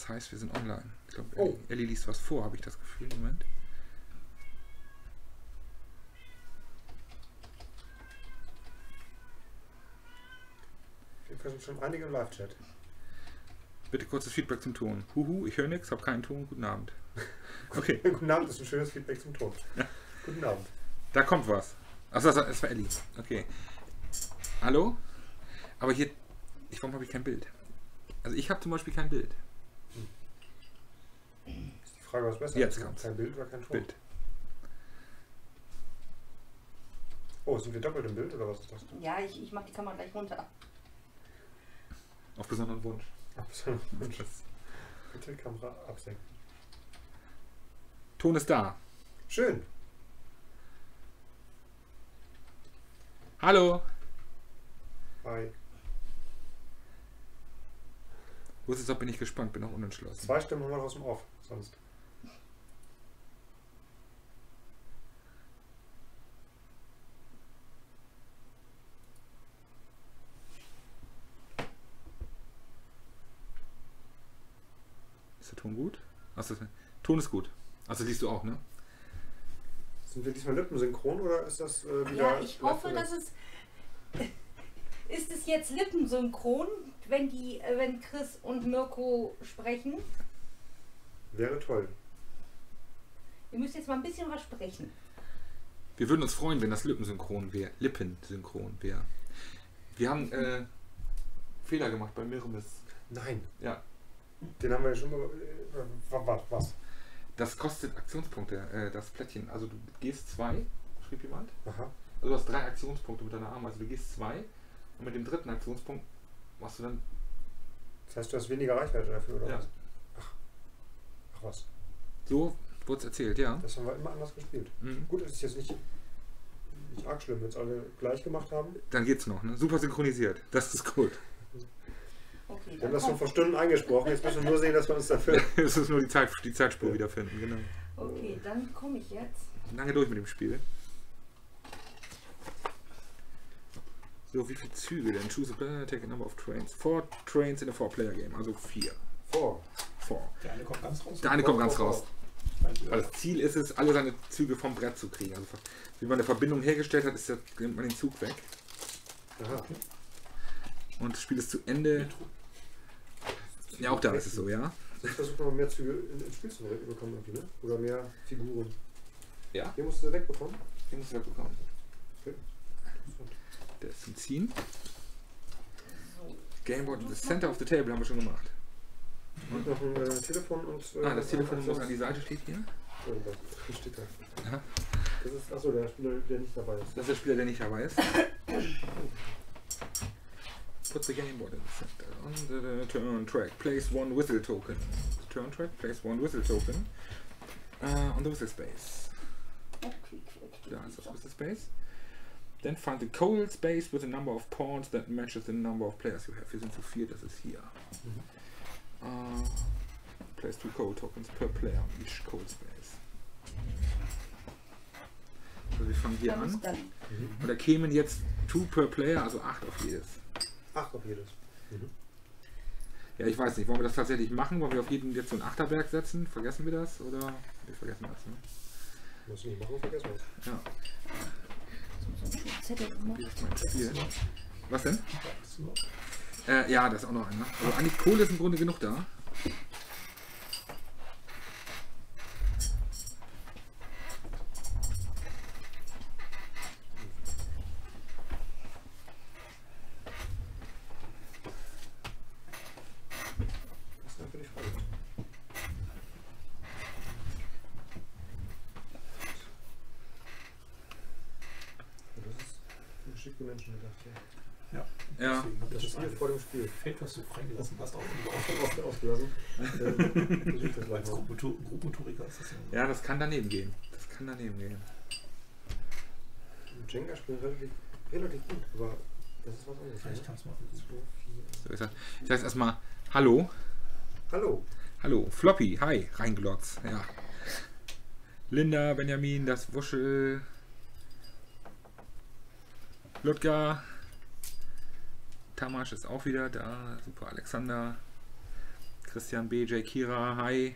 Das heißt, wir sind online. Ich glaube, Oh. Ellie, Ellie liest was vor, habe ich das Gefühl. Moment. Wir sind schon einige im Live-Chat. Bitte kurzes Feedback zum Ton. Huhu, ich höre nichts, habe keinen Ton. Guten Abend. Okay, Guten Abend, das ist ein schönes Feedback zum Ton. Guten Abend. da kommt was. Achso, das das war Ellie. Okay. Hallo? Aber hier, ich, warum habe ich kein Bild? Also ich habe zum Beispiel kein Bild. Frage, was besser Jetzt ist. kommt's. Kein Bild oder kein Ton? Bild. Oh, sind wir doppelt im Bild oder was ist das? Ja, ich, ich mach die Kamera gleich runter. Auf besonderen Wunsch. Absolut. Bitte Kamera absenken. Ton ist da. Schön. Hallo. Hi. Wo ist es, bin ich gespannt, bin noch unentschlossen. Zwei Stimmen haben wir noch aus dem Off. Sonst. Ton gut? Achso, Ton ist gut. Also liest du auch, ne? Sind wir diesmal lippensynchron oder ist das äh, wieder. Ja, ich hoffe, dass es. Ist es jetzt lippensynchron, wenn die, äh, wenn Chris und Mirko sprechen? Wäre toll. Ihr müsst jetzt mal ein bisschen was sprechen. Wir würden uns freuen, wenn das lippensynchron wäre. Lippensynchron wäre. Wir haben äh, Fehler gemacht bei Mirmis. Nein. Ja. Den haben wir ja schon mal. Äh, was? was? Das kostet Aktionspunkte, äh, das Plättchen. Also du gehst zwei, schrieb jemand. Aha. Also du hast drei Aktionspunkte mit deiner Arme. Also du gehst zwei und mit dem dritten Aktionspunkt machst du dann. Das heißt, du hast weniger Reichweite dafür, oder Ja. was? Ach. Ach was. So wurde es erzählt, ja. Das haben wir immer anders gespielt. Mhm. Gut, es ist jetzt nicht, nicht arg schlimm, wenn es alle gleich gemacht haben. Dann geht's noch, ne? Super synchronisiert. Das ist gut. Okay, Wir haben das schon vor Stunden eingesprochen. Jetzt müssen wir nur sehen, dass wir uns dafür. Es ist nur die, Zeit, die Zeitspur Ja. wiederfinden, genau. okay, dann komme ich jetzt. Lange durch mit dem Spiel. So, wie viele Züge denn? Choose a player, take a number of trains. Four trains in a four-player game, also vier. Vor. Four. Der eine kommt ganz raus. Der eine kommt ganz raus. Weil das Ziel ist es, alle seine Züge vom Brett zu kriegen. Also, wie man eine Verbindung hergestellt hat, ist der, nimmt man den Zug weg. Aha. Und das Spiel ist zu Ende. Ja, auch da ist es so, ja? Ich versuche noch mehr Züge in- ins Spiel zu bekommen, irgendwie, ne? Oder mehr Figuren. Ja. Hier musst du wegbekommen. Den musst du wegbekommen. Okay. Der ist zum Ziehen. Gameboard in the center of the table haben wir schon gemacht. Und noch ein äh, Telefon und. Äh, Ah, das Telefon muss an die Seite steht hier. Oh, das das steht da. Aha. Das ist, achso, der Spieler, der nicht dabei ist. Das ist der Spieler, der nicht dabei ist. Put the game board in the center. On the turn track, place one whistle token. Turn track, place one whistle token. Uh, on the whistle space. Okay, quick. Da whistle space. Then find the coal space with a number of pawns that matches the number of players you have. Wir sind zu vier, das ist hier. Uh, place two coal tokens per player on each coal space. Also wir fangen hier Dann an. ist dann. Und da kämen jetzt 2 per Player, also 8 auf jedes. Acht auf jedes. Ja, ich weiß nicht, wollen wir das tatsächlich machen? Wollen wir auf jeden jetzt so einen Achterberg setzen? Vergessen wir das? Oder? Wir vergessen das, ne? Muss ich nicht machen, vergessen wir es. Ja, ein? Was denn? Äh, ja, da ist auch noch einer. Also eigentlich Kohle ist im Grunde genug da. Das ist natürlich spannend. Ja, Das ist für geschickte Menschen gedacht, ja. Ja. Ja. Deswegen hab Das Feld, was du freigelassen hast. Ähm, als mal. Grobmotor- Grobmotoriker ist das ja. Ja, das kann daneben gehen. Das kann daneben gehen. Jenga spielt relativ, relativ gut, aber das ist was anderes. Ja, ich ne? kann es mal. So, ich sag, ich sag erstmal Hallo. Hallo. Hallo. Floppy. Hi. Reinglotz. Ja. Linda, Benjamin, das Wuschel. Ludger. Tamasch ist auch wieder da. Super. Alexander. Christian B, J, Kira, hi.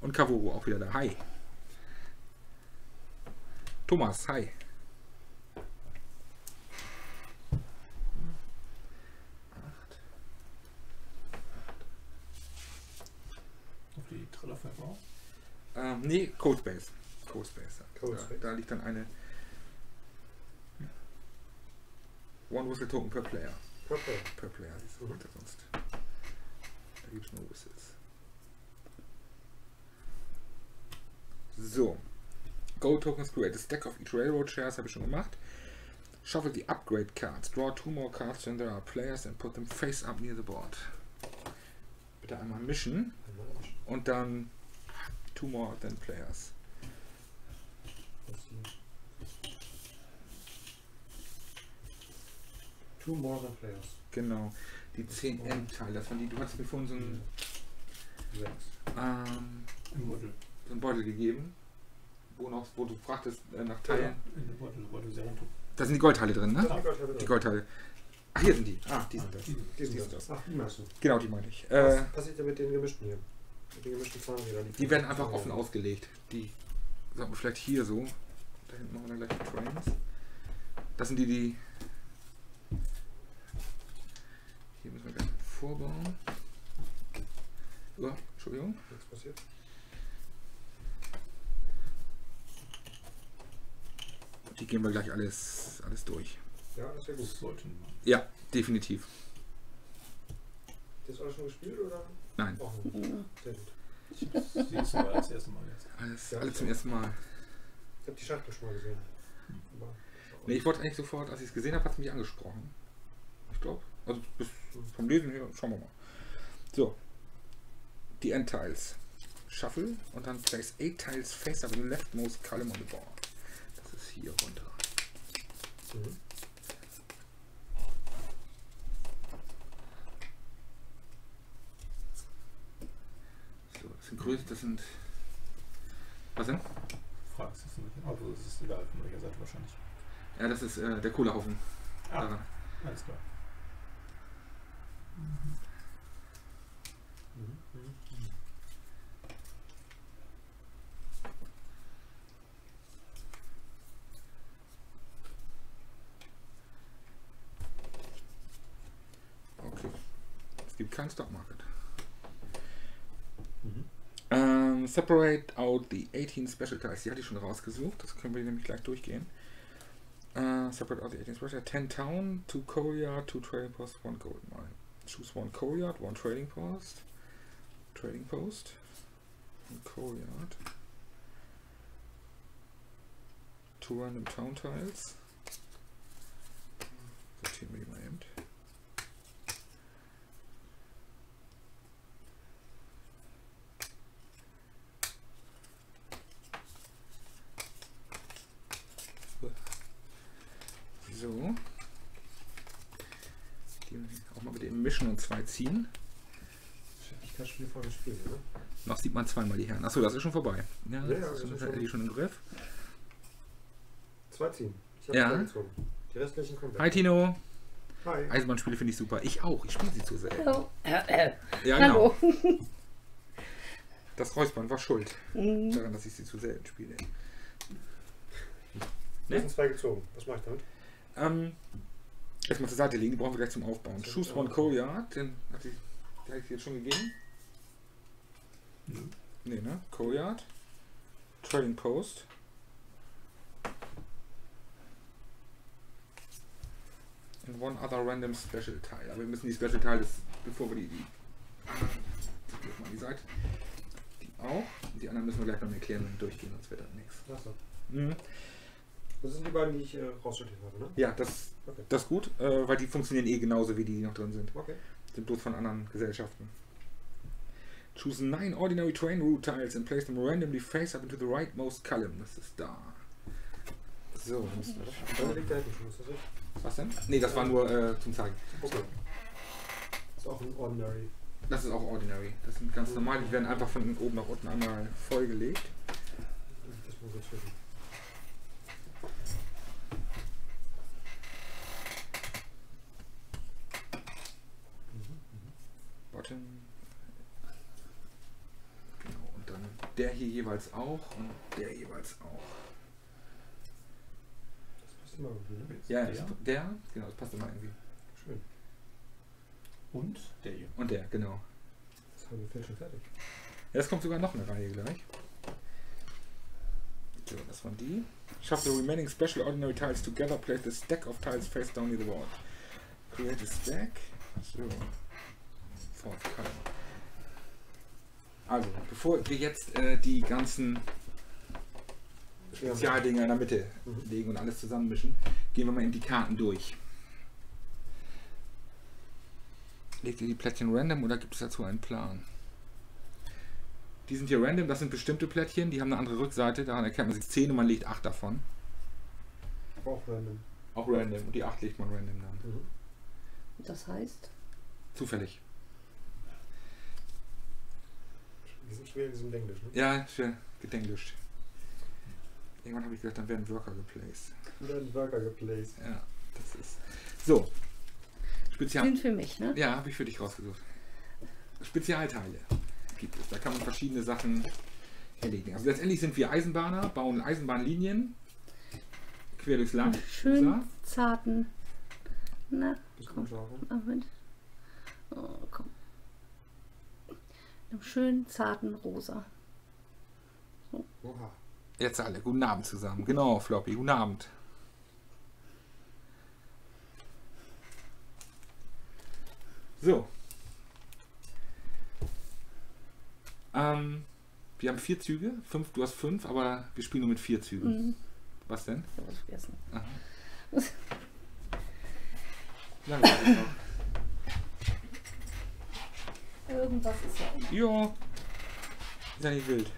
Und Kavoro auch wieder da. Hi. Thomas, hi. Auf die Trillerpfeife auch. Ähm, nee, Codespace. Codespace. Codespace. Da, da liegt dann eine One Whistle Token per Player. Per Player, siehst du, Mhm. er sonst. Da gibt es nur Whistles. So. Gold Tokens create a stack of each railroad shares, habe ich schon gemacht. Shuffle the upgrade cards. Draw two more cards when there are players and put them face up near the board. Bitte einmal mischen und dann two more than players. Two more than players. Genau. Die 10 Endteile, das waren die, du hast mir vorhin so Sechs. ähm, Beutel. so einen Beutel gegeben, wo, noch, wo du fragtest äh, nach Teilen. Da sind die Goldteile drin, ne? Die Goldteile Die. Goldteile. Ach, hier sind die. Ah, die sind das. Die- Die sind Die das. sind das. Ach, die meinst du. Genau, die meine ich. Was Äh, passiert denn mit den gemischten hier? Mit den gemischten Zahnrädern? die werden einfach offen ausgelegt. Die, sagen wir vielleicht hier so. Da hinten machen wir dann gleich die Trains. Das sind die, die. Hier müssen wir gleich vorbauen. Oh, Entschuldigung. Nichts passiert. Die gehen wir gleich alles, alles durch. Ja, das wäre gut. Das sollten wir. Ja, definitiv. Das alles schon gespielt oder? Nein, nicht. Sehr gut. Sie ist aber das erste Mal jetzt. alles, Ja, alles zum ersten Mal. Ich habe die Schachtel schon mal gesehen. Aber Nee, ich wollte eigentlich sofort, als ich es gesehen habe, hat es mich angesprochen. Ich glaube. Also bis vom Lesen her, schauen wir mal. So. Die Endtiles. Shuffle und dann place 8 tiles face up in the leftmost column on the board. Das ist hier runter. Mhm. So, das sind Größe, das sind. Was denn? Fragst du nicht? Aber es ist egal, von welcher Seite wahrscheinlich. Ja, das ist äh, der Kohlehaufen. Ah, alles klar. Okay. Es gibt keinen Stock Market. Mhm. Ähm, separate out the 18 Special Tiles. Die hatte ich schon rausgesucht. Das können wir nämlich gleich durchgehen. Äh, separate out the 18 Special 10 Town, 2 Coal Yard, 2 Trading Post, 1 Gold Mine. Choose 1 Coal Yard, 1 Trading Post. Trading Post. 1 Coal Yard. 2 Random Town Tiles. Sortieren wir die mal eben. So. Die auch mal mit dem Mischen und zwei ziehen. Ich kann Spiel vorne spielen, ne? Noch sieht man zweimal die Herren. Achso, das ist schon vorbei. Ja, Ja, ja, das das ist schon, schon- die schon im Griff. Zwei ziehen. Ich habe Ja. zwei gezogen. Die restlichen kommen. Hi Tino. Hi. Eisenbahnspiele finde ich super. Ich auch. Ich spiele sie zu selten. Hallo. Ja, genau. Hallo. Das Räuspern war schuld Mhm. daran, dass ich sie zu selten spiele. Wir sind zwei gezogen. Was mache ich damit? Ähm, erstmal zur Seite legen, die brauchen wir gleich zum Aufbauen. Choose one Coal Yard, den hat die, die habe ich jetzt schon gegeben. Nee, ne? Coal Yard. Trading Post. And one other random Special Tile. Aber wir müssen die Special Tiles, bevor wir die, die ich mal die Seite, die auch. Und die anderen müssen wir gleich noch erklären, wir durchgehen, sonst wird das nichts. Achso. Mhm. Das sind die beiden, die ich äh, raussortiert habe, ne? Ja, das, Okay. das ist gut, äh, weil die funktionieren eh genauso, wie die, die noch drin sind. Okay. Sind bloß von anderen Gesellschaften. Choose nine ordinary train route tiles and place them randomly face up into the rightmost column. Das ist da. So, das ist das? Was denn? Nee, das war nur äh, zum Zeigen. Okay. Ist auch ein Ordinary. Das ist auch ordinary. Das sind ganz normal. Die werden einfach von oben nach unten einmal vollgelegt. Das mal so zwischen. Bottom. der hier jeweils auch und der jeweils auch. Das passt immer irgendwie, ne? Ja, Der? der, genau, das passt immer irgendwie. Schön. Und der hier. Und der, genau. Das haben wir schon fertig. Es kommt sogar noch eine Reihe gleich. So, das waren die. Shuffle the remaining special ordinary tiles together. Place the stack of tiles face down near the wall. Create a stack. So. Color. Also, bevor wir jetzt äh, die ganzen Spezialdinger in der Mitte Mhm. legen und alles zusammenmischen, gehen wir mal in die Karten durch. Legt ihr die Plättchen random oder gibt es dazu einen Plan? Die sind hier random, das sind bestimmte Plättchen, die haben eine andere Rückseite, daran erkennt man sich 10 und man legt 8 davon. Auch random. Auch random und die 8 legt man random dann. Mhm. Das heißt, Zufällig. Wir sind schwer in diesem Englisch, ne? Ja, schön gedenklischt. Irgendwann habe ich gedacht, dann werden Worker geplaced. Dann Worker geplaced. Ja, das ist. So. Spezial. sind für mich, ne? Ja, habe ich für dich rausgesucht. Spezialteile gibt es. Da kann man verschiedene Sachen erledigen. Also letztendlich sind wir Eisenbahner, bauen Eisenbahnlinien quer durchs Land. Schön USA. zarten. Na, Komm. Oh, komm. Einem schönen zarten Rosa. Oha. Jetzt alle. Guten Abend zusammen. Genau, Floppy. Guten Abend. So. Ähm, wir haben vier Züge. Fünf, du hast fünf, aber wir spielen nur mit vier Zügen. Mhm. Was denn? Ich hab was vergessen. Aha. Langweilig noch. Irgendwas ist ja immer. Ja. Ist ja nicht wild.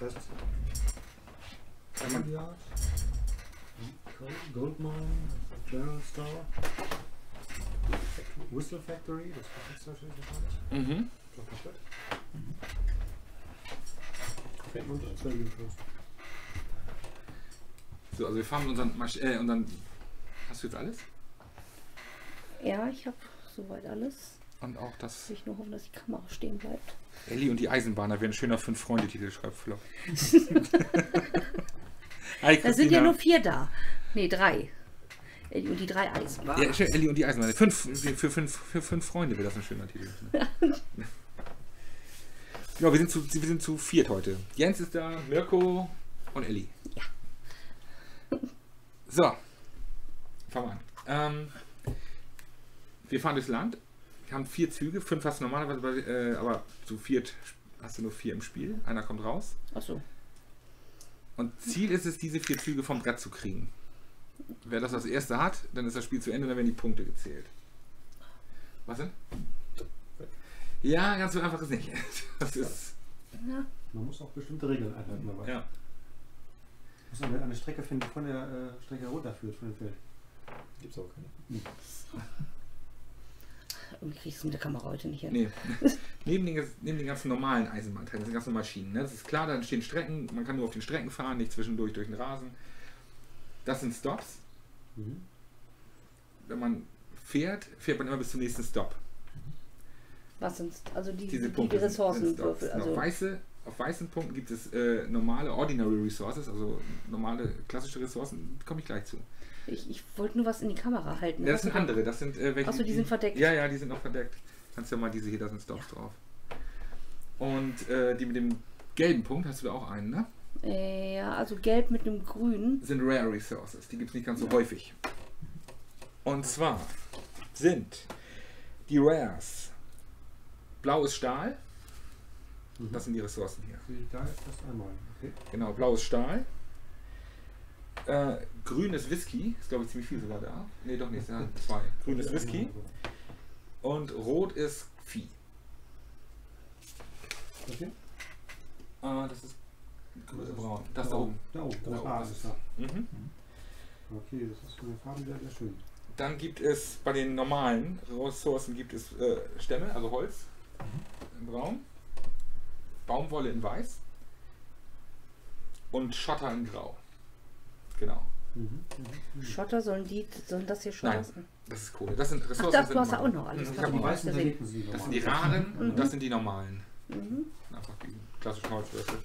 Das heißt, man, Yard, Goldmine, General Store, Whistle Factory, das war jetzt wahrscheinlich noch gar nicht. mhm. Schon komplett. Okay. Und zwei Infos. So, also wir fahren mit unseren, Masch äh, unseren. Hast du jetzt alles? Ja, ich habe soweit alles. Und auch das. Ich nur hoffen, dass die Kamera stehen bleibt. Ellie und die Eisenbahner wären ein schöner Fünf-Freunde-Titel, schreibt Flo. Da sind ja nur vier da. Nee, drei. Elli Und die drei Eisenbahnen. Ja, Ellie und die Eisenbahner. Fünf, für, für, fünf, für fünf Freunde wäre das ein schöner Titel. ja, wir sind, zu, wir sind zu viert heute. Jens ist da, Mirko und Ellie. Ja. So, fangen wir an. Ähm, wir fahren durchs Land. Wir haben vier Züge, fünf hast du normalerweise, äh, aber zu viert hast du nur vier im Spiel. Einer kommt raus. Achso. Und Ziel ist es, diese vier Züge vom Brett zu kriegen. Wer das als erste hat, dann ist das Spiel zu Ende dann werden die Punkte gezählt. Was denn? Ja, ganz so einfach ist nicht. Das ist. Ja. Man muss auch bestimmte Regeln einhalten dabei. Ja. muss eine, eine Strecke finden, die von der äh, Strecke runterführt, von dem Feld. Gibt's auch keine. Irgendwie krieg ich es mit der Kamera heute nicht hin. Nee. neben, den, neben den ganzen normalen Eisenbahnteilen, das sind ganz normale Maschinen. Ne? Das ist klar, da entstehen Strecken, man kann nur auf den Strecken fahren, nicht zwischendurch durch den Rasen. Das sind Stops. Mhm. Wenn man fährt, fährt man immer bis zum nächsten Stop. Was sind also die, Diese die, Punkte die sind- sind Ressourcenwürfel? Stops. Also auf, weiße, auf weißen Punkten gibt es äh, normale Ordinary Resources, also normale klassische Ressourcen, komme ich gleich zu. ich, ich wollte nur was in die Kamera halten. Ja, das Hast sind andere, das sind äh, welche. Achso, die sind verdeckt. Ja, ja, die sind noch verdeckt. Kannst ja mal diese hier, da sind Stops drauf. Und äh, die mit dem gelben Punkt, hast du da auch einen, ne? Ja, also gelb mit einem grün. Sind Rare Resources, die gibt es nicht ganz so häufig. Und zwar sind die Rares blaues Stahl, Mhm. das sind die Ressourcen hier. Da jetzt erst einmal. Okay. Genau, blaues Stahl. Äh, grünes Whisky, ist glaube ich ziemlich viel sogar da. Ne, doch nicht, ja, zwei. Grünes Whisky. Und rot ist Vieh. Okay. Äh, das ist grün, braun. Das da oben. Da oben, Da das oben, war das ist- da. Mhm. Okay, das ist von den Farben sehr, sehr schön. Dann gibt es bei den normalen Ressourcen gibt es äh, Stämme, also Holz in braun, Baumwolle in weiß und Schotter in grau. Genau. Mhm. Schotter sollen die, sollen das hier Schotter Nein. sein? Das ist Kohle. Das sind Ach, Ressourcen. das sind du hast ja normal. auch noch alles. Ich klar, hab die die weiß weißen Das normal. sind die raren Mhm. und das sind die normalen. Mhm. Einfach die klassischen Holzwürfel.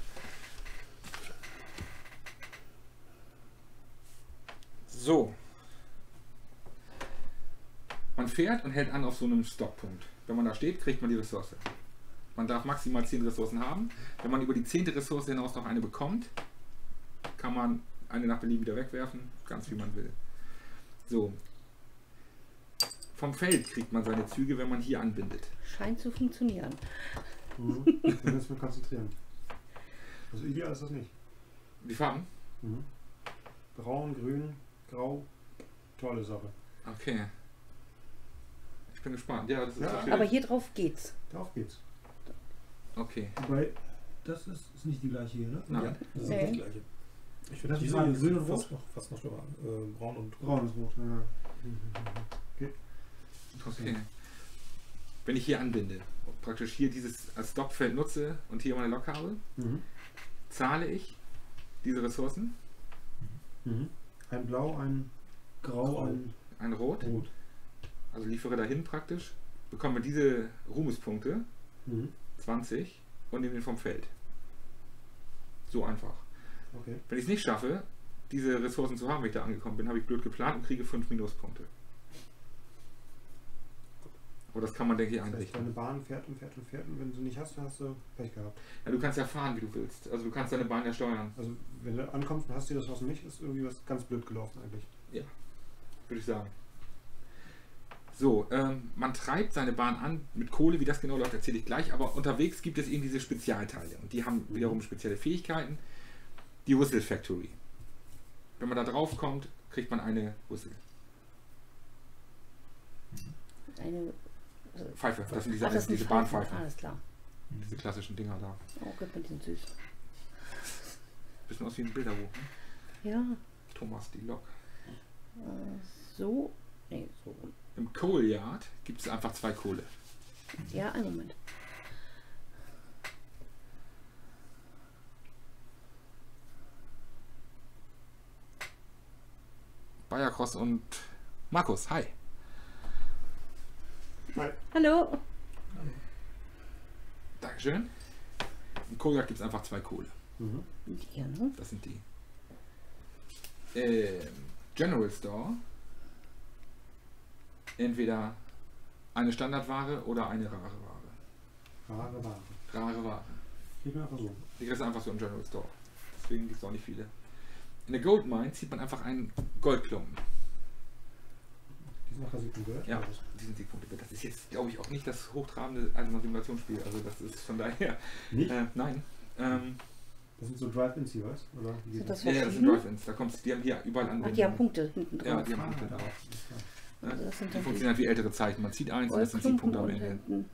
So. Man fährt und hält an auf so einem Stopppunkt. Wenn man da steht, kriegt man die Ressource. Man darf maximal 10 Ressourcen haben. Wenn man über die 10. Ressource hinaus noch eine bekommt, kann man eine nach Belieben wieder wegwerfen, ganz wie man will. So. Vom Feld kriegt man seine Züge, wenn man hier anbindet. Scheint zu funktionieren. Mhm. Ich kann jetzt mal konzentrieren. Also ideal ist das nicht. Die Farben? Mhm. Braun, grün, grau. Tolle Sache. Okay. Bin gespannt. Ja, das ist Ja. Aber hier drauf geht's. Darauf geht's. Okay. Wobei, das ist, ist nicht die gleiche hier, ne? Nein. Ja, das ist Nee. das gleiche. Ich Das ist gerade hier grün sind und fast noch, fast noch schlimmer. Äh, braun und Braun ist rot. Ja. Mhm. Okay. Okay. Wenn ich hier anbinde, und praktisch hier dieses als Stoppfeld nutze und hier meine Lok habe, Mhm. zahle ich diese Ressourcen, Mhm. Ein Blau, ein Grau, Grau. ein ein Rot, Rot. Also liefere dahin praktisch, bekomme diese Ruhmespunkte, Mhm. 20, und nehme den vom Feld. So einfach. Okay. Wenn ich es nicht schaffe, diese Ressourcen zu haben, wenn ich da angekommen bin, habe ich blöd geplant und kriege 5 Minuspunkte. Aber das kann man, denke ich, Das heißt, einrichten. deine Bahn fährt und fährt und fährt und wenn du sie nicht hast, dann hast du Pech gehabt. Ja, du kannst ja fahren, wie du willst. Also du kannst deine Bahn ja steuern, Also wenn du ankommst und hast das was nicht, ist irgendwie was ganz blöd gelaufen eigentlich. würde ich sagen. So, ähm, man treibt seine Bahn an mit Kohle, wie das genau läuft, erzähle ich gleich, aber unterwegs gibt es eben diese Spezialteile und die haben wiederum spezielle Fähigkeiten. Die Whistle Factory. Wenn man da drauf kommt, kriegt man eine Whistle. Eine, Pfeife, das sind diese, Ach, das diese Pfeifen. Bahnpfeifen. Alles klar. Diese klassischen Dinger da. Oh Gott, mit den süß. Bisschen aus wie ein Bilderbuch. Ne? Ja, Thomas, die Lok. äh, so. Nee, so rum. Im Coal Yard gibt es einfach zwei Kohle. Ja, einen Moment. Bayercross und Markus, hi. Hallo. Dankeschön. Im Coal Yard gibt es einfach zwei Kohle. Mhm. Ne? Das sind die. Ähm, General Store. Entweder eine Standardware oder eine rare Ware. Rare Ware. Rare Ware. Die kriegst du einfach so im General Store. Deswegen gibt es auch nicht viele. In der Gold Mine zieht man einfach einen Goldklumpen. Die sind nach Rasiken gehört? Ja, Oder was? diesen Siegpunkte. Das ist jetzt, glaube ich, auch nicht das hochtrabende Simulationsspiel. Also das ist von daher. Nicht? Äh, nein. Ähm, Das sind so Drive-Ins hier, weißt du? Oder? Sind das ja, ja, das sind? Drive-Ins. Da kommst, die haben hier überall Ach, Anbindungen. die haben Punkte hinten Ja, drauf. die haben Ah, Punkte ja, drauf. Also das sind Die funktionieren halt wie ältere Zeichen. Man zieht eins und das sind Goldklumpen Siegpunkte am Ende.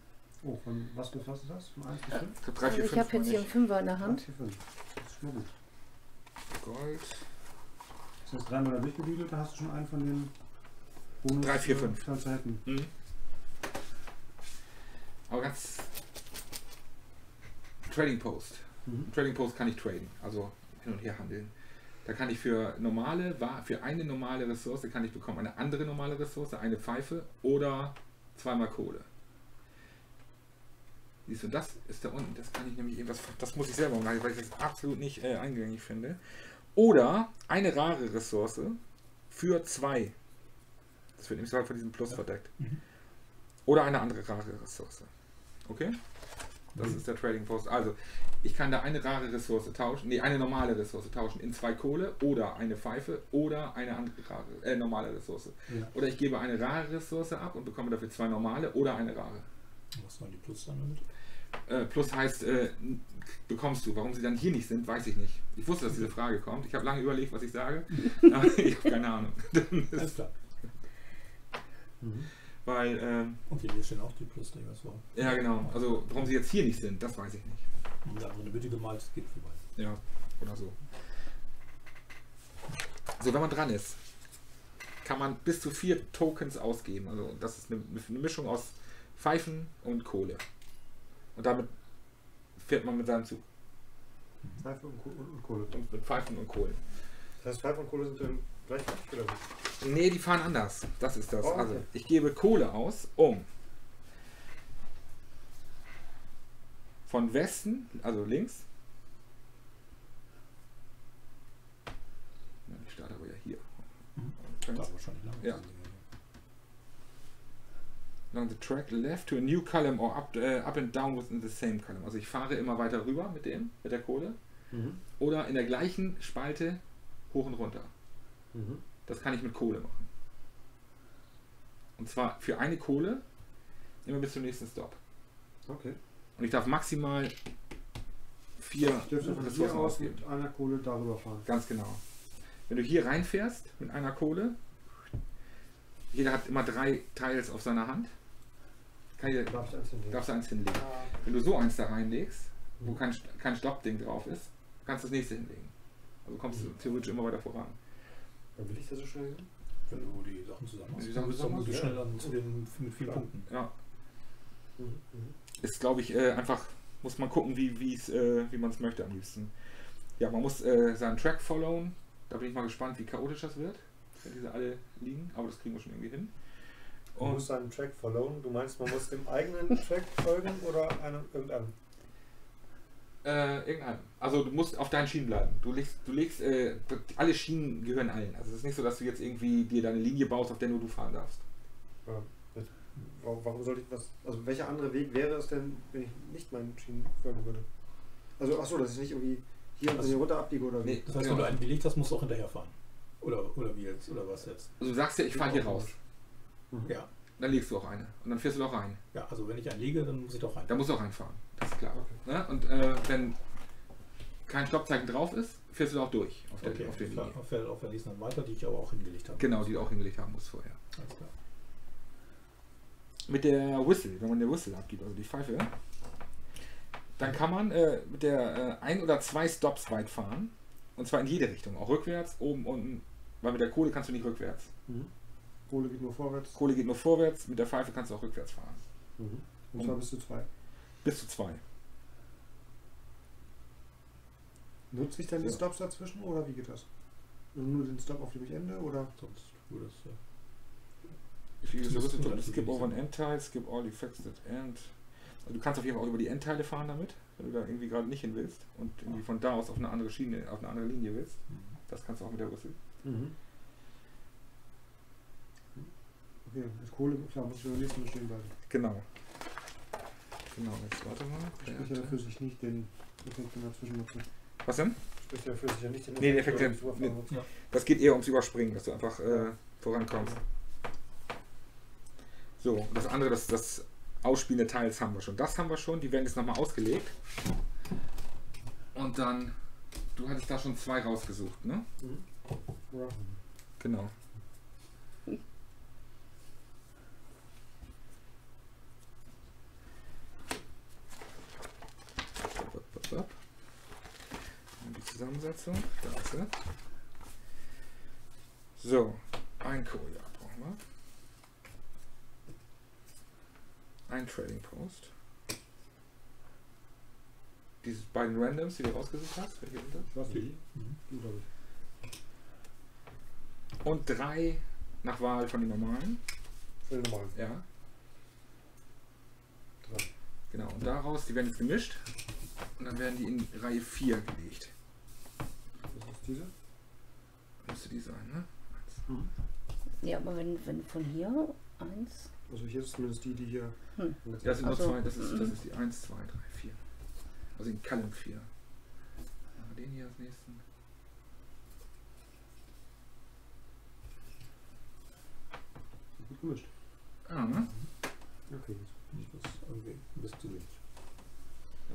Oh, von was bis was ist das? Von 1 bis 5? Ich glaube 3, Also 4, ich 5. habe jetzt hier einen Fünfer in der Hand. 4, 5. Das ist schon mal gut. Gold. Das heißt, dreimal da durchgebügelt, da hast du schon einen von den Bonus. Drei, vier, äh, fünf. Kannst du hätten. Mhm. Aber ganz. Trading Post. Mhm. Trading Post kann ich traden, also hin und her handeln. Da kann ich für normale, für eine normale Ressource kann ich bekommen eine andere normale Ressource, eine Pfeife oder zweimal Kohle. Siehst du, das ist da unten, das kann ich nämlich eben, das, das muss ich selber machen, weil ich das absolut nicht äh, eingängig finde. Oder eine rare Ressource für zwei. Das wird nämlich halt von diesem Plus verdeckt. Mhm. Oder eine andere rare Ressource. Okay? Das Mhm. ist der Trading Post. Also, ich kann da eine rare Ressource tauschen, nee, eine normale Ressource tauschen in zwei Kohle oder eine Pfeife oder eine andere rare, äh, normale Ressource. Ja. Oder ich gebe eine rare Ressource ab und bekomme dafür zwei normale oder eine rare. Was sollen die Plus dann damit? Äh, plus heißt, äh, bekommst du. Warum sie dann hier nicht sind, weiß ich nicht. Ich wusste, dass diese Frage kommt. Ich habe lange überlegt, was ich sage. ich habe keine Ahnung. Alles klar. Mhm. Weil, ähm, Und hier stehen auch die Plus-Dinger vor. ja genau. Also, warum sie jetzt hier nicht sind, das weiß ich nicht. Und der andere bitte gemalt, es geht vorbei. Ja, oder so. So, wenn man dran ist, kann man bis zu vier Tokens ausgeben. Also das ist eine, eine Mischung aus Pfeifen und Kohle. Und damit fährt man mit seinem Zug. Pfeife und, Koh- und, und Kohle. Und mit Pfeifen und Kohlen. Das heißt, Pfeife und Kohle sind dann Gleich? Nee, die fahren anders. Das ist das. Oh, okay. Also, ich gebe Kohle aus, um von Westen, also links. Ich starte aber ja hier. Mhm. Ja. Along the track left to a new column or up, äh, up and down within the same column. Also ich fahre immer weiter rüber mit dem, mit der Kohle. Mhm. Oder in der gleichen Spalte hoch und runter. Mhm. Das kann ich mit Kohle machen. Und zwar für eine Kohle immer bis zum nächsten Stop. Okay. Und ich darf maximal vier Ressourcen hier aus ausgeben. mit einer Kohle darüber fahren. Ganz genau. Wenn du hier reinfährst mit einer Kohle, jeder hat immer drei Teils auf seiner Hand. Kann jeder, Darf ich eins hinlegen? darfst du eins hinlegen. Ah, Wenn du so eins da reinlegst, wo Mhm. kein, kein Stoppding drauf ist, kannst du das nächste hinlegen. Also kommst du Mhm. theoretisch immer weiter voran. Dann will ich das so schnell hin? Wenn du die Sachen zusammen hast, Die dann Sachen bist du zusammen so schnell dann zu den mit vielen. Punkten. Ja, Mhm. Mhm. ist glaube ich äh, einfach, muss man gucken, wie, äh, wie man es möchte am liebsten. Ja, man muss äh, seinen Track followen. Da bin ich mal gespannt, wie chaotisch das wird, wenn diese alle liegen. Aber das kriegen wir schon irgendwie hin. Und musst einen Track followen. Du meinst, man muss dem eigenen Track folgen oder einem irgendeinem? Äh, irgendeinem. Also du musst auf deinen Schienen bleiben. Du legst, du legst, äh, alle Schienen gehören allen. Also es ist nicht so, dass du jetzt irgendwie dir deine Linie baust, auf der nur du fahren darfst. Ja, Warum, warum sollte ich was? Also welcher andere Weg wäre es denn, wenn ich nicht meinen Schienen folgen würde? Also ach so, dass ich nicht irgendwie hier und Also- hier runter abbiege oder wie? Nee, Das heißt, genau. wenn du einen belegt hast, musst du auch hinterherfahren. Oder, oder wie jetzt? Oder was jetzt? Also du sagst ja, ich fahre hier raus. Mhm. Ja. Dann legst du auch eine. Und dann fährst du auch rein. Ja, also wenn ich einen lege, dann muss ich doch rein. Da musst du auch reinfahren. Ist klar. Okay. Ne? Und äh, wenn kein Stoppzeichen drauf ist, fährst du auch durch auf der, Okay, auf der Linie. auf der nächsten dann weiter, die ich aber auch hingelegt habe. Genau, die du auch hingelegt haben musst vorher. Alles klar. Mit der Whistle, wenn man der Whistle abgibt, also die Pfeife, dann kann man äh, mit der äh, ein oder zwei Stops weit fahren. Und zwar in jede Richtung, auch rückwärts, oben, unten. Weil mit der Kohle kannst du nicht rückwärts. Mhm. Kohle geht nur vorwärts. Kohle geht nur vorwärts, mit der Pfeife kannst du auch rückwärts fahren. Mhm. Und zwar bis zu zwei. Bis zu zwei. Nutze ich dann die Ja. Stops dazwischen oder wie geht das? Nur den Stop, auf dem ich ende oder? Sonst würde es. Äh, If you use the Das whistle ist to skip over an easy. end tile, skip all effects that end. Also du kannst auf jeden Fall auch über die Endteile fahren damit, wenn du da irgendwie gerade nicht hin willst und irgendwie von da aus auf eine andere Schiene, auf eine andere Linie willst. mhm. Das kannst du auch mit der Whistle. Mhm. Okay, mit Kohle, klar, muss ich beim nächsten Mal stehen bleiben. Genau. Genau, jetzt warte mal. Spricht ja dafür sich nicht den Effekt in dazwischen nutzen. Was denn? Spricht ja für sich ja nicht den Nee, der Effekt- oder das Überfahren nee. Das geht eher ums Überspringen, dass du einfach äh, vorankommst. So, das andere, das, das Ausspielen der Teils haben wir schon. Das haben wir schon, die werden jetzt nochmal ausgelegt. Und dann, du hattest da schon zwei rausgesucht, ne? Mhm. Ja. Genau. Und Die Zusammensetzung, da ist sie. So, ein Kohljahr brauchen wir. Ein Trading Post. Diese beiden Randoms, die du rausgesucht hast, welche sind das? Weiß nicht. Mhm. Und drei nach Wahl von den normalen. Für den normalen. Ja, Drei. genau. Und daraus, die werden jetzt gemischt. Und dann werden die in Reihe 4 gelegt. Was ist diese? Müsste die sein, ne? Mhm. Ja, aber wenn, wenn von hier eins. Also hier ist zumindest die, die hier. Hm. Ja, das sind nur Ach so. zwei. Das ist, das Mhm. ist die 1, 2, 3, 4. Also in Column 4. Ja, den hier als nächsten. Gut gemischt. Ah, ne? Okay, Ich muss irgendwie ein bisschen zu wenig.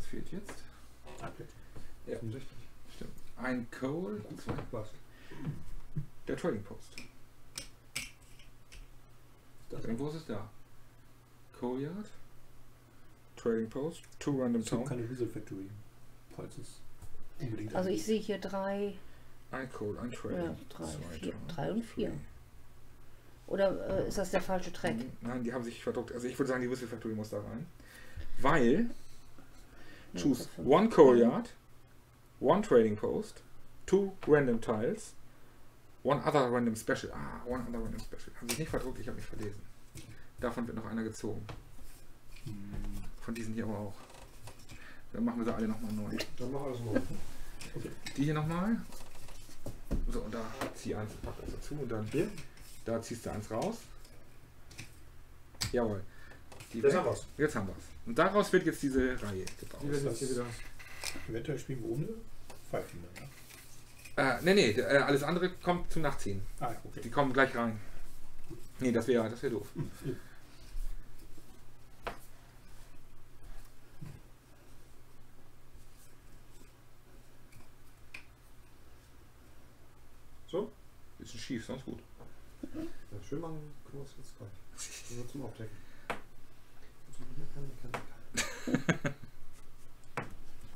Was fehlt jetzt? Okay. Ja. 65. Stimmt. Ein Coal, zwei. Was? Der Trading Post. Das Irgendwo ist es da. Coal Yard. Trading Post. Two Random Es Town. keine Visual Factory Pulses. Unbedingt. Also ich sehe hier drei. Ein Coal, ein Trading. Ja, drei, zwei, vier. drei, Drei und vier. three. Oder äh, ist das der falsche Track? Nein, die haben sich verdruckt. Also ich würde sagen, die Whistle Factory muss da rein. Weil, choose das one coal yard, one trading post, two random tiles One Other Random Special. Ah, One Other Random Special. Haben sich nicht verdruckt, ich habe mich verlesen. Davon wird noch einer gezogen. Von diesen hier aber auch. Dann machen wir sie alle nochmal neu. Dann mach alles mal. Die hier nochmal. So, und da zieh eins, pack eins dazu und dann Hier? da ziehst du eins raus. Jawohl. Die Jetzt weg. haben wir's. Jetzt haben wir's. Und daraus wird jetzt diese Reihe gebaut. Die werden jetzt hier wieder. Eventuell spielen wir ohne Pfeifen dann, ja? Äh, nee, nee, äh, alles andere kommt zum Nachziehen. Ah, okay. Die kommen gleich rein. Nee, das wäre das wär doof. So? Bisschen schief, sonst gut. Ja, schön machen können wir es jetzt gleich. Nur zum Aufdecken.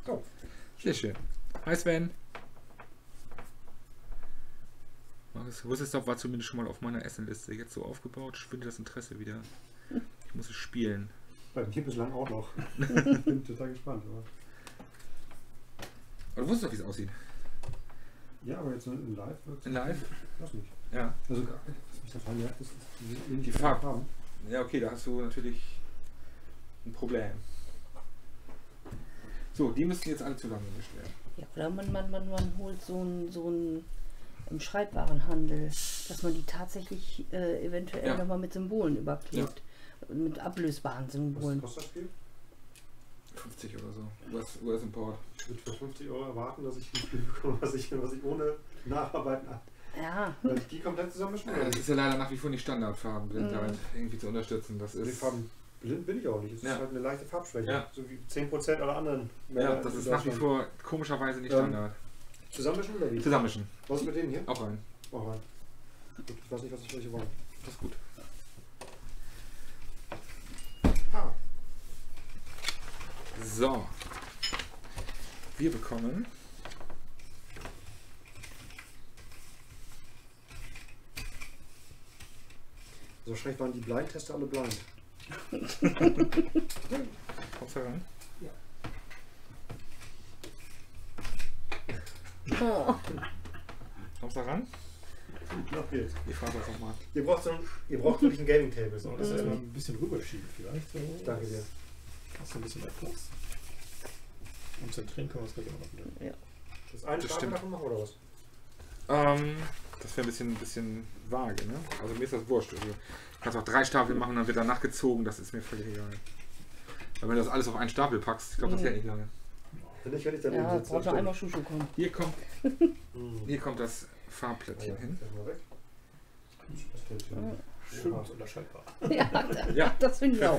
So. Sehr schön. Hi Sven. Markus, Whistlestop war zumindest schon mal auf meiner Essenliste. Jetzt so aufgebaut, schwindet das Interesse wieder. Ich muss es spielen. Bei mir bislang auch noch. Ich bin total gespannt. Aber Aber du wusstest doch, wie es aussieht. ja, aber jetzt in live wird In live? Das nicht. Ja. Also, was mich total nervt, ist, ist die, Die Farben. Ja, okay, da hast du natürlich ein Problem. So, die müssten jetzt alle zusammengemischt werden. Ja, oder man, man, man, man holt so ein, so ein im Schreibwarenhandel, dass man die tatsächlich äh, eventuell Ja. nochmal mit Symbolen überklebt. Mit ablösbaren Was Symbolen. kostet das Spiel? 50 oder so. US, US Import. Ich würde für 50 Euro erwarten, dass ich ein Spiel bekomme, was ich, was ich ohne Nacharbeiten ab. Ja, Weil ich die komplett zusammenmischen Ja, das ist ja leider nach wie vor nicht Standardfarben, Mhm. damit irgendwie zu unterstützen. Das Die ist. Farben blind bin ich auch nicht. Es Ja. ist halt eine leichte Farbschwäche. Ja. So wie 10% aller anderen. Ja, Männer das in ist nach wie vor komischerweise nicht Ähm, Standard. Zusammenmischen oder wie? Zusammenmischen. Was ist mit denen hier? Auch rein. Auch rein. Gut, ich weiß nicht, was ich welche wollen. Das ist gut. Ah, So. Wir bekommen. so wahrscheinlich waren die Blind-Tester alle blind. Kommst du ran? oh, Kommst du ran? Noch geht's. Ich frage das nochmal. Ihr braucht, so ein, ihr braucht wirklich ein Gaming-Table. So. So, das erstmal ein bisschen rüberschieben vielleicht. So. Danke dir. Hast du ein bisschen mehr Platz. Und zentrieren können wir es gleich auch noch wieder. Das eine Das stimmt. davon machen oder was? Ähm, das wäre ein bisschen, bisschen vage, ne? Also mir ist das wurscht. Also, kannst auch drei Stapel machen, dann wird danach gezogen, das ist mir völlig egal. Weil wenn du das alles auf einen Stapel packst, ich glaube, das hält nicht lange. Wenn nicht, wenn ich daneben ja, sitze. braucht noch dann einmal Schuschu kommen. Hier kommt, Mhm. hier kommt das Ah, Farbplättchen ja, hin. Schön unterscheidbar. Ja, Ja, das finde ich auch.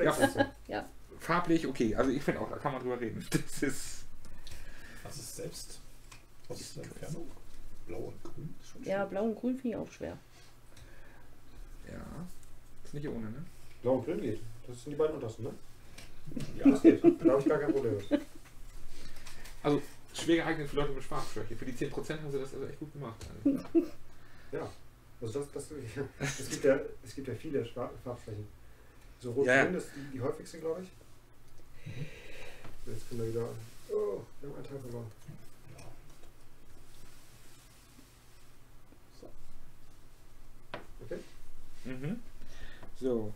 Ja. ist. Ja. Farblich, okay. Also ich finde auch, da kann man drüber reden. Das ist. Das ist selbst aus der Entfernung. Blau und grün ist schon Ja, blau und grün finde ich auch schwer. Ja. Ist nicht ohne, ne? Blau und grün geht. Das sind die beiden untersten, ne? Ja, Das geht. Da habe ich gar kein Problem mit. Also schwer geeignet für Leute mit Farbschwäche. Für die 10% haben sie das also echt gut gemacht. Also, Ja. Also das, das, es, gibt ja, es gibt ja viele Farbschwächen. So rot-grün Ja, ja. ist die, die häufigste, glaube ich. Jetzt können wir wieder. Oh, wir haben einen Teil verloren. Okay? Mhm. So,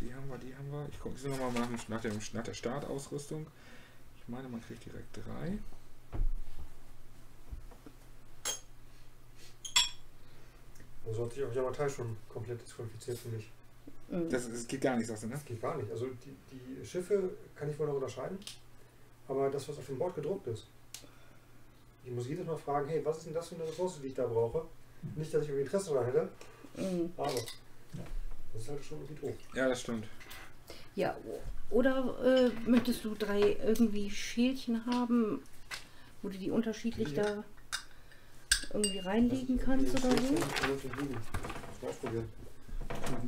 die haben wir, die haben wir. Ich gucke jetzt nochmal nach, nach, dem, nach der Startausrüstung. Ich meine, man kriegt direkt drei. Also hat sich auch Yamatai schon komplett disqualifiziert für mich. Mhm. Das, das geht gar nicht, sagst du, ne? Das geht gar nicht. Also die, die Schiffe kann ich wohl noch unterscheiden, aber das, was auf dem Board gedruckt ist, ich muss jedes Mal fragen, hey, was ist denn das für eine Ressource, die ich da brauche? Nicht, dass ich irgendwie Interesse daran hätte, Mhm. aber das ist halt schon irgendwie doof. Ja, das stimmt. Ja, oder äh, möchtest du drei irgendwie Schälchen haben, wo du die unterschiedlich Ja. da irgendwie reinlegen kannst oder so? Ausprobieren.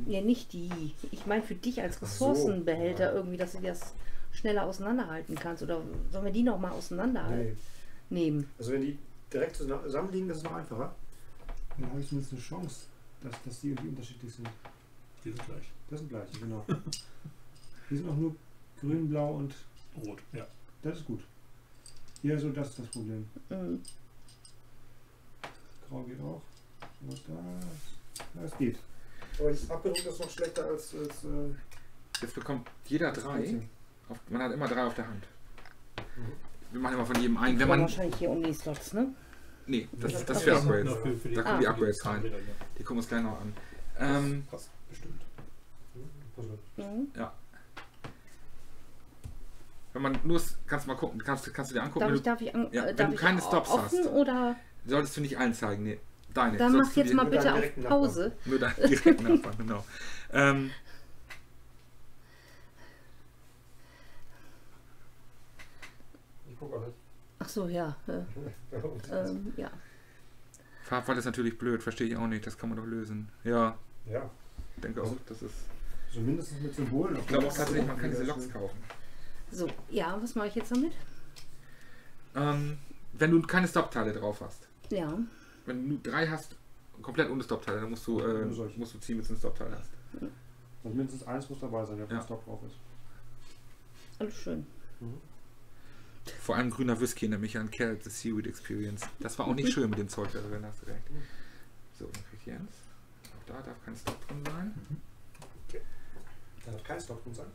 Ja, nicht die. Ich meine für dich als so, Ressourcenbehälter ja. irgendwie, dass du das schneller auseinanderhalten kannst. Oder sollen wir die nochmal auseinanderhalten? Nee. Nehmen. Also wenn die direkt zusammenliegen, das ist noch einfacher. Dann habe ich zumindest eine Chance, dass, dass die irgendwie unterschiedlich sind. Die sind gleich. Das sind gleiche, genau. Die sind auch nur grün, blau und Rot, ja. das ist gut. Ja, so das ist das Problem. Mhm. Grau geht auch. Was das? Na, es geht. Aber die Abbildung ist noch schlechter als. als äh, Jetzt bekommt jeder drei. Auf, man hat immer drei auf der Hand. Mhm. Wir machen immer von jedem einen. Wenn man. wahrscheinlich hier um die Slots, ne? Nee, das das so. für Upgrades. Für- für Da kommen die Upgrades für rein. Die gucken wir uns gleich noch an. Ähm, Passt bestimmt. Mhm. Mhm. wenn man nur. Kannst du mal gucken. Kannst, kannst du dir angucken. Darf wenn ich, du, darf ich, an, Ja, äh, wenn darf du ich keine Stops offen hast. oder? solltest du nicht allen zeigen. Nee, deine. Dann mach du jetzt mal bitte auf Pause. Nur deinen direkten Nachbarn, genau. Ähm, Ich gucke alles. Ach so, ja. Äh, ähm, ja. Farbwahl ist natürlich blöd, verstehe ich auch nicht. Das kann man doch lösen. Ja, ja. denke auch, das ist. So mindestens mit Symbolen. Ich glaube auch tatsächlich, man kann diese Loks kaufen. So, ja, was mache ich jetzt damit? Ähm, wenn du keine Stop-Teile drauf hast. Ja. Wenn du nur drei hast, komplett ohne Stop-Teile, dann musst du, äh, musst du ziehen, bis du ein Stop-Teil hast. Also mindestens eins muss dabei sein, der Ja. ja. Stop drauf ist. Alles schön. Mhm. Vor allem grüner Whisky, nämlich an Carrot the Seaweed Experience. Das war auch nicht schön mit dem Zeug da drin, hast du recht. So, dann kriegt Jens. Auch da darf kein Stop drin sein. Da darf kein Stop drin sein.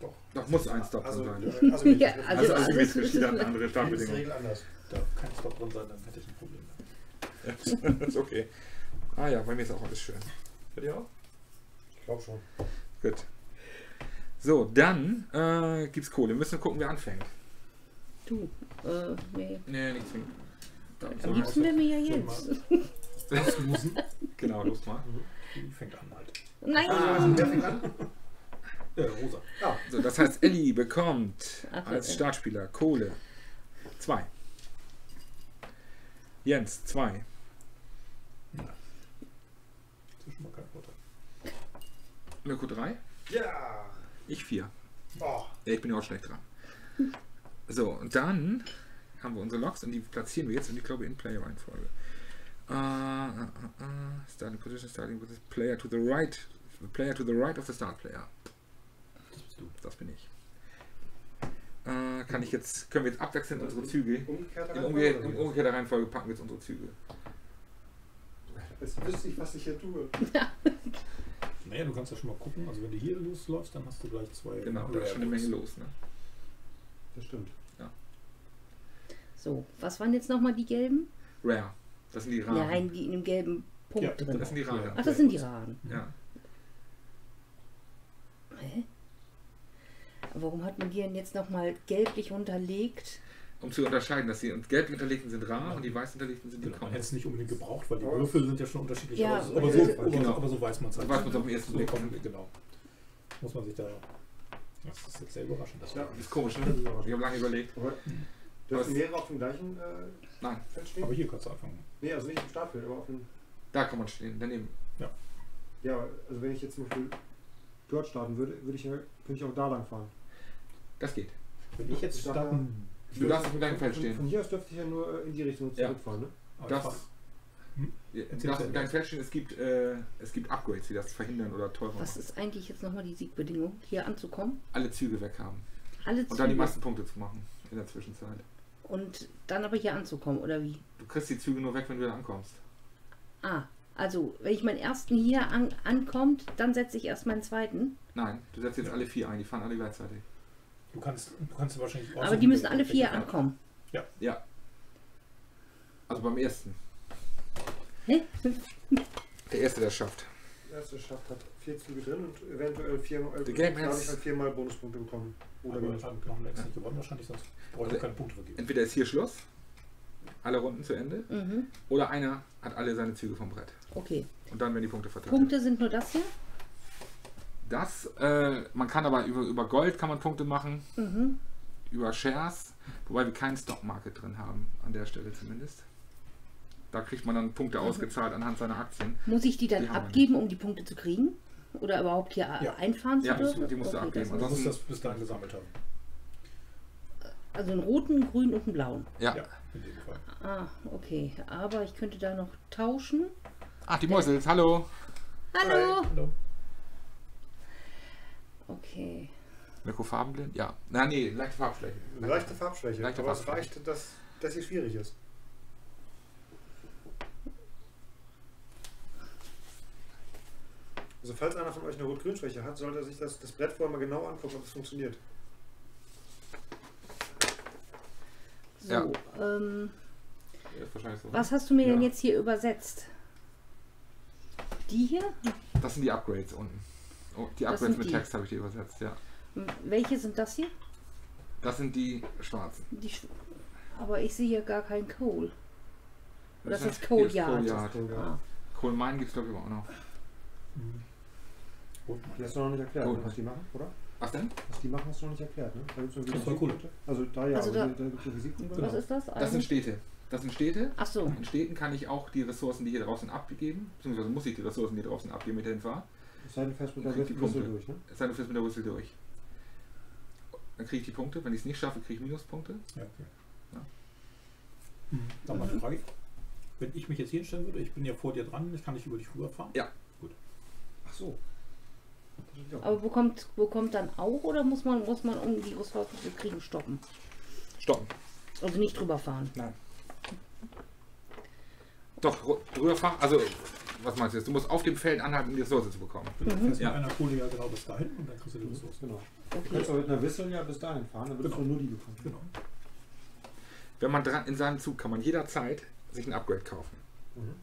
Doch. Doch, muss ein Stop Also, drin äh, sein. also, Ja, also, also- Also, also eine andere die Startbedingung. Regel anders. Darf kein Stop drin sein, dann hätte ich ein Problem. ist okay. Ah ja, bei mir ist auch alles schön. Bei dir auch? Ich glaube schon. Gut. So, dann äh, gibt's Kohle. Wir müssen gucken, wer anfängt. Du, äh, nee. Nee, nichts zwingend. Da, Am liebsten wäre mir ja jetzt. Auslosen. Genau, los mal. Die fängt an halt. Nein! Ah. Wer fängt an? Ja, rosa. Ah, So, das heißt, Ellie bekommt Ach, als okay. Startspieler Kohle 2. Jens 2. Das ist schon mal kein Vorteil. Mirko 3. ja! Ich 4. Oh, Ja, ich bin ja auch schlecht dran. So, und dann haben wir unsere Loks und die platzieren wir jetzt in die, glaube ich, in Player-Reihenfolge. Uh, uh, uh, uh, starting position, starting with the player to the right. The player to the right of the start player. Das bist du. Das bin ich. Kann ich jetzt, können wir jetzt abwechselnd unsere Züge in umgekehrter Reihenfolge packen wir jetzt unsere Züge. Jetzt wüsste ich, was ich hier tue. Naja, du kannst ja schon mal gucken. Also wenn du hier losläufst, dann hast du gleich zwei. Genau, da ist schon eine Menge los. Ne? Das stimmt. So, was waren jetzt nochmal die gelben? Rare. Das sind die Rahmen. Nein, die in dem gelben Punkt Ja, drin. Das sind die Rahmen. Ach, das sind die Raden. Ja. Hä? Warum hat man die denn jetzt nochmal gelblich unterlegt? Um zu unterscheiden, dass die gelb hinterlegten sind rar und die weiß hinterlegten sind die Genau, man hätte es nicht unbedingt gebraucht, weil die Würfel sind ja schon unterschiedlich. Ja, aber, so- aber, so, aber, genau. aber so weiß man es halt. So weiß man's auf den ersten Blick. kommt- Genau. Muss man sich da. Das ist jetzt sehr überraschend. Das Ja. Ist komisch, ne? Ich habe lange überlegt. Aber dürfen mehrere auf dem gleichen äh, Nein, Feld stehen? Aber hier kannst du anfangen. nee, also nicht im Startfeld, aber auf dem. da kann man stehen, daneben. Ja, also wenn ich jetzt zum Beispiel dort starten würde, würde ich ja, könnte ich auch da lang fahren. Das geht. Wenn ich jetzt starten. Du darfst auf dem gleichen Feld stehen. von hier aus dürfte ich ja nur äh, in die Richtung Ja. zurückfahren, ne? aber Das, ja, zu deinem Feld stehen, es gibt, äh, es gibt Upgrades, die das verhindern oder teurer Was machen. ist eigentlich jetzt nochmal die Siegbedingung, hier anzukommen? Alle Züge weg haben. Alle Und dann die Züge. meisten Punkte zu machen in der Zwischenzeit. Und dann aber hier anzukommen, oder wie? Du kriegst die Züge nur weg, wenn du da ankommst. Ah, also wenn ich meinen ersten hier an, ankommt, dann setze ich erst meinen zweiten. Nein, du setzt jetzt alle vier ein, die fahren alle gleichzeitig. Du kannst, du kannst wahrscheinlich. Aber die müssen alle vier ankommen. Ja. Also beim ersten. Ne? Der erste, der es schafft. Der erste schafft hat vier Züge drin und eventuell viermal, The game has- halt viermal Bonuspunkte bekommen. Oder Aber Minuspunkte. noch haben wir jetzt nicht gewonnen, wahrscheinlich, sonst brauche ich Also- keine Punkte vergeben. Entweder ist hier Schluss, alle Runden zu Ende, Mhm. oder einer hat alle seine Züge vom Brett. Okay. Und dann werden die Punkte verteilt. Punkte sind nur das hier. Das, äh, man kann aber über, über Gold kann man Punkte machen, Mhm. über Shares, wobei wir keinen Stock Market drin haben, an der Stelle zumindest. Da kriegt man dann Punkte ausgezahlt anhand seiner Aktien. Muss ich die dann Die abgeben, um die Punkte zu kriegen? Oder überhaupt hier Ja. einfahren Ja, zu die- dürfen? die musst du Okay, abgeben. das Du muss- musst das bis dahin gesammelt haben. Also einen roten, einen grünen und einen blauen. Ja. Ja, in dem Fall. Ah, okay. Aber ich könnte da noch tauschen. Ach, die Mäusels, hallo. Hallo! Hallo. Okay. Mirko farbenblind? Ja. Na, nee, leichte Farbschwäche. Leichte Farbschwäche. Leichte aber es Farbschwäche. reicht, dass das hier schwierig ist. Also falls einer von euch eine Rot-Grün-Schwäche hat, sollte er sich das, das Brett vorher mal genau angucken, ob es funktioniert. So, Ja. ähm, so. was hast du mir denn Ja. jetzt hier übersetzt? Die hier? Das sind die Upgrades unten. Oh, die Das Upgrades mit die. Text habe ich dir übersetzt, ja. Welche sind das hier? Das sind die schwarzen. Die Sch- aber ich sehe hier gar. Oder ist das Coal ist Yard? Coal Yard. Ah, Coal Mine gibt es glaube ich auch noch. Mhm. Gut, Die hast du noch nicht erklärt, Gut. ne, was die machen, oder? Was denn? Was die machen, hast du noch nicht erklärt, ne? Da gibt's irgendwie Das war cool. Also da ja, Also aber da- da, gibt es Siegpunkte. Was ist das? Das sind Städte. Das sind Städte. Ach so. In Städten kann ich auch die Ressourcen, die hier drauf sind, abgeben. Beziehungsweise muss ich die Ressourcen, die drauf sind, abgeben mit der Hinfahrt. Es sei denn, fährst mit der Kriegt die Whistle Punkte. durch, ne? Es sei denn, du fährst mit der Whistle durch. Dann kriege ich die Punkte. Wenn ich es nicht schaffe, kriege ich Minuspunkte. Ja, okay. Ja. Mhm. Dann mal eine Frage. Wenn ich mich jetzt hier hinstellen würde, ich bin ja vor dir dran, ich kann nicht über dich rüberfahren. Ach so. Das ist ja auch- Aber wo kommt, wo kommt dann auch oder muss man, muss man um die Ressourcen zu kriegen stoppen? Stoppen. Also nicht drüber fahren. Nein. Doch, drüber fahren. Also, was meinst du jetzt? Du musst auf dem Feld anhalten, um die Ressource zu bekommen. Du Mhm. fährst Ja. mit einer Kohle ja genau bis dahin und dann kriegst du die Ressourcen. Genau. Du Okay. kannst aber mit einer Whistle ja bis dahin fahren, dann würdest Genau. du nur die bekommen. Genau. Wenn man dran in seinem Zug kann man jederzeit sich ein Upgrade kaufen. Mhm.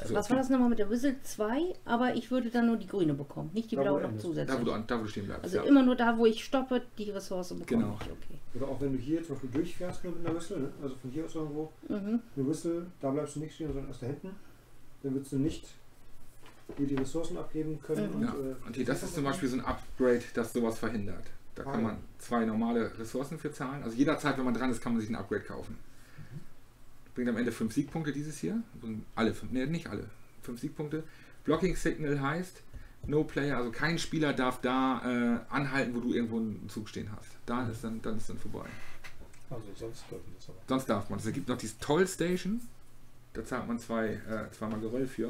Also, Was war das nochmal mit der Whistle 2? Aber ich würde dann nur die grüne bekommen, nicht die Da, blaue noch ist. Da, wo zusätzlich. du, an- da, wo du stehen bleibst. Also ja. immer nur da, wo ich stoppe, die Ressource bekomme Genau. ich. Okay. Oder auch wenn du hier zum Beispiel durchfährst mit einer Whistle, ne? also von hier aus irgendwo, Mhm. eine Whistle, da bleibst du nicht stehen, sondern erst da hinten, dann würdest du nicht dir die Ressourcen abgeben können. Mhm. Und, Ja. äh, Und hier, das ist zum Beispiel so ein Upgrade, das sowas verhindert. Da Ah, kann man zwei normale Ressourcen für zahlen. Also jederzeit, wenn man dran ist, kann man sich ein Upgrade kaufen. Bringt am Ende fünf Siegpunkte dieses hier. Alle fünf, ne, nicht alle. Fünf Siegpunkte. Blocking Signal heißt, no player, also kein Spieler darf da äh, anhalten, wo du irgendwo einen Zug stehen hast. Da ist dann, dann ist dann vorbei. Also sonst dürfen das aber. Sonst darf man. Es gibt noch dieses Toll Station. Da zahlt man zwei, äh, zweimal Geröll für.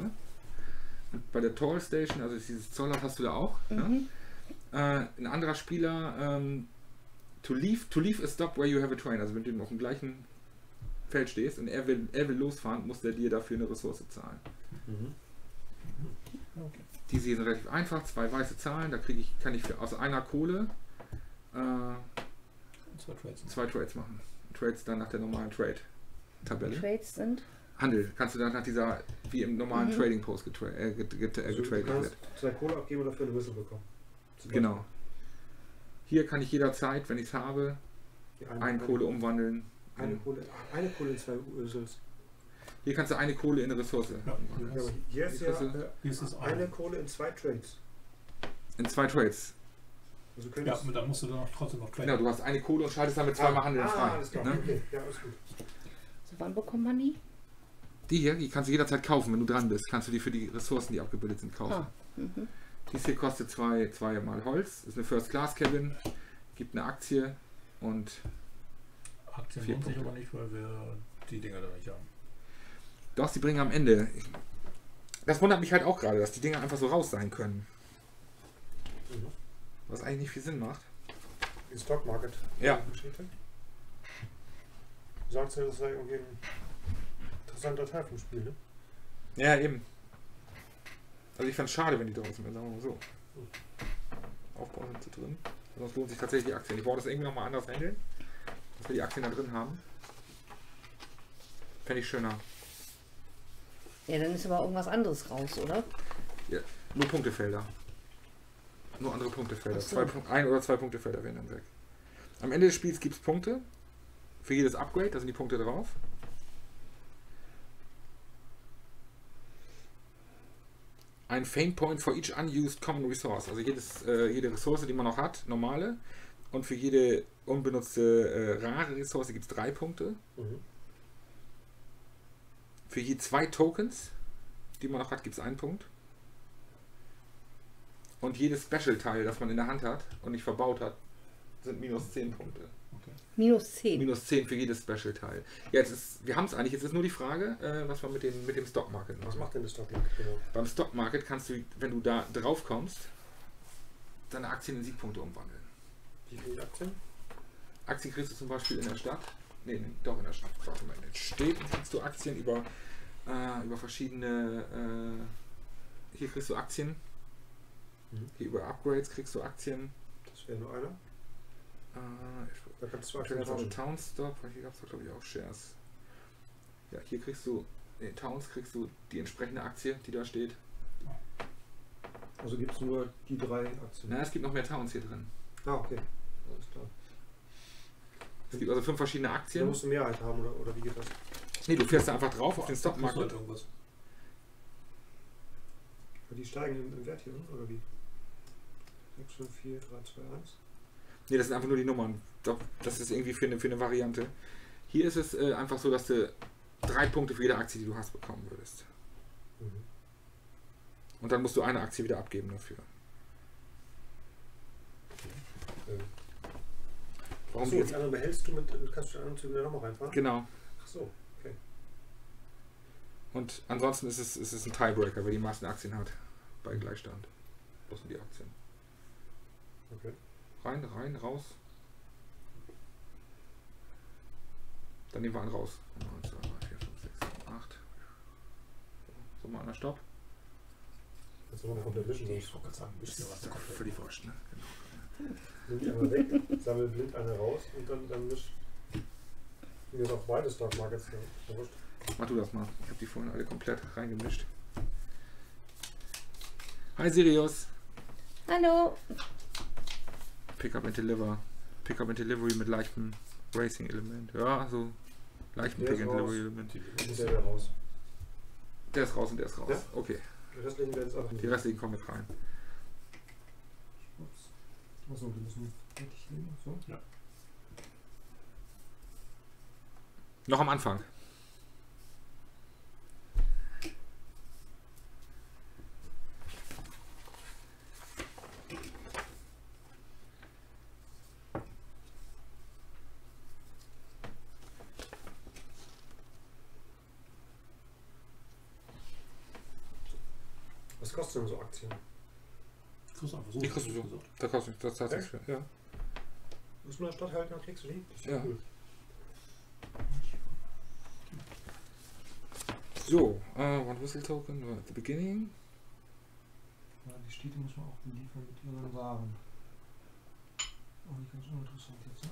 Und bei der Toll Station, also dieses Zollhaus hast du da auch. Ne? Mhm. Äh, ein anderer Spieler, ähm, to leave, to leave a stop where you have a train. Also wenn du auf dem gleichen Feld stehst und er will, er will losfahren, muss der dir dafür eine Ressource zahlen. Mhm. Okay. Diese hier sind relativ einfach, zwei weiße Zahlen, da kriege ich, kann ich für, aus einer Kohle äh, Zwei Trades. zwei Trades machen. Trades dann nach der normalen Trade-Tabelle. Trades sind. Handel kannst du dann nach dieser, wie im normalen Mhm. Trading Post getra äh, get, get, äh, Also, getradet wird. zwei Kohle abgeben und dafür eine Whistle bekommen. Genau. Hier kann ich jederzeit, wenn ich es habe. Die eine Kohle umwandeln. Eine in- Kohle, eine Kohle in zwei Whistles. Hier kannst du eine Kohle in eine Ressource Ja. hier ist ja äh, Hier ist es eine eine. Kohle in zwei Trades. In zwei Trades. Also Ja, dann musst du dann auch trotzdem noch traden. Genau, du hast eine Kohle und schaltest damit zweimal Handeln ah, frei. Alles klar. Ne? Okay, ja, alles gut. So, wann bekommt man die? Die hier, die kannst du jederzeit kaufen, wenn du dran bist. Kannst du die für die Ressourcen, die abgebildet sind, kaufen. Ah. Mhm. Dies hier kostet zwei, zweimal Holz, ist eine First Class Cabin, gibt eine Aktie und Aktien Vier lohnt sich Punkte. aber nicht, weil wir die Dinger da nicht haben. doch, sie bringen am Ende. Das wundert mich halt auch gerade, dass die Dinger einfach so raus sein können. Mhm. Was eigentlich nicht viel Sinn macht. Die Stock Market Ja. Geschichte. Sagst du, das sei irgendwie ein interessanter Teil vom Spiel, ne? Ja, eben. Also ich fand es schade, wenn die draußen wären, sagen wir mal so. Aufbau sind sie drin. Sonst lohnt sich tatsächlich die Aktien. Ich brauche das irgendwie nochmal anders handeln, wir die Aktien da drin haben. Fände ich schöner. Ja, dann ist aber irgendwas anderes raus, oder? Nur Punktefelder. Nur andere Punktefelder. So. Zwei ein oder zwei Punktefelder werden dann weg. Am Ende des Spiels gibt es Punkte. Für jedes Upgrade, da sind die Punkte drauf. Ein Fame Point for each unused common resource. Also jedes, äh, jede Ressource, die man noch hat, normale. Und für jede unbenutzte äh, rare Ressource gibt es drei Punkte. Mhm. Für je zwei Tokens, die man noch hat, gibt es einen Punkt. Und jedes Special-Teil, das man in der Hand hat und nicht verbaut hat, sind minus 10 Punkte. Minus 10. Minus 10 für jedes Special-Teil. Ja, jetzt ist, wir haben es eigentlich, jetzt ist nur die Frage, äh, was wir mit, den, mit dem Stock-Market Was machen. macht denn das Stock Market genau? Beim Stock-Market kannst du, wenn du da drauf kommst, deine Aktien in Siegpunkte umwandeln. Wie viele Aktien? Aktien kriegst du zum Beispiel in der Stadt. Nee, nee doch in der Stadt. Warte mal, in den Städten kriegst du Aktien über, äh, über verschiedene. Äh, hier kriegst du Aktien Mhm. Hier über Upgrades kriegst du Aktien. Das wäre nur einer. Äh, ich Da kannst du Aktien Aktien von tauschen. Town Stop, hier gab es glaube ich auch Shares. Ja, hier kriegst du, in Towns kriegst du die entsprechende Aktie, die da steht. Also gibt es nur die drei Aktien. Na, es gibt noch mehr Towns hier drin. Ah, okay. Alles klar. Es gibt also fünf verschiedene Da Aktien. musst du Mehrheit haben, oder, oder wie geht das? Nee, du fährst da einfach drauf auf den Stock Stock Market. irgendwas. Die steigen im, Wert hier, oder wie? 6, 5, 4, 3, 2, 1. Nee, das sind einfach nur die Nummern. Das ist irgendwie für eine, für eine Variante. Hier ist es äh, einfach so, dass du drei Punkte für jede Aktie, die du hast, bekommen würdest. Mhm. Und dann musst du eine Aktie wieder abgeben dafür. Äh, Warum Achso, die die jetzt? andere behältst du mit, kannst du die anderen Züge nochmal reinfahren? Genau. Ach so. Und ansonsten ist es, ist es ein Tiebreaker, wer die meisten Aktien hat. Bei Gleichstand. Das sind die Aktien. Okay. Rein, rein, raus. Dann nehmen wir einen raus. 1, 2, 3, 4, 5, 6, 7, 8. So, mal einer Stopp. Jetzt wollen wir komplett wischen, Ich sonst wollte gerade sagen, ein bisschen was da kommt. Völlig wurscht, ne? Genau. Nimm die einmal weg, sammel blind eine raus und dann, dann misch. Ist auch beide Stock Markets. Mach du das mal. Ich habe die vorhin alle komplett reingemischt. Hi Sirius. Hallo. Pickup and Deliver. Pickup and Delivery mit leichtem Racing-Element. Ja, so leichten Der ist Pick and. Delivery-Element. Der raus. Der ist raus und der ist raus. Ja. Okay. Die restlichen werden jetzt einfach Die restlichen kommen mit rein. Achso, die müssen richtig liegen. So. Noch am Anfang. Was kostet denn so Aktien? Kriegst du einfach so. Die kriegst du so. Da kostet das tatsächlich. Ja. Musst du mal Stadt halten, dann kriegst du die? Das ist Ja. cool. So, uh, One Whistle Token at the beginning. Ja, die Städte muss man auch beliefern mit ihren Waren. Auch nicht ganz uninteressant jetzt. Ne?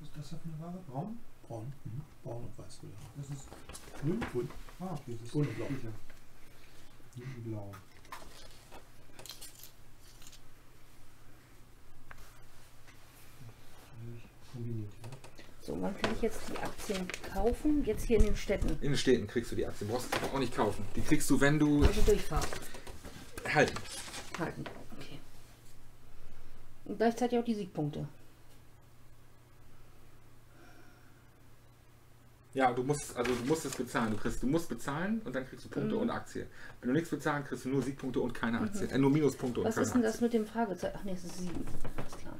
Was ist das da für eine Ware? Braun? Braun. Mhm. Braun und weiß. Ja. Das ist. Grün? Grün. Ah, okay, das ist Grün und blau. Grün und blau. Kombiniert, ja. So, wann kann ich jetzt die Aktien kaufen? Jetzt hier in den Städten. In den Städten kriegst du die Aktien. Brauchst du aber auch nicht kaufen. Die kriegst du, wenn du Also durchfahren. halten. Halten. Okay. Und gleichzeitig auch die Siegpunkte. Ja, du musst, also du musst es bezahlen. Du, kriegst, du musst bezahlen und dann kriegst du Punkte Mhm. und Aktie. Wenn du nichts bezahlen, kriegst du nur Siegpunkte und keine Aktie. Äh, nur Minuspunkte und Was keine ist denn Aktie. das mit dem Fragezeichen? Ach nee, es ist sieben. Alles klar.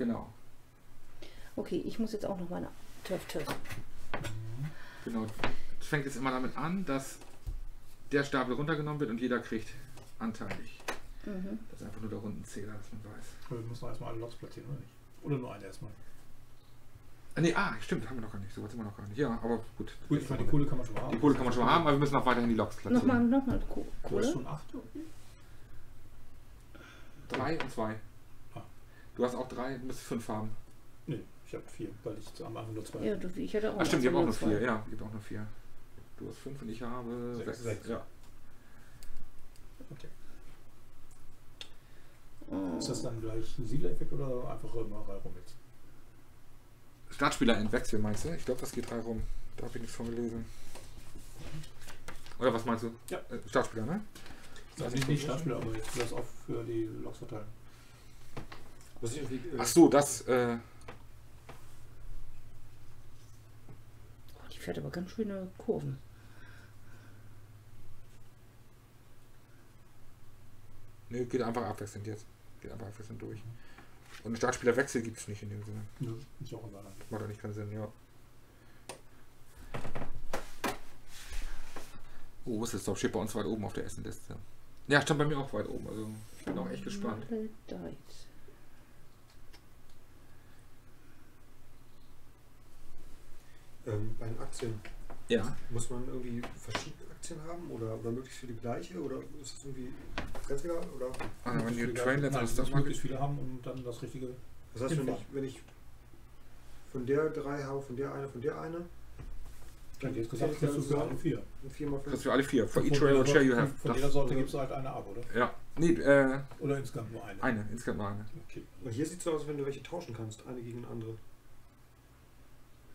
Genau. Okay, ich muss jetzt auch noch meine Töff Töff. Genau. Es fängt jetzt immer damit an, dass der Stapel runtergenommen wird und jeder kriegt anteilig. Mhm. Das ist einfach nur der Rundenzähler, dass man weiß. Aber wir müssen erstmal alle Loks platzieren, oder nicht? Oder nur eine erstmal. Ah, nee, ah, stimmt, haben wir noch gar nicht. So weit sind wir noch gar nicht. Ja, aber gut. Gut, ich meine, die Kohle kann man schon haben. Die Kohle kann man schon mal haben, aber wir müssen auch weiterhin die Loks platzieren. Nochmal, nochmal Ko- Du hast Kohle. schon acht? Drei und zwei. Du hast auch drei, du müsstest fünf haben. Nee, ich habe vier, weil ich am Anfang nur zwei Ja, du, ich hatte auch Ah, stimmt, ich habe auch nur zwei. vier. Ja, ich habe auch nur vier. Du hast fünf und ich habe Sechs. sechs. Sechs. Ja. Okay. Oh. Ist das dann gleich ein Siedler-Effekt oder einfach immer rum jetzt? Startspieler Wechsel meinst du? Ich glaube, das geht drei rum. Da habe ich nichts von gelesen. Oder was meinst du? Ja. Äh, Startspieler, ne? Also nicht, nicht Startspieler, aber jetzt das auch für die Loks verteilen. Was ich irgendwie. Äh, Ach so, das. Äh, Oh, die fährt aber ganz schöne Kurven. ne, geht einfach abwechselnd jetzt. Geht einfach abwechselnd durch. Und einen Startspielerwechsel gibt es nicht in dem Sinne. Nö, ist ja auch. Macht doch nicht keinen Sinn, ja. Oh, ist es doch? Steht bei uns weit oben auf der ersten Liste. Ja, stand bei mir auch weit oben. Also ich bin auch echt gespannt. Ähm, bei den Aktien Ja. muss man irgendwie verschiedene Aktien haben oder, oder möglichst viele gleiche oder ist das irgendwie grenzwertig oder? Also wenn Viele du geil- Train Let's Nein, on du Stock musst Market möglichst viele haben und dann das richtige. Das heißt, wenn ich, wenn ich von der drei habe, von der eine, von der eine, hätte jetzt gesagt, kriegst du das für alle vier. viermal fünf. du alle vier. For Von each jeder railroad share you Sorte- have. Von Das- jeder Sorte gibst du halt eine ab, oder? Ja. Nee, äh, Oder insgesamt nur eine. eine. Insgesamt nur eine. Okay. Und hier sieht es so aus, wenn du welche tauschen kannst, eine gegen eine andere. Dann musst du irgendwie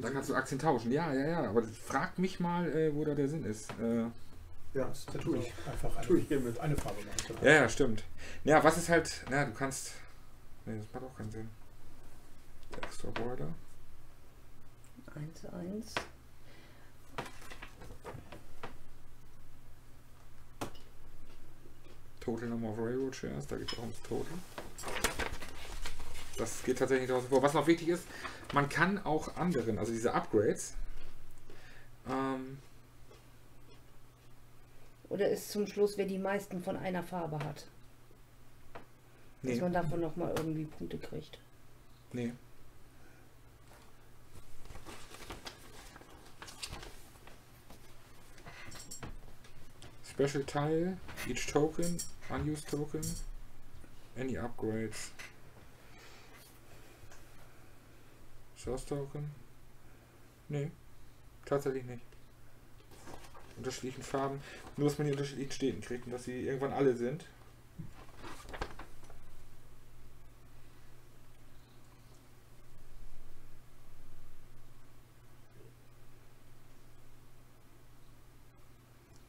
Da kannst du Aktien tauschen. Ja, ja, ja. Aber frag mich mal, äh, wo da der Sinn ist. Äh, Ja, Das hätten tue ich. Einfach Tue eine, ich hiermit. eine Farbe machen. ja, ja, stimmt. Ja, was ist halt. Na, du kannst. Nee, das macht auch keinen Sinn. Der extra Boiler. 1, 1. Total Number of Railroad Shares, da geht es auch ums Total. Das geht tatsächlich draußen vor. Was noch wichtig ist, man kann auch anderen, also diese Upgrades, ähm, Oder ist zum Schluss, wer die meisten von einer Farbe hat? Dass nee, man davon nochmal irgendwie Punkte kriegt. nee. Special Tile, each token, unused token, any upgrades. Source? Nee, tatsächlich nicht. Unterschiedlichen Farben. Nur, dass man die unterschiedlichen Städten kriegt und dass sie irgendwann alle sind.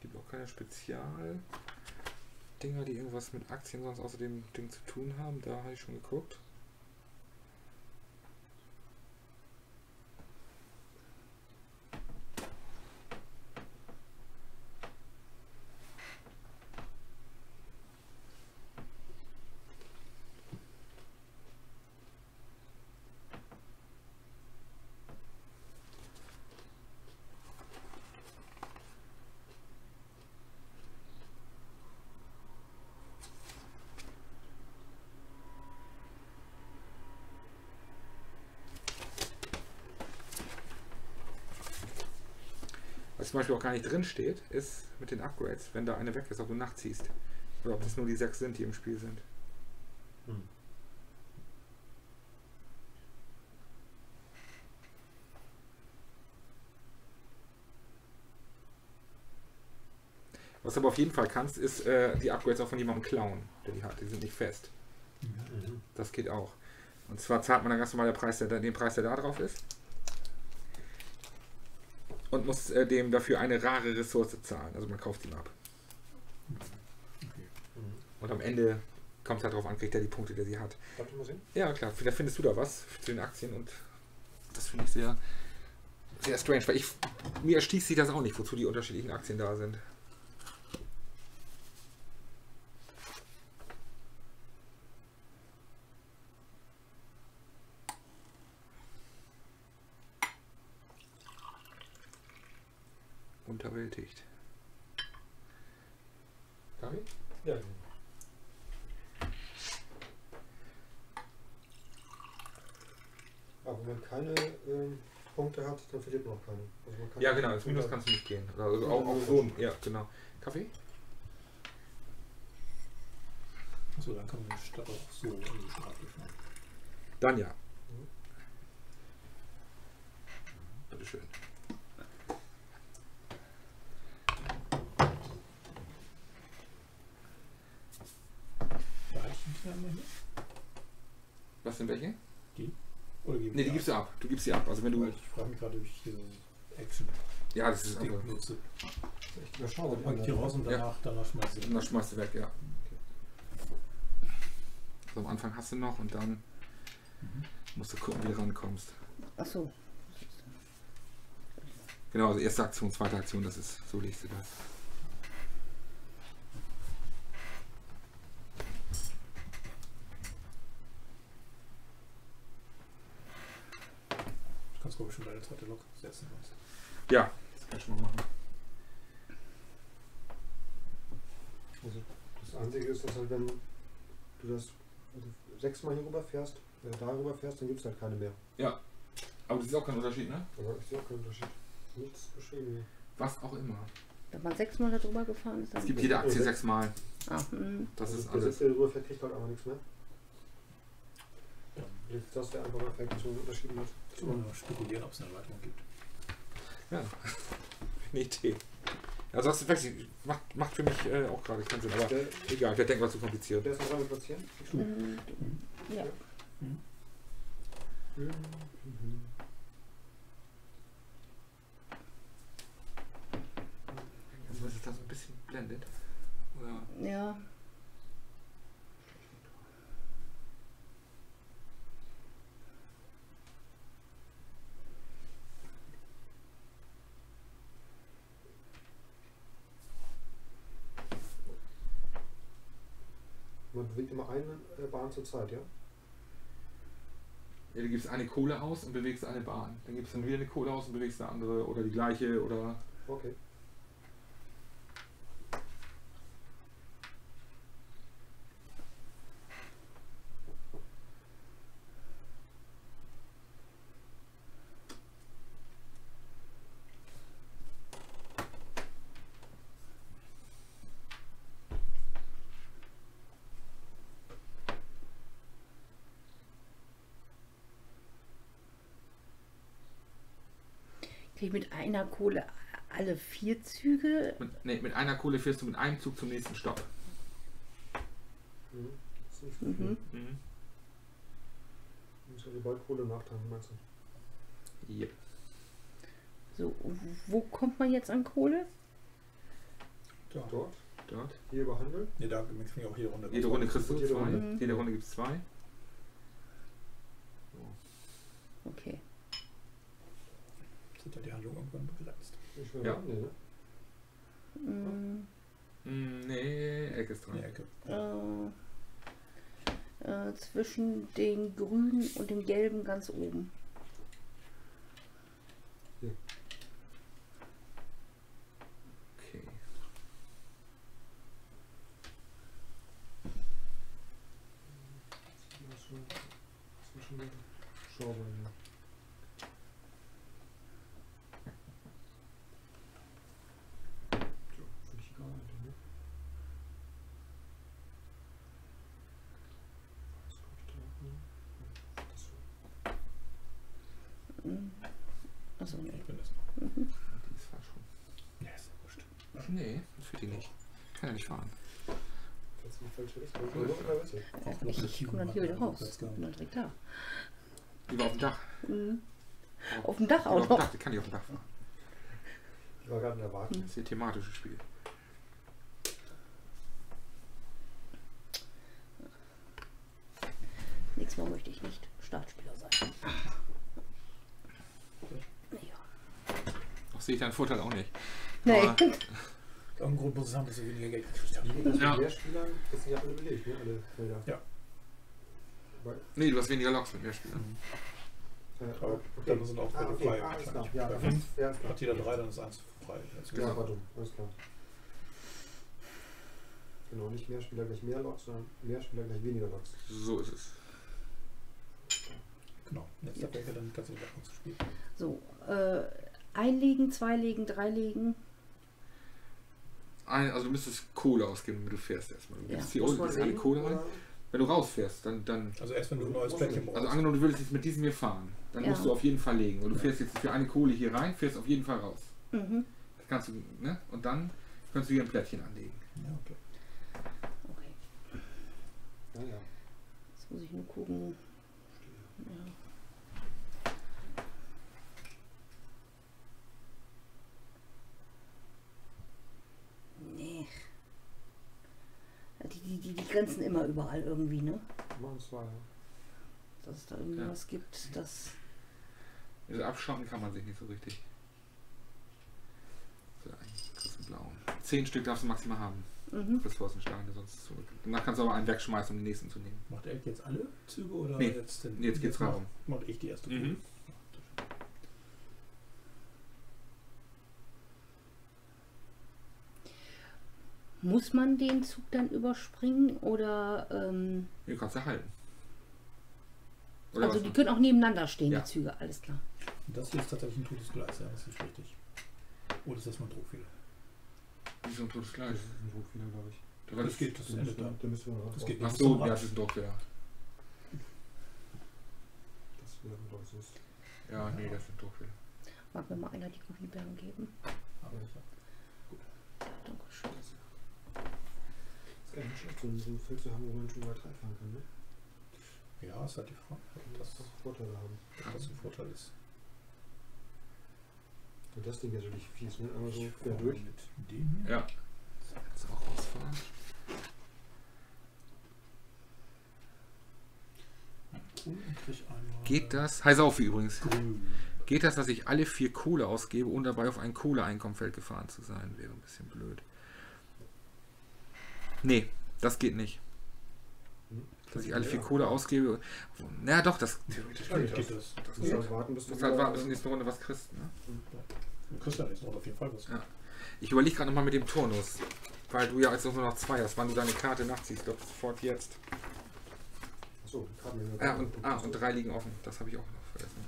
Gibt auch keine Spezial. Dinger, die irgendwas mit Aktien sonst außer dem Ding zu tun haben. Da habe ich schon geguckt. Zum Beispiel auch gar nicht drin steht, ist mit den Upgrades, wenn da eine weg ist, ob du nachziehst. Oder ob das nur die sechs sind, die im Spiel sind. Hm. Was du aber auf jeden Fall kannst, ist äh, die Upgrades auch von jemandem klauen, der die hat. Die sind nicht fest. Mhm. Das geht auch. Und zwar zahlt man dann ganz normal der Preis, der, den Preis, der da drauf ist. Und muss äh, dem dafür eine rare Ressource zahlen. Also man kauft ihn ab. Okay. Und am Ende kommt es halt darauf an, kriegt er die Punkte, die sie hat. Ich mal sehen? Ja, klar. Vielleicht findest du da was zu den Aktien und das finde ich sehr, sehr strange, weil ich, mir erschließt sich das auch nicht, wozu die unterschiedlichen Aktien da sind. Unterwältigt. Gabi? Ja. Aber wenn man keine ähm, Punkte hat, dann verliert man auch keine. Also man kann Ja, genau, ins Minus haben. kannst du nicht gehen. Also auch, auch so, ja, genau. Kaffee? Achso, dann kann man die Stadt auch so in die Stadt durchfahren. Dann ja. Bitteschön. Behalte ich die einmal hier? Was sind welche? Oder gebe Ne, die gibst du ab. Du gibst sie ab. Also wenn du. Ich frage mich gerade, ob ich diese Action Ja, das ist Stick einfach. nutze. Das ist echt überschaubar. Dann pack ich die raus und Ja. danach, danach schmeiße ich Und dann schmeißt du weg, ja. Also am Anfang hast du noch und dann musst du gucken, wie du rankommst. Achso. Genau, also erste Aktion, zweite Aktion, das ist, so legst du das. Du kannst glaube ich schon deine zweite Lok setzen. Ja, das kann ich schon mal machen. Also das Einzige ist, dass halt, wenn du das also sechsmal hier rüber fährst, äh, darüber fährst, dann gibt es halt keine mehr. Ja. Aber das ist auch kein Unterschied, ne? Aber ich sehe auch keinen Unterschied. Nichts beschrieben hier. Was auch immer. Wenn man sechsmal da drüber gefahren ist, dann. Es gibt jede Aktie sechsmal. ah, hm. Das Also ist alles. Der drüber fährt, kriegt halt aber nichts mehr. Jetzt der einfach mal man unterschieden hat. Wollen wir mal spekulieren, ob es eine Erweiterung gibt. Ja. Eine Idee. Also das ich, macht, macht für mich äh, auch gerade keinen Sinn. Aber Der, egal, der denkt war zu kompliziert. der ist noch dran mit platzieren. Hm, Ja. Mhm. Also ist das so ein bisschen blendet? Oder? Ja. Man bewegt immer eine äh, Bahn zur Zeit, ja? Ja, du gibst eine Kohle aus und bewegst eine Bahn. Dann gibst du dann wieder eine Kohle aus und bewegst eine andere oder die gleiche oder. Okay. Krieg ich mit einer Kohle alle vier Züge? Mit, nee, mit einer Kohle fährst du mit einem Zug zum nächsten Stopp. Mhm. Das ist nicht so Mhm. Mhm. Muss ja die Ballkohle nachtragen, meinst du? Yep. So, wo kommt man jetzt an Kohle? Ja. Dort, Dort. hier über Handel. Nee, da kriegen wir auch jede Runde. Jede Runde kriegst du zwei. Runde. Mhm. Jede Runde gibt es zwei. Okay. Sind da die Handlung irgendwann begrenzt. Ich will Ja. ja. nee, ne? Mm, nee, Eck ist dran. der Ecke. äh, äh, zwischen den grünen und dem gelben ganz oben. Okay. Das ist schon- das ist schon mal Schaubar, ja. So, völlig egal, eigentlich, ne? Was kommt da noch? Das so. Hm. Achso, nee. Ich bin das. Die ist falsch rum. Ja, ist ja wurscht. Nee, das fühlt die nicht. Kann ja nicht fahren. Das ist die falsche Richtung. Ich bin noch unterwegs. Ich, ich komme dann hier wieder raus. Bin dann direkt da. Die war auf dem Dach. Hm. Auf dem Dach auch auf dem noch. Dach, die kann die auf dem Dach fahren. Ich war gerade in der Waage. Das ist hier thematisches Spiel. Nächstes Mal möchte ich nicht Startspieler sein. Ja. Auch sehe ich deinen Vorteil auch nicht. Nee. Aber- Irgendein Grund muss es haben, dass wir weniger Geld gekriegt haben. das Ja. Lehrspielern? Das sind ja alle belegt, ne? Alle Felder. Ja. Nee, du hast weniger Loks mit mehr Spielern. äh, Aber okay. dann sind auch ah, okay. frei Ah, klar. Ja, fünf. Ja, ist klar. Hat jeder drei, dann ist eins frei. Ja, Genau. war dumm. Alles klar. Genau, nicht mehr Spieler gleich mehr Loks, sondern mehr Spieler gleich weniger Loks. So ist es. Genau. Jetzt der Becker, dann kannst du wieder zu spielen. So, äh, einlegen, zweilegen, dreilegen. Ein, also du müsstest Kohle ausgeben, wenn du fährst erstmal. Du Ja. gibst hier Muss unten eine legen, Kohle rein. Wenn du rausfährst, dann, dann Also erst wenn du ein neues Plättchen brauchst. also angenommen, du würdest jetzt mit diesem hier fahren, dann Ja. musst du auf jeden Fall legen. Und du fährst jetzt für eine Kohle hier rein, fährst auf jeden Fall raus. Mhm. Das kannst du, ne? Und dann kannst du hier ein Plättchen anlegen. ja, okay. Okay. Ja, ja. Jetzt muss ich nur gucken. Ja. Nee. Ja, Die, die, die, die grenzen immer überall irgendwie, ne? Zwei, ja. Dass es da irgendwie Ja. was gibt, das. Also abschauen kann man sich nicht so richtig. So, eigentlich kriegst du einen blauen. Zehn Stück darfst du maximal haben. Mhm. Ressourcensteine, sonst zurück. Danach kannst du aber einen wegschmeißen, um den nächsten zu nehmen. Macht Elk jetzt alle Züge oder Nee. jetzt den, Jetzt geht's mach- darum. Mach ich die erste Mhm. Muss man den Zug dann überspringen oder. Ähm, Den kannst du halten. Oder also die können auch nebeneinander stehen, Ja. die Züge, alles klar. Das hier ist tatsächlich ein totes Gleis, ja, das ist richtig. Oder ist das mal ein Druckfehler? Wieso ein totes Das Gleis? ist ein Druckfehler, glaube ich. Das geht, das Da endet da. da müssen wir noch Das geht Ach nicht. so, ja, das ist ein Druckfehler. Das wäre doch sonst. Ja, nee, das ist ein Druckfehler. Mag mir mal einer die Gummibären geben? Aber sicher. Dankeschön. Das ist gar nicht schlecht, so ein, so ein Feld zu haben, wo man schon mal drei fahren kann, ne? Ja, ist halt die Frage, ob Das das, Vorteile haben. ob das ein Vorteil ist. Und das Ding ist natürlich fies, ne? Einmal so quer durch. Mit dem hier? Ja. Jetzt auch rausfahren. Geht das? Heiß auf übrigens. Grün. Geht das, dass ich alle vier Kohle ausgebe, ohne dabei auf ein Kohleeinkommenfeld gefahren zu sein? Wäre ein bisschen blöd. Nee, das geht nicht. Hm? Dass ich alle vier Ja. Kohle ausgebe. Na doch, das theoretisch Ja, geht Geht das. das? Das Du musst halt warten, bis Du du musst halt warten, bis die nächste Runde was kriegst. Ne? Du kriegst ja jetzt noch auf jeden Fall was. Ja. Ich überlege gerade nochmal mit dem Turnus. Weil du ja jetzt nur noch zwei hast, wann du deine Karte nachziehst. Ich glaube sofort jetzt. Achso, die Karten Ja, und, ah, und drei liegen offen. Das habe ich auch noch vergessen.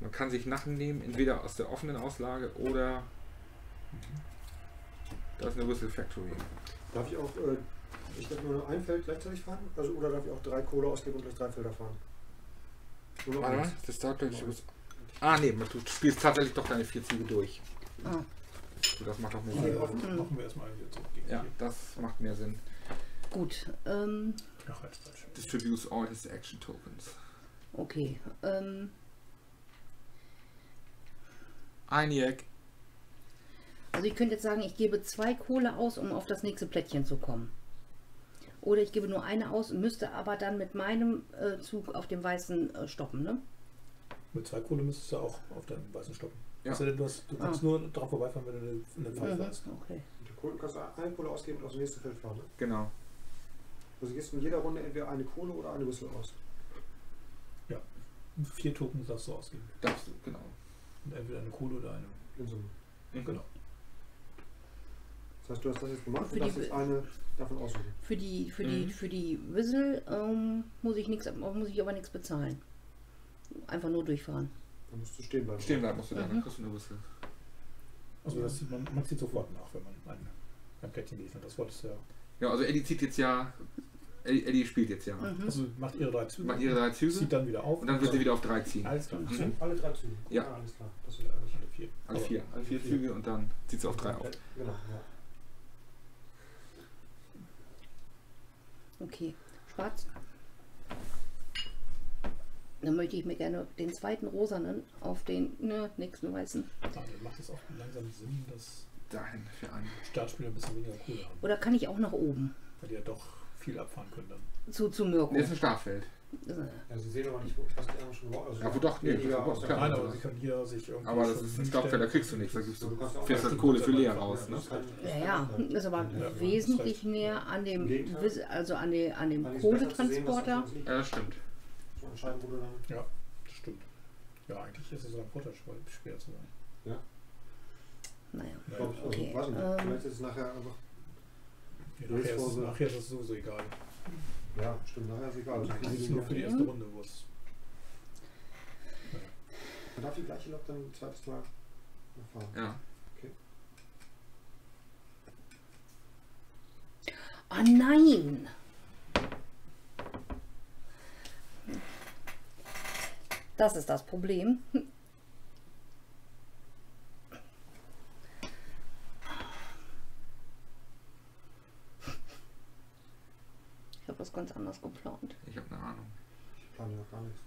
Man kann sich Nachen nehmen, entweder aus der offenen Auslage oder da ist eine Whistle Factory. Darf ich auch, äh, ich darf nur ein Feld gleichzeitig fahren? Also, oder darf ich auch drei Kohle ausgeben und gleich drei Felder fahren? Nur noch Warte mal, eins. das Startpage ist. Ah, nee, du spielst tatsächlich doch deine vier Züge durch. Ah, Das macht doch mehr Sinn. Äh, machen wir erstmal wieder zurück Ja, hier. das macht mehr Sinn. gut. Ähm, Ach. Distributes all his action tokens. okay. Ähm, ENIAC. Also ich könnte jetzt sagen, ich gebe zwei Kohle aus, um auf das nächste Plättchen zu kommen. Oder ich gebe nur eine aus, müsste aber dann mit meinem äh, Zug auf dem weißen äh, stoppen, ne? Mit zwei Kohle müsstest du auch auf deinem weißen stoppen. Ja. Ja. du, hast, du kannst Ah. nur drauf vorbeifahren, wenn du eine, eine Pfeife Mhm, hast. okay. Kohle, kannst du eine Kohle ausgeben und aus dem nächsten Feld fahren, ne? Genau. Also gehst du in jeder Runde entweder eine Kohle oder eine Whistle aus. Vier Token darfst du ausgeben. Darfst du, genau. Und entweder eine Kohle oder eine. In Summe. Genau. Das heißt, du hast das jetzt gemacht Für und die- jetzt eine davon aussuchen. Für die, für die, Mhm. für die Whistle ähm, muss ich nichts, muss ich aber nichts bezahlen. Einfach nur durchfahren. Dann musst du stehen bleiben. Stehen bleiben musst du da, dann Mhm. kriegst du eine Whistle. Also das sieht man, man sieht sofort nach, wenn man ein, ein Plättchen liefert. Das wolltest du ja. Ja, also Eddie zieht jetzt ja. Eddie, Eddie spielt jetzt ja. Mhm. Also macht ihre drei Züge. Macht ihre drei Züge Zieht dann wieder auf. und dann wird sie wieder auf drei ziehen. Alles klar. Mhm. Alle drei Züge. Ja. Ah, alles klar. Das ist ja ehrlich. Alle vier. Alle vier. Alle vier vier. Züge und dann zieht sie auf drei auf. Genau, ja. Okay. Schwarz. Dann möchte ich mir gerne den zweiten rosanen auf den ne, nächsten weißen. Dann macht es auch langsam Sinn, dass Dahin für einen. Startspieler ein bisschen weniger Kohle haben. Oder kann ich auch nach oben? Weil die ja doch viel abfahren können dann. Zu, zu Mirko. Nee, ist ein Startfeld. Äh, Ja, Sie sehen aber nicht, wo- was die anderen schon wo- also Ja, wo doch, nee, aus der klar. Nein, Hand. aber sie können hier sich irgendwie. Aber das ist ein. Startfeld, da kriegst du nichts. Da gibst Du fährst halt Kohle für leer Ja, raus. das Ne? ist das Ja, ja, ist aber Ja, ja, wesentlich das näher an dem, also an, die, an dem Kohletransporter. liegt. Ja, das stimmt. Dann. Ja, das stimmt. Ja, eigentlich ist es ein Vorteil, schwer zu sein. Naja, Ja, ich, also, Okay, weiß nicht. ähm, Vielleicht ist es nachher einfach. Ja, nachher, ist nachher ist es sowieso egal. Ja, stimmt, nachher ist egal. Das ist nur für die erste Runde, wo es. Man darf die gleiche Lok dann ein zweites Mal noch fahren. Ja. Ah nein! Das ist das Problem. Ich habe was ganz anderes geplant. Ich habe eine Ahnung. Ich plane ja gar nichts.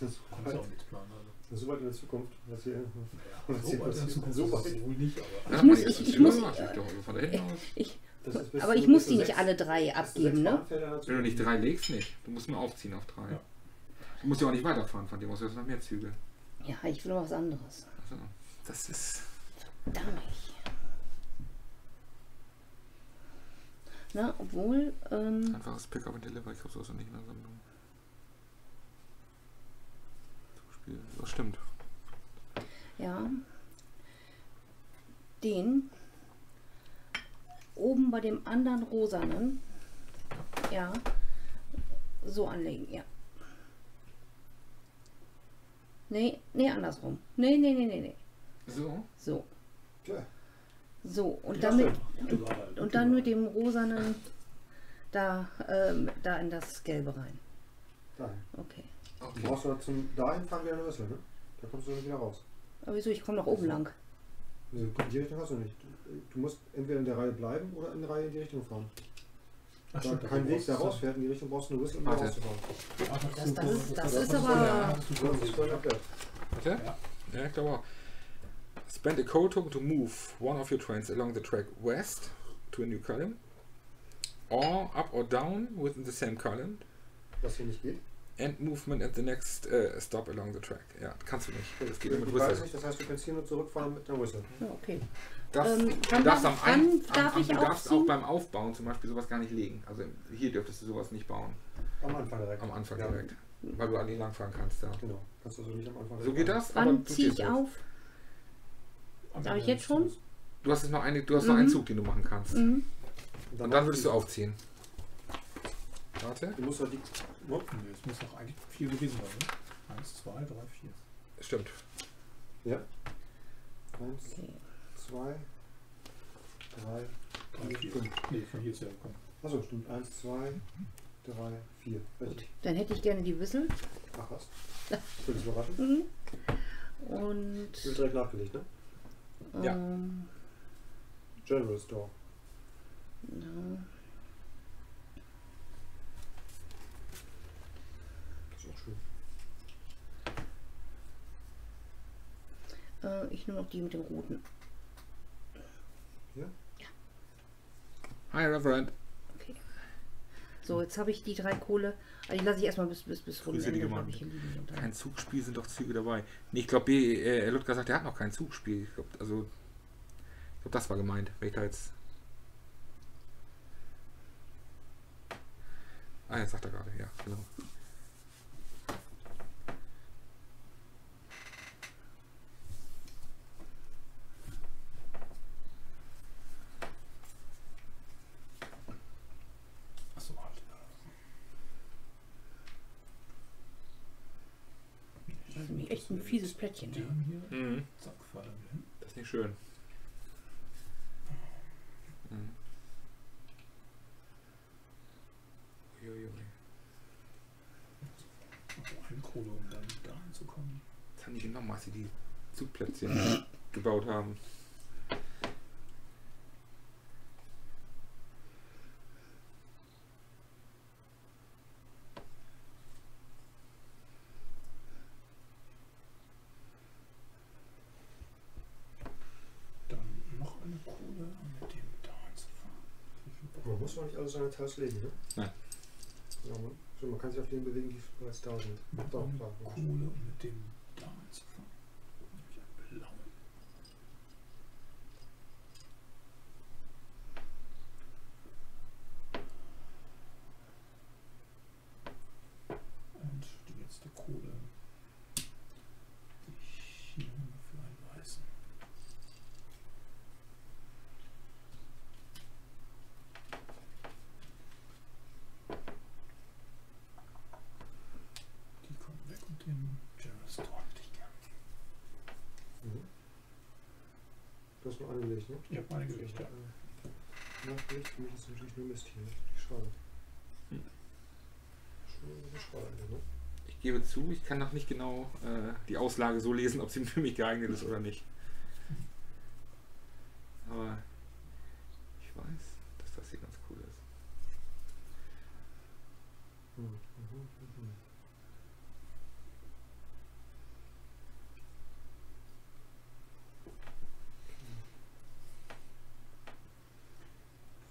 Das, das, ist so Kannst du weit, auch nichts planen. Also. das ist so weit in der Zukunft, was hier. Ja, Was so hier der passiert. So ist weit. wohl nicht, aber. Ja, muss- ich- ich ist muss- schlimmer, natürlich doch. Also von da hinten aus. Ich, ist bis aber ich muss die nicht alle drei abgeben, ne? Wenn du nicht drei legst, nicht. Du musst nur aufziehen auf drei. Ja. Du musst ja auch nicht weiterfahren von dem aus, du hast noch mehr Züge. Ja, ich will was anderes. Also, das ist. Verdammt. Na, obwohl, ähm, Einfaches Pick-up and Deliver, ich habe sowas noch nicht in der Sammlung. So Spiel. Das stimmt. Ja, den oben bei dem anderen rosanen, ja, so anlegen, ja. Nee, nee, andersrum. Nee, nee, nee, nee, nee. So. So. Tja, So. Und Ja, damit. Gute Und dann mit dem rosanen da, ähm, da in das Gelbe rein. dahin. Okay. Du Okay. brauchst du zum dahin fahren wieder eine Wissel, ne? Da kommst du nicht wieder raus. Aber wieso? Ich komme nach oben lang. In die Richtung hast du nicht. Du, musst entweder in der Reihe bleiben oder in der Reihe in die Richtung fahren. Ach, Da kein Weg brauchst da rausfährt in die Richtung, brauchst du eine Whistle, um da rauszufahren. Das- das ist- das ist aber-. Warte. Ja. Ja, ich glaube auch. Spend a coal token to move one of your trains along the track west to a new column. Or up or down within the same column. Was hier nicht geht. And movement at the next uh, stop along the track. Ja, kannst du nicht. Das geht nur mit Whistle. nicht, das heißt, du kannst hier nur zurückfahren mit einer Whistle. Ja, okay. Das, Ähm, du darfst am, ein, am, darf am, ich du darfst auch beim Aufbauen zum Beispiel sowas gar nicht legen. Also hier dürftest du sowas nicht bauen. Am Anfang direkt. Am Anfang Ja, direkt. Weil du an ihn langfahren kannst. Ja. Genau. Kannst du also nicht am Anfang So geht das. aber Wann du ziehe ich auf? Am Darf ich jetzt schon? Du hast, jetzt noch eine, du hast noch einen Mhm. Zug, den du machen kannst. Mhm. Und dann würdest du aufziehen. Warte. Du musst halt die. Oh, Nee, es muss noch eigentlich vier gewesen sein, ne? Eins, zwei, drei, vier. Stimmt. ja. Eins, Okay. zwei, drei, Drei, vier, fünf. Nee, von hier ist ja gekommen. Achso, stimmt. Eins, zwei, drei, vier. Richtig. Dann hätte ich gerne die Whistle. Ach was. Ich will das überraschen. Mhm. Und Wird direkt nachgelegt, ne? Ja. ähm, General Store. ja. Das ist auch schön. Äh, ich nehme noch die mit dem roten. Hi, Reverend. Okay. So, jetzt habe ich die drei Kohle. Also die lasse ich erstmal bis bis bis Grüße die Wochenende, glaub ich, hier liegen. Und dann- Kein Zugspiel, sind doch Züge dabei. Nee, ich glaube, äh, Ludger sagt, er hat noch kein Zugspiel. Ich glaube, also, ich glaube, das war gemeint. Wenn ich da jetzt. Ah, jetzt sagt er gerade, ja, genau. Achso, halt. Das ist nämlich echt ein fieses Plättchen. Ne? Den hier. Mhm. Zack, dann hin. Das ist nicht schön. Mhm. Uiuiui. Noch eine Kohle, um dann da hinzukommen. Jetzt haben die genommen, als sie die Zugplätzchen gebaut haben. 200.000 Leben, ne? Nein. Ja, ne? So, man kann sich auf den bewegen, die viel als 1000. Doch, doch. Kohle mit dem hast nur eine gelegt, ne? Ich habe meine gelegt, ja. Nachgelegt, für mich ist natürlich nur Mist hier. Die Schade. Hm. Schon schade, ne? Ich gebe zu, ich kann noch nicht genau äh, die Auslage so lesen, ob sie für mich geeignet ist oder nicht. Aber ich weiß, dass das hier ganz cool ist. Mhm. Mhm. Mhm.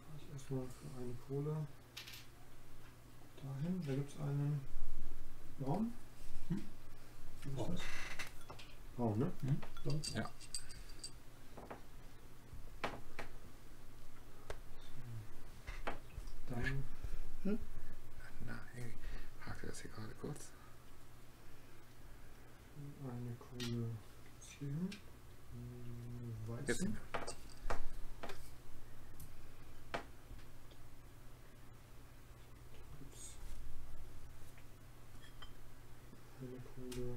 Fahr ich erstmal für eine Kohle dahin. Da gibt es einen Raum. Hm? Was ist Raum. das? Raum, ne? Hm? Ja. Dann Na, hey, hake das hier gerade kurz. eine Kohle gibt's hier hin. Hm, Jetzt. Weißen. Gibt's eine Kohle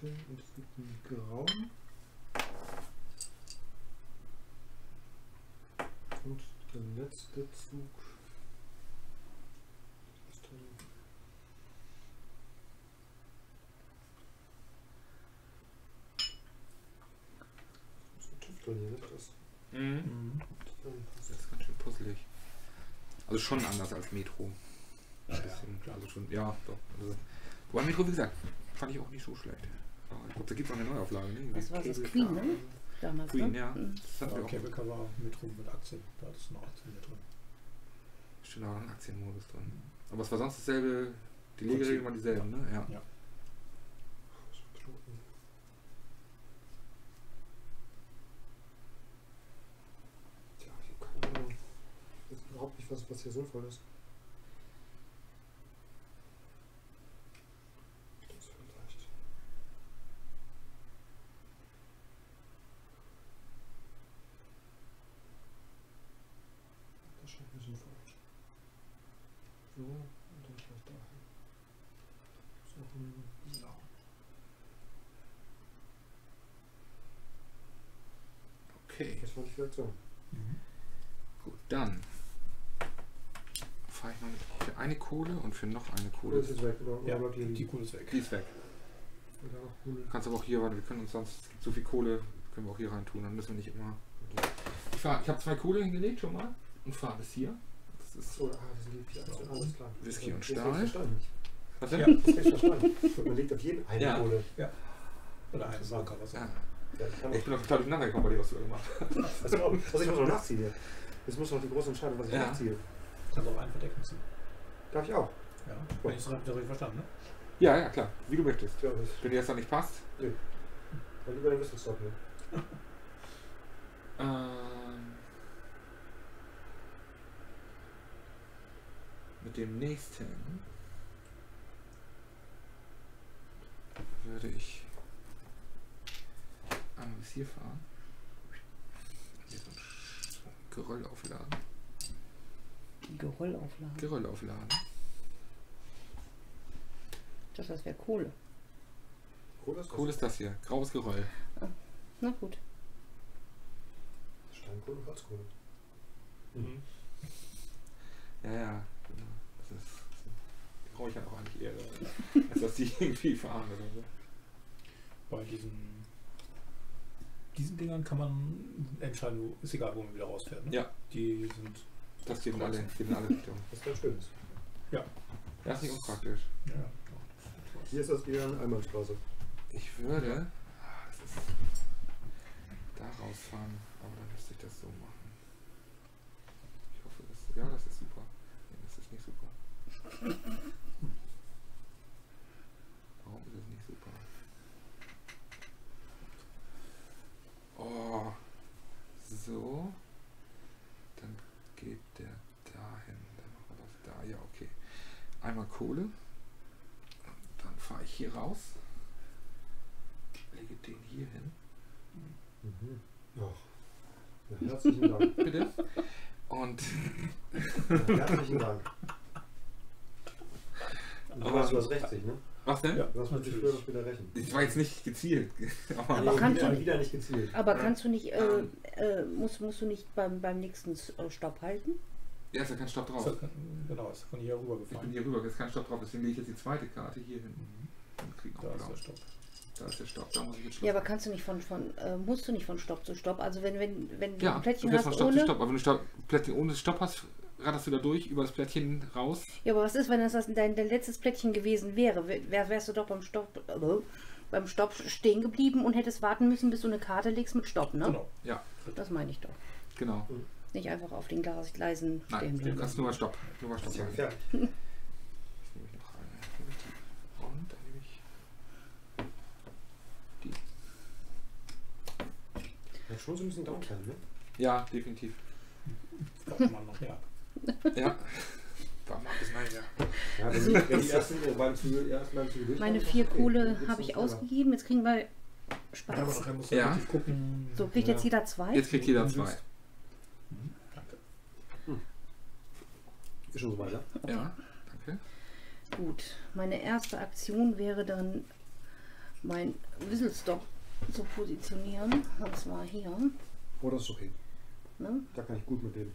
dorthin und es gibt einen grauen. Und der letzte Zug ist dann Das ist ein Tüftler hier, nicht das? Mhm. Mhm. Das ist ganz schön puzzelig. Also schon anders als Metro. Ja, Ein ja, bisschen, klar. also schon, ja, doch. Also, wobei Metro, wie gesagt, fand ich auch nicht so schlecht. Glaube, da gibt es auch eine Neuauflage. Ne? Was war das? Queen, ne? Damals, Queen, ne? ja. Mhm. Das hatten wir Ja, auch. Cable Cover Metro mit Aktien. Da ist noch Aktien mit drin. Bestimmt auch einen Aktienmodus drin. Aber es war sonst dasselbe, die Legeregeln waren dieselben, ne? Ja. Ja. Tja, ich habe keine Ahnung. Ich weiß überhaupt nicht, was, was hier sinnvoll ist. Das vielleicht. Das scheint mir sinnvoll. So, und dann vielleicht dahin. So. Okay, Das war die Reaktion. Mhm. gut, dann fahre ich mal für eine Kohle und für noch eine Kohle Kohle. ist weg, oder, oder Ja, hier die liegen? Kohle ist weg. Die ist weg. Oder noch Kohle? Du kannst aber auch hier, warte, wir können uns sonst, es gibt so viel Kohle, können wir auch hier rein tun, dann müssen wir nicht immer. Ich, fahr- ich habe zwei Kohle hingelegt schon mal und fahre bis hier. Das ist ah, das die. Whisky und Stahl. Was Ja. denn? Das hab ich verstanden. Und man legt auf jeden eine Ja. Kohle. Oder ein Marker, was Ja, kann ich bin auch total durcheinander gekommen bei dem, was du da gemacht hast. also, also ich muss noch nachziehen jetzt. Jetzt muss noch die große Entscheidung, was ich Ja. nachziehe. Kannst auch einen verdecken ziehen. Darf ich auch? Ja, wenn ich es richtig verstanden ne? Ja, ja, klar, wie du möchtest. Ja, das Wenn dir das dann nicht passt. dann lieber den Whistlestop hier. Ähm, mit dem nächsten würde ich einmal bis hier fahren. Hier so ein Geröll aufladen. Die Geröllauflage. Geröll aufladen. Das, das wäre Kohle. Kohle ist das? Cool ist das hier. Graues Geröll. Na gut. Steinkohle und Holzkohle. Ja, ja, genau. Das ist, die brauche ich ja auch eigentlich eher, als dass die irgendwie fahren oder so. Bei diesen, diesen Dingern kann man entscheiden, wo, ist egal, wo man wieder rausfährt. Ne? Ja. Die sind, Das geht in alle, geht in alle Richtungen. Das ist ganz schön. Das ist nicht unpraktisch. ja, ja. Hier ist das wieder eine Einbahnstraße. Ich würde. Ah, das ist. Da rausfahren, aber dann müsste ich das so machen. Ich hoffe, das. Ja, das ist super. Nee, das ist nicht super. Warum ist es nicht super? Oh. So. Dann geht der dahin. Dann machen wir das da. Ja, okay. Einmal Kohle. Und dann fahre ich hier raus. Lege den hier hin. Mhm. Ja, herzlichen Dank. Bitte. Und Ja, herzlichen Dank. Du Aber- hast was recht, sich, ne? Was denn? Ja. Du hast mit sich früher noch später rechnen. Das war jetzt nicht gezielt. Aber Aber kannst wieder, du- wieder nicht gezielt. Aber Ja. kannst du nicht, äh, Ähm. äh, musst, musst du nicht beim, beim nächsten äh, Stopp halten? ja, ist ja kein Stopp drauf. So, genau, ist von hier rüber Ich bin hier rüber, ist kein Stopp drauf, deswegen lege ich jetzt die zweite Karte hier hin. Mhm. Und krieg noch Da ist blau. der Stopp. Da ist der Stopp, da muss ich jetzt Schluss Ja, aber kannst du nicht von, von äh, musst du nicht von Stopp zu Stopp? Also wenn, wenn, wenn du Ja, ein du Plättchen fährst hast von Stopp zu ohne. Stopp, aber wenn du Stopp, Plättchen ohne Stopp hast, ratterst du da durch, über das Plättchen raus. Ja, aber was ist, wenn das, das dein, dein letztes Plättchen gewesen wäre? Wär, wärst du doch beim Stopp, äh, beim Stopp stehen geblieben und hättest warten müssen, bis du eine Karte legst mit Stopp, ne? Genau. Ja, Das meine ich doch. genau. Nicht einfach auf den Glas- Gleisen Nein, stehen du bleiben. kannst nur mal Stopp. Nur mal Das Stopp ist ja sagen. gefährlich. Jetzt nehme ich noch eine. Nehme ich die. Und dann nehme ich die. Hat schon so ein bisschen Downtime, ne? Ja, definitiv. Braucht man noch. Ja. Ja. Ja, wenn, die, wenn die ersten beim Zügel, erst beim Zügel durch Meine vier okay. Kohle habe ich ausgegeben. Jetzt kriegen wir Ja, aber Spaß. nachher musst du Ja. gucken. So, kriegt Ja. jetzt jeder zwei? Jetzt kriegt jeder zwei. Mhm, Danke. Ist schon so weiter. Ja, danke. Gut, meine erste Aktion wäre dann meinen Whistlestop zu positionieren. Und zwar hier. Oh, das ist okay. Ne? Da kann ich gut mit leben.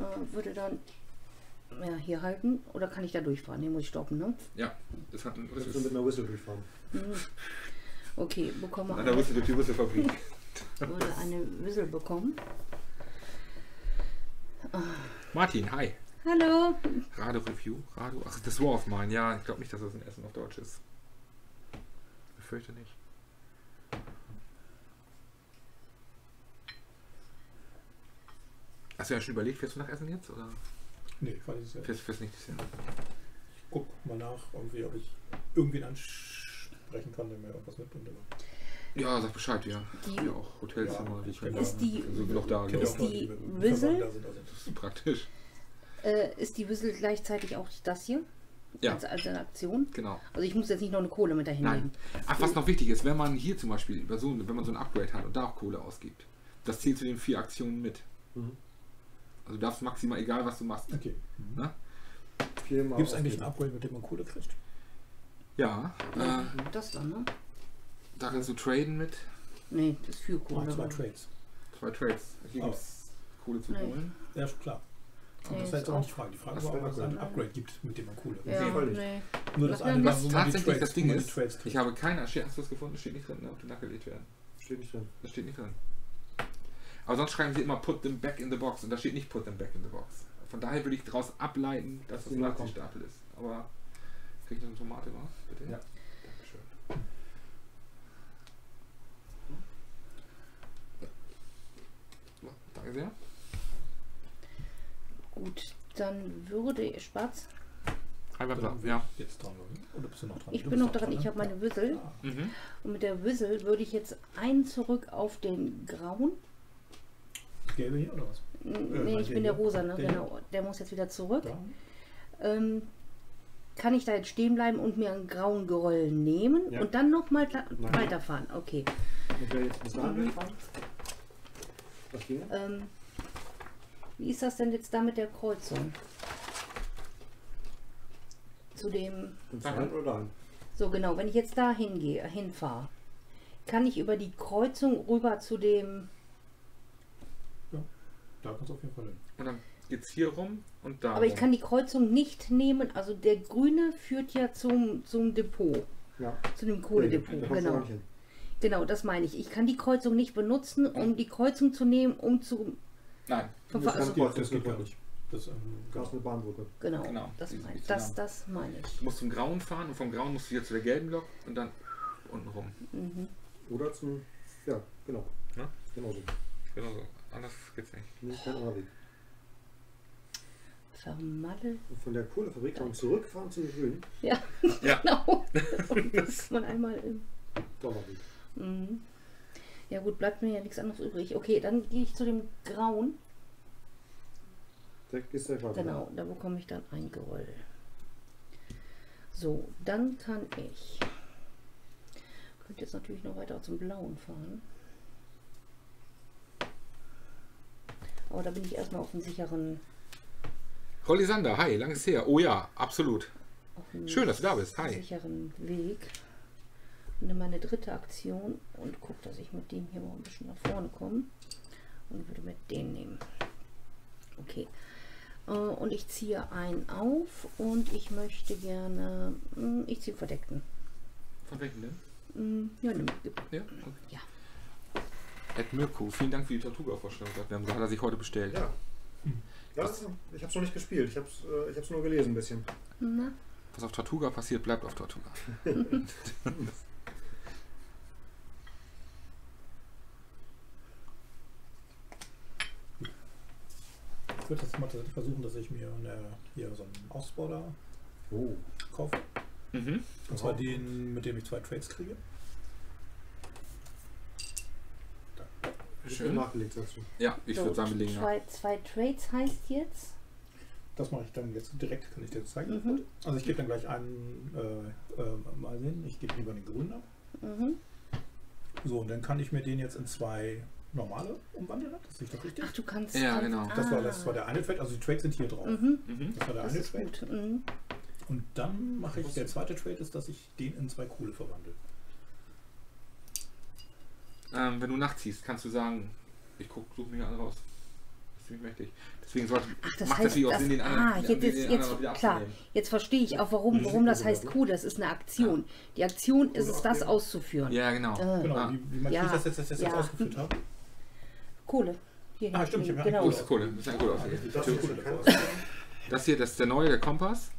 Äh, würde dann ja, hier halten. Oder kann ich da durchfahren? Hier muss ich stoppen, ne? Ja, das hat ein du mit einer Whistle durchfahren. Mhm. Okay, bekomme eine, Whistle durch die Whistlefabrik. würde eine Whistle bekommen. Martin, hi. Hallo! Rado Review. Rado. Ach, das War of Mine. Ja, ich glaube nicht, dass das in Essen auf Deutsch ist. Ich fürchte nicht. Hast du ja schon überlegt, fährst du nach Essen jetzt? Oder Nee, ich weiß es ja. fährst, fährst nicht dieses Jahr? Guck mal nach, irgendwie, ob ich irgendwen ansprechen kann, der mir irgendwas mitbringt. Aber Ja, sag Bescheid, ja. Die- ja auch Hotelzimmer. die können Ist die- sind genug da. glaub Ist auch ich. die Whistle- also. Das ist praktisch. Äh, ist die Whistle gleichzeitig auch das hier? Ja. Als, als eine Aktion? Genau. Also ich muss jetzt nicht noch eine Kohle mit dahin Nein. nehmen. Ach, was noch wichtig ist, wenn man hier zum Beispiel über so, wenn man so ein Upgrade hat und da auch Kohle ausgibt, das zählt zu den vier Aktionen mit. Mhm. Also du darfst maximal, egal was du machst. Okay. Mhm. Ne? Gibt es eigentlich ein. Upgrade, mit dem man Kohle kriegt? Ja, Ja, äh, das dann, ne? da kannst du traden mit Nee, das ist für Oh, Kohle. zwei Trades. zwei Trades. Hier Oh. gibt es Kohle zu Nee. holen. Ja, ist klar. Aber Nee, das ist war jetzt auch nicht die Frage. Die Frage Das war, ob wäre es ein Upgrade. Gibt, mit dem man Kohle Ja, Fall nicht. nee. Nur das eine die Tatsächlich, Trades, das Ding ist. Ich habe keine, hast du das gefunden? Das steht nicht drin, ne, ob die nachgelegt werden. Steht nicht drin. Das steht nicht drin. Aber sonst schreiben sie immer put them back in the box und da steht nicht put them back in the box. Von daher würde ich daraus ableiten, dass das ein. Nazi-Stapel ist. Aber krieg ich noch eine Tomate, wa? Bitte? Ja. Dankeschön. So, Danke sehr. Gut, dann würde ich Spatz. Einmal dran, ja. Jetzt dran, oder? Bist du noch dran? Ich Du bin noch dran, ich ne? habe meine Whistle. Ah, Mhm. Und mit der Whistle würde ich jetzt einen zurück auf den grauen. Gelbe hier oder was? Äh, nee, ich der bin der rosa, ne? Der Genau. Der muss jetzt wieder zurück. Ähm, kann ich da jetzt stehen bleiben und mir einen grauen Geröll nehmen Ja. und dann nochmal weiterfahren? Okay. Und wer jetzt bis dahin Mhm. durchfahren? Was? Ähm, wie ist das denn jetzt da mit der Kreuzung? Zu dem, dahin oder dahin? so genau, wenn ich jetzt da hingehe, hinfahre, kann ich über die Kreuzung rüber zu dem, Da kannst du auf jeden Fall hin. Und dann geht's hier rum und da aber ich kann die Kreuzung nicht nehmen, also der grüne führt ja zum, zum Depot, Ja. zu dem Kohledepot, du genau. Genau, das meine ich. Ich kann die Kreuzung nicht benutzen, um die Kreuzung zu nehmen, um zu Nein, verfahren. ganz Also, kurz- Das geht gar nicht. Das, ähm, ist eine Bahnbrücke. genau, Genau, das, mein, das, das meine ich. du musst zum Grauen fahren und vom Grauen musst du hier zu der gelben Lok und dann unten rum. Mhm. Oder zum. Ja, genau. Ja? Genau so. Genau so. Anders geht's nicht. Nee, kein. Vermaddelt. Und von der Kohlefabrik kann man zurückfahren zum Grün. Ja, Ja. genau. Und das kann man einmal im. Donnerweg. Mhm. Ja gut, bleibt mir ja nichts anderes übrig. Okay, dann gehe ich zu dem Grauen. Da ist der weiter. Genau, da bekomme ich dann ein Geröll. So, dann kann ich. Könnte jetzt natürlich noch weiter zum Blauen fahren. Aber da bin ich erstmal auf einem sicheren. Rolli Sander, hi, lang ist her. Oh ja, absolut. Schön, dass du da bist. Hi. sicheren Weg. Und nehme meine dritte Aktion und gucke, dass ich mit dem hier mal ein bisschen nach vorne komme. Und würde mit dem nehmen. Okay. Äh, Und ich ziehe einen auf und ich möchte gerne. mm, Ich ziehe verdeckten. Von welchen denn? Mm, Ja, nimm. Ja? Okay. Ja. Ed Mirko, vielen Dank für die Tortuga-Vorstellung. Wir haben, hat er sich heute bestellt. Ja. ja ich habe es noch nicht gespielt. Ich habe es äh, nur gelesen ein bisschen. Na, Was auf Tortuga passiert, bleibt auf Tortuga. Ich würde jetzt mal tatsächlich versuchen, dass ich mir eine, hier so einen Ausbau da Oh. kaufe. Mhm. Und zwar den, mit dem ich zwei Trades kriege. Schön nachgelegt dazu. Ja, ich so, würde sagen, wir legen zwei, zwei Trades heißt jetzt. Das mache ich dann jetzt direkt, kann ich dir jetzt zeigen. Mhm. Also ich gebe dann gleich einen, äh, äh, mal sehen, ich gebe lieber den grünen ab. Mhm. So, und dann kann ich mir den jetzt in zwei normale umwandeln. Das ich doch richtig. Ach, du kannst. Ja, kannst genau. Das war, ah. das war der eine Trade, also die Trades sind hier drauf. Mhm. Mhm. Das war der Das eine ist Trade. Mhm. Und dann mache ich, der zweite Trade ist, dass ich den in zwei Kohle verwandle. Ähm, wenn du nachziehst, kannst du sagen, ich guck, suche mir einen raus. Das ist ziemlich mächtig. Deswegen sollte, Ach, das macht heißt, natürlich auch das, Sinn, den anderen, ah, den jetzt, anderen jetzt, wieder jetzt klar, jetzt verstehe ich auch, warum, warum das heißt Kohle. Das ist eine Aktion. Die Aktion ist es, das auszuführen. Ja, genau. Äh, Genau, Ah. wie, wie man Ja. das jetzt, das jetzt Ja. ausgeführt habe. Kohle. Hier Ah, stimmt, ich hab ja genau. Ist cool. Das ist ein gut aus. Das Ja, Das hier, das ist der neue, der Kompass.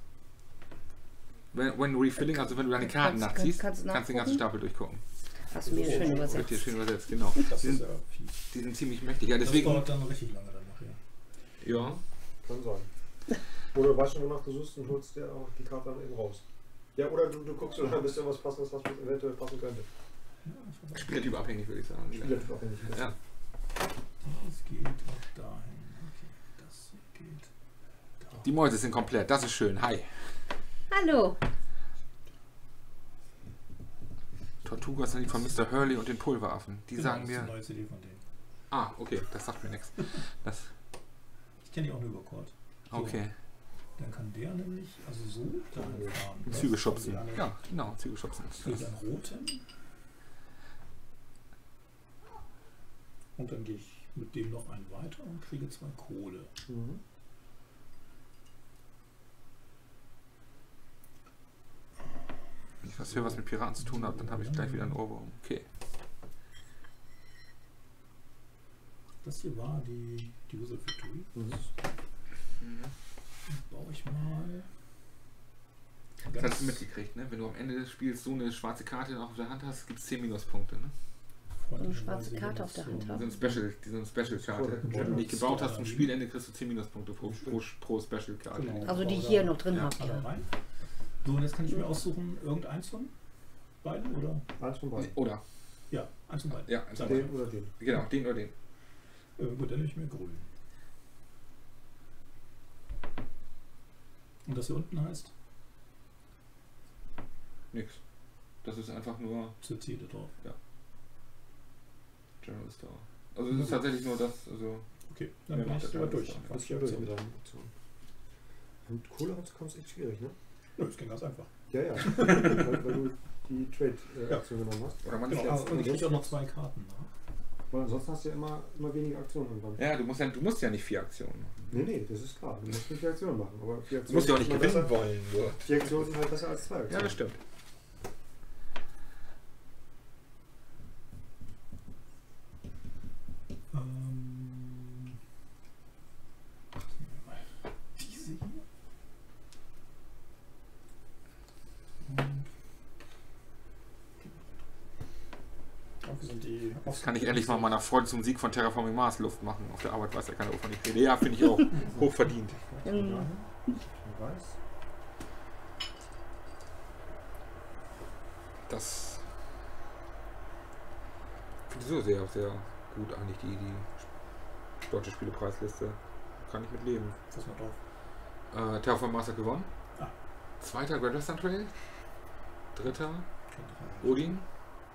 When, when refilling, also wenn du deine Karten Kannst- nachziehst, kannst kannst, du du den ganzen? Stapel durchgucken. Hast du mir So, schön übersetzt. Wird hier schön übersetzt, genau. Das Die ist sind, ja fies. die sind ziemlich mächtig. Ja, Das deswegen. dauert dann richtig lange dann nachher. Ja. Kann sein. Oder du weißt schon, wonach du suchst und holst dir auch die Karte dann eben raus. Ja, oder du, du guckst und dann bist du was passendes, was eventuell passen könnte. Ja, Spielertyp abhängig, würde ich sagen. Spielertyp abhängig. Ja. Das geht auch dahin. Okay, das geht da. Die Mäuse sind komplett. Das ist schön. Hi. Hallo. Tortuga sind die von Mr. Hurley und den Pulveraffen. Die Genau, sagen das ist mir. die neue CD von denen. Ah, okay, das sagt mir nichts. Das. Ich kenne die auch nur über Chord. So, Okay. Dann kann der nämlich, also so, dahin fahren. Züge schubsen. Ja, genau, Züge schubsen. Kriege einen roten. Und dann gehe ich mit dem noch einen weiter und kriege zwei Kohle. Mhm. Wenn ich was höre, was mit Piraten zu tun hat, dann habe ich gleich wieder einen Ohrwurm. Okay. Das hier war die, die Wizard Victory. Mhm. Baue ich mal. Das hast du mitgekriegt, ne? Wenn du am Ende des Spiels so eine schwarze Karte noch auf der Hand hast, gibt es 10 Minuspunkte, ne? eine schwarze Karte auf der Hand So haben. eine Special, diese Special-Karte. Wenn du nicht gebaut hast zum Spielende, kriegst du 10 Minuspunkte pro, pro, pro Special-Karte. Genau. Also die hier noch drin Ja. Alle Ja. So, und jetzt kann ich mir aussuchen, irgendeins von beiden oder? Eins von beiden. Oder, Ja, eins von beiden. ja, also, Den oder den. genau, den oder den. Äh, gut, dann nehme ich mir grün. Und das hier unten heißt Nix. Das ist einfach nur Zitierte drauf. General Store. Also es ist tatsächlich nur das, also Okay, dann Ja, bin ich General durch. Was die du durch mit deinen Optionen. Und Kohle ist echt schwierig, ne? Nö, das ging ganz einfach. Ja, ja. weil, weil du die Ja. Trade-Aktion genommen hast. oder man Genau, jetzt, und ich kriege auch noch zwei Karten. Ne? Weil ansonsten hast du ja immer, immer weniger Aktionen irgendwann. ja, du musst ja, du musst ja nicht vier Aktionen machen. Nee, nee, das ist klar. Du musst nicht vier Aktionen machen. Aber vier Du Aktionen musst ja auch nicht sind immer gewinnen besser. wollen. Nur. Vier Aktionen sind halt besser als zwei Aktionen. Ja, das stimmt. Ähm, nehmen wir mal diese hier. Und Dafür sind die Jetzt kann ich endlich mal meiner Freundin zum Sieg von Terraforming Mars Luft machen. Auf der Arbeit weiß ja keiner, wovon ich rede. Ja, finde ich auch hochverdient. Das finde ich so sehr, sehr gut eigentlich, die, die deutsche Spielepreisliste. Kann ich mit leben. Was noch drauf? Äh, Terraforming Mars hat gewonnen. Ah. Zweiter Great Western Trail. Dritter Kennt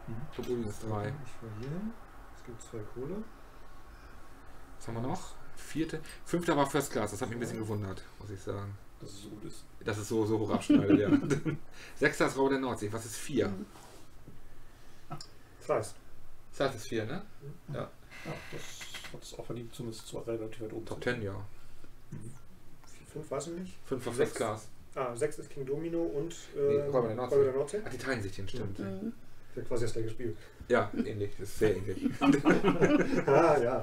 ich nicht. Odin. Mhm. Ich glaube, Odin ist drei. Ich verlieren. Es gibt zwei Kohle. Was haben wir noch? Vierte. Fünfter war First Class. Das hat mich ein bisschen gewundert, muss ich sagen. Dass es so gut ist. Dass es so, so hoch abschneidet, ja. Sechster ist Rau der Nordsee. Was ist vier? Slice. Das heißt, es ist vier, ne? Ja, das hat es auch verdient, zumindest zwar relativ weit oben. Top zu 10, ja. Fünf weiß ich nicht. Fünf war Sechs. First Class. Ah, sechs ist King Domino und Nee, äh, Räuber der Nordsee. Räuber der Nordsee. Ach, die teilen sich den, stimmt. mhm. Das ist quasi das gleiche Spiel. Ja, ähnlich. Das ist sehr ähnlich. ah, ja.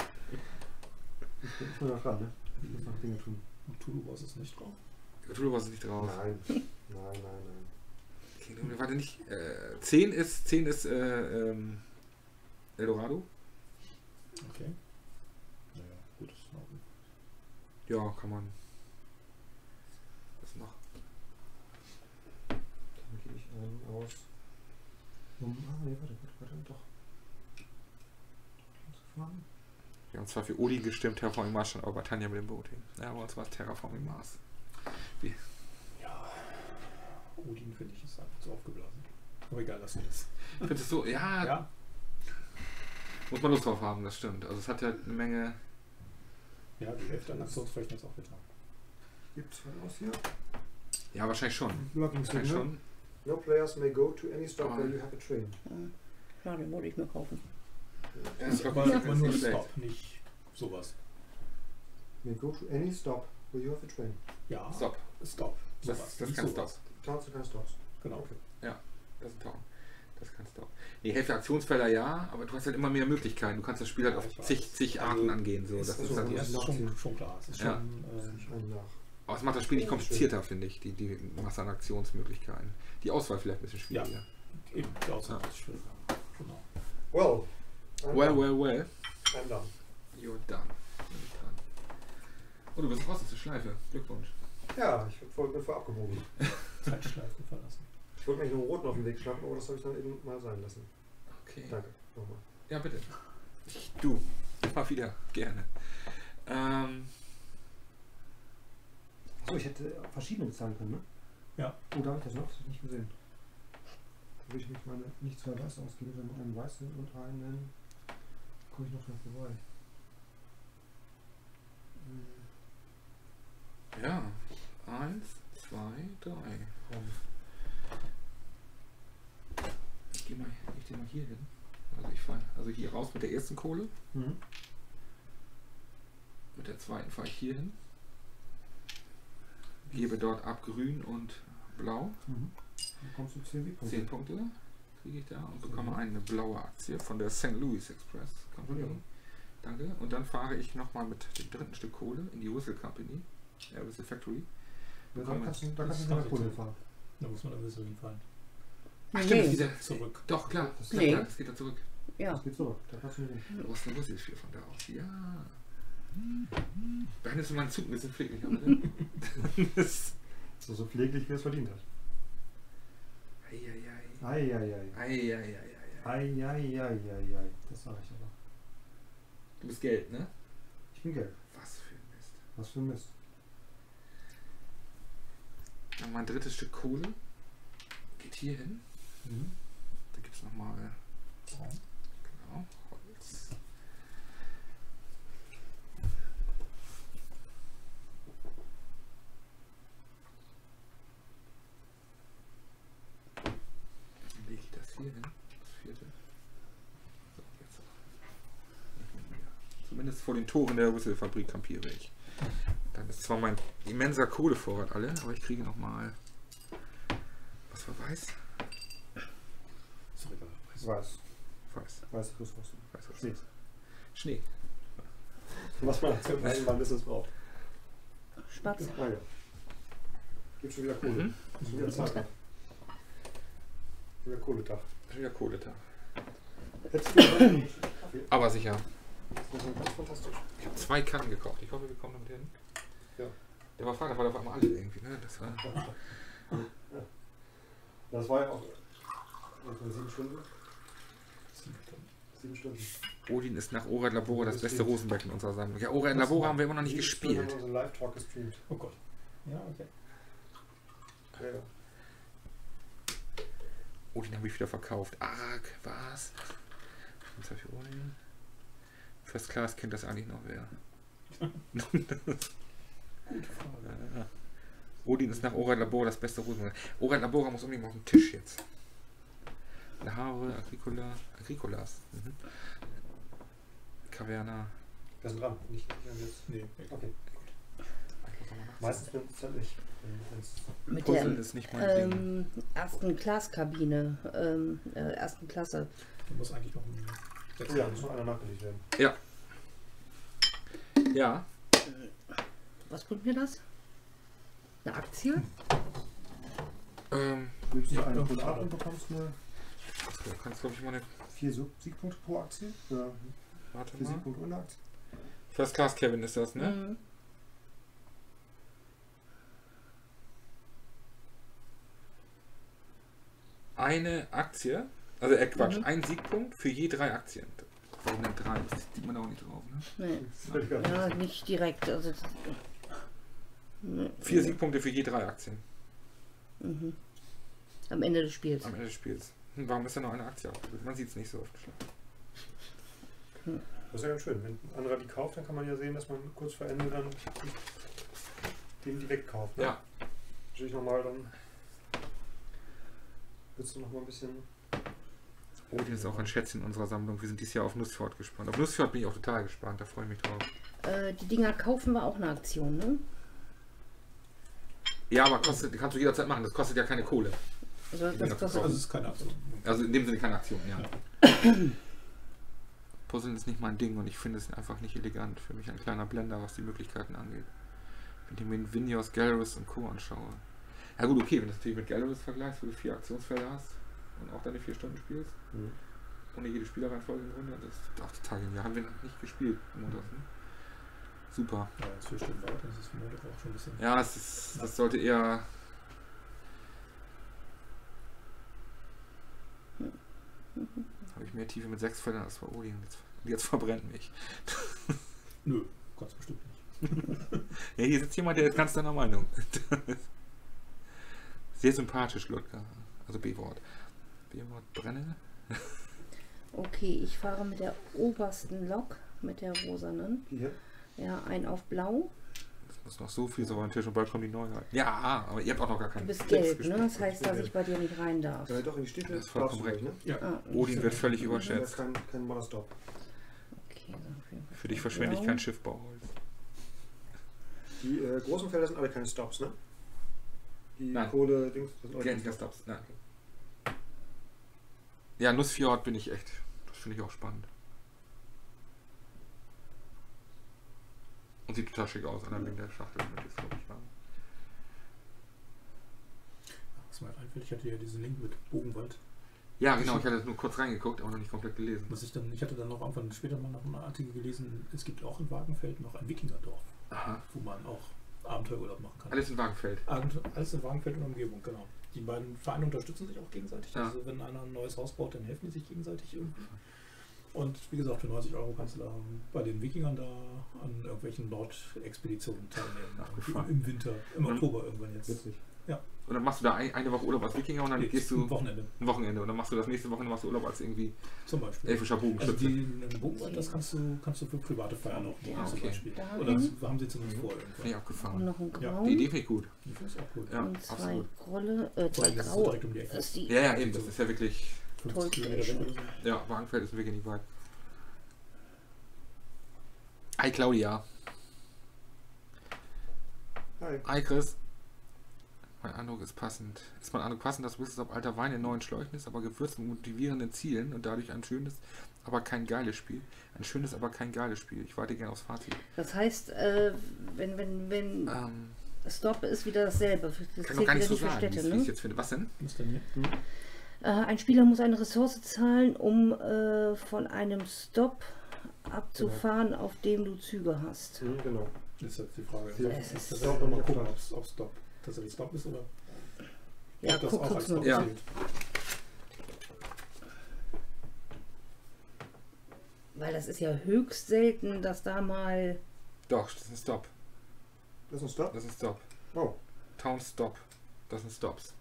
Ich muss mal fragen, ne? Ich muss noch Dinge tun. Und Tulu war es nicht drauf. Cthulhu war es nicht drauf. Nein. Nein, nein, nein. Kingdom, warte nicht. Äh, 10 ist, 10 ist äh, ähm, Eldorado. Okay. Naja, gut, das ist in Ordnung. Ja, kann man. Was noch? Dann gehe ich einen aus. Um, ah, nee, warte, warte, warte, doch. Fahren. Wir haben zwar für Odin gestimmt, Terraforming Mars stand aber bei Tanja mit dem Boot hin. Ja, bei uns war es Terraforming Mars. Ja. Odin finde ich ist einfach zu aufgeblasen. Aber egal, wir das. Findest du so? Ja, Ja, muss man Lust drauf haben, das stimmt. Also es hat ja eine Menge. ja die Hälfte an Aktionsflächen ist auch getan. Gebe zwei aus hier. Ja, wahrscheinlich schon. Wahrscheinlich schon. No players may go to any stop where you have a train. Ja, den wollte ich mir kaufen. Ja, Das ist das ist immer nur. Stop, nicht sowas. May go to any stop where you have a train. Ja, Stop. Stop. Das, Sowas, das kann sowas. Stop. Towns sind keine Stops. Genau. Okay. Das ist ein Town. Das kann Stop. Die Hälfte Aktionsfelder ja, aber du hast halt immer mehr Möglichkeiten. Du kannst das Spiel halt Ja, auf zig, zig Also, Arten angehen. So. Das ist, ist so, halt, ja, muss ist schon, schon klar. Es ist Ja. schon, äh, einen nach. Aber es macht das Spiel nicht komplizierter, finde ich, die, die Masse an Aktionsmöglichkeiten. Die Auswahl vielleicht ein bisschen schwieriger. eben die Auswahl Ja. ist schwieriger. Genau. Well. I'm Well, done. well, well. I'm done. You're done. Ich. Oh, du bist raus aus der Schleife. Glückwunsch. Ja, ich bin bin voll abgebogen. Zeitschleife verlassen. Ich wollte mir einen roten auf den Weg schnappen, aber das habe ich dann eben mal sein lassen. Okay. Danke. Nochmal. Ja, bitte. Du. Mal wieder. Gerne. Ähm, So, ich hätte verschiedene bezahlen können, ne? Ja. Oh, da habe ich das noch? Das hab ich nicht gesehen. Da will ich nicht meine nicht zwei Weiße ausgeben, sondern einen Weißen und einen. Komme ich noch dran vorbei. Hm, ja. Eins, zwei, drei. komm. Ich gehe mal, ich geh mal hier hin. Also ich fahre also hier raus mit der ersten Kohle. Mhm. Mit der zweiten fahre ich hier hin. Gebe dort ab grün und blau. Mhm. Dann kommst du 10 Siegpunkte. 10 Punkte kriege ich da und bekomme eine blaue Aktie von der St. Louis Express Company. Ja. Danke. Und dann fahre ich nochmal mit dem dritten Stück Kohle in die Whistle Company, äh, Whistle Factory. Ja, dann kannst du, ist Kohle fahren. Da muss man dann so hinfallen. Ach, Nee. stimmt, wieder Zurück. Doch, klar. Das Nee. klar, das geht da zurück. Ja. Das geht zurück. Da kannst du nicht. Du brauchst eine Whistle von da aus. Ja. Behandelst du meinen Zug ein bisschen pfleglicher, So, so pfleglich, wie es verdient hat. Eieiei. Eieiei. Eieiei. Eieiei. Das sage ich aber. Du bist gelb, ne? Ich bin gelb. Was für ein Mist. Was für ein Mist. Dann mein drittes Stück Kohle geht hier hin. Mhm. Da gibt es nochmal genau, Holz. Dann lege ich das hier hin. Das vierte. So, jetzt. Ja. Zumindest vor den Toren der Whistle-Fabrik kampiere ich. Dann ist zwar mein immenser Kohlevorrat alle, aber ich kriege nochmal was für weiß. Egal. Weiß. Weiß. Weiß plus was. weiß was Schnee. Schnee. Was man als Eisenbahn Business braucht. Schwarz. Ah ja. Gibt schon wieder Kohle. Mhm. Ist schon wieder Zeit. Wieder Kohletag. Schon wieder Kohletag. Aber sicher. Das ist ganz fantastisch. Ich habe zwei Karten gekauft. Ich hoffe, wir kommen damit hin. Ja. Der war Vater, war auf einmal alle irgendwie. Ne? Das war Das war ja auch sieben Stunden. Sieben Stunden. Sieben Stunden. Odin ist nach Ora Labora das Das beste stimmt. Rosenbeck in unserer Sammlung. Ja, Ora et Labora haben wir immer noch nicht gespielt. haben wir unseren Live-Talk gestreamt. Oh Gott. Ja, okay. Ja, ja. Odin habe ich wieder verkauft. Arg, was? Was habe ich Odin? First Class kennt das eigentlich noch wer. Gute Frage. Ja. Odin ist nach Ora et Labora das beste Rosenbeck. Ora et Labora muss unbedingt auf den Tisch jetzt. La Havre, Agricola, Agricolas. Mhm. Caverna. Wir sind dran. Nicht, nicht jetzt. Nee, Okay. Ich. Meistens bin ich halt wenn's- Mit Puzzle der ist nicht mein Ding. ähm, ersten Klaskabine, ähm, äh, ersten Klasse. da muss eigentlich noch ein Oh ja, muss noch einer nachgelegt werden. Ja, Was bringt mir das? Eine Aktie? ähm, Du gibst Ja, dir ab schade. und bekommst eine du kannst glaube ich mal eine. vier Sieg- Siegpunkte pro Aktie. Oder Warte vier mal. Siegpunkte ohne Aktie. First Class Kevin ist das, ne? Mhm. Eine Aktie, also äh, Quatsch, Mhm. ein Siegpunkt für je drei Aktien. Warum denn drei? Das sieht man auch nicht drauf, ne? Nee. Das ist völlig geil. Ja, nicht direkt. Also. Vier Siegpunkte für je drei Aktien Mhm. Am Ende des Spiels. am Ende des Spiels. Hm, Warum ist da noch eine Aktie aufgeführt? Man sieht es nicht so oft. Das ist ja ganz schön. Wenn ein anderer die kauft, dann kann man ja sehen, dass man kurz vor Ende dann dem die wegkauft. Ne? Ja. Natürlich nochmal dann. Willst du nochmal ein bisschen. Odin ist auch ein Schätzchen in unserer Sammlung. Wir sind dieses Jahr auf Nussfjord gespannt. Auf Nussfjord bin ich auch total gespannt, da freue ich mich drauf. Äh, die Dinger kaufen wir auch eine Aktion, ne? Ja, aber kostet, kannst du jederzeit machen, das kostet ja keine Kohle. Also Ja, das das kostet Also ist keine Aktion. Also in dem Sinne keine Aktion, ja. Puzzeln ist nicht mein Ding und ich finde es einfach nicht elegant. Für mich ein kleiner Blender, was die Möglichkeiten angeht. Wenn ich mir den Vineyards, Galleries und Co. anschaue. Ja gut, okay, wenn du das natürlich mit Galleries vergleichst, wo du vier Aktionsfelder hast und auch deine vier Stunden spielst, ohne jede Spielerreihenfolge im Grunde, das ist auch total genial. Haben wir noch nicht gespielt, montags, ne? Super. Ja, jetzt vier Stunden dauert, das ist Montag auch schon ein bisschen. Ja, es ist, das sollte eher. Habe ich mehr Tiefe mit sechs Feldern als bei Odin. Jetzt, jetzt verbrennt mich. Nö, ganz bestimmt nicht. Ja, hier sitzt jemand, der ist ganz deiner Meinung. Sehr sympathisch, Ludger. Also B-Wort. B-Wort Brenne. Okay, ich fahre mit der obersten Lok, mit der rosanen. Hier. Ja, ein auf blau. Es muss noch so viel so auf den Tisch und bald kommen die Neuheiten. Ja, aber ihr habt auch noch gar Du keinen. bist Text gelb, ne? Das heißt, dass ich bei dir nicht rein darf. Ja, doch, in die Stiefel Das ist vollkommen du recht. ne? Ja. Ah, Odin wird völlig Das überschätzt. ist kein, kein. Okay, Fall Für dich verschwende ich kein Schiffbauholz. Die äh, großen Felder sind alle keine Stops, ne? Die Nein. Kohle, Dings, das sind alle Gänsiger Stops. Nein. Ja, Nussfjord bin ich echt. Das finde ich auch spannend. Und sieht total schick aus, allein wegen der Schachtel. mit ist, glaub ich, ja. Was mir einfällt, ich hatte ja diesen Link mit Bogenwald. Ja, genau, ich hatte nur kurz reingeguckt, aber noch nicht komplett gelesen. Was ich, dann, ich hatte dann noch irgendwann später mal noch einen Artikel gelesen, es gibt auch in Wagenfeld noch ein Wikingerdorf, Aha. wo man auch Abenteuerurlaub machen kann. Alles in Wagenfeld. Abend- Alles in Wagenfeld und Umgebung, genau. Die beiden Vereine unterstützen sich auch gegenseitig. Ja. Also wenn einer ein neues Haus baut, dann helfen die sich gegenseitig irgendwie. Und wie gesagt, für 90 Euro kannst du da bei den Wikingern da an irgendwelchen Nordexpeditionen teilnehmen. Abgefahren. Im Winter, im Oktober irgendwann jetzt. Witzig. Und dann machst du da ein, eine Woche Urlaub als Wikinger und dann gehst ein du Wochenende ein Wochenende und dann machst du das nächste Wochenende machst du Urlaub als irgendwie zum Beispiel. elfischer Also Bogenschütze. die einen Bogenwald, das kannst du, kannst du für private Feiern auch Ja, machen zum okay. Beispiel. Da Oder das haben sie zumindest vor Finde ich irgendwann. Und abgefahren. noch ein Ja, Grau. Die Idee finde ich gut. Die finde ich auch cool. Ja, und zwei absolut. Grolle, äh, zwei allem, das ist Grau. um die Ecke. Ist die, Ja, ja, eben. Das ist ja wirklich. 50 Kilometer weg oder so. Ja, Wagenfeld ist wirklich nicht weit. Hi Claudia. Hi. Hi Chris. Mein Eindruck ist passend. Ist mein Eindruck passend, dass Whistle Stop alter Wein in neuen Schläuchen ist, aber gewürzt mit motivierenden Zielen und dadurch ein schönes, aber kein geiles Spiel. Ein schönes, aber kein geiles Spiel. Ich warte gerne aufs Fazit. das heißt, äh, wenn, wenn, wenn Ähm, Stop ist wieder dasselbe. Das kann noch gar nicht so sagen, Städte, ne? jetzt finde. Was denn? Was denn hier? Äh, ein Spieler muss eine Ressource zahlen, um äh, von einem Stop abzufahren, auf dem du Züge hast. Mhm, genau. Das ist jetzt die Frage. Ja, Das es ist ist- das auch nochmal gucken, ob es Stop tatsächlich Stop ist oder Ja, ob das guck, auch als Stop. Ja. zählt. Weil das ist ja höchst selten, dass da mal. Doch, das ist ein Stop. Das ist ein Stop. Das ist ein Stop. Oh. Town Stop. Das sind Stops.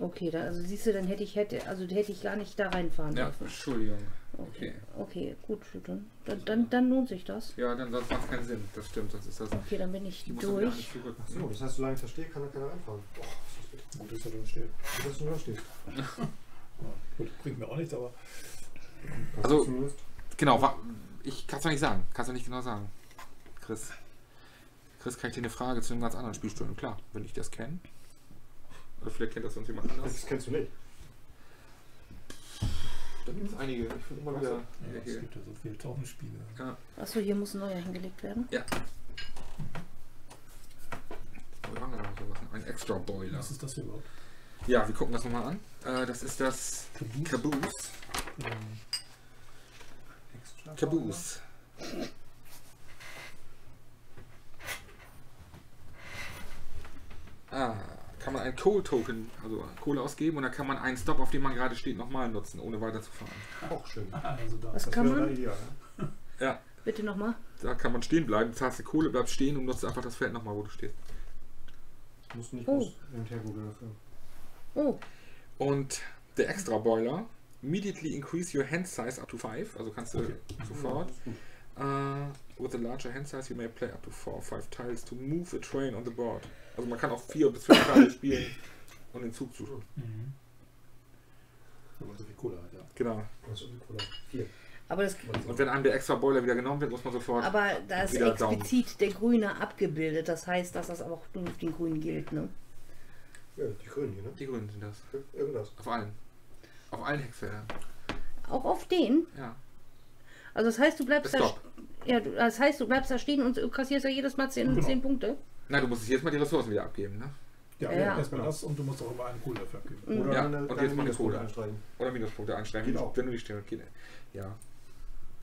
Okay, da, also siehst du, dann hätte ich hätte, also hätte ich gar nicht da reinfahren Ja, dürfen. Entschuldigung. Okay, okay, gut, dann, dann, dann, dann lohnt sich das. Ja, dann sonst macht es keinen Sinn. Das stimmt, das ist das. Okay, dann bin ich durch. So, das heißt, solange ich verstehe, kann da keiner reinfahren. Das Gut, dass er drin steht. gut, dass du da stehst. Gut, bringt mir auch nichts, aber Also-. Genau, ich kann es doch nicht sagen. Kannst du nicht genau sagen. Chris. Chris, kann ich dir eine Frage zu einem ganz anderen Spiel stellen? Klar, wenn ich das kenne. Oder vielleicht kennt das sonst jemand anders. Das kennst du nicht. Da gibt es einige. Ich finde immer wieder. ja, Ja, es gibt ja so viele Tausendspiele. Ja. Achso, hier muss ein neuer hingelegt werden. Wir haben da noch sowas. Ein Extra Boiler. Was ist das hier überhaupt? Ja, wir gucken das nochmal an. Äh, das ist das Caboose? Caboose. Ähm, Extra Caboose. Ah, kann man einen Coal-Token, also Kohle ausgeben und dann kann man einen Stop, auf dem man gerade steht, nochmal nutzen, ohne weiterzufahren. Auch schön. Also da. Was Das kann man? ideal. Ne? Ja, Bitte nochmal. da kann man stehen bleiben, zahlst die Kohle, bleibst stehen und nutzt einfach das Feld nochmal, wo du stehst. Musst nicht Oh. groß hin und her googeln dafür. Oh, Und der Extra Boiler, immediately increase your hand size up to 5, also kannst du Okay. sofort. Uh, with a larger hand size, you may play up to four or five tiles to move a train on the board. Also man kann auch vier bis fünf Teile spielen und den Zug zu. Mhm. Wenn man so viel Kohle hat, ja. Genau. Das ist Cola. Vier. Aber, das, Und wenn einem der extra Boiler wieder genommen wird, muss man sofort. aber da ist Daumen. explizit der Grüne abgebildet. Das heißt, dass das aber auch nur für den Grünen gilt. Ne? Ja, die Grünen hier, ne? Die Grünen sind das. Irgendwas. Auf allen. Auf allen Hexfeldern. Auch auf den. Ja. Also das heißt, du bleibst da. Stop. Ja, du- das heißt, du bleibst da stehen und kassierst ja jedes Mal 10, Genau. 10 Punkte. Na, du musst jetzt mal die Ressourcen wieder abgeben, ne? Ja, Ja. erstmal das und du musst auch immer eine Kohle dafür abgeben. Mhm. Oder Ja, eine und jetzt mal die Minuspunkte Cola. anstreichen. Oder Minuspunkte anstreichen, Geht auch. wenn du nicht stehen geht. Ja.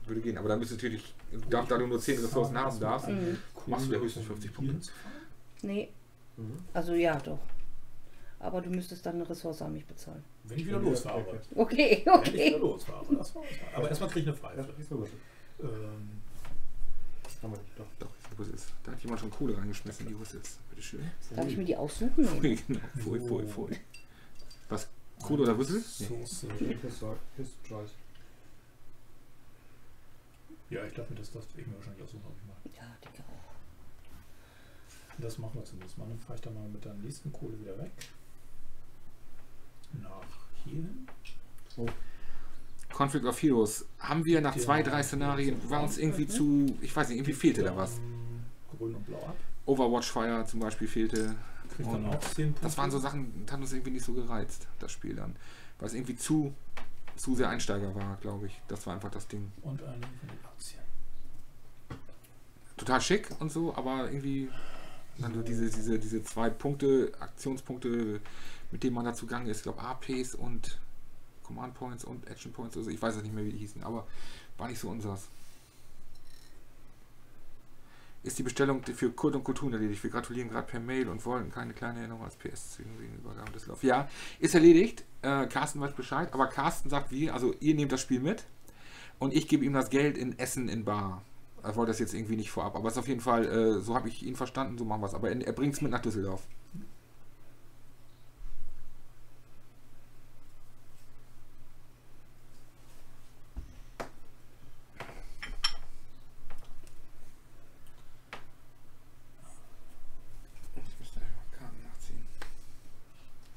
Würde gehen. Aber dann bist du natürlich, du darfst, da du nur 10 Ressourcen haben darfst, Mhm. machst du ja höchstens 50 Punkte. Nee. Mhm. Also ja, doch. Aber du müsstest dann eine Ressource an mich bezahlen. Wenn ich wieder losfahre. Okay. Okay, Wenn ich wieder losfahre. Das war's. Aber erstmal kriege ich eine Ja, Pfeife. ist nur gut. Ähm, Haben wir nicht. Doch. Doch, wo ist? Da hat jemand schon Kohle reingeschmissen in die Whistles. Bitteschön. Darf ich mir die aussuchen? Nee. genau. Pfui, pfui, pfui. Was? Kohle oder? Nee. Soße. Ja, ich glaube, das, das ich mir wahrscheinlich aussuchen, ob ich. Ja, denke auch. Das machen wir zumindest mal. Dann fahre ich dann mal mit der nächsten Kohle wieder weg. Nach hier hin. Conflict of Heroes. Haben wir nach Ja. zwei, drei Szenarien, war uns irgendwie zu, ich weiß nicht, irgendwie fehlte da was. Grün und Blau ab. Overwatch Fire zum Beispiel fehlte. Kriegt dann auch 10 Punkte. Das waren so Sachen, das hat uns irgendwie nicht so gereizt, das Spiel dann. Weil es irgendwie zu, zu sehr Einsteiger war, glaube ich. Das war einfach das Ding. Und einen von den Aktien. Total schick und so, aber irgendwie dann so diese, diese, diese zwei Punkte, Aktionspunkte, mit denen man da zugange ist. Ich glaube APs und Command Points und Action Points. Also ich weiß es nicht mehr, wie die hießen, aber war nicht so unseres. Ist die Bestellung für Kult und Kultur erledigt? Wir gratulieren gerade per Mail und wollten keine kleine Erinnerung als PS wegen Übergabe des Lauf. Ja, ist erledigt. Äh, Carsten weiß Bescheid, aber Carsten sagt wie, also ihr nehmt das Spiel mit und ich gebe ihm das Geld in Essen in Bar. Er wollte das jetzt irgendwie nicht vorab, aber es ist auf jeden Fall, äh, so habe ich ihn verstanden, so machen wir es. Aber er, er bringt es mit nach Düsseldorf. Ich müsste einfach Karten nachziehen.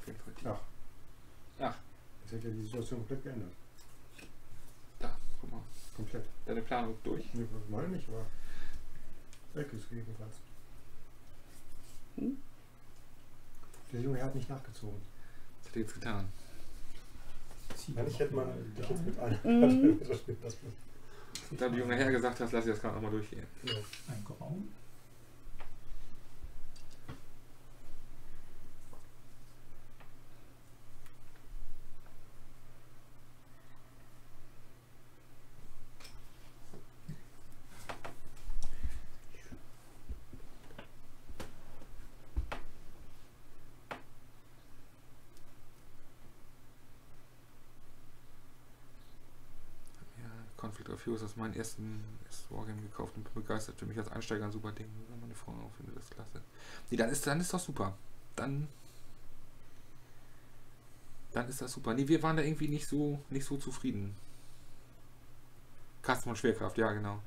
Auf jeden Fall die. Ach. Ach, Jetzt hat ja die Situation komplett geändert. da, guck mal. Komplett. Deine Planung durch. Ne, meine nicht, aber. Weg ist jedenfalls. Hm? Der Junge hat nicht nachgezogen. Was hat er jetzt getan? Eigentlich hätte man mal ich hätte mit einem. Mhm. das Spiel, das Spiel. Da der junge Herr gesagt hast, lass ich das gerade nochmal durchgehen. Ja. Ein Grauen. Ja, Conflict of Heroes ist mein ersten Wargame gekauft und bin begeistert. Für mich als Einsteiger ein super Ding. Meine Frau findet das klasse. Nee, dann ist, dann ist doch super. Dann. Dann ist das super. Nee, wir waren da irgendwie nicht so, nicht so zufrieden. Kasten von Schwerkraft, ja genau.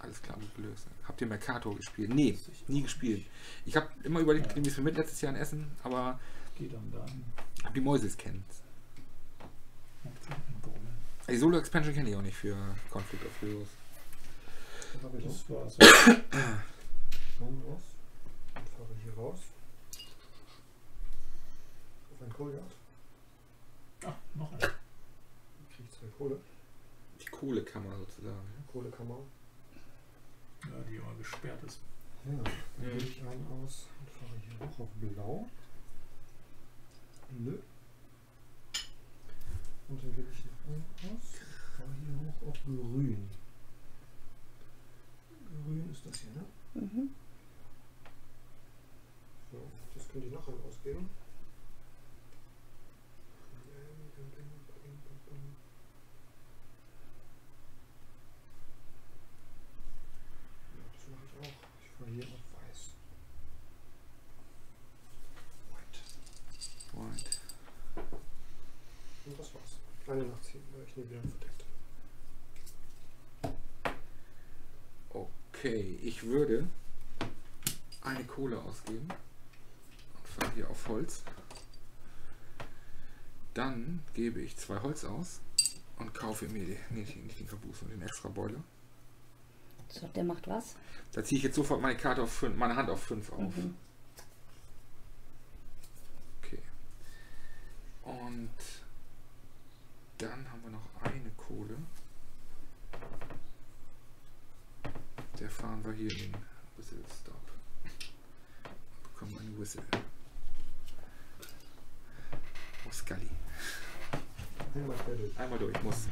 Alles klar, gelöst. Habt ihr Mercator gespielt? Nee, nie gespielt. Ich habe immer überlegt, ich nehme es mir mit letztes Jahr in Essen, aber Geht dann dann. hab die Mäuse kennt. Die Solo-Expansion kenne ich auch nicht für Conflict of Heroes. Das ich. Das war's. Schauen raus. Und fahre hier raus. Auf ein Kohljagd. Ah, noch ein. Kriege ich zwei Kohle. Die Kohlekammer sozusagen. Kohlekammer. Ja, die immer gesperrt ist. Ja, dann Mhm. gebe ich einen aus und fahre hier hoch auf blau. Nö. Und dann gebe ich Fahre hier hoch auf grün. Grün ist das hier, ne? Mhm. So, das könnte ich nachher ausgeben. Ja, das mache ich auch. Ich fahre hier auf 81, ich nehme wieder verdeckt. Okay, ich würde eine Kohle ausgeben und fahre hier auf Holz. Dann gebe ich zwei Holz aus und kaufe mir die, nicht, den Kabus, sondern den extra Boiler. So, der macht was? Da ziehe ich jetzt sofort meine Karte auf 5, meine Hand auf 5 auf. Mhm. Okay. Und dann haben wir noch eine Kohle. Der fahren wir hier in den Whistle Stop. Bekommen eine Whistle. Oh, Scully. Einmal durch. Einmal durch, muss.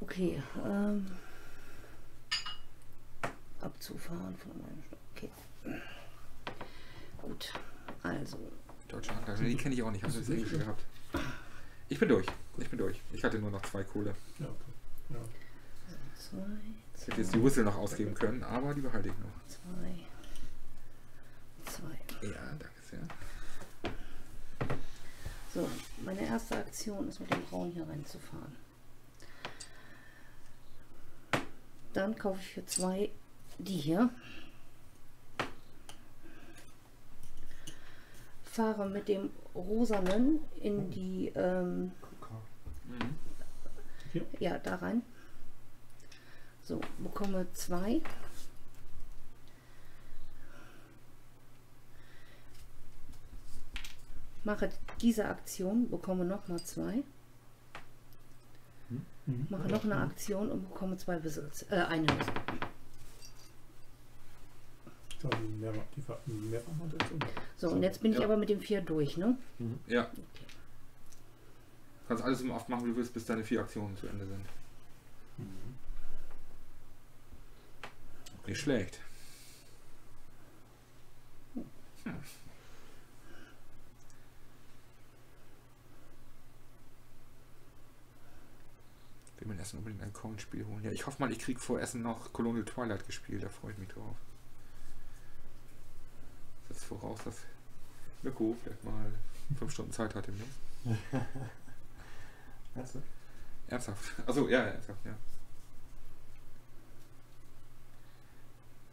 Okay. Ähm, abzufahren von meinem Stock. Okay. Gut. Also. Deutsche Handler. Die kenne ich auch nicht. Habe das Englische gehabt. Ich bin durch. Ich bin durch. Ich hatte nur noch zwei Kohle. Ja, okay. Ja. Zwei, Ich hätte jetzt die Whistle noch ausgeben können, aber die behalte ich noch. zwei, zwei. Ja, danke sehr. So, meine erste Aktion ist mit dem Braun hier reinzufahren. Dann kaufe ich für zwei die hier. Fahre mit dem rosanen in die, ähm, Mhm. ja, da rein. So, bekomme zwei. Mache diese Aktion, bekomme nochmal zwei. Mhm. Mache noch eine Aktion und bekomme zwei Whistles. Äh, eine Whistle. Ich Mehrfach, Mehrfachmodellation. So, und jetzt bin ich Ja. aber mit dem vier durch, ne? Ja. Kannst alles so oft machen, wie du willst, bis deine vier Aktionen zu Ende sind. Mhm. Nicht schlecht. Hm. Will man erst unbedingt ein Coin-Spiel holen. Ja, ich hoffe mal, ich krieg vor Essen noch Colonial Twilight gespielt. Da freue ich mich drauf. Setzt voraus, dass Mirko vielleicht mal fünf Stunden Zeit hat demnächst. Weißt du? Ernsthaft? Also ja, ernsthaft, ja.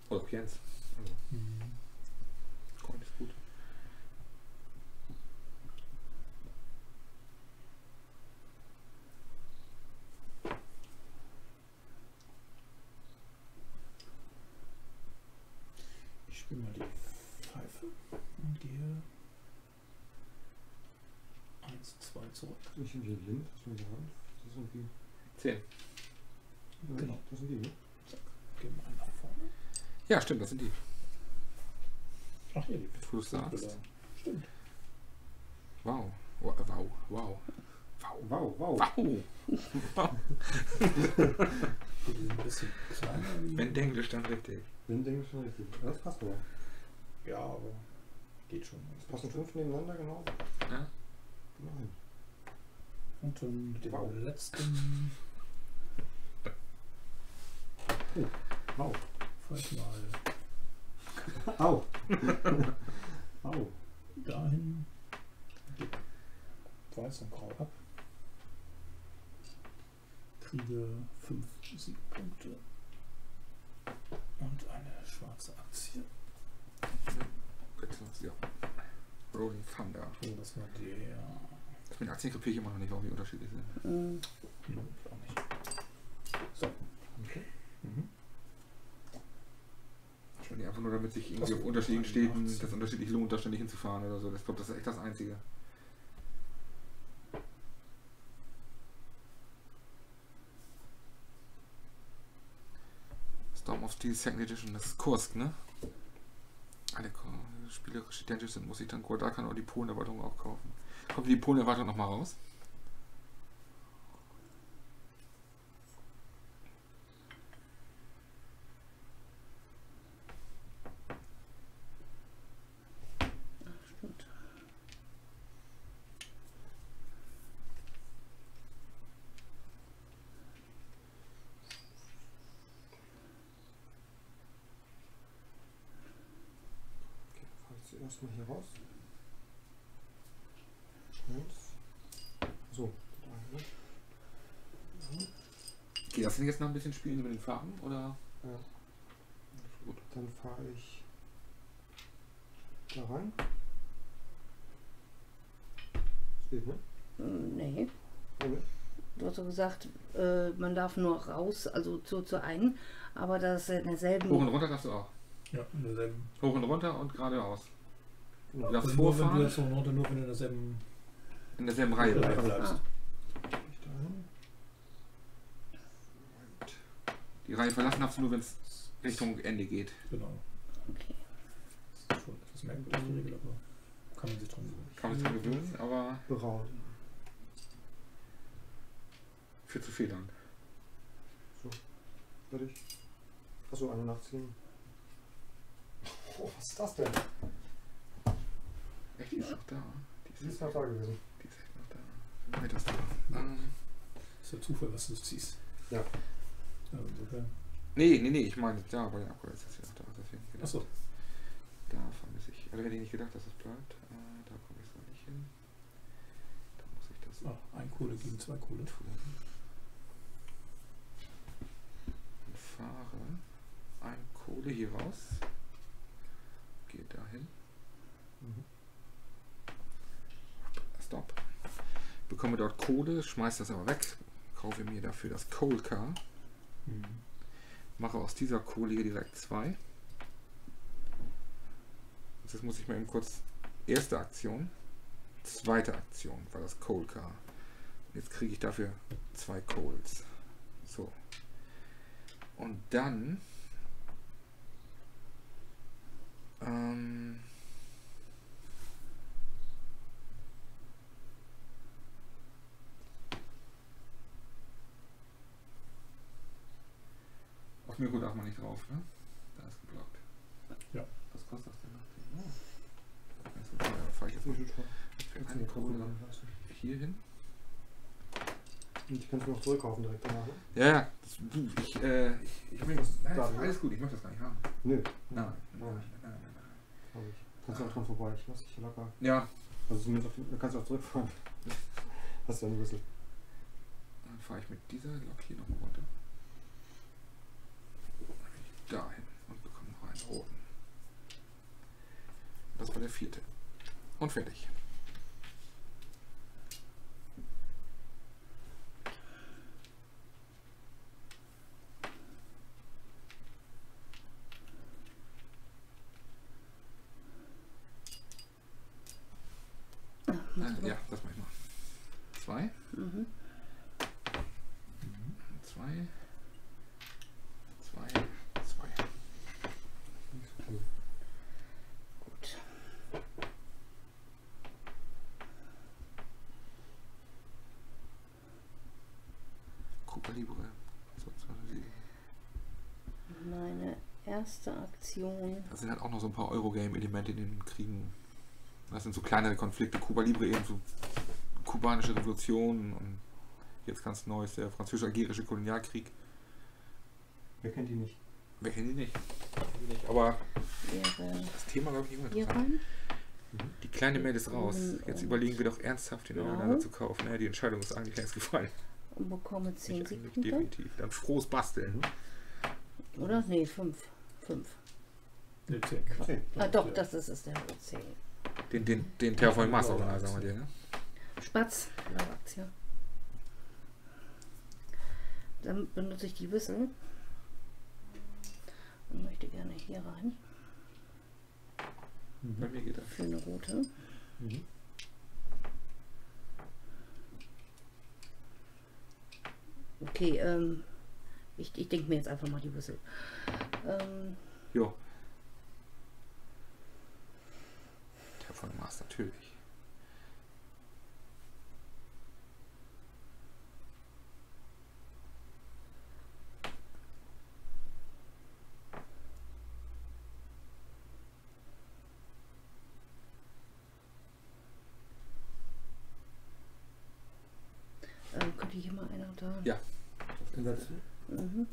Oder auch Jens. Also, Mhm. Coin ist gut. Ich spiele mal die Pfeife und gehe 1, 2 zurück. Ich bin hier blind, soll ich sagen? Das ist irgendwie. Zehn. Genau. Das sind die, ne? Gehen wir nach vorne. Ja, stimmt, das sind die. Ach, hier, die du sagst. Stimmt. Wow. Wow. Wow. Wow. Wow, wow. Wow. Die sind ein bisschen kleiner. die- Wenn Denglisch dann richtig. Ding ist schon richtig. Das passt aber. Ja, aber geht schon. Das passen fünf nebeneinander, genau. Ja? Genau hin. Und dann mit dem Wow. letzten Wow. vielleicht mal Au. Au. dahin. Weiß und Grau ab. Kriege 5 Siegpunkte. Und eine schwarze Aktie. Bitte, Ja. Rolling Thunder. Oh, das war der. Das mit Aktien kapiere ich immer noch nicht, warum die unterschiedlich sind. Mm, Hm, auch nicht. So. Okay. Mhm. Wahrscheinlich einfach nur, damit sich irgendwie auf unterschiedlichen Städten das unterschiedlich lohnt, da ständig hinzufahren oder so. Ich glaube, das ist echt das Einzige. Storm of Steel Second Edition, das ist Kursk, ne? Alle spielerisch identisch sind, muss ich dann Gordakan oder die Polen-Erweiterung auch kaufen. Kommt die Polen-Erweiterung nochmal raus? stimmt. Okay, fahre ich zuerst mal hier raus. Eins. So, Geht das denn jetzt noch ein bisschen spielen mit den Farben? Oder? Ja. Gut. Dann fahre ich da rein. Das geht, ne? Nee. Ne? Du hast so gesagt, äh, man darf nur raus, also zu, zu einen, aber das ist in derselben. Hoch und runter darfst du auch. Ja, in derselben. Hoch und runter und geradeaus. Genau. Du darfst Also nur, wenn du vorfahren, jetzt so runter, nur wenn du in derselben in derselben Reihe Reihe bleibst. bleibst. Ah. Ich da hin. Right. Die Reihe verlassen darfst du nur, wenn es Richtung Ende geht. Genau. Okay. Das ist schon etwas merkwürdig, die Regel, aber kann man sich dran gewöhnen. Kann man sich dran gewöhnen, aber Braun. für zu Fehlern. Fertig. Achso, eine nachziehen. Oh, was ist das denn? Echt, die ist noch da. Die Die ist, noch da gewesen. die ist echt noch da. Weiter ist da. Ähm, ist ja Zufall, was du ziehst. Ja. Also insofern. nee, nee, nee, ich meine, da bei der Akku ist das ja da. Deswegen. Achso, Da vermisse ich. Also hätte ich nicht gedacht, dass es bleibt. Äh, da komme ich so nicht hin. Da muss ich das ah, ein Kohle gegen zwei Kohle. tun. Und fahre ein Kohle hier raus. Gehe dahin. Mhm. Stop. Bekomme dort Kohle, schmeiß das aber weg. Kaufe mir dafür das Coal Car. Mhm. Mache aus dieser Kohle hier direkt zwei. Jetzt muss ich mal eben kurz erste Aktion, zweite Aktion war das Coal Car. Jetzt kriege ich dafür zwei Coals. So. Und dann ähm, Mirko darf man nicht drauf, ne? Da ist geblockt. Ja. Was kostet das denn noch? Oh. Das ist. Fahr ich jetzt mal für du eine mir Kohle hier hin? Und die kannst du noch zurückkaufen direkt danach, ne? Ja, ja. Das, du, ich, äh, ich, ich will das. Nein, Da, ist alles gut, ich möchte das gar nicht haben. Nö. Nein, nein, Nein. nein, nein. Kannst du auch dran vorbei. Ich lass dich hier locker. Ja, Also zumindest auf, da kannst du auch zurückfahren. Hast du ja eine Whistle. dann fahre ich mit dieser Lok hier nochmal runter. Dahin und bekomme noch einen roten. Das war der vierte. Und fertig. Ah, machst Äh, du ja, das mache ich mal. Zwei. Mhm. Zwei. Zwei. Zwei. Okay. Gut. Cuba Libre. So, 207. Meine erste Aktion. Da sind halt auch noch so ein paar Eurogame-Elemente in den Kriegen. Das sind so kleinere Konflikte. Kuba Libre eben so kubanische Revolution und jetzt ganz neues, der französisch-algerische Kolonialkrieg. Wer kennt die nicht? Wer kennt die nicht? Kennt die nicht. Aber Wäre das Thema, glaube ich, immer interessant. rein. Die kleine Mail ist raus. Und- Jetzt überlegen wir doch ernsthaft, den Ja. Neuländer zu kaufen. Naja, die Entscheidung ist eigentlich längst gefallen. Und bekomme 10 Nicht eigentlich, Sekunden. definitiv. Dann frohes Basteln. Oder? Nee, 5. 5. Ne. Ah, doch, das ist es, der 10. Den, den, den Terraforming Mars Organizer haben wir dir, ne? Spatz, Aktie. Dann benutze ich die Whistle und möchte gerne hier rein Bei mir geht das. für eine rote. Mhm. Okay, ähm, ich, ich denke mir jetzt einfach mal die Whistle. Ähm, Jo. Terraforming Mars, natürlich. ähm, könnte hier mal einer da? Ja. Mhm.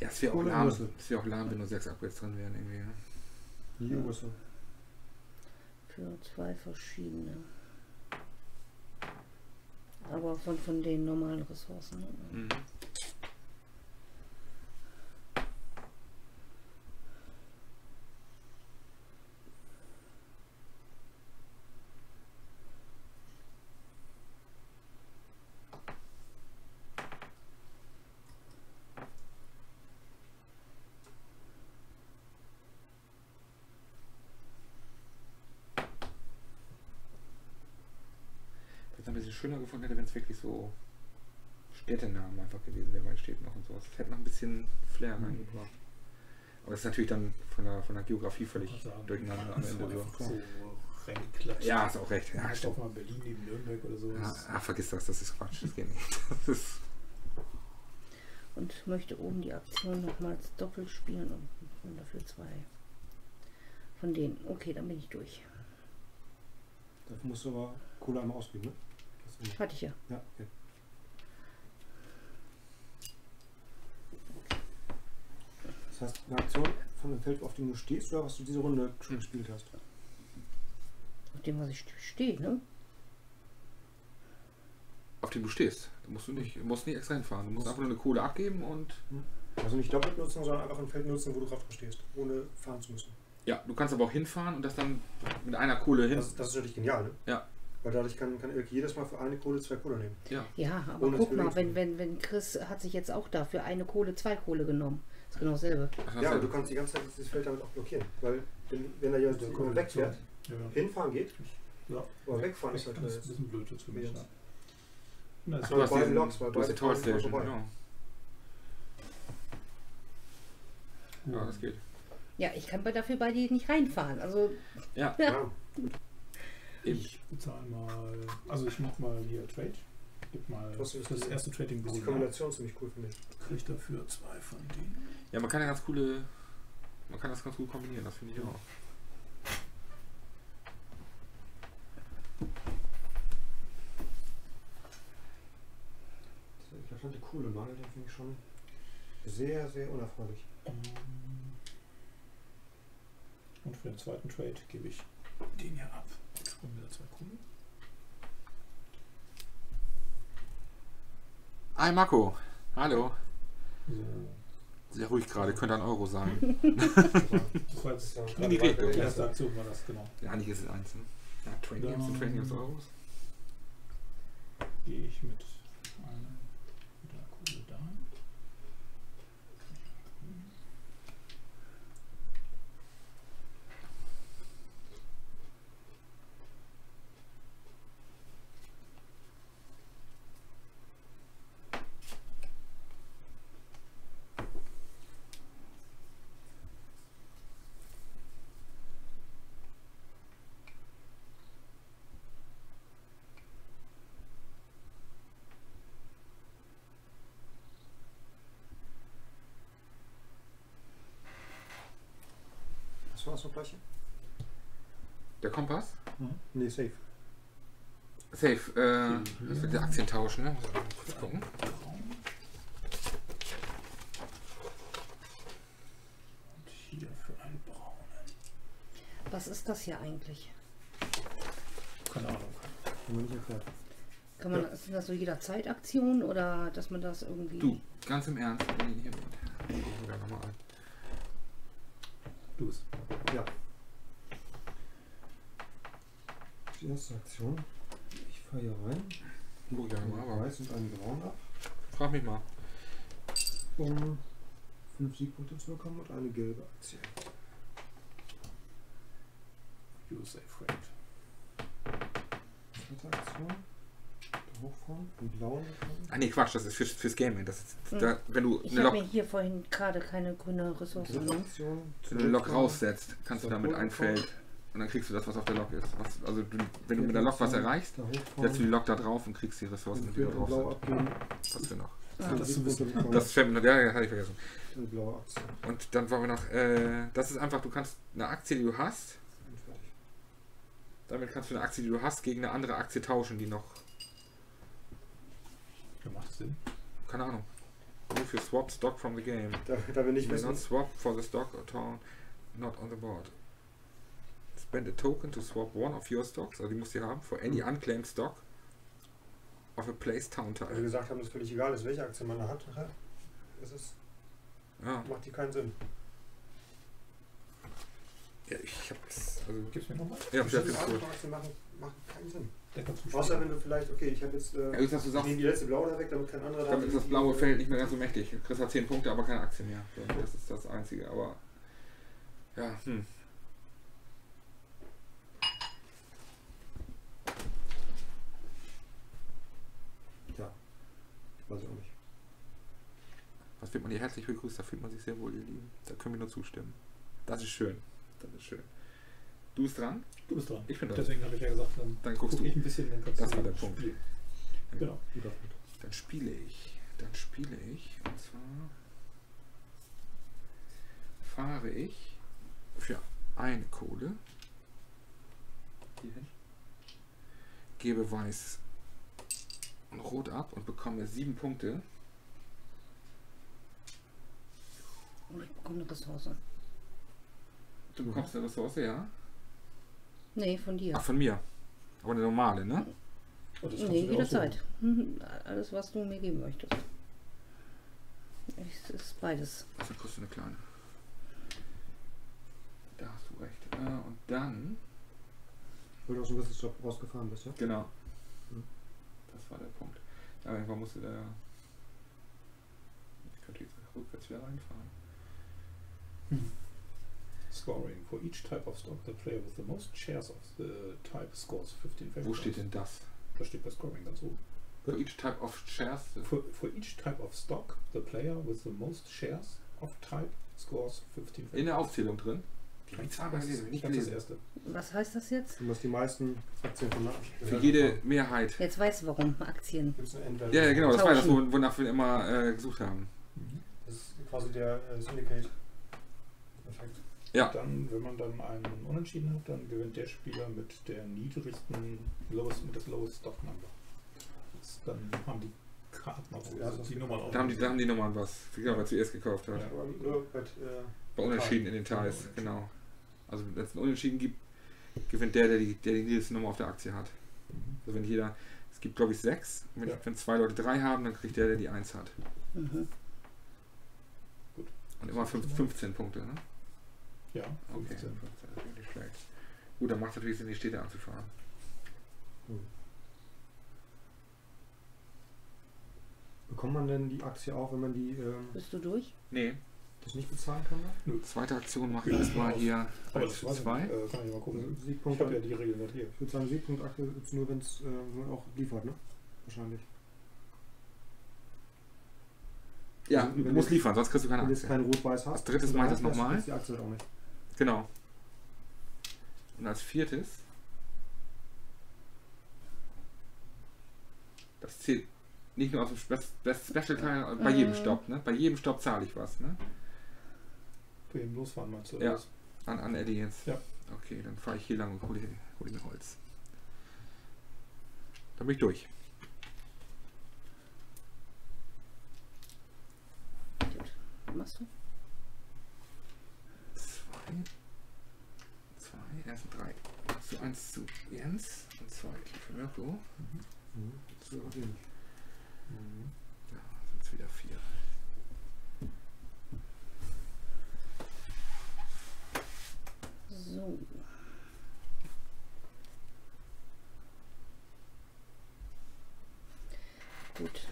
Ja, es wäre auch lahm. Wäre auch lahm, wenn nur sechs Upgrades drin wären irgendwie. ne? Die Whistle. Für zwei verschiedene. Aber von, von den normalen Ressourcen. Mhm. Schöner gefunden hätte, wenn es wirklich so Städtenamen einfach gewesen wäre, weil steht noch und sowas. Das hätte noch ein bisschen Flair Mhm. reingebracht. Aber es ist natürlich dann von der, von der Geografie völlig sagen. durcheinander am Das Ende. So. Ja, hast auch recht. Ja, auch mal Berlin neben Nürnberg oder so. Ah, vergiss das, das ist Quatsch. Das geht nicht. Das ist, Und möchte oben die Aktion nochmals doppelt spielen und und dafür zwei von denen. Okay, dann bin ich durch. Dafür musst du aber Kohle einmal ausgeben, ne? Hatte ich ja. Ja, okay. Das heißt, eine Aktion von dem Feld, auf dem du stehst, oder was du diese Runde schon gespielt hast? Auf dem, was ich stehe, ne? auf dem du stehst. Da musst du nicht, musst nicht extra hinfahren. Du musst einfach nur eine Kohle abgeben und Also nicht doppelt nutzen, sondern einfach ein Feld nutzen, wo du drauf stehst, ohne fahren zu müssen. ja, du kannst aber auch hinfahren und das dann mit einer Kohle hin. Das, das ist natürlich genial, ne? Ja. Weil dadurch kann, kann Irk jedes Mal für eine Kohle zwei Kohle nehmen. Ja. Ja, aber Ohne guck mal, wenn, wenn, wenn Chris hat sich jetzt auch dafür eine Kohle, zwei Kohle genommen. Das ist genau dasselbe. Ja, das aber du kannst die ganze Zeit dieses Feld damit auch blockieren. Weil wenn, wenn da jemand jemand wegfährt, Ja, hinfahren geht, ja. aber wegfahren Das ist ist halt ein äh, bisschen blöd jetzt für mich. Ja. Ja. Na, Ach, ist du hast, diesen, Loks, bei du hast die voll Station. vorbei. Ja. ja, das geht. Ja, ich kann bei- dafür bei dir nicht reinfahren. Also, Ja, Ja. Ich bezahle mal, also ich mach mal hier Trade. Gib mal das die- erste Trading Das ist die Büro. Kombination ziemlich cool, finde ich. Krieg dafür zwei von denen. Ja, man kann ja ganz coole. Man kann das ganz gut kombinieren, das finde ich auch. Das ist eine coole Mangel, den finde ich schon sehr, sehr unerfreulich. Und für den zweiten Trade gebe ich den hier ab. Jetzt kommen wieder zwei Kunden. Hi Marco. Hallo. So. Sehr ruhig gerade, könnte ein Euro sein. Das war jetzt Ja, die erste Aktion war das, genau. Ja, eigentlich ist es eins. Ne? Ja, Trading Games und Trading Games Euros. Gehe ich mit Kompass? Nee, safe. Safe. Äh, das wird die Aktien tauschen, ne? Muss ich mal kurz gucken. Hier für einen braunen. was ist das hier eigentlich? Keine Ahnung. Kann man, Sind das so jederzeit Aktionen oder dass man das irgendwie. Du, ganz im Ernst. Nee, hier, da nochmal an. Du es. Ja. Die erste Aktion. Ich fahre hier rein. Ich ja mal, Einen weiß und einen braun ab. frag mich mal. Um 5 Siegpunkte zu bekommen und eine gelbe Aktie. Use Safe Rate. Zweite Aktion. Da hochfahren. Den blauen bekommen. Ah nee, Quatsch, das ist fürs, fürs Gaming. Das ist, Hm. da, wenn du Ich eine habe Lok, mir hier vorhin gerade keine grüne Ressource Dritte wenn du eine Lok raussetzt, kannst du damit ein. Feld und dann kriegst du das, was auf der Lok ist. Was, also du, wenn du mit der Lok was erreichst, setzt du die. Lok da drauf und kriegst die Ressourcen, die da drauf sind. abgeben. Was wir noch. Ah, das bekommen. Das fällt mir noch, ja, ja, hatte ich vergessen. Und dann wollen wir noch, äh, das ist einfach, du kannst eine Aktie, die du hast, damit kannst du eine Aktie, die du hast, gegen eine andere Aktie tauschen, die noch, Ja, macht Sinn. keine Ahnung. Move your swap stock from the game. Da, da wir nicht You may wissen, not swap for the stock or town not on the board. Spend a token to swap one of your stocks, also die musst du haben, for any Mhm. unclaimed stock of a placed town weil wir tile. gesagt haben, dass völlig egal ist, welche Aktie man da hat. Das ist, Ja, macht die keinen Sinn. ja ich hab's, also, Gib's mir nochmal. ja, Bestimmte Arten cool. von Aktien machen, machen keinen Sinn. Außer wenn du vielleicht, okay, ich habe jetzt äh, Ja, du nehme die letzte blaue da weg, damit kein anderer da damit ist das blaue Feld nicht mehr ganz so mächtig. Chris hat 10 Punkte, aber keine Aktien mehr. Das ist das Einzige, aber, ja, hm. Weiß ich auch nicht. Was wird man hier herzlich begrüßt? Da fühlt man sich sehr wohl, ihr Lieben. Da können wir nur zustimmen. Das ist schön. Das ist schön. Du bist dran? Du bist dran. Ich bin dran. Deswegen habe ich ja gesagt, dann, Dann guckst gucke du. ich ein bisschen, dann kannst Das du war der Punkt. spielen. Genau. Punkt. Dann spiele ich. Dann spiele ich. Und zwar fahre ich für eine Kohle hier hin, gebe weiß und rot ab und bekomme sieben Punkte. Und ich bekomme eine Ressource. Du bekommst eine Ressource, ja? Nee, von dir. Ach, von mir. Aber eine normale, ne? Kannst Nee, du jederzeit. Mhm, Alles, was du mir geben möchtest. Es ist beides. Also kriegst du eine kleine. Da hast du recht. Äh, und dann, Weil du aus dem Wissensjob rausgefahren bist, ja? genau. Hm. Das war der Punkt. Ja, irgendwann musste der. Ich könnte jetzt rückwärts wieder reinfahren. aussuchen. Scoring. For each type of stock, the player with the most shares of the type scores 15 favor Wo steht denn das? Das steht bei Scoring ganz oben. For each type of shares. For, for each type of stock, the player with the most shares of type scores 15 favor In der Aufzählung drin. Die habe ich zweimal gelesen, nicht ganz das gelesen. erste. Was heißt das jetzt? Du musst die meisten Aktien von der Für jede Mehrheit. Jetzt weißt du warum. Aktien. Gibt's eine Endwert. Ja, ja, genau, das war das, wonach wir immer äh, gesucht haben. Das ist quasi der äh, Syndicate. Perfekt. Ja. Dann, wenn man dann einen Unentschieden hat, dann gewinnt der Spieler mit der niedrigsten, lowest, mit das lowest stock number. Das, dann haben die Karten auch Ja, also die ist- Nummern auch. Da haben die, da haben die Nummern was. Genau, wer zuerst gekauft hat. Ja. Aber nur mit, äh, Bei Unentschieden in den Teils, genau. Also wenn es einen Unentschieden gibt, gewinnt der, der die, der die niedrigste Nummer auf der Aktie hat. Also wenn jeder, es gibt glaube ich sechs, und wenn, Ja. wenn zwei Leute drei haben, dann kriegt der, der die eins hat. Mhm. Und immer fünf, 15 Punkte, ne? Ja, Okay, 15. 15, das ist nicht schlecht. Gut, dann macht es natürlich Sinn, die Städte anzufahren. bekommt man denn die Aktie auch, wenn man die ähm, Bist du durch? Nee, das nicht bezahlen kann? Dann? zweite Aktion mache ich erstmal hier Aber 1 das zu weiß ich 2. nicht. Äh, kann ich mal gucken. Also Ich Siegpunkt, habe ja die Regeln hier. ich würde sagen, Siegpunkt gibt es nur, wenn es äh, auch liefert, ne? Wahrscheinlich. Ja, Also, du musst liefern, sonst kriegst du keine Wenn du jetzt Aktie. kein Rot-Weiß hast, Als drittes mache ich das nochmal. kriegst du die Aktie auch nicht. Genau. Und als viertes, das zählt nicht nur aus dem Best, Best Special Teil, bei jedem Mhm. Stopp, ne? Bei jedem Stopp zahle ich was, ne? Ihn losfahren meinst du? Ja. An, an Eddie jetzt. Ja. Okay, dann fahre ich hier lang und hole, hole mir Holz. Dann bin ich durch. Gut. Machst du? Zwei. Zwei, erst drei. So eins zu Jens und zwei für Mirko. Mhm. Ist auch wenig. Ja, sind es wieder vier. So. Gut.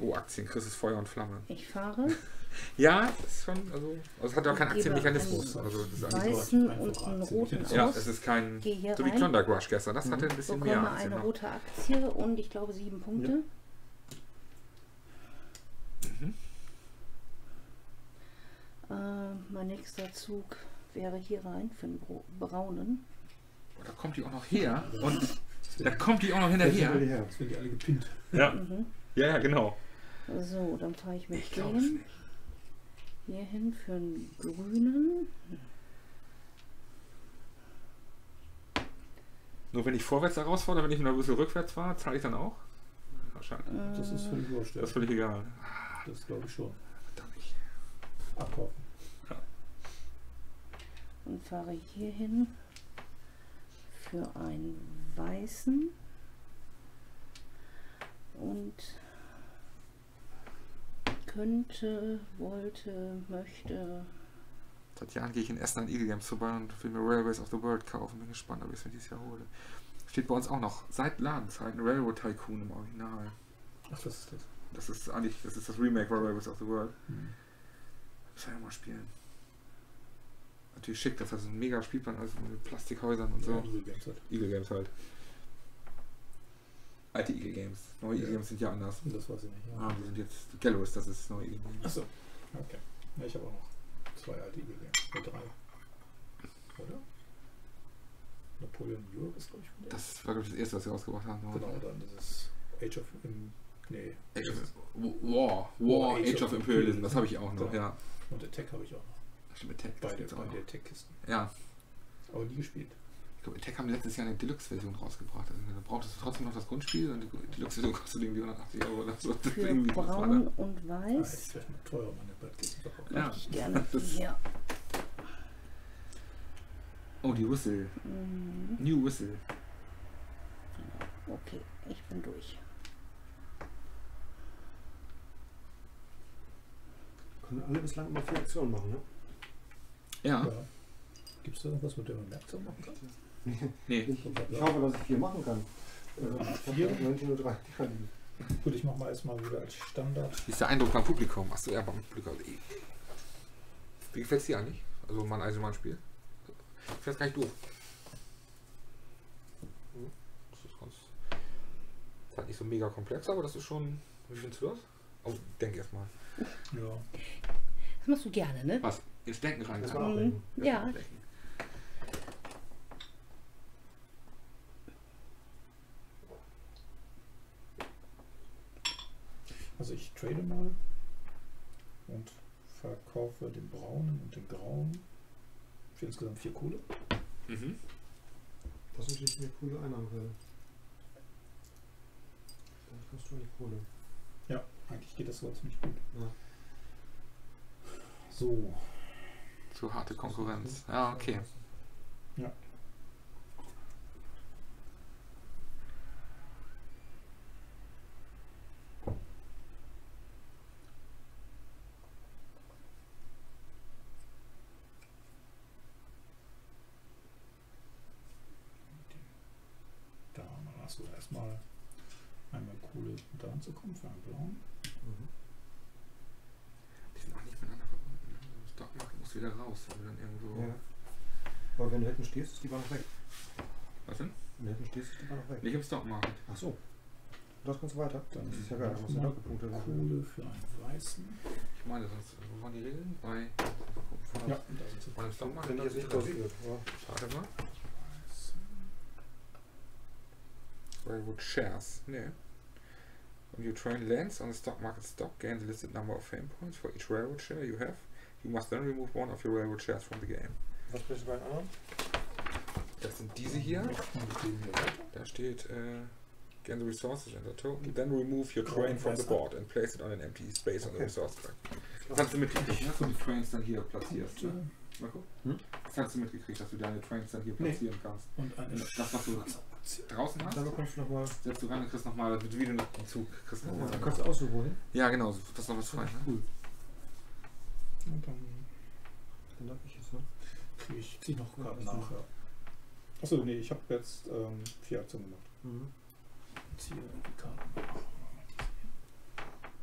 Oh, Aktien, Chris ist Feuer und Flamme. Ich fahre Ja, das ist schon, also, also es hat ja auch keinen Aktienmechanismus. Also, das weißen und einen roten ja, es ist kein, so wie Klondike Rush gestern, das hatte ein bisschen mehr bekomme Aktien. eine noch. rote Aktie und ich glaube sieben Punkte. Mhm. Äh, mein nächster Zug wäre hier rein für den braunen. Oh, da kommt die auch noch her und da kommt die auch noch hinterher. her? Jetzt werden die alle gepinnt. Ja, Mhm. ja, ja genau. So, dann fahre ich mit Ich dem hier hin für den grünen. Nur wenn ich vorwärts herausfordere, wenn ich nur ein bisschen rückwärts fahre, zahle ich dann auch? Wahrscheinlich. Äh, Das ist völlig wurscht. Das ist völlig egal. Das glaube ich schon. Verdammt nicht. Abkaufen. Und fahre hier hin für einen weißen und könnte, wollte, möchte. Seit Jahren gehe ich in Essen an Eagle Games vorbei und will mir Railways of the World kaufen. Bin gespannt, ob ich es mir dieses Jahr hole. Steht bei uns auch noch seit Ladenzeiten Railroad Tycoon im Original. Ach, das ist das. Das ist eigentlich, das ist das Remake von Railways of the World. Mhm. Das will ich mal spielen. Natürlich schick, das ist ein mega Spielplan, also mit Plastikhäusern und so. Ja, Eagle Games halt. Eagle Games halt. alte Eagle Games. Neue Ja. Eagle Games sind ja anders. Das weiß ich nicht. Ja. Ah, die sind jetzt Gallows, das ist neue Eagle Games. Achso. Okay. Ja, ich habe auch noch zwei alte Eagle Games. Oder drei. Oder? Napoleon Europe ist, glaube ich. Das war, glaube ich, das erste, was sie rausgebracht haben. Genau, dann dieses Age of. Im, nee. Age of War. War, Age, of Imperialism, das habe ich auch noch, Genau. ja. Und Attack habe ich auch noch. Stimmt, Attack. Beide, beide noch. Attack-Kisten. Ja, Aber nie gespielt. ich glaube, Attack haben letztes Jahr eine Deluxe-Version rausgebracht. Also, da brauchtest du trotzdem noch das Grundspiel und die Deluxe-Version kostet irgendwie 180 Euro oder so. Für irgendwie- braun und Ah, weiß ist vielleicht teuer, meine verkaufen. Ja. ich gerne da? Oh, die Whistle. Mhm. New Whistle. Okay, ich bin durch. Können alle bislang immer vier Aktionen machen, ne? Ja. Ja. Gibt es da irgendwas, mit dem man Merkzahl machen kann? Nee. Ich, ich hoffe, dass ich vier machen kann. Also, ich habe Vier? 1903 Dicker liegen. Gut, ich mache mal erstmal wieder als Standard. Wie ist der Eindruck beim Publikum? Achso, ja, beim Publikum. Wie gefällt es dir eigentlich? Also mein Eisenbahnspiel? Ich finde es gar nicht doof. Das ist ganz. Ist halt nicht so mega komplex, aber das ist schon. Wie findest du das? Oh, denk erst mal. Ja. Das machst du gerne, ne? Was? Ins Denken rein. Das war Mhm. ablenken. Ja. Also ich trade mal und verkaufe den braunen und den grauen für insgesamt vier Kohle. Mhm. Das ist natürlich eine coole Einnahmequelle. Dann kommst du an die Kohle. Ja, eigentlich geht das so ziemlich gut. Ja. So. Zu harte Konkurrenz. Ja, okay. Ja. Da hast du erstmal einmal Kohle da anzukommen für einen blauen. Mhm. Die sind auch nicht miteinander verbunden. ne? Das Stockmarket muss wieder raus, wenn du dann irgendwo. Ja. Aber wenn du hinten stehst, ist die Bar noch weg. Was denn? Wenn du hinten stehst, ist die Bar noch weg. Nicht im Stockmarket. Ach so. Das kannst du weiter. Dann ist ja geil. Da musst du nochmal Doppelpunkte machen. Kohle für einen weißen. Ich meine, sonst. Wo waren die Regeln? Bei. Ja, da sind sie. Bei dem Stockmarket. Wenn die jetzt nicht pausiert. Ja. Schade mal. Railroad shares. Nee. When your train lands on the stock market stock, gain the listed number of fame points for each railroad share you have. You must then remove one of your railroad shares from the game. Was bist du bei den anderen? Das sind diese hier. Da steht äh, gain the resources and the token. Then remove your train from the board and place it on an empty space on the resource track. Das hast du mitgekriegt, ne? dass du die Trains dann hier platzierst. Ne? äh, Marco? Hm? Das hast du mitgekriegt, dass du deine Trains dann hier Nee. platzieren kannst. und eine Das, was du draußen hast, Da bekommst du nochmal. setzt du rein und kriegst nochmal, wie du noch den Zug kriegst. noch Ja, mal. da kannst du aussuchen, wohin. Ja, genau, so- das ist noch was frei. Ne? Cool. Und dann Dann darf ich jetzt, ne? kriege ich zieh noch Karten das nach. Ja. Achso, nee, ich habe jetzt ähm, vier Aktionen gemacht. Mhm. Ziehe die Karten.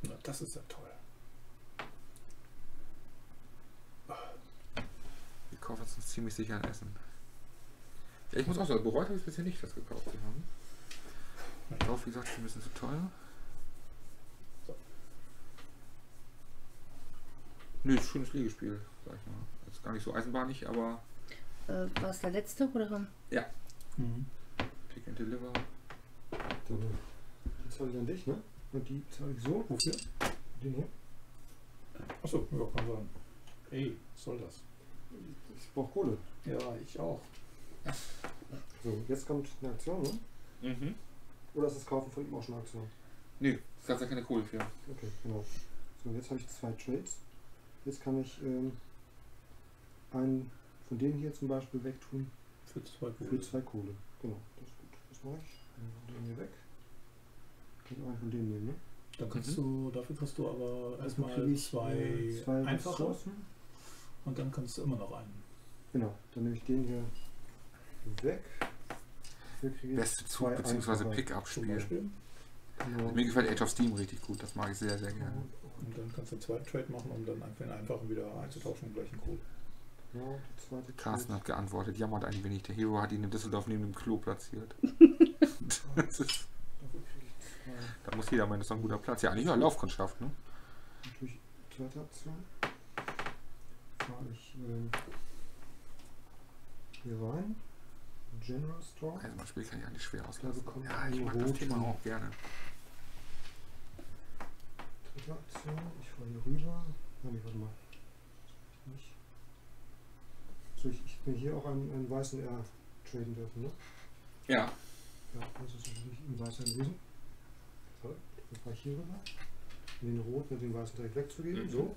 Na, das ist ja toll. Wir kaufen uns ziemlich sicher ein Essen. Ja, ich muss auch sagen, bereut habe ich bisher nicht, das gekauft zu haben. Ich glaube, wie gesagt, ist ein bisschen zu teuer. So. Nö, ist ein schönes Liegespiel, sag ich mal. Ist gar nicht so eisenbahnig, aber äh, war es der letzte oder? Mhm. Pick and Deliver. Dann, die zahle ich an dich, ne? Und die zahle ich so. Wofür? Den hier. Achso, ja, kann sein. Ey, was soll das? Ich brauche Kohle. Ja, ich auch. So, jetzt kommt eine Aktion, ne? Mhm. Oder ist das Kaufen von ihm auch schon eine Aktion? Nö, es gab ja keine Kohle für. Okay, genau. So, jetzt habe ich zwei Trades. Jetzt kann ich ähm, einen von denen hier zum Beispiel wegtun Für zwei für Kohle. zwei Kohle. Genau, das ist gut. Das mache ich. Dann Den hier weg. Kann ich auch einen von denen nehmen, ne? Dann kannst Mhm. du, dafür kriegst du aber Erstmal zwei, äh, zwei einfache Ressourcen. und dann kannst du immer noch einen. Genau, dann nehme ich den hier weg. Beste Zug bzw. Pickup-Spiel. Genau. Mir gefällt Age of Steam richtig gut, das mag ich sehr, sehr gerne. Und dann kannst du einen zweiten Trade machen, um dann einfach den einfachen wieder einzutauschen im gleichen Code. Die zweite Carsten hat geantwortet, jammert ein wenig, der Hero hat ihn in Düsseldorf neben dem Klo platziert. ist, ich Da muss jeder meinen, das ist ein guter Platz. Ja, eigentlich ja, Laufkundschaft, ne? natürlich zweite Aktion. Fahre ich ähm, hier rein. General Store. Also man spielt kann ja nicht schwer auslassen. Ja, ich mag das Thema auch gerne. Dritte Aktion. Ich fahre hier rüber. Nein, warte mal. So, ich, ich mir hier auch einen, einen weißen R traden dürfen, ne? Ja. Ja, das ist natürlich ein weißer gewesen. So, dann fahre ich hier rüber. Um den roten und den weißen direkt wegzugeben. Mhm. So.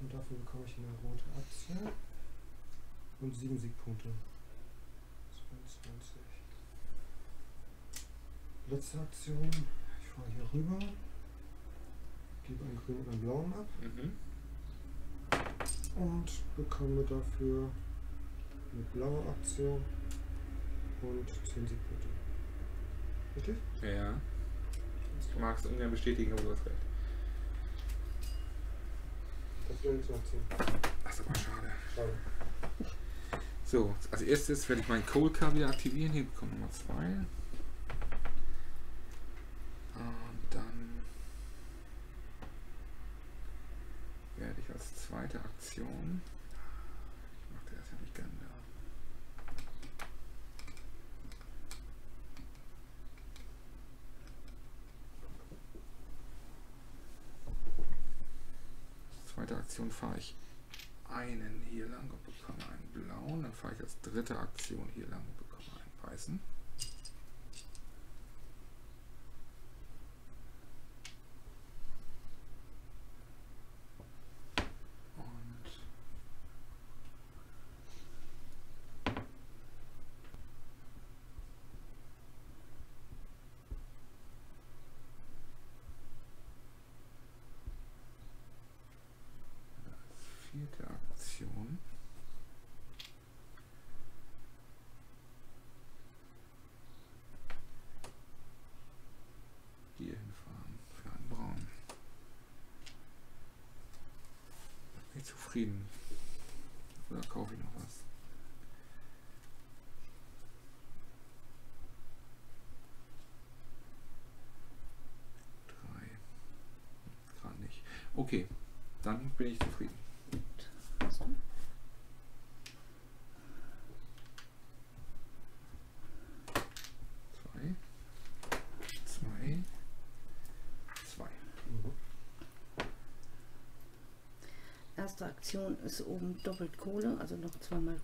Und dafür bekomme ich eine rote Aktie. Und sieben Siegpunkte. 22. Letzte Aktion. Ich fahre hier rüber. Gebe einen grünen und einen blauen ab. Mhm. Und bekomme dafür eine blaue Aktion und 10 Siegpunkte. Richtig? Ja. Ich mag es ungern bestätigen, aber du hast recht. Das wäre jetzt eine Aktion. Das ist aber schade. Schade. So, als erstes werde ich meinen Cold Car wieder aktivieren. Hier bekommt Nummer 2. Und dann werde ich als zweite Aktion. Ich mag das ja nicht gerne da. Zweite Aktion fahre ich einen hier lang und bekomme einen blauen. Dann fahre ich als dritte Aktion hier lang und bekomme einen weißen. Und als vierte Aktion. Hier hinfahren für einen Braun. Bin ich zufrieden. Oder kaufe ich noch was? Drei. Gerade nicht. Okay, dann bin ich zufrieden. Hast du? Zwei. Zwei. Zwei. Mhm. Erste Aktion ist oben doppelt Kohle, also noch zweimal,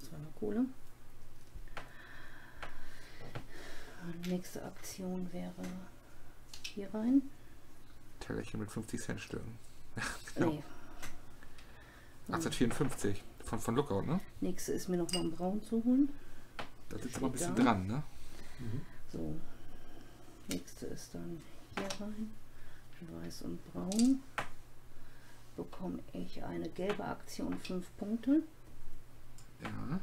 zweimal Kohle. Und Nächste Aktion wäre hier rein. Tellerchen mit 50 Cent Stücken. Genau. Nee. 1854 von, von Lookout, ne? Nächste ist mir noch mal ein Braun zu holen. Da sitzt aber ein bisschen Da. dran, ne? Mhm. So. Nächste ist dann hier rein. Weiß und Braun. Bekomme ich eine gelbe Aktion 5 Punkte. Ja.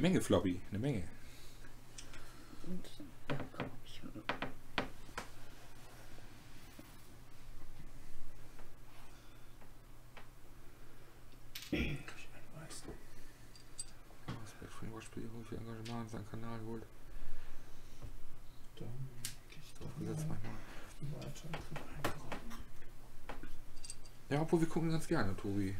Eine Menge Floppy, eine Menge. Und Spielberg für Engagement an seinen Kanal holt. Dann gehe ich doch jetzt mal weiter. Ja, obwohl wir gucken ganz gerne, Tobi.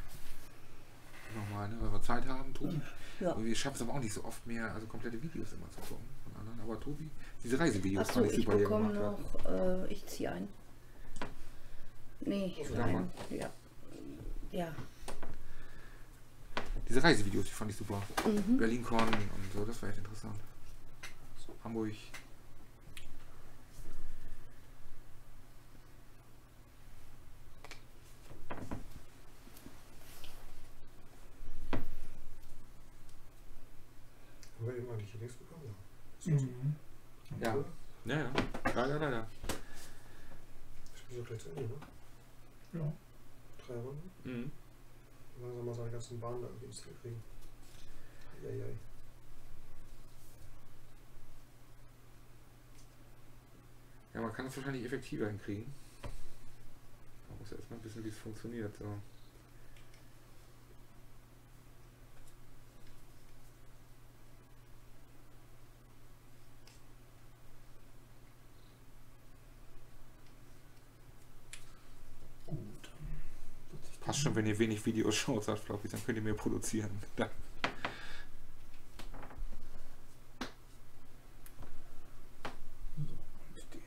Ne? weil wir Zeit haben, Tobi. Ja. Wir schaffen es aber auch nicht so oft mehr, also komplette Videos immer zu gucken von anderen. Aber Tobi, diese Reisevideos Achso, fand ich ich super, er bekomme noch, äh, ich ziehe ein. Nee, Also, nein, ja. Ja. Diese Reisevideos, die fand ich super. Mhm. Berlin-Con und so, das war echt interessant. Hamburg. Hier nichts bekommen? Ja. Mhm. Ja. Ja, ja. Leider, leider. Ich bin so gleich zu Ende, ne? Ja. Drei Runden. Mhm. Langsam mal seine ganzen Bahnen da irgendwie ins Ziel kriegen. Eieiei. Ja, man kann es wahrscheinlich effektiver hinkriegen. Man muss erstmal wissen, wie es funktioniert. So. Gut. dann schon, wenn ihr wenig Videos schaut, sagt Floppy, dann könnt ihr mehr produzieren. Da. So, und den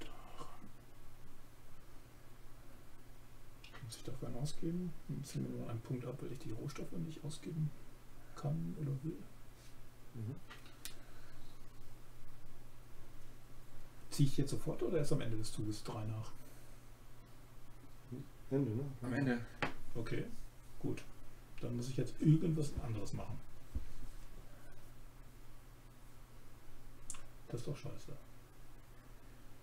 da ran. Muss ich dafür einen ausgeben? Dann ziehen wir nur einen Punkt ab, weil ich die Rohstoffe nicht ausgeben kann oder will. Mhm. Ziehe ich jetzt sofort oder erst am Ende des Zuges drei nach? Ende, ne? Am Ende. Okay, gut. Dann muss ich jetzt irgendwas anderes machen. Das ist doch scheiße.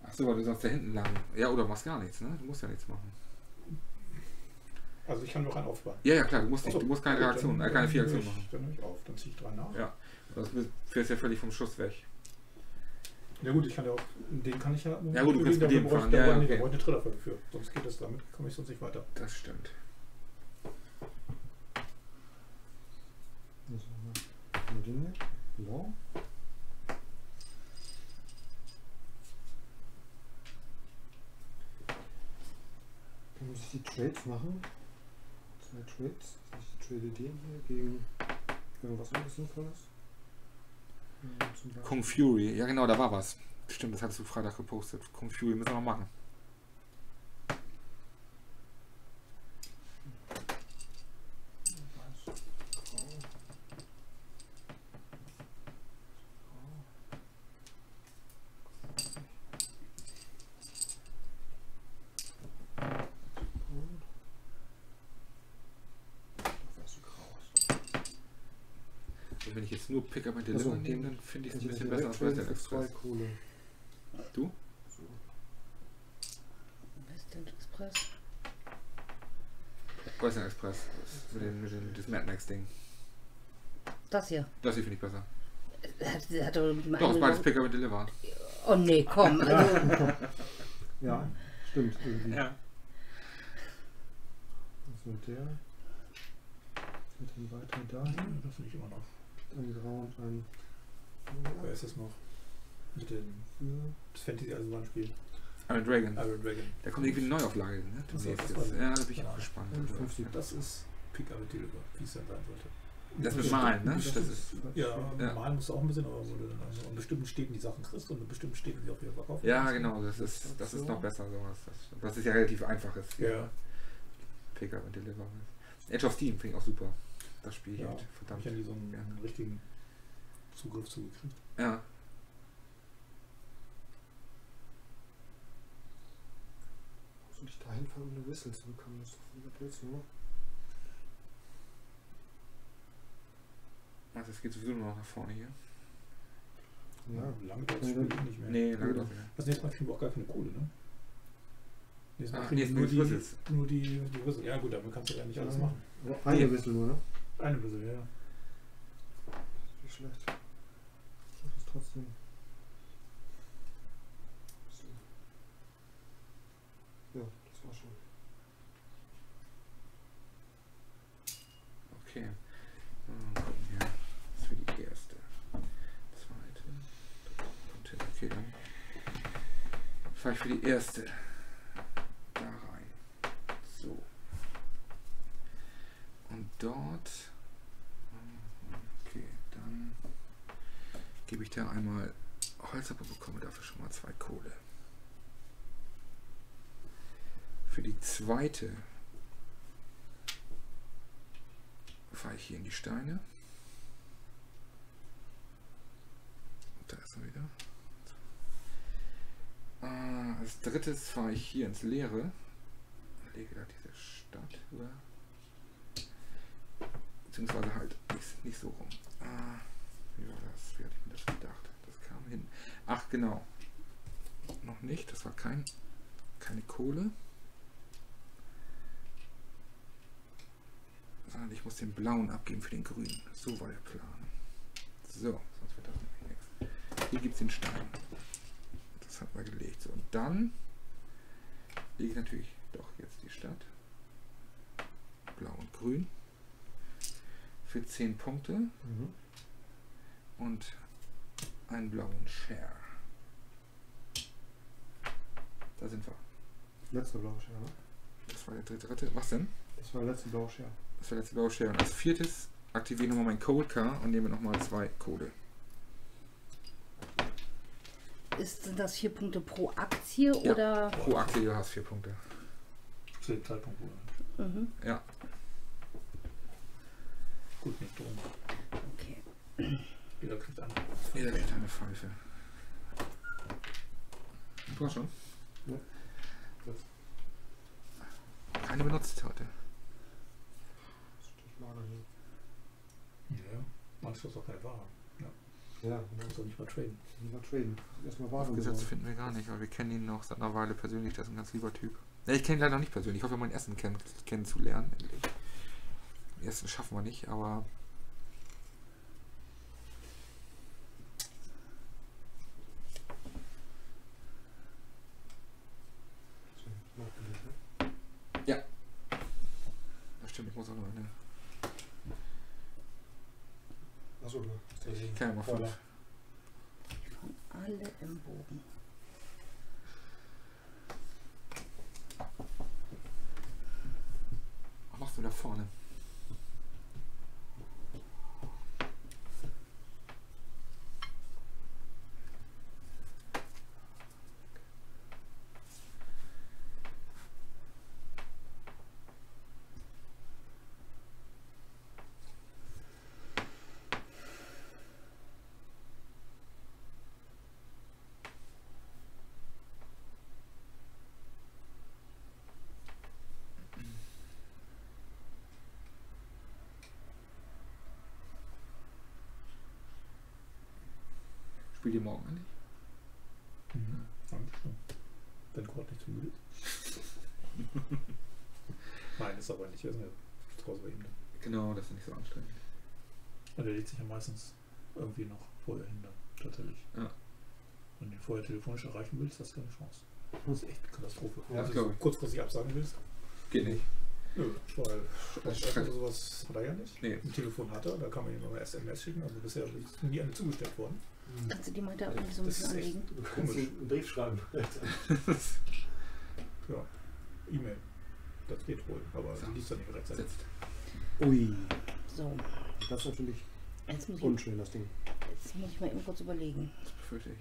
Achso, weil du sagst da hinten lang. Ja, oder machst gar nichts, ne? Du musst ja nichts machen. Also ich kann nur einen aufsparen. Ja, ja, klar, du musst, nicht, Achso, du musst keine gut, Reaktion, dann- äh, keine vier Aktionen ich- machen. Dann höre ich auf, dann ziehe ich drei nach. Ja. Das fährst ja völlig vom Schuss weg. Ja gut, ich kann ja auch, den kann ich ja. Ja gut, du kannst mit dem fahren, ja, ja, ich- da okay. brauche ich eine Trillerfolge für. Sonst geht das damit, komme ich sonst nicht weiter. Das stimmt. Also, hier? Blau. Dann muss ich die Trades machen. Zwei Trades. Ich trade den hier gegen irgendwas anderes Sinnvolles. Kung Fury, ja genau, da war was. Stimmt, das hattest du Freitag gepostet. Kung Fury müssen wir machen. Weiß, grau. Grau. Und weiß, grau. Und wenn ich jetzt nur Pickup and Also, Deliver den- nehme, dann finde ich es ein bisschen besser als Western Express. Kohle. Du? So. Western Express. Western Express. Das Mit dem, mit dem, das Mad Max Ding. Das hier. Das hier finde ich besser. Hat, hat doch mit Doch, ist beides einem Pickup and Deliver. Oh nee, komm. Also, Ja, stimmt. Irgendwie. Ja. Also der. Mit dem weiter dahin. das finde ich immer noch. Ein Grau und ein. Wer ist das noch? Mit dem Für. das Fantasy-Eisenbahnspiel. Iron Dragon. Iron Dragon. Da kommt irgendwie eine Neuauflage. Ne? Das war jetzt. Ja, da bin ich auch gespannt. Und 50. Das ist Pick Up Deliver, wie es dann sein sollte. Das mit Malen, ne? das ist- Ja, Ja. malen musst du auch ein bisschen, aber wo du dann also an bestimmten Städten die Sachen kriegst und an bestimmten Städten die auch wieder verkaufen ja, genau, das ist, das ist noch besser. Sowas. Das, das ist ja relativ einfach. Ist Ja, Pickup and Deliver. Edge of Steam finde ich auch super. Das Spiel hier. Ja, hab Verdammt. ich nie so einen Ja. richtigen Zugriff zugekriegt. Ja. Soll ich da hinfahren, um eine Whistle zu bekommen? Das ist doch wieder Blödsinn, ne? Also es geht sowieso nur noch nach vorne hier. Ja. lange Ja, das Spiel nicht mehr. Nee, lange Ja. dauert es Das nächste Mal kriegen wir auch gar keine Kohle, ne? Nächstes Mal Ah, kriegen nee, nur die, Whistles. nur die, die Whistle. Ja gut, damit kannst du ja nicht alles machen. Eine. Whistle nur, ne? Eine Whistle, ja. Nicht schlecht. Trotzdem. So. Ja, das war schon. Okay. Für die erste. Okay, dann fahre ich für die erste da rein. So. Und dort. Okay, dann gebe ich da einmal Holz ab und bekomme dafür schon mal zwei Kohle. Für die zweite fahre ich hier in die Steine. Da ist er wieder. Äh, als drittes fahre ich hier ins Leere. Lege da diese Stadt über. Beziehungsweise halt nicht, nicht so rum. Äh, wie war das? Wie hatte ich mir das gedacht? Das kam hin. Ach genau. Noch nicht. Das war kein, keine Kohle. Sondern ich muss den blauen abgeben für den grünen. So war der Plan. So, sonst wird das nichts. Hier gibt es den Stein. Das hat man gelegt. So, und dann lege ich natürlich doch jetzt die Stadt. Blau und grün. Für 10 Punkte Mhm. Und einen blauen Share. Da sind wir. Letzte blaue Schere, ne? Das war der dritte, dritte. Was denn? Das war der letzte blaue Schere. Das war der letzte blaue Share. Und als viertes aktiviere ich nochmal mein Cold Car und nehme nochmal zwei Kohle. Ist, sind das vier Punkte pro Aktie Ja. oder? Pro Aktie, du hast vier Punkte. Zu dem Zeitpunkt, wo Mhm. Ja. gut nicht drum. Okay. Jeder kriegt einen. Jeder kriegt eine Pfeife. Du hast schon? Ja. Keine benutzt heute. Das ist natürlich mager hier. Ja, manchmal ist auch keine Ware. Ja, Kannst du nicht mal traden. lieber traden. Erstmal Ware Gesetz besorgen. finden wir gar nicht, weil wir kennen ihn noch seit einer Weile persönlich. Das ist ein ganz lieber Typ. Ja, ich kenne ihn leider noch nicht persönlich. Ich hoffe, mein Essen kenn kennenzulernen. Endlich. Ersten schaffen wir nicht, aber So, nachgelegt, ne? das stimmt, ich muss auch noch eine. Achso, ne? Ich kann ja mal fünf. Voller. Alle im Bogen. Was machst du da vorne? Spielt ihr morgen eigentlich? Mhm. Eigentlich schon. Wenn Gott nicht zu müde ist. Nein, ist aber nicht. Wir sind ja draußen bei ihm. dann. Genau, das ist nicht so anstrengend. Und der legt sich ja meistens irgendwie noch vorher hin, dann, tatsächlich. Ja. Wenn du ihn vorher telefonisch erreichen willst, hast du keine Chance. Das ist echt eine Katastrophe. Ja, Wenn du so ich. kurzfristig absagen willst. Geht nicht. Nö, weil oder sowas hat er ja nicht. Nee. Ein Telefon hat er, da kann man ihm immer SMS schicken. Also bisher ist nie eine zugestellt worden. Kannst du die mal da irgendwie so ein bisschen anlegen? Du kannst einen Brief schreiben. Ja, E-Mail. Das geht wohl, aber So. die liest dann nicht rechtzeitig. Ui. So, Das ist natürlich jetzt muss, ich, unschön, das Ding. jetzt muss ich mal eben kurz überlegen. Das befürchte ich.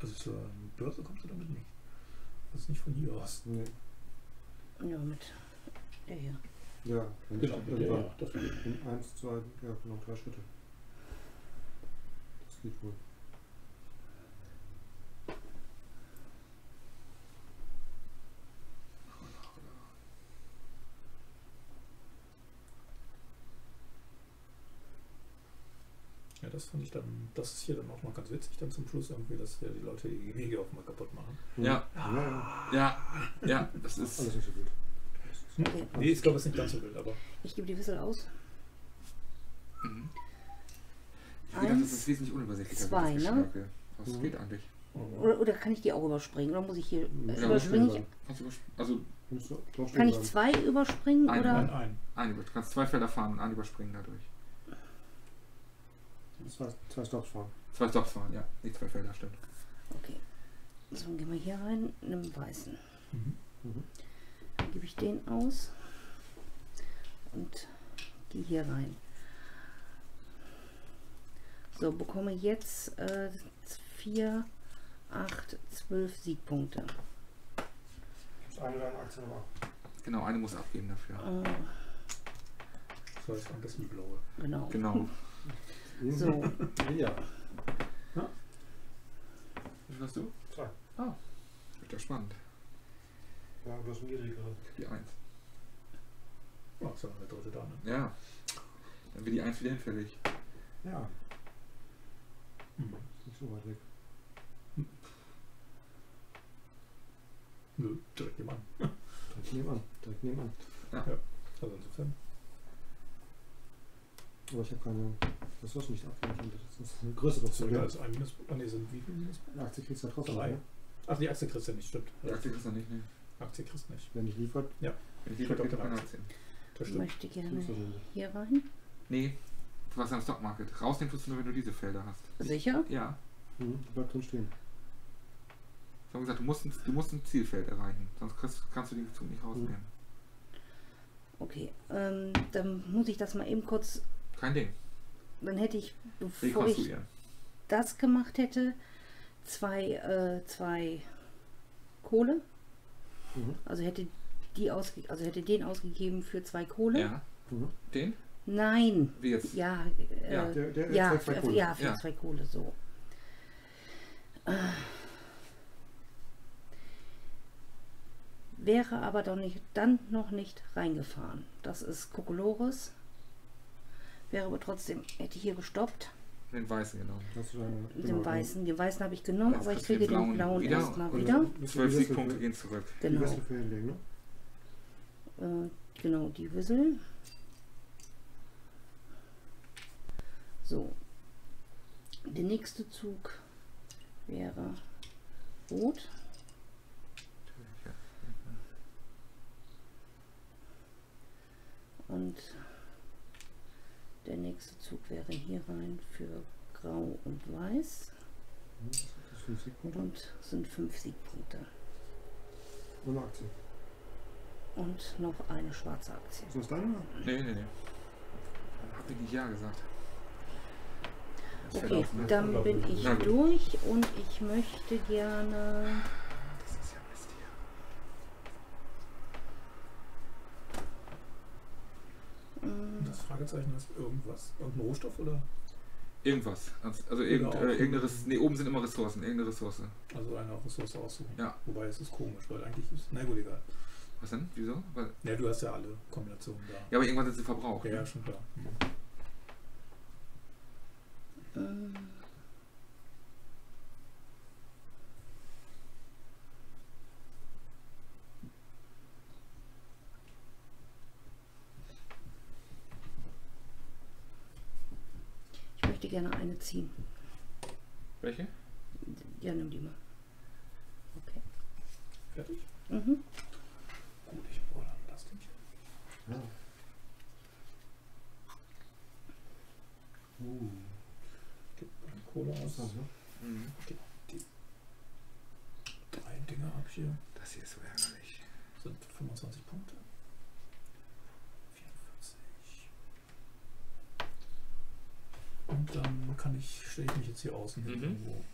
Also zur Börse kommst du damit nicht. Das ist nicht von hier aus. Nee. Ja, mit der hier. Ja, wenn Genau, ich ja, das geht. in eins, zwei, ja, genau, drei Schritte. Das geht wohl. Ja, das fand ich dann, das ist hier dann auch mal ganz witzig dann zum Schluss irgendwie, dass ja die Leute die Wege auch mal kaputt machen. Ja. Ja, ja. Ja, ja, das ist. Alles nicht so gut. Okay. Nee, ich glaube, es ist nicht ganz so wild, aber Ich gebe die Wissel aus. Mhm. Ich hab gedacht, das Eins, ist wesentlich unübersichtlicher. zwei, ne? Was Mhm. geht eigentlich? Oder, oder kann ich die auch überspringen? Oder muss ich hier Ja, äh, Ja, überspringen? stehen Ich, Kannst du übersp- also kann ich zwei überspringen Ein, oder? nein, ein. ein, über- du kannst zwei Felder fahren und einen überspringen dadurch. Zwei, zwei Stops fahren. Zwei Stops fahren, ja. Nicht zwei Felder, stimmt. Okay. So, dann gehen wir hier rein, einem weißen. Mhm. Mhm. Gebe ich den aus und gehe hier rein. So, bekomme jetzt äh, 4, 8, 12 Siegpunkte. Eine ab. Genau, eine muss abgeben dafür. Äh, Das heißt, am besten die blaue. genau. Genau. So, Ja. Wie viel hast du? Zwei. Wird ja spannend. Ja, eine niedrigere. Die 1. Ach, so, der dritte da, ne? Ja. Dann wird die 1 wieder hinfällig. Ja, Mhm. nicht so weit weg. Nö, direkt nebenan. Direkt nebenan. Direkt nebenan. Also insofern. Aber ich habe keine Ressourcen nicht abgegeben. Das ist eine größere Option. ist ein Minus. Ah, nee, sind wie viel Minus? Die kriegst du ja trotzdem. Drei. Ne? Ach, die Aktie kriegst du nicht, stimmt. Die Aktie kriegst du nicht, ne? Aktie kriegst du nicht. Wenn nicht liefert, Wenn ich auf krieg, der keine Aktie. Aktien. Ich möchte gerne hier rein. Nee, du warst am Stockmarket. Rausnehmen tust du nur, wenn du diese Felder hast. Sicher? Ja. Mhm, die bleibt drin stehen. Ich habe gesagt, du musst, ein, du musst ein Zielfeld erreichen. Sonst kriegst, kannst du den Zug nicht rausnehmen. Okay, ähm, dann muss ich das mal eben kurz. Kein Ding. Dann hätte ich, bevor ich das gemacht hätte, zwei, äh, zwei Kohle. Mhm. Also hätte die ausge also hätte den ausgegeben für zwei Kohle. Ja. Mhm. Den? Nein. Wie jetzt? Ja, äh, Ja, Der, der, ja, für, Kohle. ja, für Ja. zwei Kohle so. Äh. Wäre aber doch nicht, dann noch nicht reingefahren. Das ist Kokolores. Wäre aber trotzdem, hätte hier gestoppt. Den weißen genommen. Hast du deine, Den genau, weißen. Den weißen habe ich genommen, Jetzt aber ich kriege den den blauen blauen wieder erstmal Und wieder. Zwölf Siegpunkte gehen zurück. Genau. Hinlegen, ne? Äh, genau, die Wissel. So. Der nächste Zug wäre rot. Und der nächste Zug wäre hier rein für grau und weiß. Das ist fünf Siegpunkte. Und sind fünf Siegpunkte. Und eine Aktie. Und noch eine schwarze Aktie. Ist das deine? Nee, nee, nee. Hab ich nicht Ja gesagt. Das Okay, dann bin ich durch und ich möchte gerne. Das ist ja Mist hier. mm, Das Fragezeichen ist irgendwas. Irgendein Rohstoff oder? Irgendwas. Also irgend, äh, irgendeine Res nee, oben sind immer Ressourcen. Irgendeine Ressource. Also eine Ressource aussuchen. Ja. Wobei es ist komisch, weil eigentlich ist. Na gut, egal. Was denn? Wieso? Weil, Ja, du hast ja alle Kombinationen da. ja, aber irgendwann sind sie verbraucht. Ja, ne? ja, schon klar. Mhm. mm. Ich möchte gerne eine ziehen. Welche? Ja, nimm die mal. Okay. Fertig? Mhm. Gut, ich brauche dann das Ding. Ja. Uh, Gib eine Kohle aus. ne? Mhm. Drei Dinger habe ich hier. Das hier ist so ärgerlich. Sind 25 Punkte. 44. Und dann kann ich, stelle ich mich jetzt hier außen hin Mhm. irgendwo.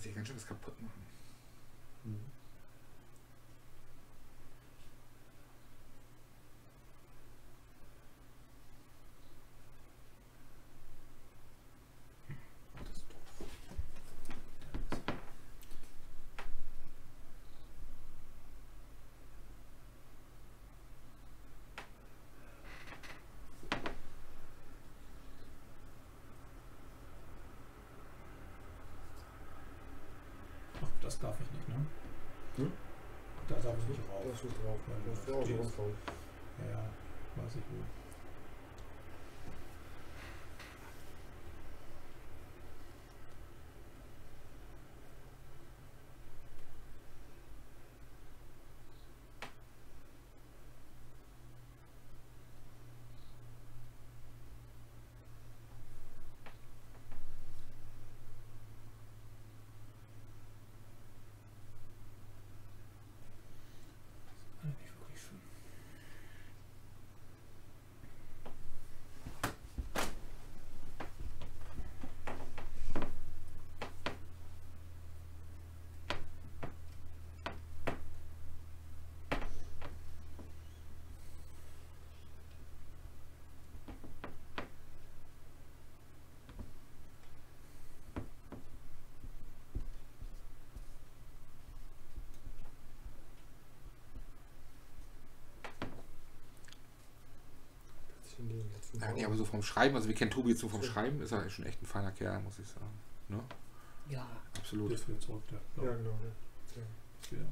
kannst dir ganz schön was kaputt machen. Da darf ich nicht rauf. Da ist nicht drauf. Da ist drauf. Ja, weiß ich wohl. Das ist nicht wirklich schön. Letzten Ja, nee, aber so vom Schreiben, also wir kennen Tobi jetzt so vom Schreiben, ist er schon echt ein feiner Kerl, muss ich sagen. Ne? Ja. Absolut. Der ist wieder zurück, der. Ja, genau. Ja. Wieder.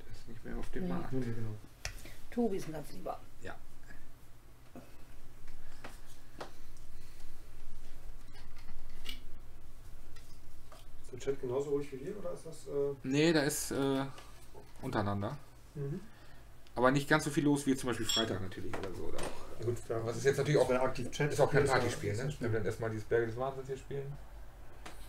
Der ist nicht mehr auf dem Nee. Markt. Nee, nee, genau. Tobi ist ein ganz lieber. Ja. Ist der Chat genauso ruhig wie wir oder ist das. Äh, Nee, da ist äh, untereinander. mhm. Aber nicht ganz so viel los wie zum Beispiel Freitag natürlich oder so. Oder auch. Gut, Aber es ist jetzt natürlich auch, wäre aktiv Chat. ist auch kein Partyspiel, ne? Wenn wir dann erstmal dieses Berge des Wahnsinns hier spielen.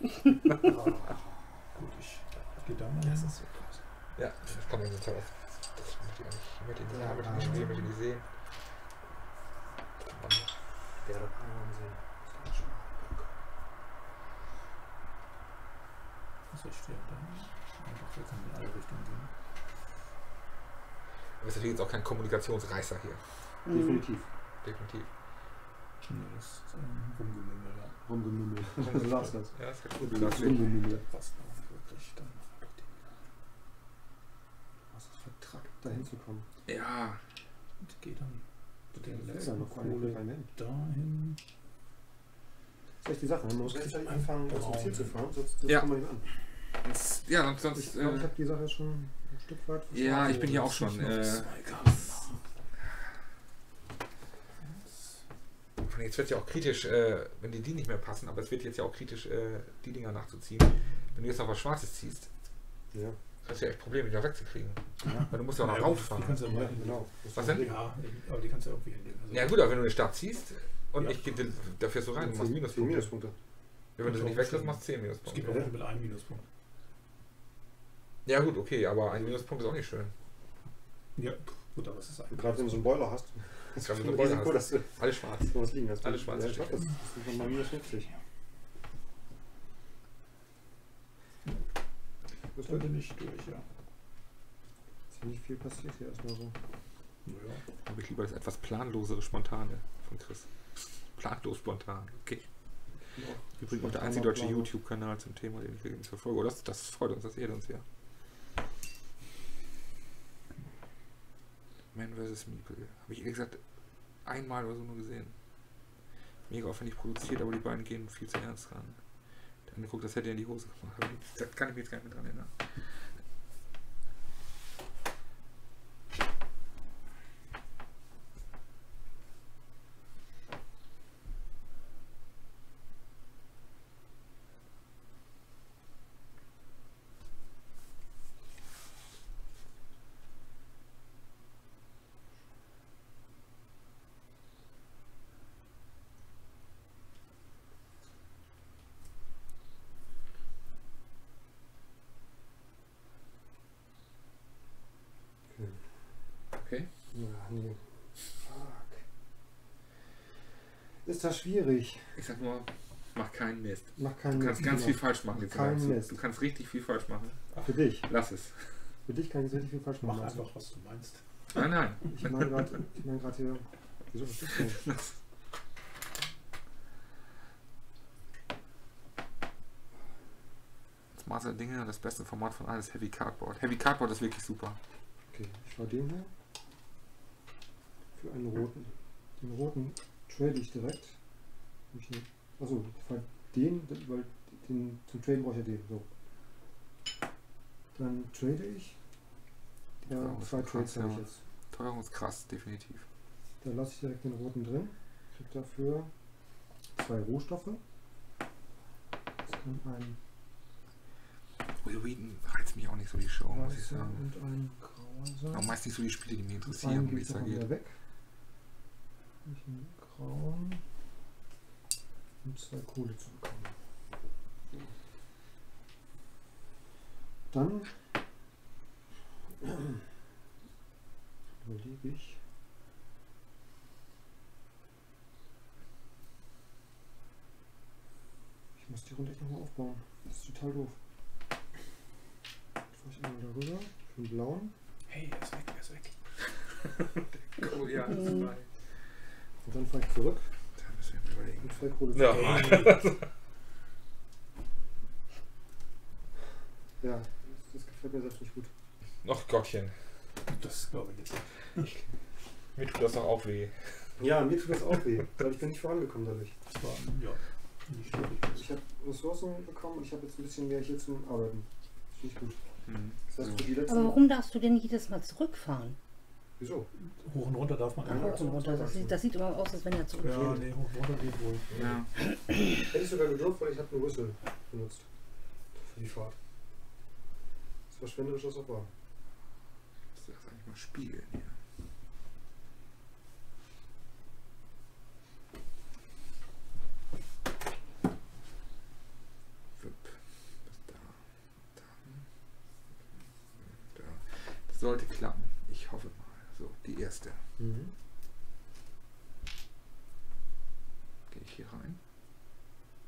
Gut, ich gehe da mal. Ja, das ist so krass. Ja, das kann man jetzt halt. Das möchte ich eigentlich. Ich möchte ihn nicht haben, möchte ihn nicht spielen, möchte ihn nicht sehen. Mann. Der hat einmal sehen. Also ich stehe da. Einfach, wir können in alle Richtungen gehen. Aber ist natürlich jetzt auch kein Kommunikationsreißer hier. Mhm. Definitiv. Definitiv. Nee, das ist ähm, Rumgemümmel, ja. Rumgemümmel. Das. Ja, das Du gut sein. Rumgemümmel. Was noch wirklich dann den. Was ist vertrackt, da hinzukommen? Ja, Und geht dann der Ja, letzten noch Kohle dahin. Das ist echt die Sache. Man muss rechtzeitig anfangen, Genau. zum Ziel zu fahren, sonst, Ja. kommen wir nicht an. ja, sonst, Ich glaube, ich äh, habe die Sache schon Stück weit ja, ich bin hier auch schon. Äh, jetzt wird ja auch kritisch, äh, wenn die die nicht mehr passen, aber es wird jetzt ja auch kritisch, äh, die Dinger nachzuziehen. Wenn du jetzt noch was Schwarzes ziehst, Ja, hast du ja echt Probleme, die noch wegzukriegen. Ja. Weil du musst ja auch noch Die rauffahren. kannst du ja genau. Was denn? Ja, aber die kannst du ja irgendwie hinlegen. Also Ja gut, aber wenn du eine Stadt ziehst und Ja. ich gehe da fährst du rein, du machst Minuspunkte. Minuspunkte. Ja, wenn du sie nicht weglässt, machst du 10 Es Minuspunkte. gibt auch mit einem Minuspunkt. Ja gut, okay, aber ein Minuspunkt ist auch nicht schön. Ja, gut, aber es ist ein. Gerade wenn du so einen Boiler hast, Das ist ein ein Boiler hast. dass du Alles schwarz. so was liegen hast. Alles schwarze ja, ich das, das ist nochmal minus 50. Bist Da du? bin ich durch, ja. Ist ja nicht viel passiert hier erstmal so. Naja. Habe ich lieber das etwas planlosere Spontane von Chris. Planlos spontan, okay. Übrigens auch der einzige deutsche YouTube-Kanal zum Thema, den ich regelmäßig verfolge. Das, das freut uns, das ehrt uns ja. Man vs. Meeple. Habe ich ehrlich gesagt einmal oder so nur gesehen. Mega aufwendig produziert, aber die beiden gehen viel zu ernst ran. Der eine guckt, das hätte er in die Hose gemacht. Aber Da kann ich mich jetzt gar nicht mehr dran erinnern. Okay. Ja, nee. Fuck. Ist das schwierig? Ich sag nur, Mach keinen Mist. Mach keinen Du kannst Mist, ganz genau. viel falsch machen. Jetzt Kein sagst du. Mist. du kannst richtig viel falsch machen. Für dich. Lass es. Für dich kann ich richtig viel falsch Mach machen. einfach, was du meinst. Nein, nein. Ich meine gerade ich mein hier. Wieso das denn? Smarter Dinge, das beste Format von alles, Heavy Cardboard. Heavy Cardboard ist wirklich super. Okay, ich war den hier. Für einen roten. Den roten trade ich direkt. Ich ne- Achso, ich den, weil den, zum Traden brauche ich ja den. So. Dann trade ich. Ja, zwei Trades habe ich jetzt. Teuerung ist krass, definitiv. Da lasse ich direkt den roten drin. Krieg dafür zwei Rohstoffe. Das kann ein Will Wheaton reizt mich auch nicht so die Show, muss ich sagen. und ein grauer. Aber meist nicht so die Spiele, die mich interessieren, es da noch wieder geht. weg. Nicht grauen. Und zwei Kohle zu bekommen. Dann überlege ich. Ich muss die Runde echt nochmal aufbauen. Das ist total doof. Jetzt fahr ich einmal darüber. Für den blauen. Hey, er ist weg, er ist weg. Oh ja, das ist geil. Und dann fahre ich zurück Da müssen wir überlegen. und zwei Kohle zu Ja. Ja, das, gefällt mir selbst nicht gut. Ach Gottchen, Das glaube ich jetzt. mir tut das doch auch weh. Ja, mir tut das auch weh, weil ich bin nicht vorangekommen dadurch. Das war, ja, nicht. Ich habe Ressourcen bekommen und ich habe jetzt ein bisschen mehr hier zum Arbeiten. Das finde ich gut. Hm. Das heißt. Aber warum darfst du denn jedes Mal zurückfahren? Wieso? Hoch und runter darf man Ja, einfach. Hoch und runter. Das sieht, das sieht immer aus, als wenn er zurück. Ja, nee, hoch und runter geht wohl. Ja. Hätte ich sogar gedroppt, weil ich habe einen Whistle benutzt. Für die Fahrt. Das verschwenderisch das auch war. Das ist eigentlich mal spiegeln hier. Sollte klappen. Ich hoffe mal. So, die erste. Mhm. Gehe ich hier rein?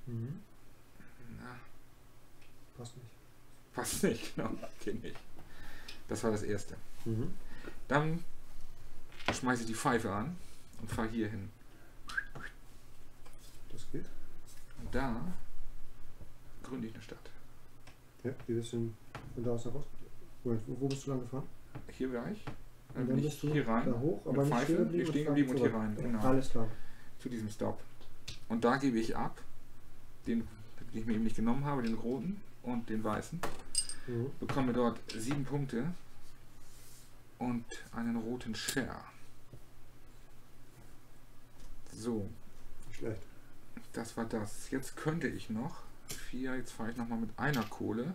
Mhm. Na, Passt nicht. passt nicht, genau. Geht nicht. Das war das erste. Mhm. Dann schmeiße ich die Pfeife an und fahre hier hin. Das geht. Und da gründe ich eine Stadt. Ja, wie bist du von da aus nach wo, wo bist du lang gefahren? Hier war ich. Dann Und ich bist du hier rein. Da hoch, mit aber Pfeife, stehen geblieben. stehen und geblieben und hier rein. Genau. Alles klar. Zu diesem Stop. Und da gebe ich ab, den, den ich mir eben nicht genommen habe, den roten und den weißen. Mhm. Bekomme dort sieben Punkte und einen roten Share. So, schlecht. das war das. Jetzt könnte ich noch vier, jetzt fahre ich nochmal mit einer Kohle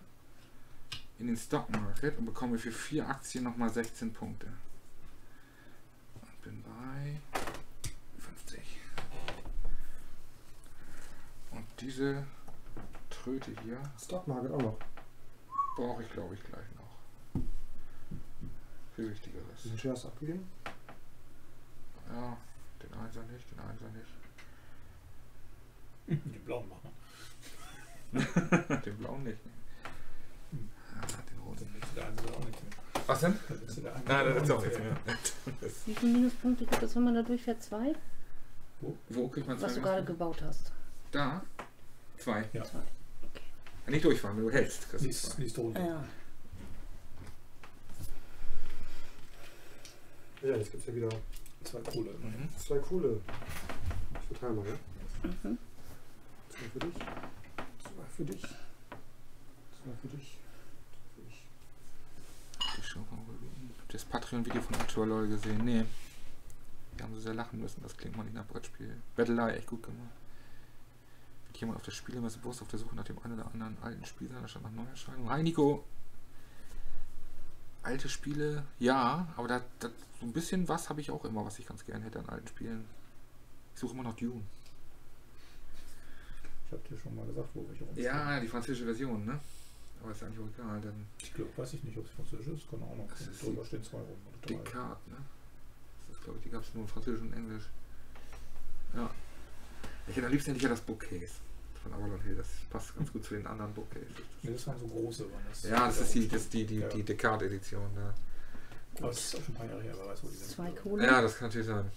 in den Stock Market und bekomme für vier Aktien nochmal 16 Punkte. Und bin bei 50. Und diese Tröte hier Stock Market auch noch. brauche ich glaube ich gleich noch. Für Wichtigeres. Viel hast du abgegeben? Ja, den Einser nicht, den Einser nicht. Die blauen machen. den blauen nicht. Ja, den roten. Du der eine auch nicht mehr. Was denn? Nein, das ist auch nicht jetzt mehr. Wie viele Minuspunkte gibt es, wenn man da durchfährt? Zwei? Wo kriegt man zwei Was du gerade gebaut hast. Da? Zwei. Ja. Zwei. Okay. Nicht durchfahren, wenn du hältst. kriegst du Nächste, zwei. nächste Runde. Ja. Ja, jetzt gibt es ja wieder Zwei Kohle. Mhm. zwei coole. Ich verteile mal, ja? Mhm. Zwei für dich. Zwei für dich. Zwei für dich. Habt ihr das Patreon-Video von Actual LOL gesehen? Nee. Die haben so sehr lachen müssen. Das klingt mal nicht nach Brettspiel. Battle echt gut gemacht. Wird jemand auf der Spielemesse Wurst auf der Suche nach dem einen oder anderen alten Spiel seiner Stadt nach Neuerscheinungen? Hi Nico! Alte Spiele, ja, aber da, da, so ein bisschen was habe ich auch immer, was ich ganz gerne hätte an alten Spielen. Ich suche immer noch Dune. Ich habe dir schon mal gesagt, wo welche rumstehen. Ja, die französische Version, ne? Aber ist eigentlich auch egal, dann Ich glaube, weiß ich nicht, ob es französisch ist. Kann auch noch. Das ist Drüber stehen zwei rum. Oder drei. Descartes, ne? Das ist, glaube ich, die gab es nur in Französisch und Englisch. Ja. Ich hätte am liebsten hätte ich ja das Bookcase. von Avalon Hill. Das passt ganz gut zu den anderen Bookcases. Nee, das waren so große. Waren das Ja, das ist die, das die, die, Ja. die Descartes-Edition da. Aber das ist auch schon ein paar Jahre her, wer weiß, wo die sind. Zwei Kohle. Ja, das kann natürlich sein.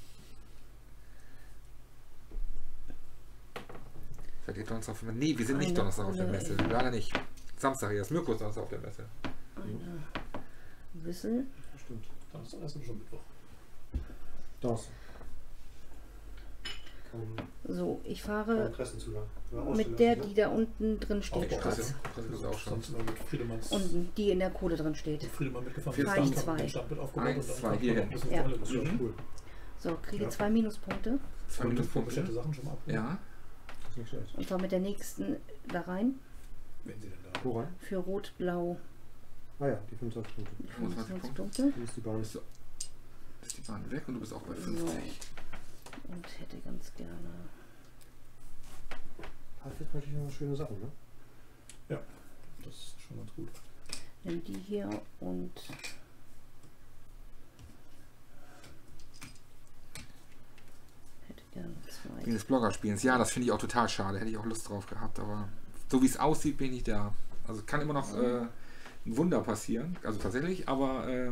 Seid ihr Donnerstag auf der Messe? Nee, wir sind nicht Donnerstag auf der Messe. Leider nicht. Samstag erst. Mirko ist Donnerstag auf der Messe. Eine Wissel. Stimmt. Dann ist das schon Mittwoch. Das. So, ich fahre mit der, die da unten drin steht. Friedemanns. Und die in der Kohle drin steht. mit Friedemann mitgefahren. Vier Stand. Stand- Zwei. Eins, zwei, kommt hier noch hin. ein bisschen Ja. Toilette. Das ist Ja, schon cool. So, kriege Ja. zwei Minuspunkte. Zwei Minuspunkte. Sachen schon mal ab. Ja. Das ist nicht schlecht. Und zwar mit der nächsten da rein. Wenn sie denn da Wo rein? Für Rot, Blau Ah ja, die 25 Punkte. 25 25 Punkte. Punkte. Hier ist die Bahn. Ist ist die Bahn weg und du bist auch bei So. 50. Und hätte ganz gerne. Hat jetzt natürlich noch schöne Sachen, ne? Das ist schon ganz gut. Nimm die hier und hätte gerne zwei. Wegen des Bloggerspielens. Ja, das finde ich auch total schade. Hätte ich auch Lust drauf gehabt, aber so wie es aussieht, bin ich da. Also es kann immer noch äh, ein Wunder passieren. Also tatsächlich, aber äh,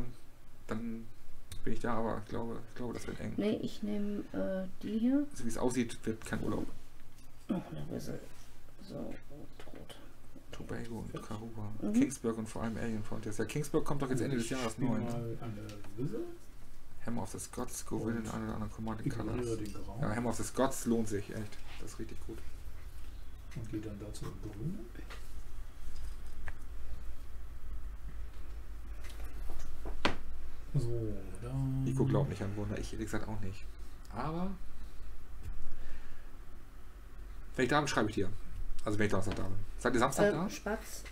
dann bin ich da, aber ich glaube, ich glaube, das wird eng. Ne, ich nehme äh, die hier. So wie es aussieht, wird kein Urlaub. Noch eine Wissel. So, rot. Tobago und Karuba. Mhm. Kingsburg und vor allem Alien Frontiers. Ja, Kingsburg kommt doch jetzt Ende des Jahres Spiel neu. Ne? mal eine Wisse. Hammer of the Scots, Scoville in Und einer oder anderen Command in Ignoriere Colors. Ja, Hammer of the Scots lohnt sich echt. Das ist richtig gut. Und gehe dann dazu in Grün. So, dann. Nico glaubt nicht an Wunder, ich ehrlich gesagt auch nicht. Aber wenn ich da bin, schreibe ich dir. Also wenn ich Donnerstag da bin. Seid ihr Samstag da? Äh, Spatz.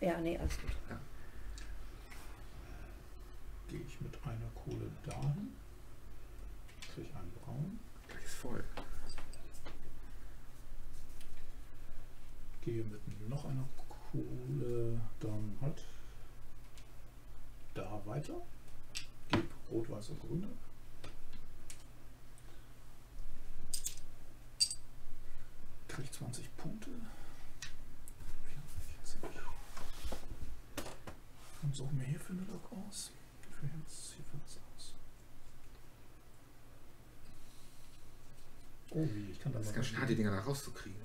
Ja, nee, alles gut. Gehe ich mit einer Kohle dahin. Kriege ich einen Braun. Gleich ist voll. Gehe mit noch einer Kohle dann halt da weiter. Gebe Rot, Weiß und Grün. Kriege ich 20 Punkte. 44. Und suche mir hierfür eine Lok aus. Für Herz, hierfür das aus. Oh, wie, ich kann da Das ist ganz hart, die Dinger da rauszukriegen.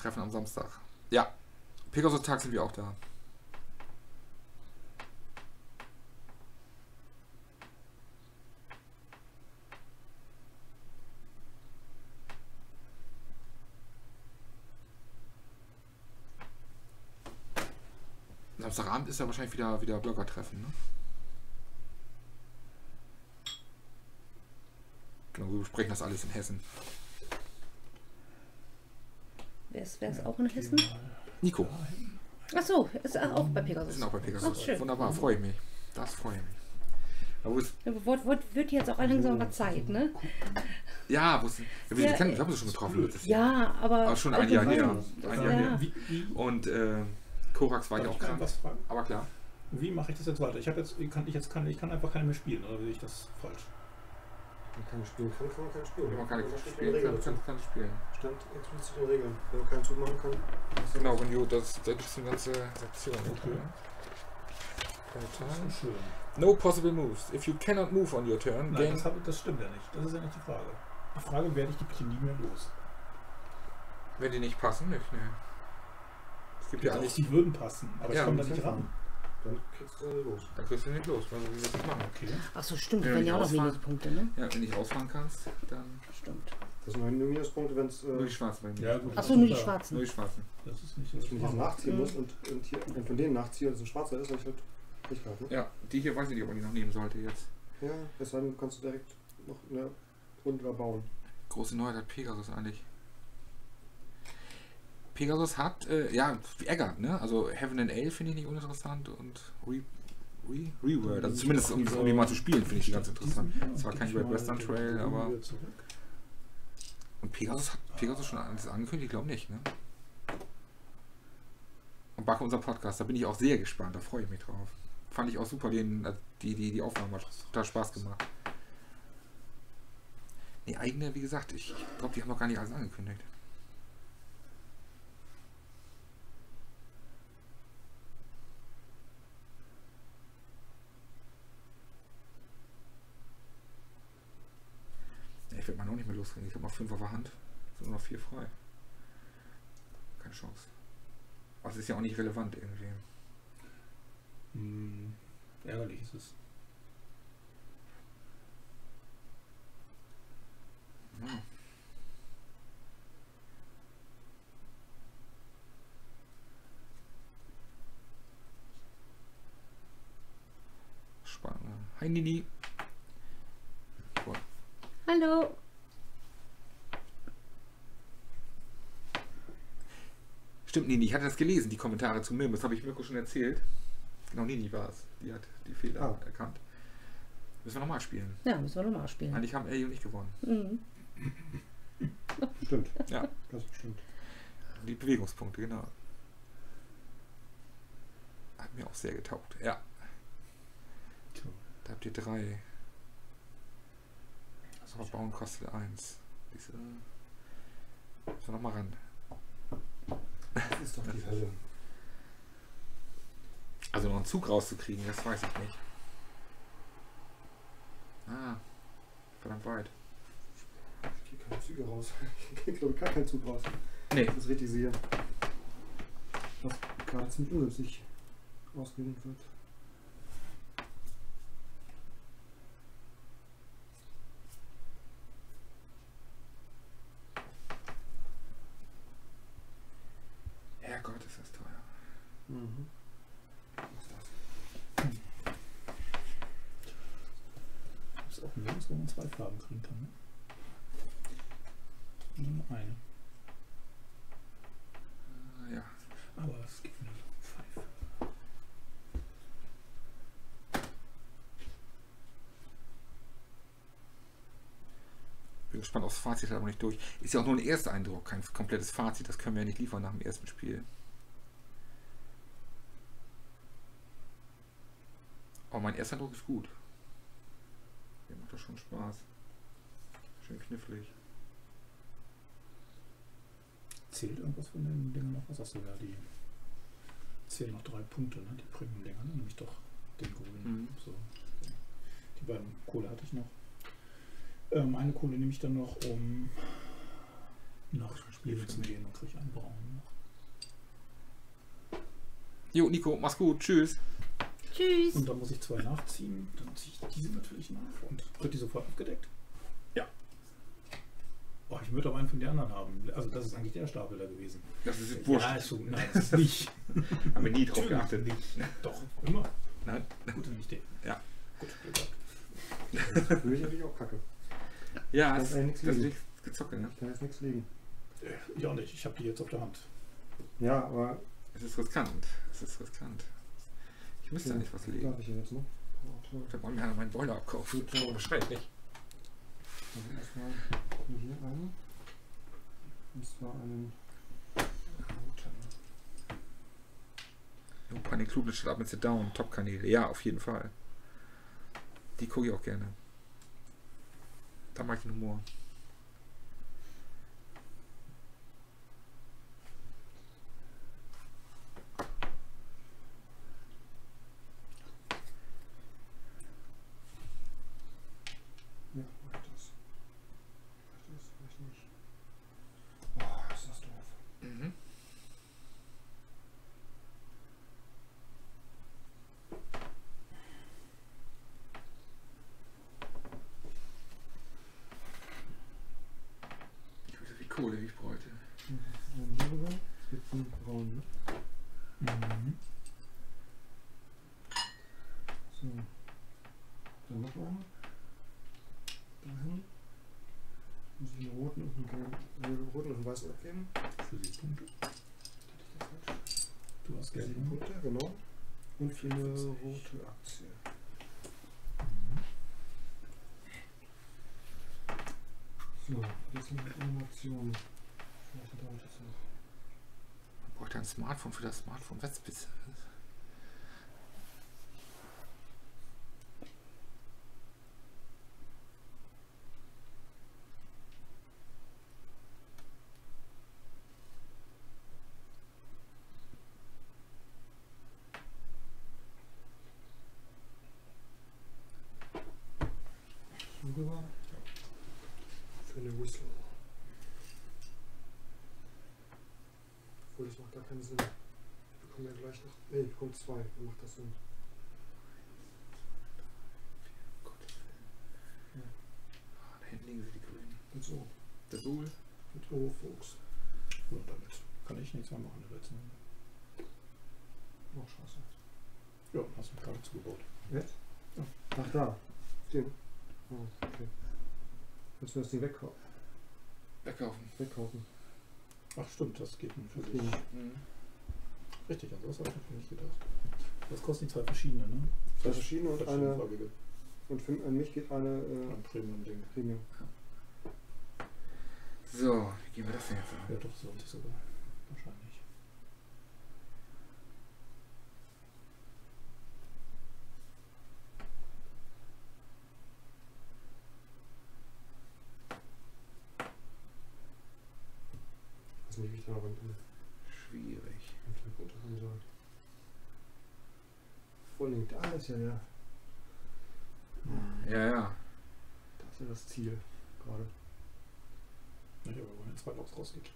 Treffen am Samstag. Ja. Pegasus-Tag sind wir auch da. Samstagabend ist ja wahrscheinlich wieder, wieder Blogger-Treffen, ne? Genau, wir besprechen das alles in Hessen. Wer ist, wer ist auch in Hessen? Nico, Ach so, ist er auch bei Pegasus. sind auch bei Pegasus. Ach, schön. Wunderbar, freue ich mich. Das freue ich mich. Aber wo ist, Ja, Wird, wird, wird jetzt auch langsam mal Zeit, ne? ja, wo ist, ja, wir, Ja, kennen, wir haben uns schon getroffen letztes. Ja, aber. Aber schon ein Jahr her. Ein ja, Jahr ja. her. Und äh, Korax war ja auch ich krank. was fragen? Aber klar. Wie mache ich das jetzt weiter? Ich habe jetzt, kann ich jetzt kann ich kann einfach keine mehr spielen, oder sehe ich das falsch? Man kann spielen kann, kann man keinen spielen. Wenn man keine spielen kann, kann, kann spielen. Stand explizit in Regeln. Wenn man keinen Zug machen kann. ist Genau, wenn du, das, da gibt es eine ganze Sektion. Okay. Schön. No possible moves. If you cannot move on your turn, Nein, gain das, hab, das stimmt ja nicht. Das ist ja nicht die Frage. Die Frage, werde ich die bitte nie mehr los? wenn die nicht passen, nicht, ne. Es gibt ja Doch, eigentlich, die würden passen, aber Ja, ich komme da nicht ja ran. Dann kriegst du äh, los. da kriegst du nicht los, weil du willst nicht machen. Okay. Ach so, stimmt. Ja, Wenn ja auch noch ausfahren. Minuspunkte, ne? Ja, wenn du nicht rausfahren kannst, dann Stimmt. Das sind nur Minuspunkte, wenn es. nur die Äh, Schwarzen mir. Ja, gut. Ach so, nur die Ja. Nur Schwarzen. die Schwarzen. Das ist nicht wenn ich jetzt nachziehen Mhm. muss und, und hier, wenn von denen nachziehe und es ein schwarzer ist, dann ich halt nicht gehabt. Ne? Ja, die hier weiß ich nicht, ob man die noch nehmen sollte jetzt. Ja, deshalb kannst du direkt noch eine Runde bauen. Große Neuheit hat Pegasus eigentlich. Pegasus hat, äh, ja, wie Eggert, ne? Also Heaven and Ale finde ich nicht uninteressant und Re, Re, Reword, also zumindest um, um die mal zu spielen, finde ich die ganz interessant. Zwar kein Great Western Trail, aber- Und Pegasus hat Pegasus schon alles angekündigt? Ich glaube nicht, ne? Und Backe unser Podcast, da bin ich auch sehr gespannt, da freue ich mich drauf. Fand ich auch super, den, äh, die, die, die Aufnahme hat total Spaß gemacht. Die eigene, wie gesagt, ich glaube, die haben noch gar nicht alles angekündigt. Ja, Loskriegen. Ich habe noch fünf auf der Hand. Sind nur noch vier frei. Keine Chance. Aber es ist ja auch nicht relevant irgendwie. Hm, ärgerlich ist es. Ja. Spannend. ne? Hi Nini. Cool. Hallo. Stimmt, Nini, ich hatte das gelesen, die Kommentare zu Mim. Das habe ich Mirko schon erzählt. Genau, Nini war es. Die hat die Fehler Ah. erkannt. Müssen wir nochmal spielen. Ja, müssen wir nochmal spielen. Eigentlich haben Elio nicht gewonnen. Mhm. Stimmt, Ja, das bestimmt. die Bewegungspunkte, genau. Hat mir auch sehr getaugt. Ja, da habt ihr drei. Aber bauen kostet eins. Diese. Müssen wir nochmal ran. Das ist doch die Hölle. Also noch einen Zug rauszukriegen, das weiß ich nicht. Ah, verdammt weit. Ich gehe keine Züge raus. Ich gehe, glaube ich, gar keinen Zug raus. Nee, Das retisieren. Was gerade ziemlich ungünstig ausgelegt wird. Herrgott, ist das teuer. Mhm. Was ist das? Das ist auch ein Links, wo man zwei Farben kriegen kann. Ne? Nur noch eine. Ah, Ja, Aber es gibt nur Pfeife. bin gespannt aufs Fazit, aber nicht durch. Ist ja auch nur ein erster Eindruck, kein komplettes Fazit. Das können wir ja nicht liefern nach dem ersten Spiel. Aber mein erster Eindruck ist gut. Mir macht das schon Spaß. Schön knifflig. Zählt irgendwas von den Dingern noch was? Achso, ja, die zählen noch drei Punkte, ne? Die Premium-Dinger, ne? nämlich doch den grünen. Mhm. So. Die beiden Kohle hatte ich noch. Ähm, eine Kohle nehme ich dann noch, um nach Spielen zu gehen und kriege einen braunen noch. Jo, Nico, mach's gut. Tschüss. Tschüss. Und dann muss ich zwei nachziehen. Dann ziehe ich diese natürlich nach. Und wird die sofort abgedeckt? Ja. Oh, ich würde aber einen von den anderen haben. Also das ist eigentlich der Stapel da gewesen. Das ist wurscht. Ja, ist so, nein, das ist nicht. Haben wir nie drauf Natürlich geachtet. nicht. Doch, immer. Nein. Gut, dann nicht den. Ja. Gut, Glück gehabt. Das würde ich natürlich auch kacke. Ja, Da es ist eigentlich nichts das ist liegen. nichts gezocke, ne? Da ist nichts liegen. Äh, Ich auch nicht. Ich habe die jetzt auf der Hand. Ja, aber Es ist riskant. Es ist riskant. Ich müsste Ja, eigentlich was legen. darf ich jetzt noch. Oh, toll. Da wollen wir ja meinen Boiler abkaufen. Ja. Beschreibt nicht. Also erstmal hier eine. Und zwar einen Jo, Panik Klublitz statt mit Sit Down, Top-Kanäle. Ja, auf jeden Fall. Die gucke ich auch gerne. Da mag ich den Humor. Ja, reicht das? Reicht das? Reicht nicht. Oh, ist das doof. Mhm. Ich weiß nicht, wie Kohle wie ich bräuchte. Dann hier rüber. Es gibt einen braunen, ne? Mhm. So. Dann noch einen. Dahin. Muss ich einen roten und einen gelben, äh, roten und einen weißen abgeben. Für die Punkte. Ich? Du hast Geld. Sieben ne? Punkte, genau. Und für eine rote Aktie. So, jetzt sind die Animationen. Vielleicht dauert das noch. Man bräuchte ein Smartphone für das Smartphone. Was bitte? Obwohl, das macht gar keinen Sinn. Ich bekomme ja gleich noch. Nee, ich bekomme zwei. Dann macht das Sinn. Ah, da hinten liegen sie, die Grünen. Mit so. Der Bull. Mit O, Fuchs. Und damit kann ich nichts mehr machen. Jetzt, ne? Oh, scheiße. Ja, hast du gerade zugebaut. Jetzt? Ja. Ach, da. Den. Oh, okay. Müssen wir das Ding wegkau Wegkaufen. wegkaufen. Ach stimmt, das geht nun für dich. Mhm. Richtig, also das habe ich mir nicht gedacht. Das kosten die zwei verschiedene, ne? Zwei verschiedene und eine. Verschiedenfarbige. Und für an mich geht eine äh, Ein Premium-Ding. Premium. So, wie gehen wir das denn jetzt an? Ja, doch, das lohnt sich sogar. Wahrscheinlich. Ich weiß nicht, wie ich da noch einen Schwierig. Punkte haben soll. Vor ist ja. Ja, ja. Da ist ja das Ziel gerade. Nicht, aber wenn zwei Loks rausgeht.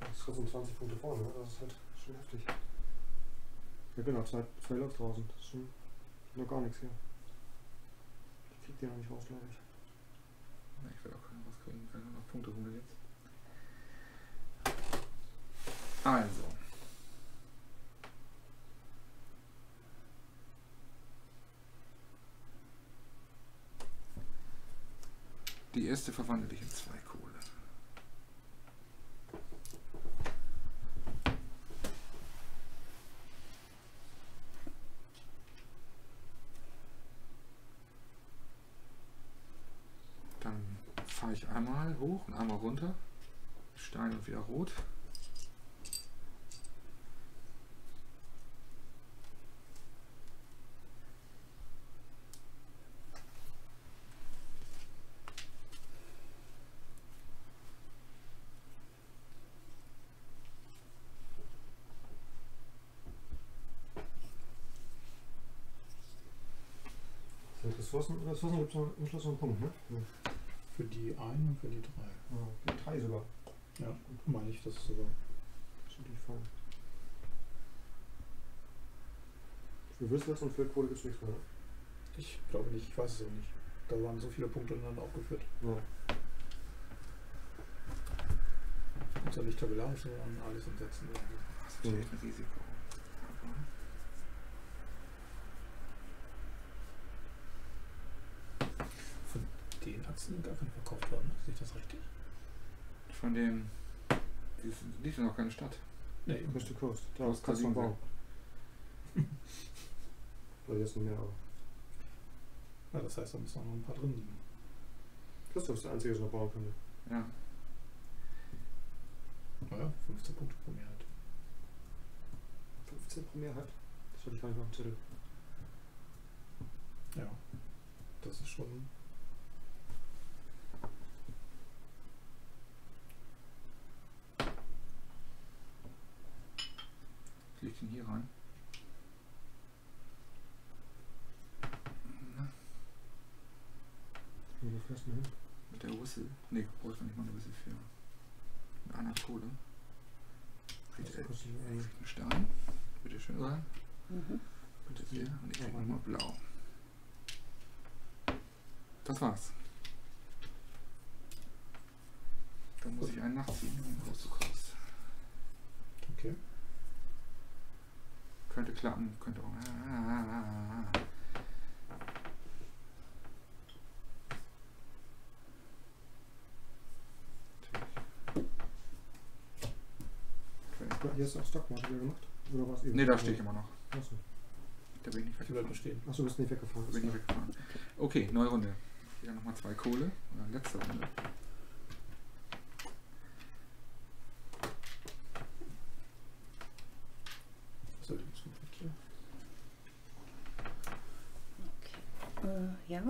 Das ist trotzdem 20 Punkte vorne, ne? das ist halt schon heftig. Ja genau, zwei, zwei Loks draußen. Das ist schon noch gar nichts hier. Ich krieg die noch nicht raus, glaube ich. Na, Ich werde auch keinen rauskriegen, wenn ich noch Punkte hole jetzt. Also. Die erste verwandelt dich in zwei Kohle. Dann fahre ich einmal hoch und einmal runter. Stein und wieder rot. Sind Ressourcen, Ressourcen gibt es am Schluss noch einen Punkt, ne? Ja. Für die einen und für die drei. Ah, okay. Drei sogar. Ja, meine ich, das ist sogar. Das ist natürlich fein. Für Wissens und für Kohle gibt es nichts mehr, ne? Ich glaube nicht, ich weiß es auch nicht. Da waren so viele Punkte ineinander aufgeführt. Ja. Und zwar nicht tabellarisch, sondern alles in Sätzen. Das ist ein Risiko. Aber Von Aktien gar keine verkauft worden, sehe ich das richtig? Von dem. Die ist, die ist noch keine Stadt. Nee, Coast to Coast. Da Coast kannst du bauen. Oder jetzt nicht mehr, aber. ja, das heißt, da müssen auch noch ein paar drin liegen. Christoph ist der Einzige, der noch bauen könnte. Ja. Naja, 15 Punkte pro Mehrheit. 15 pro Mehrheit. Das hatte ich gar nicht auf dem Zettel. Ja, das ist schon. Was liegt denn hier rein? Na, Wo fährst du denn hin? mit der Whistle. Ne, brauchst du nicht mal eine Whistle für. Mit einer Kohle. Kriegt er einen Stein. Bitte schön sein. Mhm. Bitte sehr. Und ich krieg Ja, nochmal blau. Das war's. Dann muss ich einen nachziehen, um den Auszug raus. Okay. Könnte klappen, könnte auch. Ah, ah, ah, ah. Hier ist auch Stockmarket wieder gemacht. Oder was eben? Ne, da stehe ich immer noch. Achso. Da bin ich nicht Die bleibt weggefahren. nur stehen. Achso, du bist nicht weggefahren. Da bin ich weggefahren. Okay, neue Runde. Wieder nochmal zwei Kohle. Oder letzte Runde. So, die müssen wir hier. Okay. Äh, ja.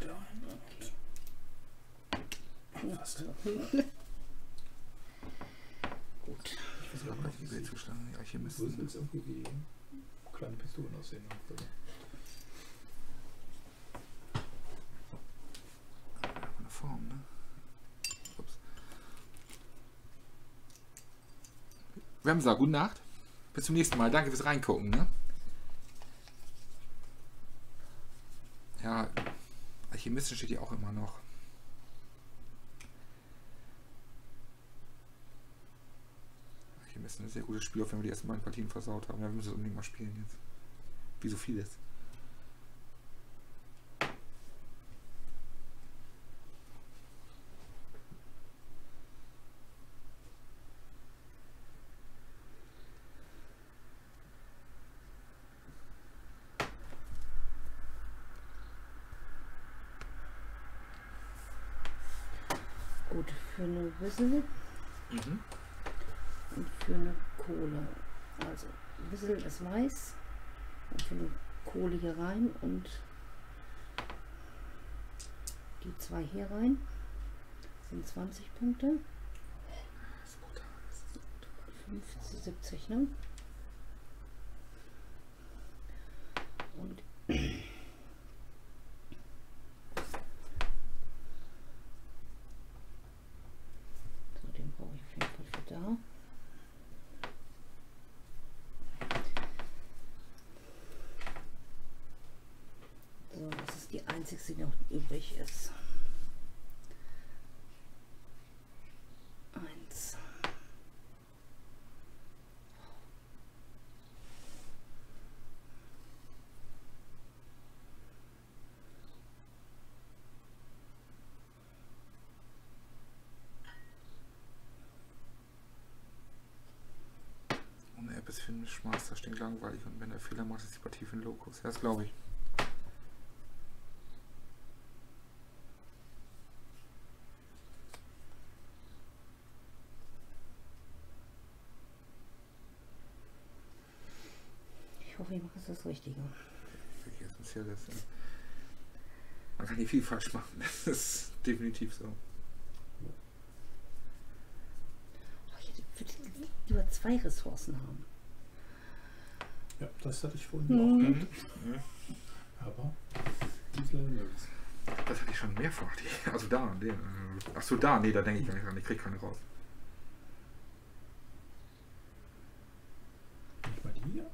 Da. Fast. Gut. Ich weiß gar nicht, die wie sie zuschlagen. Die müssen Alchemisten. jetzt irgendwie wie kleine Pistolen aussehen. Der Form, ne? Ups. Wemser, gute Nacht. Bis zum nächsten Mal. Danke fürs Reingucken. Ne? Ja, Alchemisten steht hier auch immer noch. Alchemisten ist ein sehr gutes Spiel, auch wenn wir die ersten beiden Partien versaut haben. Ja, wir müssen es unbedingt mal spielen jetzt. Wie so vieles. Gut, für eine Wissel Mhm. und für eine Kohle. Also Wissel ist weiß. Und für eine Kohle hier rein und die zwei hier rein. Sind 20 Punkte. Das ist brutal. Das ist so 50, 70, ne? Und so, den brauche ich auf jeden Fall für da. So, das ist die einzige, die noch übrig ist. Eins. Ist Finish Master stinklangweilig und wenn er Fehler macht, ist die Partie für den Lokus. Ja, das glaube ich. Ich hoffe, ich mache jetzt das Richtige. Wirklich essentiell ist. Ja. Man kann hier viel falsch machen. Das ist definitiv so. Oh, ich hätte- würde lieber zwei Ressourcen haben. Ja, das hatte ich vorhin Mhm. auch gehabt. Aber leider nirgends. Das hatte ich schon mehrfach. Also da, den. äh, Achso, da, nee, da denke ich gar nicht dran. Ich krieg keine raus. Nicht mal die hier?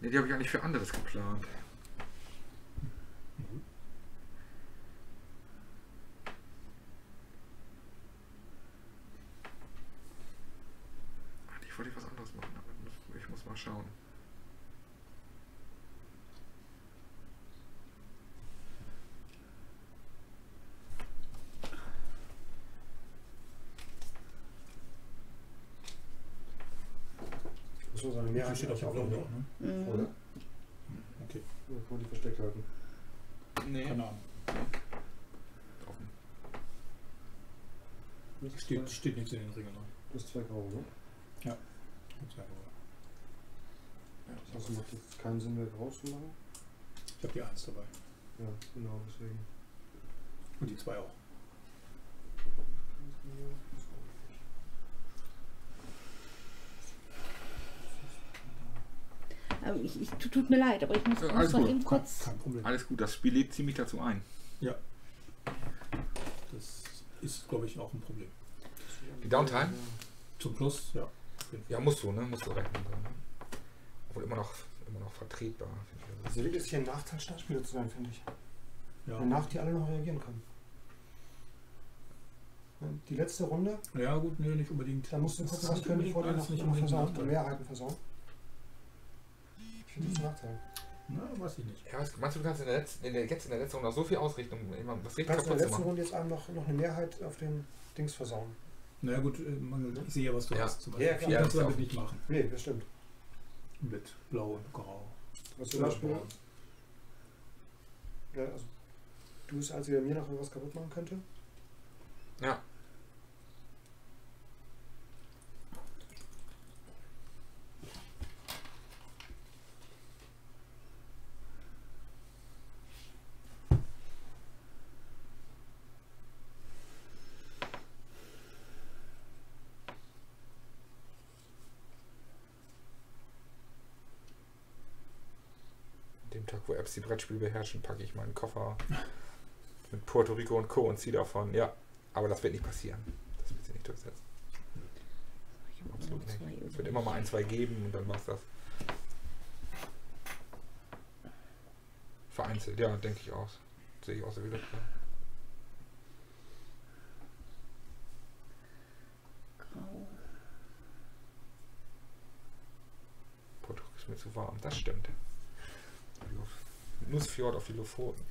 Nee, die habe ich eigentlich für anderes geplant. Mhm. Eigentlich wollte ich was anderes machen, aber muss- ich muss mal schauen. Ja, Mehrheit steht auf noch, Blau, ne? ne? Mhm. Oder? Okay, Bevor die versteckt halten. Nee. keine Ahnung. Offen. Steht, zwei- steht nichts in den Regeln. ne? Du hast zwei Graue, ne? Sehr gut. Also macht jetzt keinen Sinn mehr rauszumachen. Ich habe die 1 dabei. Ja, genau, deswegen. Und die 2 auch. Ähm, ich, ich, tut- mir leid, aber ich muss, Ja, gut. eben kurz. kein Problem. Alles gut, das Spiel lädt ziemlich dazu ein. Das ist, glaube ich, auch ein Problem. Die Downtime? Zum Plus, ja. Ja, musst du, ne? Musst du rechnen. Ne? Obwohl immer noch, immer noch vertretbar. Also wirklich ist hier ein Nachteil, Startspieler zu sein, finde ich. Ja. Danach die alle noch reagieren können. Ja, Die letzte Runde, ja, gut, nee, nicht unbedingt. da musst du gucken, was nicht können die unbedingt vor dir alles noch, nicht noch versauen. Mehrheiten versauen. Ein Nachteil. Na, weiß ich nicht. Ja, meinst du, du kannst in der, letzten, in der, jetzt in der letzten Runde noch so viel ausrichten, um immer das Du richtig kannst in der letzten? Runde jetzt einem noch, noch eine Mehrheit auf den Dings versauen. Na ja, gut, äh, man, ich sehe ja, was du Ja. hast. Zum Ja, Beispiel. klar. Ja, kannst du damit nicht machen. Nee, das stimmt. Mit Blau und Grau. Was zum Beispiel, ja, also, du bist Einzige, der mir noch was kaputt machen könnte. Ja. Dem Tag, wo Apps die Brettspiele beherrschen, packe ich meinen Koffer mit Puerto Rico und Co. und ziehe davon. Ja, aber das wird nicht passieren. Das wird sich nicht durchsetzen. Absolut nicht. Es wird immer mal ein, zwei geben und dann war's das. Vereinzelt, ja, denke ich auch. Sehe ich auch so wieder. Grau. Portugal ist mir zu warm, das stimmt. Nussfjord auf die Lofoten.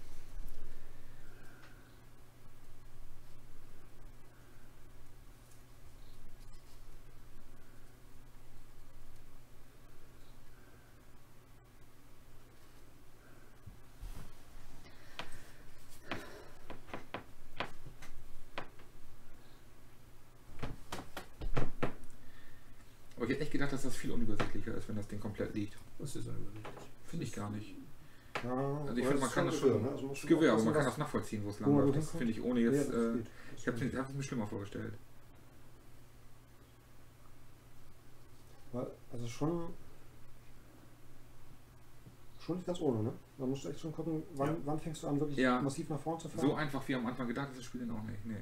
Aber ich hätte echt gedacht, dass das viel unübersichtlicher ist, wenn das Ding komplett liegt. Das ist unübersichtlich. Finde ich gar nicht. Ja, Also ich finde, man ist kann das schon. ne? Also man muss Gewehr, aber man kann das nachvollziehen, wo es lang man läuft. Das finde ich ohne Ja, jetzt. das äh, ich habe es mir schlimmer vorgestellt. Also schon. Schon nicht ganz ohne, ne? Musst du echt schon gucken, wann, Ja. wann fängst du an, wirklich Ja. massiv nach vorne zu fahren. So einfach wie am Anfang gedacht ist das Spiel dann auch nicht. Nee.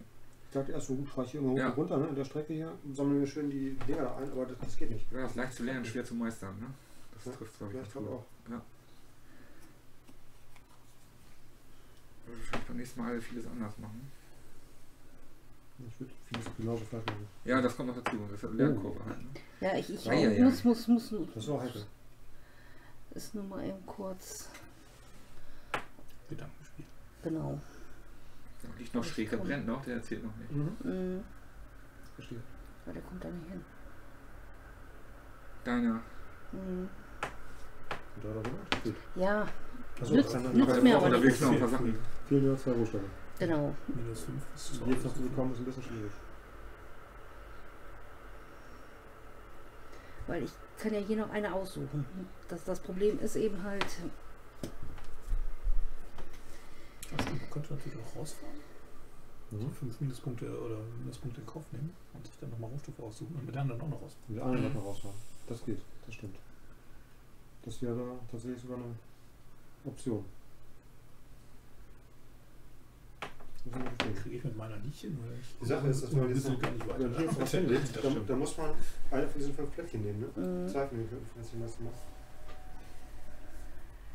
Ich dachte erst so gut, fahre ich hier irgendwo Ja. runter, ne? In der Strecke hier, sammeln wir schön die Dinger da ein, aber das, das geht nicht. Ja, das ist leicht zu lernen, schwer zu meistern. Ne? Das Ja, trifft, glaube ich, Ja, ich glaube auch. Ja. Ich würde wahrscheinlich beim nächsten Mal vieles anders machen. Ich würde vieles genauso falsch machen. Ja, das kommt noch dazu. Das ist eine Lernkurve halt. Ne? Ja, ich, ich Ja, ja, ja. muss, muss, muss, Das ist auch heikel. ist nur mal eben kurz, Gedankenspiel. genau. Ja, liegt noch schräg, der brennt noch, der erzählt noch nicht. Mhm. Mhm. Verstehe. Aber der kommt da nicht hin. Deiner. Mhm. Da. Ja, Dann- nützt dann- mir aber unterwegs nichts. noch ein paar Sachen. Fehlen nur zwei Rohstoffe. genau. Minus 5 ist zu jetzt noch zu bekommen, ist ein bisschen schwierig. Weil ich kann ja hier noch eine aussuchen. Das, das Problem ist eben halt, Also, man könnte natürlich auch rausfahren, Mhm. fünf Minuspunkte oder Minuspunkte in Kauf nehmen und sich dann nochmal Rohstoffe aussuchen und mit der anderen auch noch raus. Mit der anderen noch rausfahren. Das geht, das stimmt. Das wäre da tatsächlich sogar eine Option. Kriege ich mit meiner nicht hin, ich Die Sache ist, dass man jetzt noch- gar nicht weiter. hinlegt, Das dann, stimmt. dann muss man eine von diesen fünf Plättchen nehmen, ne? Zwei von den fünf Plättchen meistens mal.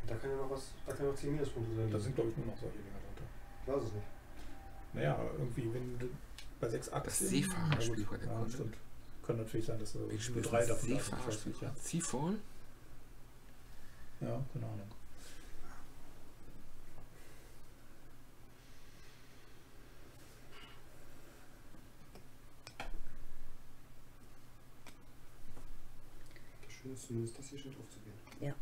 Da kann ja noch was, da kann ja noch 10 Minuspunkte sein. Da sind, glaube ich, nur noch solche Dinger drunter. Ich weiß es nicht. Naja, irgendwie, wenn du bei sechs Aktien... Seefahrerspiel Ja, gut, bei der ja, Kunde. stimmt. Kann natürlich sein, dass du nur drei das davon da weiß Seefahrerspiel? ja. Seafall? ja, keine Ahnung. Zumindest, das hier schon drauf zu gehen. Ja.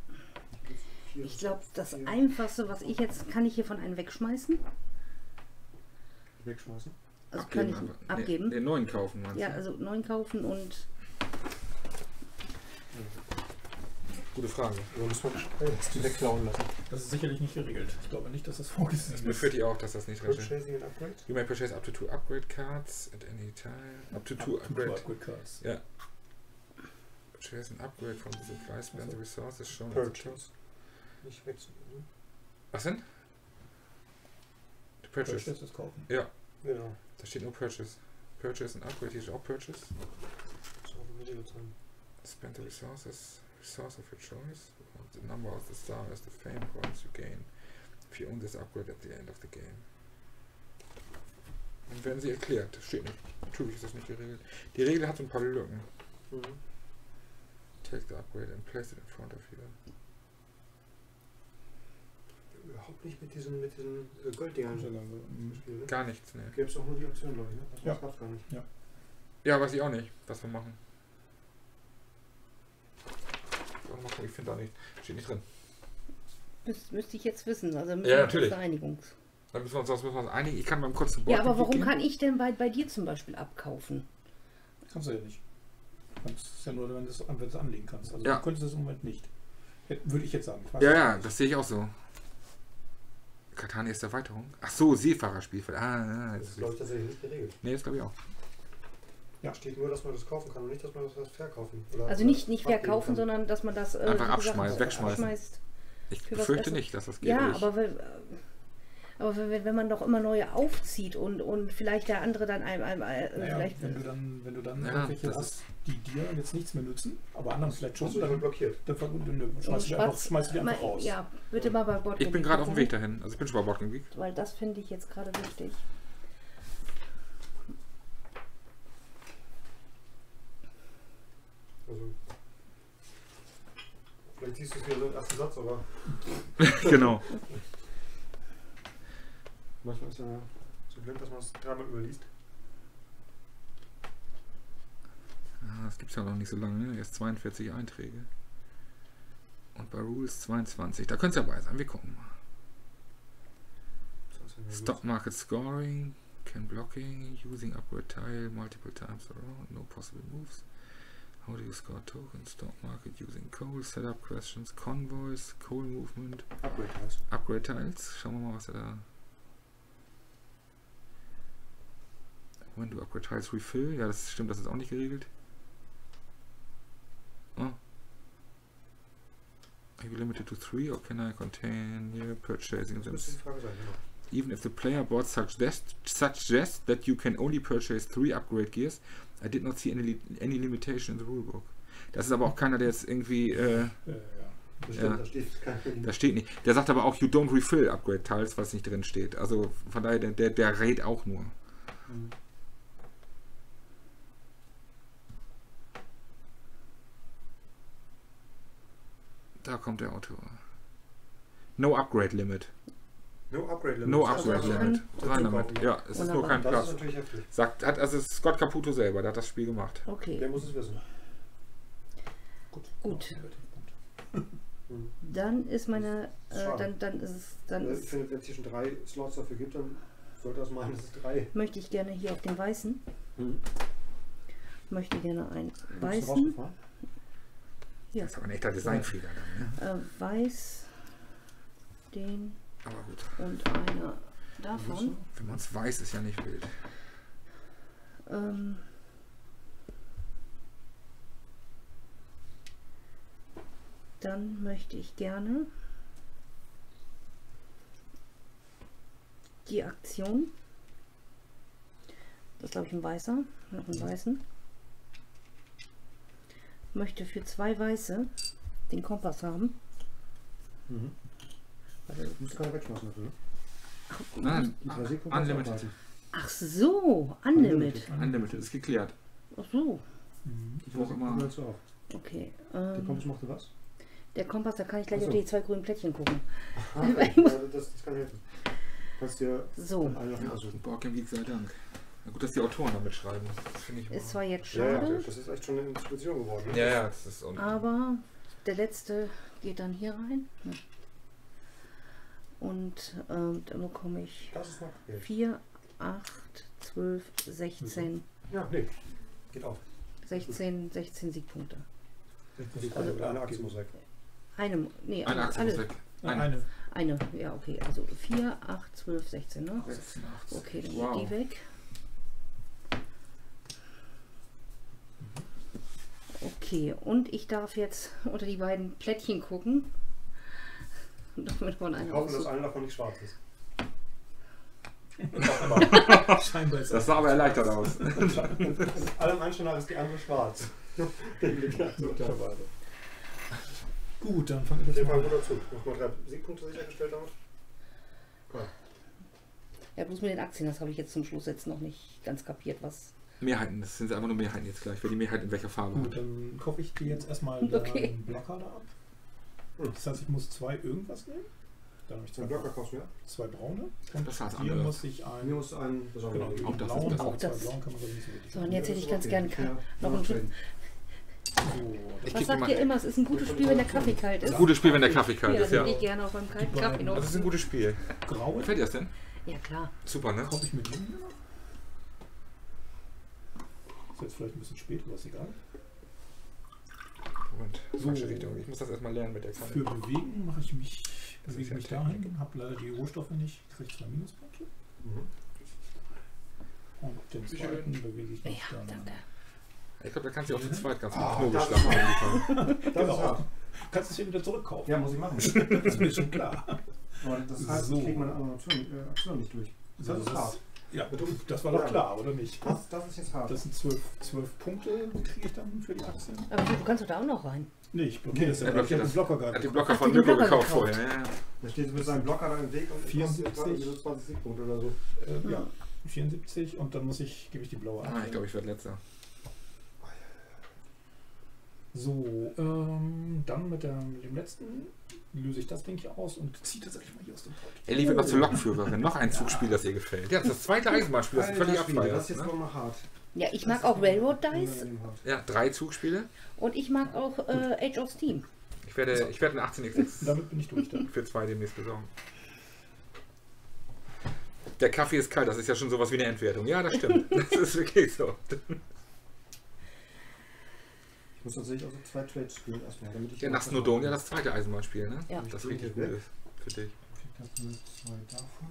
Ich glaube, das vier. Einfachste, was ich jetzt, kann ich hier von einem wegschmeißen? Wegschmeißen. Also kann ich einfach. abgeben. Den, neuen kaufen, meinst Ja, du? also neun kaufen und Gute Frage. Oder muss man das die wegklauen lassen? Das ist sicherlich nicht geregelt. Ich glaube nicht, dass das vorgesehen Das ist. befürchte ich auch, dass das nicht drin steht. You may purchase up to two upgrade cards at any time. Up to two Up upgrade. upgrade cards. Ja. Purchase an upgrade from the supply spend the resources shown the. Purchase. Nicht wegzunehmen. Was denn? To purchase. Purchase ist kaufen. Genau. Da steht nur purchase. Purchase and upgrade, hier steht auch purchase. Spend the resources, resource of your choice. The number of the star is the fame points you gain if you own this upgrade at the end of the game. Dann werden sie erklärt. Steht nicht. Natürlich ist das nicht geregelt. Die Regel hat so ein paar Lücken. Mhm. Take the upgrade and place it in front of you. Überhaupt nicht mit diesen, mit diesen äh, Golddingern gespielt, ne? Gar nichts, ne? Gäbe es auch nur die Option, glaube ich, ne? Das Ja. gab's gar nicht. Ja, weiß ich auch nicht, was wir machen. Ich finde da nicht. Steht nicht drin. müsste müsste ich jetzt wissen. Also Ja, natürlich. Einigung. Dann müssen wir uns, müssen wir uns einigen. Ich kann beim kurzen Ja, aber warum gehen. kann ich denn bei, bei dir zum Beispiel abkaufen? Kannst du ja nicht. Kannst es ja nur, wenn du es wenn anlegen kannst. Also Ja. du könntest es im Moment nicht. Würde ich jetzt sagen. Ich Ja, nicht. ja, das sehe ich auch so. Katani ist Erweiterung. Ach so, Seefahrerspielfeld. Ah, ah, Das das ist, ist glaube ich, tatsächlich nicht geregelt. Nee, das glaube ich auch. Da steht nur, dass man das kaufen kann und nicht, dass man das verkaufen Oder Also nicht, nicht verkaufen, kann. sondern dass man das äh, Einfach wie gesagt, abschmeißen, wegschmeißen. abschmeißt. Ich befürchte nicht, dass das geht. Ja, aber weil, äh, Aber wenn, wenn man doch immer neue aufzieht und, und vielleicht der andere dann einem, einem äh, Naja, vielleicht. wenn du dann, wenn du dann Ja, irgendwelche das hast, die dir jetzt nichts mehr nützen, aber anderen vielleicht schon, Hast du damit dann, blockiert? dann, ver- dann, dann schmeißt du einfach, schmeißt die einfach raus. Ja, bitte mal bei Bord Ich bin gerade auf dem Weg dahin. Also ich bin schon bei Geek. Weil das finde ich jetzt gerade wichtig. Also. Vielleicht siehst du es wieder so im ersten Satz, aber genau. manchmal ist ja so blind, dass man es dreimal überliest. Ah, das gibt es ja noch nicht so lange. Ne? Erst 42 Einträge. Und bei Rules 22. Da könnte es ja bei sein. Wir gucken mal. Stock Market Scoring. Can blocking. Using upgrade tile multiple times around. No possible moves. How do you score tokens? Stock market using coal. Setup questions. Convoys. Coal movement. Upgrade heißt. Upgrade Tiles. Schauen wir mal, was er da. When do Upgrade Tiles refill? Ja, das stimmt, das ist auch nicht geregelt. Oh. Are you limited to three or can I continue purchasing them? genau. Even if the player board suggest, suggests that you can only purchase three upgrade gears, I did not see any, any limitation in the rulebook. Das ist aber auch keiner, der jetzt irgendwie. Äh, Äh, ja. Das Ja. da steht Da steht nicht. Der sagt aber auch, you don't refill Upgrade Tiles, was nicht drin steht. Also von daher, der, der, der rät auch nur. Mhm. Da kommt der Autor. No Upgrade Limit. No Upgrade Limit. No ist Upgrade also- Limit. das Rein ist damit. Ja, es ist nur Wunderbar. kein Das ist Platz. natürlich heftig. Sagt, hat also Scott Caputo selber, der hat das Spiel gemacht. Der Okay, muss es wissen. Gut. Gut. Dann ist meine, äh, dann, dann ist es, dann Ich ist, finde, wenn es hier schon drei Slots dafür gibt, dann sollte das meinen, es ist drei. möchte ich gerne hier auf den weißen, Mhm. möchte gerne einen weißen? Ja, Das ist aber ein echter Designfehler dann, ne? äh, weiß, den Aber gut. und einer davon. Wenn man es weiß, ist ja nicht wild. Ähm, dann möchte ich gerne die Aktion. Das ist glaube ich ein weißer, noch einen weißen. Möchte für zwei weiße den Kompass haben. Mhm. Also, du musst keine wegschmeißen dafür. ne? Nein, Die drei Sekunden Unlimited. Ach so, Unlimited. Unlimited ist geklärt. Ach so, Mhm. Auch drei immer. Okay. Der Ähm, Kompass machte was? der Kompass, da kann ich gleich Ach auf so. die zwei grünen Plättchen gucken. Ah, okay. das, das kann helfen. Kannst dir So, einen noch aussuchen. Boardgame Geek sei Dank. Na gut, dass die Autoren damit schreiben. Das finde ich ist zwar jetzt Ja, ja, schade. das ist echt schon eine Institution geworden. ne? Ja, ja, das ist un Aber der letzte geht dann hier rein. Ja. Und ähm, dann bekomme ich Das ist noch Geld. 4, 8, 12, 16, Ja, nee. Geht auf. 16, 16 Siegpunkte. Also eine Aktie muss weg. Eine, nee, Eine Aktie muss alle. weg. Äh, Eine. Eine. Eine, ja, okay. Also 4, 8, 12, 16, ne? 16, 18. Okay, dann Wow. geht die weg. Okay, und ich darf jetzt unter die beiden Plättchen gucken. Damit von Ich hoffe, dass einer davon nicht schwarz ist. Scheinbar ist Das sah aber erleichtert aus. Allem Anschein nach ist die andere schwarz. Gut, dann fange ich Auf jetzt mal guter Zug. Nochmal drei Siegpunkte sichergestellt damit. Ja, bloß mit den Aktien, das habe ich jetzt zum Schluss jetzt noch nicht ganz kapiert, was. Mehrheiten, das sind einfach nur Mehrheiten jetzt gleich. Wer die Mehrheit in welcher Farbe Gut, hat. dann kaufe ich dir jetzt erstmal Okay. den Blocker da ab. Das heißt, ich muss zwei irgendwas nehmen. Dann habe ich zwei, Blocker kostet mehr. zwei braune. Und Das war's hier andere. muss ich ein. Hier musst du einen Genau, Auch das ist blauen, das. aber Auch zwei das. blauen kann man ich nicht so richtig. So, und jetzt hätte ich ganz Okay. gern Ja, noch ein nachtraden. So, Was sagt ihr immer? Es ist ein gutes Spiel, wenn der Kaffee kalt Das ist. ist ein gutes Spiel, wenn der Kaffee kalt Ja, ist, ja. gehe ich gerne auf einem kalten Kaffee noch. Das ist ein gutes Spiel. graue Gefällt dir das denn? Ja, klar. Super, ne? kaufe ich hier noch. Ist jetzt vielleicht ein bisschen spät, aber ist egal. Moment, So. falsche Richtung. Ich muss das erstmal lernen mit der Für Kanne. Bewegen mache ich mich, Das bewege ist mich dahin, habe leider die Rohstoffe nicht, kriege zwei Minuspunkte. Mhm. Und den zweiten bewege ich mich Ja, dann. danke. Ich glaube, da kannst du auch zu zweit ganz gut Ah, Knobelschlag das ist- liefern. Das ist Genau. hart. Du kannst es hier wieder zurückkaufen. Ja, muss ich machen. Das ist mir schon klar. Aber das heißt, So. kriegt man eine Aktion, äh, Aktion nicht durch. Das Also ist hart. Ja, das war doch Ja. klar, oder nicht? Das, das ist jetzt hart. Das sind zwölf, zwölf Punkte, kriege ich dann für die Aktien? Aber du kannst doch da auch noch rein. Nee, ich blockiere das ja. Ich habe den Blocker Er hat gerade. die Blocker von Blocker gekauft gekauft. vorher. Ja, ja. Da steht mit seinem Blocker da im Weg und 74. kostet gerade so 20 Siegpunkte oder so. Äh, ja, 74 und dann muss ich, gebe ich die blaue Ah, ich glaube, ich werde letzter. So, ähm, dann mit, der, mit dem letzten löse ich das Ding hier aus und ziehe tatsächlich mal hier aus dem Pot. Ellie wird noch zur Lokführerin. Noch ein Zugspiel, das ihr gefällt. Ja, das ist das zweite Eisenbahnspiel, das du völlig Schwede, Das ist jetzt Ne? nochmal hart. Ja, ich mag auch Railroad Dice. Ja, drei Zugspiele. und ich mag auch äh, Age of Steam. Ich werde, ich werde einen 18xx Damit bin ich durch dann. für zwei demnächst besorgen. Der Kaffee ist kalt, das ist ja schon sowas wie eine Entwertung. Ja, das stimmt. Das ist wirklich so. Ich muss tatsächlich also zwei Trades spielen erstmal, damit ich. Ja, nach Snowdonia das zweite Eisenbahnspiel, ne? Ja. Das richtig gut ist für dich. Das sind zwei davon.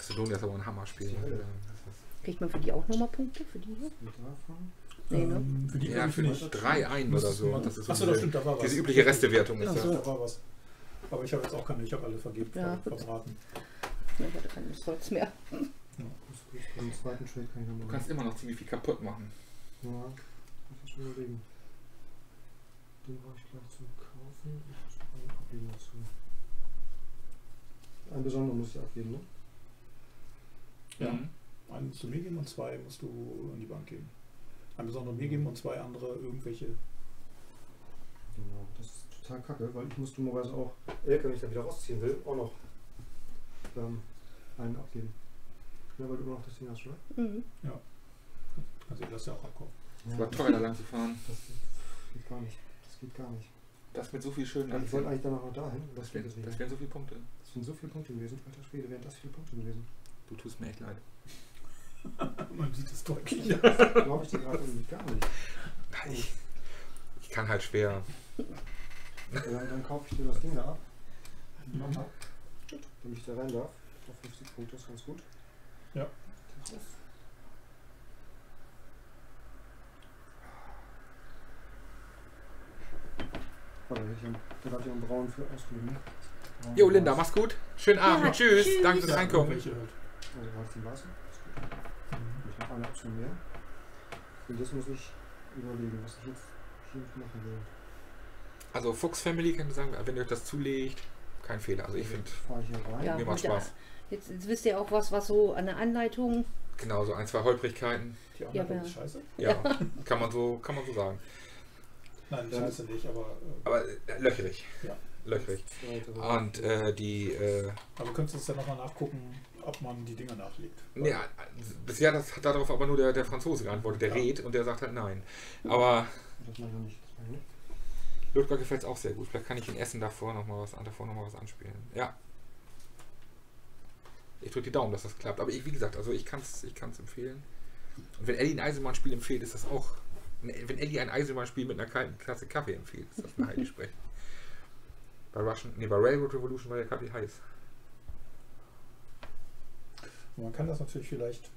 Snowdonia ist aber ein Hammerspiel. Ja, ja. Kriegt man für die auch nochmal Punkte? Für die hier? Nee, ne? Ähm, für die Ja, glaub ich drei ein oder so. Das ist Achso, so das stimmt, da war was. diese übliche Restewertung ist Achso, das. da war was. Aber ich habe jetzt auch keine, ich habe alle vergeben, Ja, verbraten. Ich hatte keine Stolz mehr. Das ist gut. Den zweiten Trade kann ich Du kannst immer noch ziemlich viel kaputt machen. Ja, schon überlegen. Den brauche ich gleich zum Kaufen. Ich muss noch einen abgeben dazu. Einen besonderen muss ich abgeben, ne? Ja. Mhm. Einen musst du mir geben und zwei musst du an die Bank geben. Einen besonderen mir geben und zwei andere irgendwelche. Genau. Das ist total kacke, weil ich muss dummerweise auch, Elke, wenn ich da wieder rausziehen will, auch noch ähm, einen abgeben. Ja, weil du immer noch das Ding hast, oder? Mhm. Also das ja auch abkaufen. Es war teuer, da lang zu fahren. Das geht gar nicht. Das geht gar nicht. Das mit so viel schönen ich wollte eigentlich danach noch dahin. Das Das wären das wären so viele Punkte. Das sind so viele Punkte gewesen. Alter Schwede, wären das viele Punkte gewesen. Du tust mir echt leid. Man sieht es deutlich. Glaube ich dir gerade irgendwie gar nicht. Ich, ich kann halt schwer. Ja, dann, dann kaufe ich dir das Ding da ab. Nochmal. Damit ich da rein darf. Auf 50 Punkte ist ganz gut. Ja. Warte, ich habe gerade einen Braun für ausgegeben. ne? Jo, Linda, mach's gut. Schönen Abend. Ja, tschüss. tschüss. Danke fürs Reinkommen. irgendwelche halt. Also? Ist gut. Ich habe eine Option mehr. Und das muss ich überlegen, was ich jetzt hier machen will. Also Fuchs Family kann ich sagen, wenn ihr euch das zulegt, kein Fehler. Also ich finde, ich. Ja, mir macht Spaß. Jetzt, jetzt wisst ihr auch was, was so an der Anleitung. Genau, so ein, zwei Holprigkeiten. Die Anleitung Ja, ist scheiße. Ja, kann man so, kann man so sagen. Nein, Ja. scheiße nicht, aber, äh, Aber äh, löcherig. Ja. Löcherig. Und äh, die, äh, aber könntest du jetzt ja nochmal nachgucken, ob man die Dinger nachlegt. ja, bisher das hat darauf aber nur der, der Franzose geantwortet, der Ja. Red, und der sagt halt nein. Aber Das mache ich nicht. Das. Ludger gefällt es auch sehr gut. Vielleicht kann ich in Essen davor nochmal was, davor noch mal was anspielen. Ja. Ich drücke die Daumen, dass das klappt. Aber ich, wie gesagt, also ich kann es ich kann's empfehlen. Und wenn Ellie ein Eisenbahnspiel empfiehlt, ist das auch. Wenn Ellie ein Eisenbahnspiel mit einer kalten Klasse Kaffee empfiehlt, ist das ein heilig sprechen. Bei Russian, nee, bei Railroad Revolution war der Kaffee heiß. Man kann das natürlich vielleicht.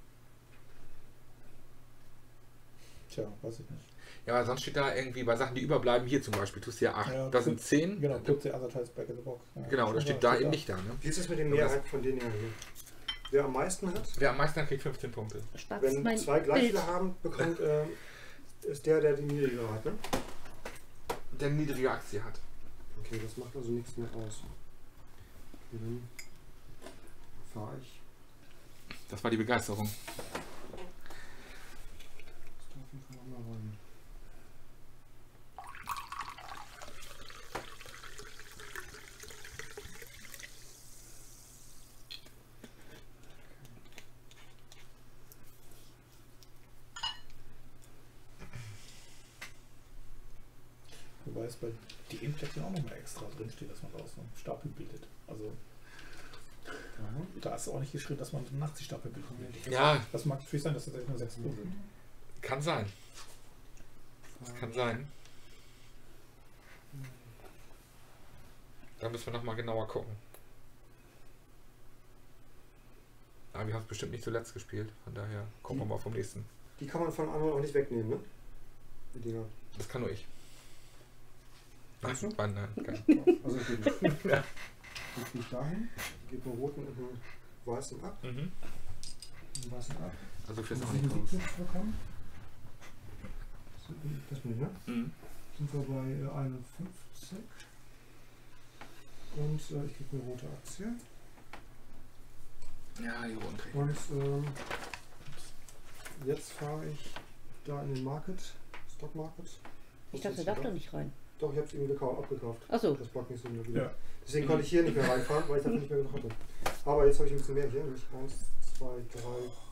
Tja, weiß ich nicht. Ja, aber sonst steht da irgendwie bei Sachen, die überbleiben, hier zum Beispiel, tust du ja 8. Ja, da sind 10. Genau, put the other tiles back in the box. Ja, Genau, und da schon steht da eben nicht da. Ne? Wie ist es mit das- Mehrheit von denen hier? Wer am meisten hat, Wer am meisten hat, kriegt 15 Punkte. Wenn zwei gleich viele haben, bekommt, ähm, ist der, der die niedrigere hat, ne? Der niedrige Aktie hat. Okay, das macht also nichts mehr aus. Okay, dann fahre ich. Das war die Begeisterung. Das darf auf jeden Fall noch mal rein. Wobei es bei den Plättchen auch nochmal extra drin steht, dass man daraus einen Stapel bildet. Also Ja. da ist auch nicht geschrieben, dass man nachts die Stapel bildet. Ja, Das mag natürlich sein, dass das tatsächlich nur sechs Pro sind. kann sein. Das kann sein. Da müssen wir nochmal genauer gucken. Aber wir haben es bestimmt nicht zuletzt gespielt. Von daher gucken wir mal vom nächsten. Die kann man von anderen auch nicht wegnehmen, ne? Die Dinger. Das kann nur ich. Nein, kein. Also geht nicht. Jetzt gehe ich dahin, gebe den roten und den weißen ab. Mhm. Den weißen ab. Also fürs Und auch nicht raus. Siegpunkte bekommen. So, Das bin ich, ne? Mhm. Sind wir bei äh, 51. Und äh, ich kriege eine rote Aktie. Ja, die roten kriegen. Und ähm, jetzt fahre ich da in den Market, Stock Market. Ich dachte, er darf da? da nicht rein. Doch, ich habe es ihm gekau- abgekauft. Achso, Das packt nicht so wieder. Ja. Deswegen konnte ich hier nicht mehr reinfahren, weil ich dafür nicht mehr genug hatte. Aber jetzt habe ich ein bisschen mehr hier. Nämlich 1, 2, 3,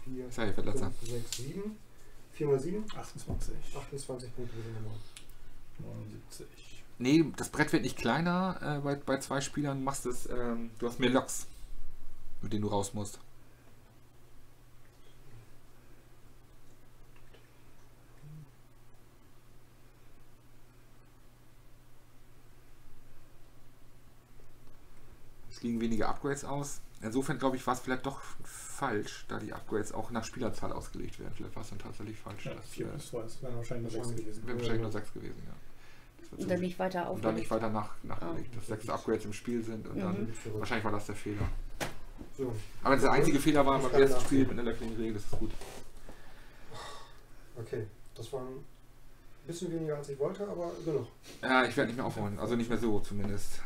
4, Sei ich letzter. 5, 6, 7. 4 mal 7, 28. 28 Punkte wieder nochmal. 79. Nee, das Brett wird nicht kleiner. Äh, bei, bei zwei Spielern machst es, ähm, du hast mehr Loks, mit denen du raus musst. Liegen weniger Upgrades aus. Insofern glaube ich, war es vielleicht doch falsch, da die Upgrades auch nach Spielerzahl ausgelegt werden. Vielleicht war es dann tatsächlich falsch. Ja, das 4 äh, plus 2, das wären wahrscheinlich nur 6 gewesen. wäre wahrscheinlich nur sechs gewesen, ja. Und dann nicht weiter und dann nicht aufgelegt. weiter nach, nachgelegt, dass sechs Upgrades im Spiel sind und Mhm. dann wahrscheinlich war das der Fehler. So, Aber wenn es der einzige Fehler war beim ersten. Spiel mit einer löchrigen Regel, das ist gut. okay. Das war ein bisschen weniger als ich wollte, aber genug. Ja, ich werde nicht mehr aufholen, also nicht mehr so zumindest.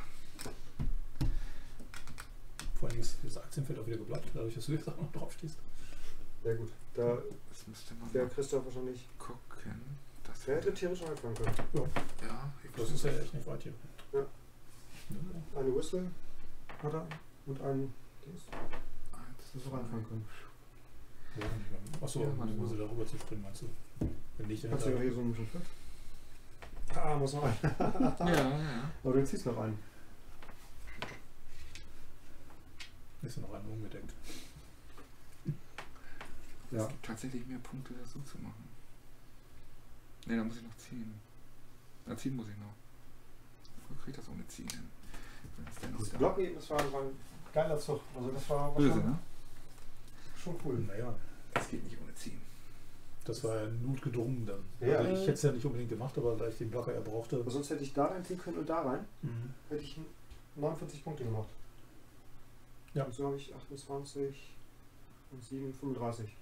Vor allem ist das Aktienfeld auch wieder geblockt, dadurch, dass du jetzt auch noch drauf stehst. Sehr gut. Da Das müsste man wäre Christoph wahrscheinlich. gucken. Das Der hätte theoretisch anfangen können. ja, ich Das ist ja echt nicht weit hier. Ja. Ja. Eine Whistle hat er und ein Dings. Eins, Das ist auch anfangen können. Achso, Ja, ja, mal. sie darüber zu springen, meinst du? Wenn nicht, dann Kannst du ja hier so ein bisschen fit. Ah, muss noch ein. Ja, ja, ja. Aber du ziehst noch einen. Ist ja noch einer umgedeckt. Ja. Es gibt tatsächlich mehr Punkte, das so zu machen. Ne, da muss ich noch ziehen. Ja, ziehen muss ich noch. Wo krieg ich das ohne ziehen hin? Wenn es denn noch Das da- Blocken, das war, war ein geiler Zug. Also das war, Böse, schon, ne? schon cool. Naja, Das geht nicht ohne ziehen. das war ja notgedrungen dann. Ja. Also ich hätte es ja nicht unbedingt gemacht, aber da ich den Blocker ja brauchte. Aber sonst hätte ich da reinziehen können und da rein. Mhm. Hätte ich 49 Punkte gemacht. Ja. Und so habe ich 28 und 7, 35.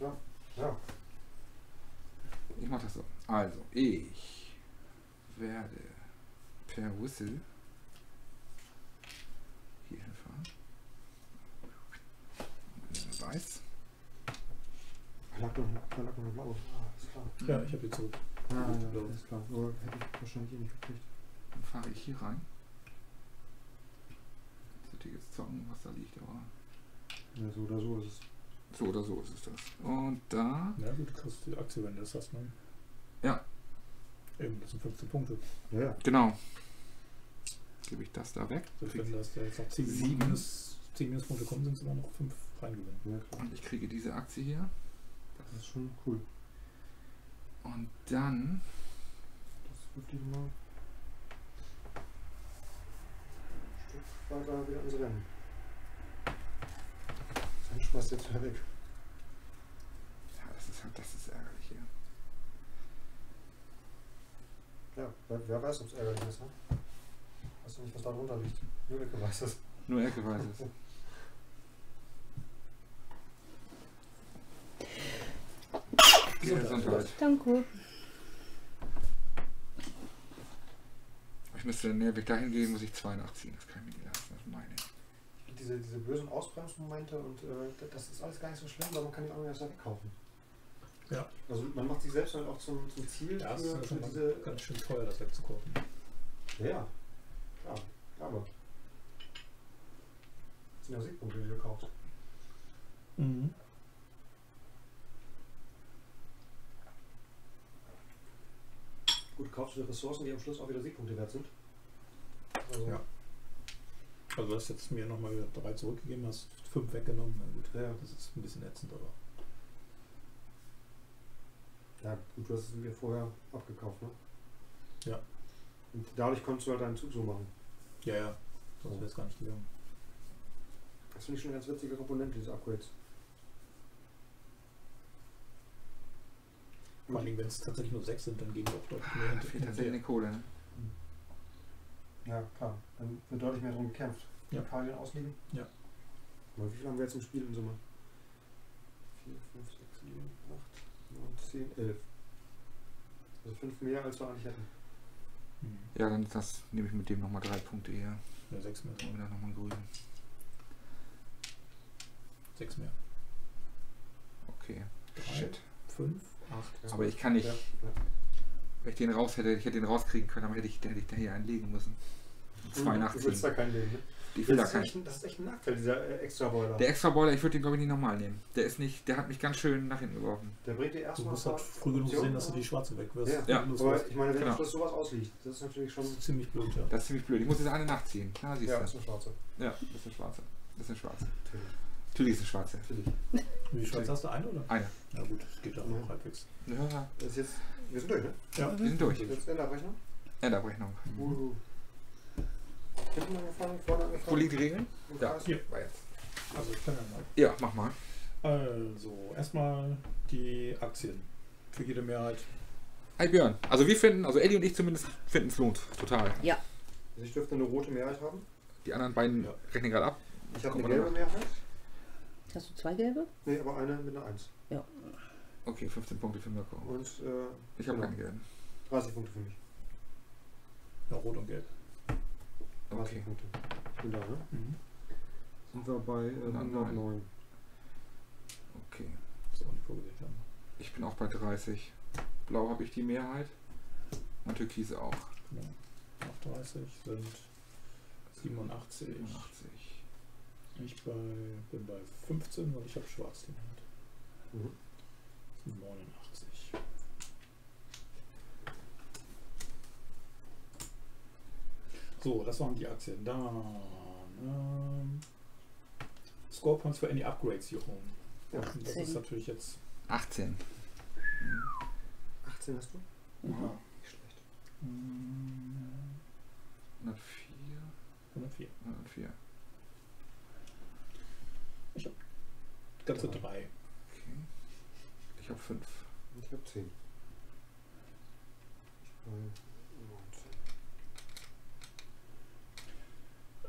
Ja. Ja. Ich mach das so. Also, ich werde per Whistle hier hinfahren. Weiß. Da lag noch, da lag noch ein Blau. Ah, ist klar. Ja, ich habe jetzt zurück. Ah, ja, ist klar. Aber hätte ich wahrscheinlich eh nicht gekriegt. Dann fahre ich hier rein. Ich jetzt zocken, was da liegt, aber Ja, so oder so ist es. so oder so ist es das. Und da, Ja gut, du kriegst die Aktie, wenn du das hast, ne? Ja. Eben, das sind 15 Punkte. Ja, ja. genau, gebe ich das da weg. Selbst wenn das da jetzt noch 10 Sieben. Minus, 10 Minuspunkte kommen, sind es immer noch 5 reingewinnen. ja. Und ich kriege diese Aktie hier. Das ist schon cool. Und dann, Das wirft die mal Stück weiter wieder ins Rennen. Dann schmeißt jetzt wieder weg. ja, das ist halt, das ist ärgerlich hier. Ja, wer, wer weiß, ob es ärgerlich ist, ne? Weißt du nicht, was da drunter liegt? Nur Ecke weiß es. Nur Ecke weiß es. Gesundheit. Danke. Ich müsste, ne, wenn ich da hingehen, muss ich zwei nachziehen. Das kann ich mir nicht leisten, das meine ich. Diese, diese bösen Ausbremsmomente und äh, das ist alles gar nicht so schlimm, weil man kann die anderen erst wegkaufen. Ja. Also man macht sich selbst halt auch zum, zum Ziel Ja, das für, ist ja für diese. ganz schön teuer, das wegzukaufen. Ja, ja. Klar, aber. Das sind ja Siegpunkte, die du kaufst. Mhm. Gut, kaufst du Ressourcen, die am Schluss auch wieder Siegpunkte wert sind. Also, Ja. Also du hast jetzt mir nochmal wieder drei zurückgegeben, hast fünf weggenommen. Na gut, Ja. das ist ein bisschen ätzend, aber. ja, gut, du hast es mir vorher abgekauft, ne? Ja. Und dadurch konntest du halt deinen Zug so machen. Ja, ja. Sonst wäre es gar nicht gegangen. Das finde ich schon eine ganz witzige Komponente, diese Upgrades. Vor allem, wenn es tatsächlich nur sechs sind, dann gehen die auch deutlich mehr Da hinter. fehlt tatsächlich eine Kohle. Ne? Ja, klar. Dann wird deutlich mehr drum gekämpft. Ja. Italien ausliegen? Ja. Aber wie viel haben wir jetzt im Spiel in Summe? 4, 5, 6, 7, 8, 9, 10, 11. Also 5 mehr, als wir eigentlich hätten. Hm. Ja, dann das nehme ich mit dem nochmal drei Punkte eher. Ja, sechs mehr. Und dann nochmal einen grünen. Sechs mehr. Okay. Drei, Shit. fünf, acht. Aber ich kann nicht. Ja, Wenn ich den raus hätte, ich hätte den rauskriegen können, aber hätte ich, hätte ich da hier einen legen müssen. ja. 82. Du willst da keinen nehmen, ne? Ich will da das, ist keinen. echt, ein- das ist echt ein Nachteil, dieser äh, extra Boiler. Der extra Boiler, ich würde den glaube ich nicht nochmal nehmen. Der ist nicht, der hat mich ganz schön nach hinten geworfen. Der bringt dir Du erstmal. musst halt früh genug sehen, dass du die schwarze weg wirst. Ja, Ja, aber wirst. ich meine, wenn Genau. Schluss sowas ausliegt, das ist natürlich schon. Das ist ziemlich blöd, ja. Das ist ziemlich blöd. Ich muss jetzt eine nachziehen. Na, siehst Ja, du. das ist eine schwarze. Ja, das ist eine schwarze. Das ist eine schwarze. Natürlich. Natürlich ist eine schwarze. Natürlich. Wie schwarz hast du? Eine oder? Eine. Ja gut, das geht auch Ja. noch halbwegs. Ja, Das ist jetzt. Wir sind durch, ne? Ja. wir sind durch. Jetzt Endabrechnung. Endabrechnung. Uhu. Hinten angefangen, vorne angefangen. Wo liegt die Regel? Kreis? Hier. War jetzt. Also ich kann ja mal. Ja, mach mal. Also, erstmal die Aktien. Für jede Mehrheit. Hi Björn. Also wir finden, also Eddie und ich zumindest finden es lohnt. Total. Ja, Also ich dürfte eine rote Mehrheit haben. Die anderen beiden Ja. rechnen gerade ab. Ich habe eine gelbe. Mehrheit. hast du zwei gelbe? Nee, aber eine mit einer 1. Okay, 15 Punkte für Mirko. Und äh, Ich habe genau. keine gelben. 30 Punkte für mich. Ja, rot und gelb. 30 Okay. Punkte. Ich bin da, ne? Mhm. Sind wir bei äh, 109. Okay. Ist auch nicht vorgesehen. Ich bin auch bei 30. Blau habe ich die Mehrheit. Und Türkise auch. Genau. Nach 30 sind 87. 87. Ich bei, bin bei 15 und ich habe schwarz die Mehrheit. Mhm. Das sind 89. So, das waren die Aktien. Dann ähm, Score Points für any Upgrades hier oben. Ja. Das ist natürlich jetzt 18. 18 hast du? Mhm. Nicht schlecht. mm, 104. 104. 104. Ganze Drei. drei. Ich habe 5. Und ich habe 10. Ich bei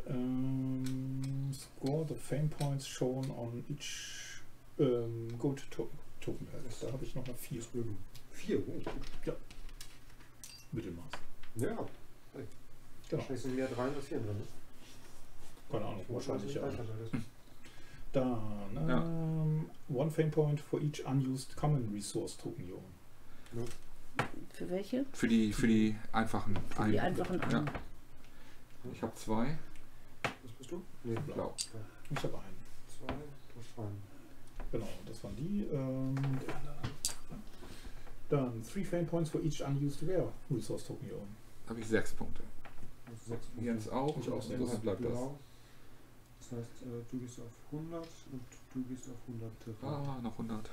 19. Ähm, score the fame points shown on each ähm, Gold to Token. Da habe ich noch mal vier. 4, oh. Mittelmaß. Ja, Genau. wahrscheinlich sind mehr 3 als 4 drin. Ne? Keine Ahnung, wahrscheinlich ja. Dann Ja. ähm, one fame point for each unused common resource token hier oben. Für welche? Für die, für die einfachen. Für die Ein- einfachen Ja. Ich habe zwei. Was bist du? Nee, Blau. Ich habe einen. 2 plus 1. Genau, das waren die. Ähm, der andere. Dann three fame points for each unused rare resource token hier oben. habe ich 6 Punkte. 6 Punkte. Jens auch. Ich auch, sechs. bleibt das. Das heißt, äh, du gehst auf 100 und du gehst auf 100. Ah, noch 100.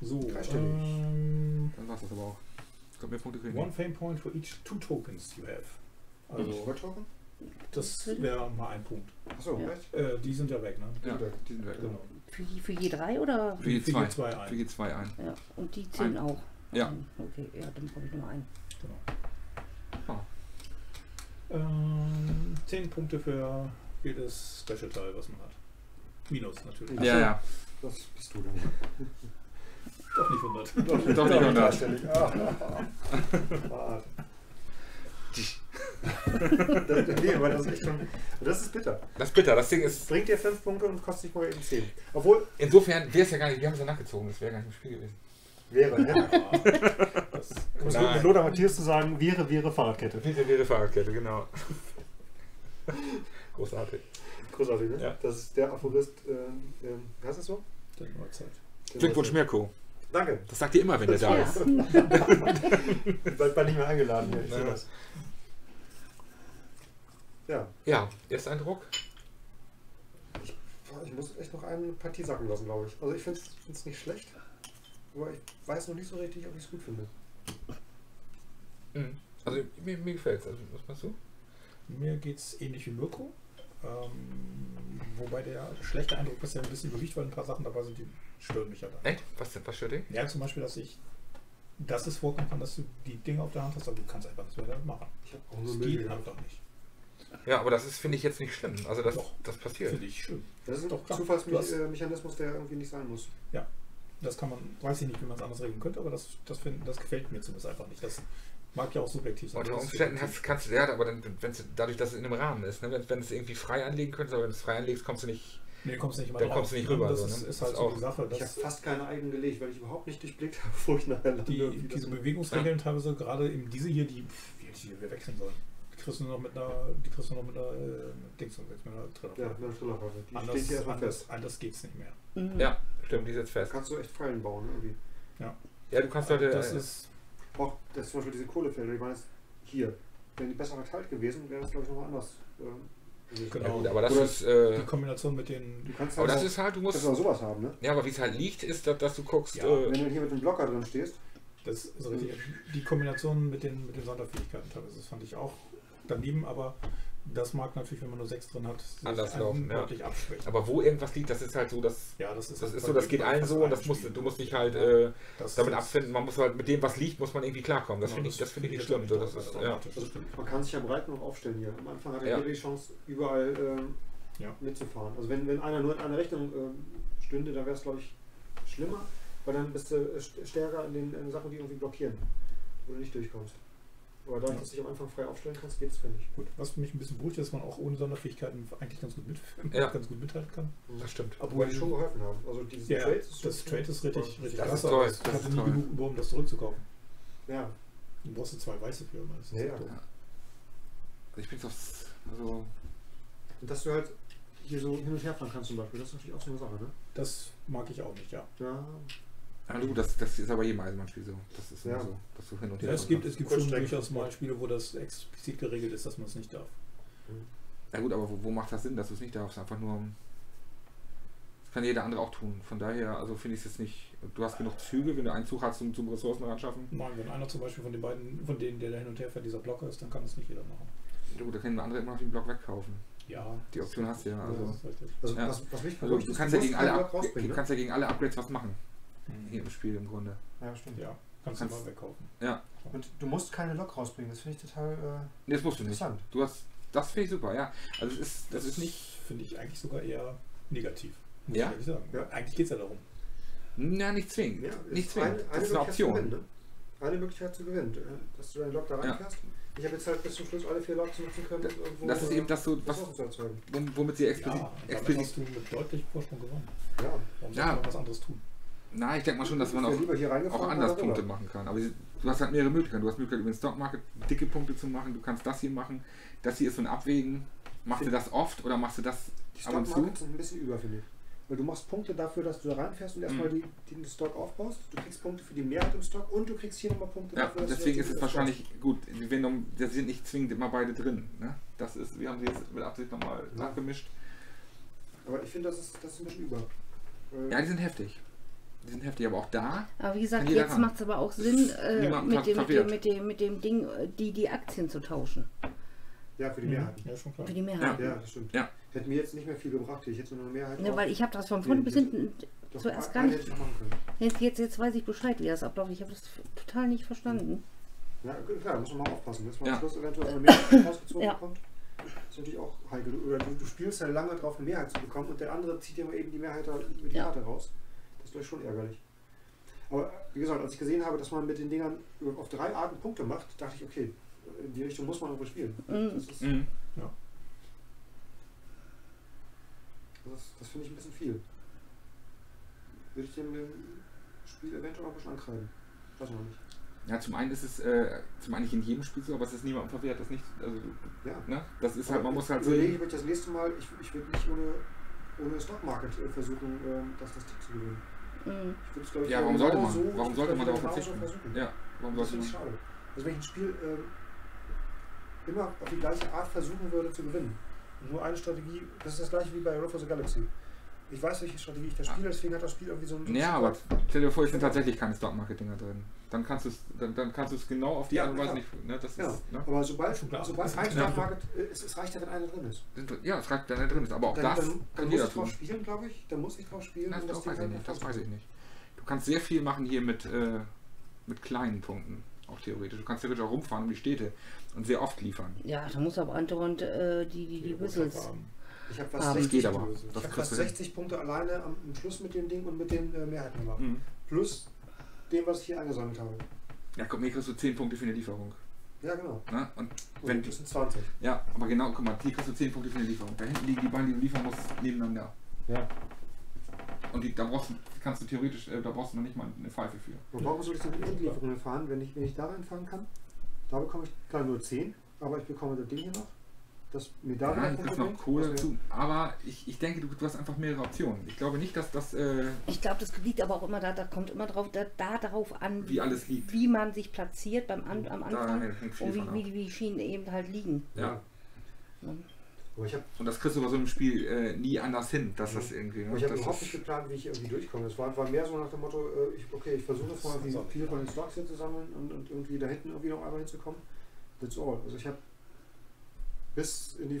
So, ähm, Dann war's das aber auch. Ich glaube, mehr Punkte kriegen. one fame point for each two tokens you have. Also, Goldtoken? das wäre mal ein Punkt. Achso, Ja. echt? Äh, die sind ja weg, ne? Ja, weg. die sind weg. Genau. Für, je- für je drei oder? Für je Für je zwei. zwei Für ein. je zwei ein. Ja, und die zehn Ein. auch. Ja. Ein. Okay, ja, dann brauche ich nur einen. Genau. Ah. Ähm, 10 Punkte für jedes Special-Teil, was man hat. Minus natürlich. Ja, ja. Das bist du dann. Doch nicht 100. Doch nicht 100. Dreistellig. Ah. Hart. das, nee, aber das ist echt schon. Das ist bitter. Das ist bitter. Das Ding ist. Bringt dir 5 Punkte und kostet dich mal eben 10. Obwohl, Insofern wäre es ja gar nicht. Wir haben es ja nachgezogen. Das wäre gar nicht im Spiel gewesen. wäre, ne? Um es mit Lothar Matthias zu sagen, wäre, wäre Fahrradkette. Bitte wäre Fahrradkette, genau. Großartig. Großartig, ne? Ja. Das ist der Aphorist, äh, ähm, wie heißt das so? der Neuzeit. Glückwunsch. Mirko. Danke. Das sagt ihr immer, wenn der da Ja. ist. Bald bald nicht mehr eingeladen hier. Ich sehe Ja. das. Ja, Ja, Ersteindruck. Boah, ich muss echt noch eine Partie sacken lassen, glaube ich. Also ich finde es nicht schlecht, aber ich weiß noch nicht so richtig, ob ich es gut finde. Mhm. Also mir, mir gefällt es. Also, was machst du? Mir geht es ähnlich wie Mirko. Ähm, wobei der schlechte Eindruck bisher ein bisschen überwiegt, weil ein paar Sachen dabei sind, die stören mich halt. Echt? Was, denn? was stört dich? Ja, zum Beispiel, dass ich dass es vorkommen kann, dass du die Dinge auf der Hand hast, aber du kannst einfach nichts mehr damit machen. Ich habe auch Das nur Müll gehabt. einfach nicht. Ja, aber das ist, finde ich, jetzt nicht schlimm. Also das, Doch. das passiert. Finde ich schön. Das ist ein Doch, Zufallsmechanismus, der irgendwie nicht sein muss. Das kann man, weiß ich nicht, wie man es anders regeln könnte, aber das, das, find, das gefällt mir zumindest einfach nicht. Das mag ja auch subjektiv sein. Unter Das ist Umständen hast, kannst du, ja, aber dann, wenn's, dadurch, dass es in einem Rahmen ist, ne? wenn, wenn du es irgendwie frei anlegen könntest, aber wenn du es frei anlegst, kommst du nicht. Nee, kommst du nicht mal dann kommst du nicht rüber, Das so, ist, ne? ist Das halt ist so auch- die Sache. Ich habe fast keine eigenen gelegt, weil ich überhaupt nicht durchblickt habe, wo ich nachher lande. die, das diese ist. Bewegungsregeln teilweise, gerade eben diese hier, die, wie hätte ich die wir wechseln sollen. Die kriegst du noch mit einer, die kriegst du noch mit einer, äh, Dings, mit einer Trillerpfeife. Ja, mit einer Trillerpfeife. Die steht Anders, hier erstmal anders, fest. anders geht's nicht mehr. Mhm. Ja, stimmt, die sitzt Da fest. kannst du echt Fallen bauen, irgendwie. Ja, du kannst heute. das äh, ist, Auch das zum Beispiel diese Kohlefelder, ich meine, hier. Wären die besser verteilt gewesen, wäre das glaube ich nochmal anders. ähm, gewesen. Genau. ja, gut, aber das Oder ist. die Äh, Kombination mit den, Du kannst aber halt das auch, ist halt, du musst. auch sowas haben, ne? Ja, aber wie es halt liegt, ist, dass, dass du guckst. Ja, äh, Wenn du hier mit dem Blocker drin stehst, das ist richtig. Die Kombination mit den, mit den Sonderfähigkeiten teilweise, das fand ich auch daneben, aber das mag natürlich, wenn man nur sechs drin hat, sich Anders laufen, ja. deutlich abschwächen. aber wo irgendwas liegt, das ist halt so, dass. ja, das ist, Das ist bei so, das geht allen so und das musst, du musst dich halt äh, Das- damit das- abfinden. Man muss halt mit dem, was liegt, muss man irgendwie klarkommen. Das genau, finde ich, das finde ich nicht schlimm. So, auch das nicht ist, ja. das also stimmt. man kann sich ja breit noch aufstellen hier. Am Anfang hat er Ja. jeder die Chance, überall ähm, Ja. mitzufahren. Also wenn, wenn einer nur in eine Richtung ähm, stünde, dann wäre es glaube ich schlimmer, weil dann bist du st- stärker in den, in den Sachen, die irgendwie blockieren, wo du nicht durchkommst. Aber dadurch, Ja. dass du dich am Anfang frei aufstellen kannst, geht es, finde ich. Gut, was für mich ein bisschen beruhigt ist, dass man auch ohne Sonderfähigkeiten eigentlich ganz gut, mit, Ja. ganz gut mithalten kann. Das stimmt. Obwohl die schon geholfen haben. Also diese Ja, Trades ist das Trade ist richtig, richtig Das ist toll, aber ich das hatte ist nie toll. genug um das zurückzukaufen. Ja, Du brauchst du zwei weiße für immer. Das ist Ja, ja, ja. doof. Also ich bin so. Also, und dass du halt hier so hin und her fahren kannst zum Beispiel, das ist natürlich auch so eine Sache, ne? Das mag ich auch nicht, ja. Ja, ja, du, das, das ist aber jedem Eisenbahnspiel so. Das ist Ja. so, dass du hin und ja her es gibt, es gibt schon durchaus mal Spiele, wo das explizit geregelt ist, dass man es nicht darf. Ja gut, aber wo, wo macht das Sinn, dass du es nicht darfst? Einfach nur. Das kann jeder andere auch tun. Von daher, also finde ich es jetzt nicht. Du hast genug Züge, wenn du einen Zug hast zum, zum Ressourcen ran schaffen. Nein, wenn einer zum Beispiel von den beiden, von denen, der da hin und her fährt, dieser Blocker ist, dann kann das nicht jeder machen. Ja, gut, da können andere immer noch den Block wegkaufen. Ja. Die Option hast du ja. Ja, Also, also Ja. was, was mich also du ja gegen alle, ne? kannst ja gegen alle Upgrades was machen. Hier im Spiel im Grunde. Ja, stimmt. Ja, kannst, Kannst- du mal wegkaufen. Ja. Und du musst keine Lok rausbringen, das finde ich total äh, Nee, das musst du nicht. interessant. Du hast. Das finde ich super, ja. Also es ist, das ist nicht. Finde ich eigentlich sogar eher negativ. Muss Ja? ich ehrlich sagen. Ja. Eigentlich geht es ja darum. Na, nicht zwingend. Ja, nicht zwingend. eine- das eine ist eine Option. gewinnen, ne? Eine Möglichkeit zu gewinnen, äh, dass du deinen Lok da Ja. reinfährst. Ich habe jetzt halt bis zum Schluss alle vier Loks nutzen können, irgendwo Das ist eben das so, was, womit sie explizit. Ja, explizit hast du mit deutlichem Vorsprung gewonnen. Ja, Warum Ja. was anderes tun? Na, ich denke mal schon, dass man Ich auch, auch anders Punkte machen kann. Aber du hast halt mehrere Möglichkeiten. Du hast Möglichkeit über den Stockmarket dicke Punkte zu machen. Du kannst das hier machen. Das hier ist so ein Abwägen. Machst du das oft oder machst du das Die ab und zu? Sind ein bisschen über, finde ich. Weil du machst Punkte dafür, dass du da reinfährst und erstmal Mhm. die, den Stock aufbaust. Du kriegst Punkte für die Mehrheit im Stock und du kriegst hier nochmal Punkte Ja, dafür, deswegen ist es wahrscheinlich gut. Wenn da sind nicht zwingend immer beide drin. Ne? Das ist, wir haben sie jetzt mit Absicht nochmal Ja. nachgemischt. Aber ich finde, das ist, das ist ein bisschen über. Ja, die sind heftig. Die sind heftig, aber auch da. Aber wie gesagt, jetzt macht es aber auch Sinn, äh, mit, dem, mit, dem, mit, dem, mit dem Ding, äh, die, die Aktien zu tauschen. ja, für die Mhm. Mehrheiten. Ja, schon klar. Für die Mehrheit. Ja, das stimmt. Ja. Hätte mir jetzt nicht mehr viel gebracht. Ich hätte nur eine Mehrheit. Ne, weil ich habe das von vorne bis hinten zuerst gar nicht. hätte ich noch machen können. Jetzt, jetzt, jetzt weiß ich Bescheid, wie das abläuft. Ich habe das total nicht verstanden. Ja, klar, muss man mal aufpassen, dass man Ja. am Schluss eventuell eine Mehrheit rausgezogen Ja. bekommt. Das ist natürlich auch heikel. Oder du, du spielst ja lange drauf, eine Mehrheit zu bekommen und der andere zieht dir mal eben die Mehrheit da über die Ja. Karte raus. Das gleich schon ärgerlich. Aber wie gesagt, als ich gesehen habe, dass man mit den Dingern auf drei Arten Punkte macht, dachte ich, okay, in die Richtung muss man irgendwo spielen. Mhm. Das, ist, Mhm. das, ist- das finde ich ein bisschen viel. Würde ich dem, dem Spiel eventuell auch ein bisschen ankreiden. Weiß man nicht. Ja, zum einen ist es äh, zum einen nicht in jedem Spiel so, aber es ist niemandem verwehrt. Das, nicht, also, Ja. ne? das ist halt, man muss halt überlege ich, würde das nächste Mal, ich, ich würde nicht ohne, ohne Stockmarket äh, versuchen, ähm, das, das Tick zu gewinnen. Mhm. Ich würde es, glaube ich, Ja, warum sollte genau man? so- Warum sollte glaub man darauf verzichten? versuchen. Ja, warum sollte man? schade. Also wenn ich ein Spiel ähm, immer auf die gleiche Art versuchen würde zu gewinnen. Nur eine Strategie, das ist das gleiche wie bei Road for the Galaxy. Ich weiß, welche Strategie ich da spiele, deswegen hat das Spiel irgendwie so ein... Ja, aber stell dir vor, es sind tatsächlich keine Stock-Market-Dinger drin. Dann kannst du es dann, dann kannst du es genau auf die Ja, Art und Weise nicht. Ne? Das Genau. ist, ne? Aber sobald, Schon klar. sobald ein Ja. Stockmarket, äh, es, reicht ja, wenn einer drin ist. Ja, es reicht, wenn er drin ist. Aber auch dann, das dann, dann kann muss jeder ich drauf spielen, glaube ich. Dann muss ich drauf spielen. Das, um das, weiß ich halt nicht, das weiß ich nicht. Du kannst sehr viel machen hier mit, äh, mit kleinen Punkten. Auch theoretisch. Du kannst theoretisch auch rumfahren um die Städte und sehr oft liefern. Ja, da muss aber Anton äh, die, die, die Whistles. Ich habe fast Aber 60 geht aber. Punkte. Das Ich kriegst fast du hin. 60 Punkte alleine am, am Schluss mit dem Ding und mit den äh, Mehrheiten gemacht. Mhm. Plus dem, was ich hier eingesammelt habe. Ja, guck, mir kriegst du 10 Punkte für eine Lieferung. Ja, genau. Ne? Und So, wenn, das sind 20. ja, aber genau, guck mal, hier kriegst du 10 Punkte für eine Lieferung. Da hinten liegen die beiden, die du liefern musst, nebeneinander. Ja. Und die, da brauchst du, kannst du theoretisch, äh, da brauchst du noch nicht mal eine Pfeife für. Und warum soll ich dann Endlieferungen fahren, wenn ich, wenn ich da reinfahren kann? Da bekomme ich klar nur 10, aber ich bekomme das Ding hier noch. Das mir da Ja, Punkte noch Kohle dazu. Aber ich, ich denke, du, du hast einfach mehrere Optionen. Ich glaube nicht, dass das, äh, Ich glaube, das liegt aber auch immer da, da kommt immer drauf, da, da darauf an, Wie alles liegt. wie man sich platziert beim an, am da Anfang und wie, wie, wie die Schienen eben halt liegen. Ja. Habe Und das kriegst du bei so einem Spiel äh, nie anders hin, dass das irgendwie. Ne? Ich habe das überhaupt nicht geplant, wie ich irgendwie durchkomme. Es war, war mehr so nach dem Motto, äh, ich, okay, ich versuche irgendwie viele von den Stocks hier zu sammeln und, und irgendwie da hinten irgendwie noch einmal hinzukommen. That's all. Also ich habe bis in die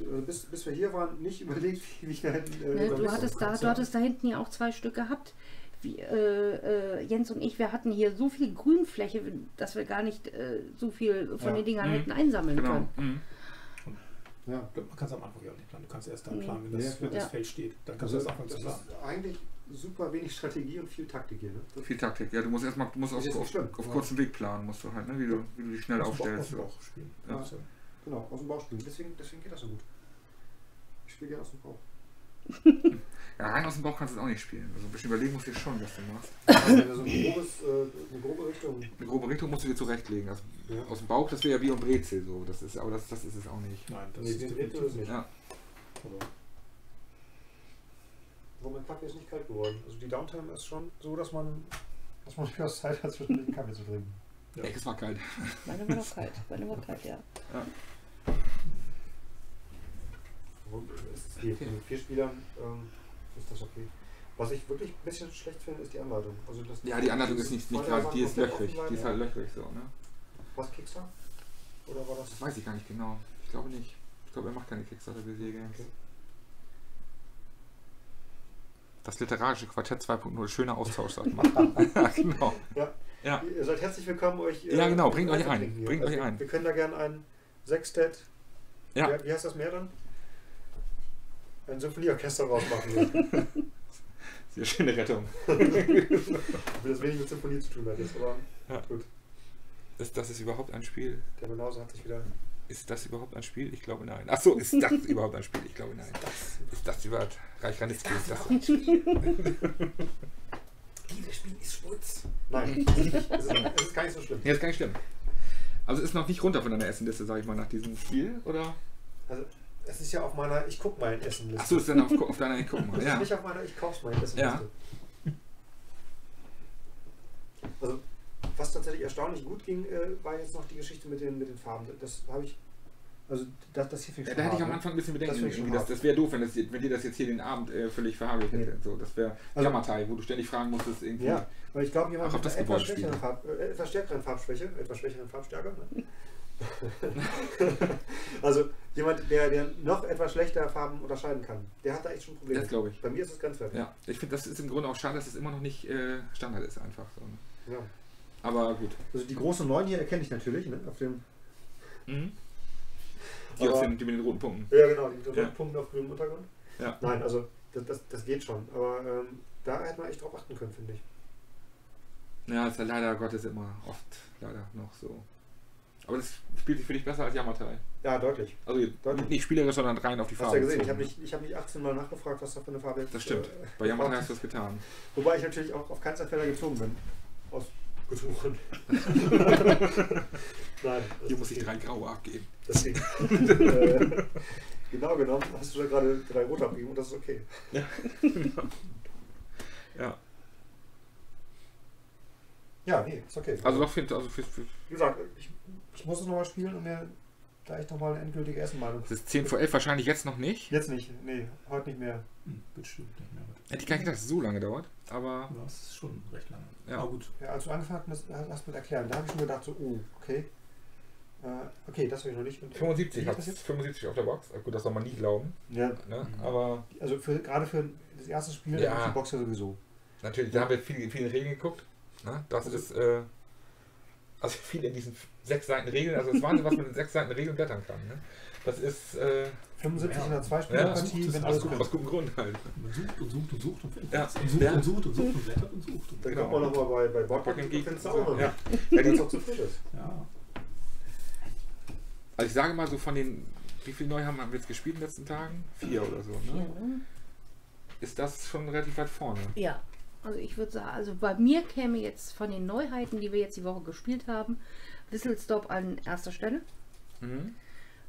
äh, bis, bis wir hier waren, nicht überlegt, wie ich da hinten. Äh, Ne, du, hattest da, du hattest da hinten ja auch zwei Stück gehabt. Wie, äh, äh, Jens und ich, wir hatten hier so viel Grünfläche, dass wir gar nicht äh, so viel von Ja. den Dingern Mhm. hätten einsammeln Genau. können. Mhm. Ja. Man kann es am Anfang ja auch nicht planen. Du kannst erst dann planen, wenn das, Ja, wenn das ja. Feld steht. Dann kannst Also, du erst anfangen das zu planen. ist eigentlich super wenig Strategie und viel Taktik hier. Ne? Das Viel Taktik. Ja, du musst erstmal, du musst auf, auf, auf aber- kurzen Weg planen, musst du halt, ne? wie, du, wie du dich schnell aufstellst. aus dem So. Bauch spielen. Ja. Genau, aus dem Bauch spielen. Deswegen, deswegen geht das so gut. Ich spiele gerne aus dem Bauch. Ja, rein aus dem Bauch kannst du es auch nicht spielen. Also ein bisschen überlegen musst du dir schon, was du machst. Also wenn du so ein grobes, äh, eine grobe Richtung. Eine grobe Richtung musst du dir zurechtlegen. Also Ja. aus dem Bauch, das wäre ja wie ein Brezel so. Das ist, aber das, das ist es auch nicht. Nein, das Nee, ist den definitiv Rätsel ist nicht. Ja. Aber Wo mein Kaffee ist nicht kalt geworden. Also die Downtime ist schon so, dass man, dass man durchaus Zeit hat, zwischendurch einen Kaffee zu trinken. Ja. Echt, es war kalt. Meine war doch kalt. Meine war kalt, ja. Wo- Es geht. Mit vier Spielern ähm, ist das okay. Was ich wirklich ein bisschen schlecht finde, ist die Anleitung. Also das Ja, die Anleitung ist nicht, nicht gerade, die ist löchrig. Die ist halt löchrig so, ne? Was Kickstarter? Oder war das? Das weiß ich gar nicht genau. Ich glaube nicht. Ich glaube, er macht keine Kickstarter für Games. Okay. Das literarische Quartett 2.0, schöner Austausch, sagt man. genau. Ja. Ja. Ihr seid herzlich willkommen, euch. äh, Ja, genau, bringt euch ein, bringt also euch ein. Wir können da gerne ein Sextet. Ja. Wie, wie heißt das mehr dann? Ein Symphonieorchester rausmachen. Sehr schöne Rettung. Weil das wenig mit Symphonie zu tun hat. Jetzt, aber Ja. gut. Ist das ist überhaupt ein Spiel? Der Banause hat sich wieder. Ist das überhaupt ein Spiel? Ich glaube nein. Achso, ist das überhaupt ein Spiel? Ich glaube nein. Ist das überhaupt Reich Ranitzky? Ist das Dieses Spiel ist Schmutz. Nein, es ist, nicht. es ist, ist gar nicht so schlimm. Nee, ist gar nicht schlimm. Also ist noch nicht runter von deiner Essenliste, sag ich mal, nach diesem Spiel, oder? Also, es ist ja auf meiner Ich guck mal in Essen Liste. Achso, ist dann auf, auf deiner, guck mal, ja. ist nicht auf meiner Ich kauf's mal in Essen Ja. Also, was tatsächlich erstaunlich gut ging, äh, war jetzt noch die Geschichte mit den, mit den Farben. Das habe ich. Also, das, das hier finde ich da hätte ich am ne? Anfang ein bisschen Das Bedenken. irgendwie. Das, hart. das wäre doof, wenn, das, wenn dir das jetzt hier den Abend äh, völlig verhagelt hätte. So, das wäre Also- Jammerteil, wo du ständig fragen musstest, irgendwie. Ja, weil ich glaube, jemand mit das einer etwas, Gebäude schwächeren Farb, äh, etwas stärkeren Farbschwäche, etwas schwächeren Farbstärke. Ne? also jemand, der, der noch etwas schlechter Farben unterscheiden kann, der hat da echt schon Probleme. Das glaube ich. Bei mir ist es grenzwertig. Ja, ich finde, das ist im Grunde auch schade, dass es immer noch nicht äh, Standard ist, einfach. So. ne? Ja. Aber gut. Also die großen 9 hier erkenne ich natürlich, ne? Auf dem, Mhm. Die, aus den, die mit den roten Punkten. ja genau, die Ja. ja. Punkte auf grünem Untergrund. Ja. Nein, also das, das, das geht schon. Aber ähm, da hätte man echt drauf achten können, finde ich. Ja, ist ja leider Gottes immer oft leider noch so. Aber das spielt sich für dich besser als Jammerteil. Ja, deutlich. Also Deutlich. nicht spielerisch, sondern rein auf die Hast Farbe. du ja gesehen, ich habe nicht, ich hab nicht 18 Mal nachgefragt, was da für eine Farbe jetzt Das stimmt. äh, Bei braucht. hast du es getan. Wobei ich natürlich auch auf keinen Fäller gezogen bin. Aus Gründen. Nein. Hier muss ich drei graue abgeben. Ging. äh, genau genommen hast du da gerade drei rote abgegeben und das ist okay. Ja. Ja, nee, ist okay. Also doch für, also für, für Wie gesagt, ich, ich muss es nochmal spielen und mir echt nochmal eine endgültige Essenmeinung. das ist 10 vor 11 wahrscheinlich jetzt noch nicht. Jetzt nicht, nee, heute nicht mehr. Hm, bestimmt nicht mehr. Hätte ich gar nicht gedacht, dass es so lange dauert. Aber Ja, das ist schon recht lange. Ja. Aber gut. Ja, als du angefangen hast, hast du mit erklären, da habe ich schon gedacht, so, oh, okay. Äh, okay, das habe ich noch nicht. Und 75 Wie hat das es. jetzt? 75 auf der Box. Gut, das soll man nie glauben. Ja, Ne? Mhm. Aber also für, gerade für das erste Spiel Ja. auf die Box ja sowieso. natürlich, da haben wir viel, viele Regeln geguckt. Ne? Das ist äh, also viel in diesen sechs Seiten Regeln. Also es ist Wahnsinn, was man in sechs Seiten Regeln blättern kann. Ne? Das ist äh, 75 in der ja, Zweispielerpartie, das wenn alles gut. aus gutem Grund halt. Man sucht und sucht und sucht und findet Ja. Und sucht Ja. und sucht und sucht und blättert und sucht. Dann Genau. kommt man nochmal bei, bei Boardgame Geek. Ja. nicht. Ja, Wenn die, es auch zu frisch ist. ja. also ich sage mal so von den, wie viel neu haben wir jetzt gespielt in den letzten Tagen? Vier oder so. Ja, Ne? ne? Ist das schon relativ weit vorne? ja. Also ich würde sagen, also bei mir käme jetzt von den Neuheiten, die wir jetzt die Woche gespielt haben, Whistle Stop an erster Stelle. Mhm.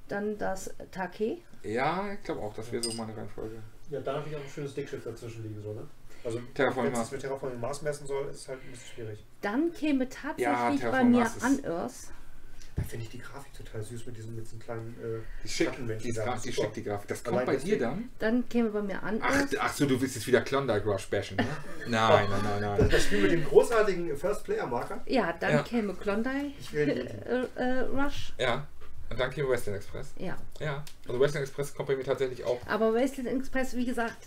Dann das Take. Ja, ich glaube auch, das wäre so meine Reihenfolge. Ja, da habe ich auch ein schönes Dickschiff dazwischen liegen, so, ne? Also, Terraforming wenn es Mars. mit Terraforming Mars messen soll, ist halt ein bisschen schwierig. Dann käme tatsächlich Ja, bei mir Mars ist- Unearth. Da finde ich die Grafik total süß mit diesen, mit diesen kleinen äh, Die schick, Schattenmenschen die, da. die schick, die Grafik. Das kommt Allein bei dir dann? Dann käme bei mir Ach, Unearth. ach so, du willst jetzt wieder Klondike Rush bashen, ne? Nein, nein, nein, Das, nein. das Spiel mit dem großartigen First-Player-Marker. Ja, dann Ja. käme Klondike Ich will äh, äh, Rush. Ja, und dann käme Western Express. Ja. Ja, also Western Express kommt bei mir tatsächlich auch. Aber Wasteland Express, wie gesagt,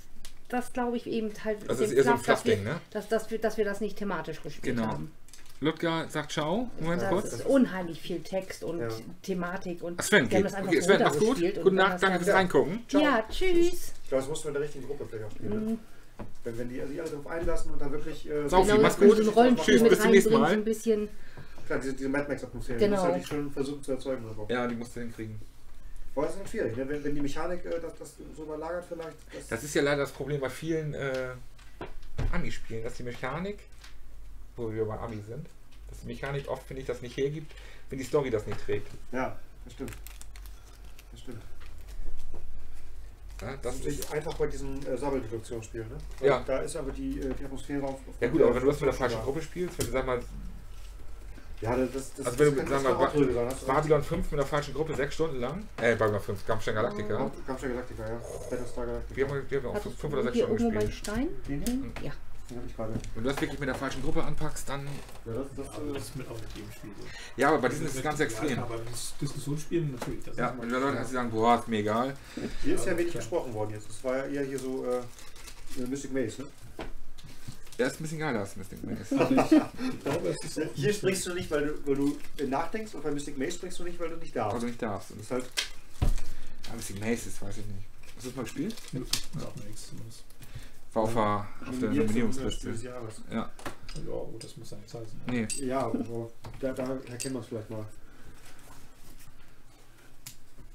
das glaube ich eben halt Das dem ist eher so ein Fluff, dass wir, Fluffding, ne? dass, dass, wir, dass wir das nicht thematisch gespielt Genau. haben. Ludger sagt Ciao. Moment Das kurz. ist unheimlich viel Text und Ja. Thematik und Ach, Sven wir haben geht. das einfach Okay, Sven, mach's gut. Guten Nacht, das danke fürs Reingucken. Ciao. Ja, tschüss. Ich glaube, das muss man in der richtigen Gruppe vielleicht auch spielen. Mhm. Ne? Wenn, wenn die also alle darauf einlassen und dann wirklich. Äh, Saufi, Genau, mach's gut. Tschüss, mit bis zum nächsten Mal. so ein bisschen. Klar, diese, diese Mad Max-Atmosphäre, die Genau. muss halt schon versuchen zu erzeugen. Aber, Ja, die musst du hinkriegen. aber das ist schwierig, ne? wenn, wenn die Mechanik äh, das, das so überlagert vielleicht. Das, Das ist ja leider das Problem bei vielen äh, Ami-Spielen, dass die Mechanik, wo wir bei Ami sind, dass die Mechanik oft, finde ich, das nicht hergibt, wenn die Story das nicht trägt. ja, das stimmt. Das stimmt. Ja, Das das ist ist, einfach bei diesen äh, Sammeldeduktionsspielen. Ne? Weil Ja. Da ist aber die, äh, die Atmosphäre auf. auf ja gut, aber wenn du das mit der falschen Gruppe spielst, wenn du sag mal Ja, das, das, Also wenn du, sagen wir, hast du recht. Babylon 5 mit der falschen Gruppe sechs Stunden lang, äh, Babylon 5, Kampfstein Galactica, Kampf- Kampfstein Galactica, ja. Battlestar Galactica. wir haben, wir haben auch Hattest fünf, du fünf oder sechs hier Stunden irgendwo meinen gespielt. Stein? Den, Ja. den habe ich gerade. Wenn du das wirklich mit der falschen Gruppe anpackst, dann. Ja, das, das, Aber äh, das ist mit auch mit jedem Spiel so. Ja, aber bei diesen ist es ganz Ja, extrem. aber das Diskussionsspielen natürlich. Das Ja, wenn die Leute also sagen, boah, ist mir egal. hier ist ja Ja, wenig gesprochen worden jetzt. Das war ja eher hier so äh, Mystic Maze, ne? Der ist ein bisschen geiler als Mystic Maze. ist auch Hier sprichst du nicht, weil du, weil du nachdenkst und bei Mystic Maze sprichst du nicht, weil du nicht darfst. Also nicht darfst. Und Das ist halt, ja, Mystic Maze ist, weiß ich nicht. Hast du das mal gespielt? mir nichts zumindest. War auf, der- auf der Nominierungsliste. Ja, Ja, gut, das muss ja nichts heißen. nee. Ja, aber da, da erkennt man es vielleicht mal.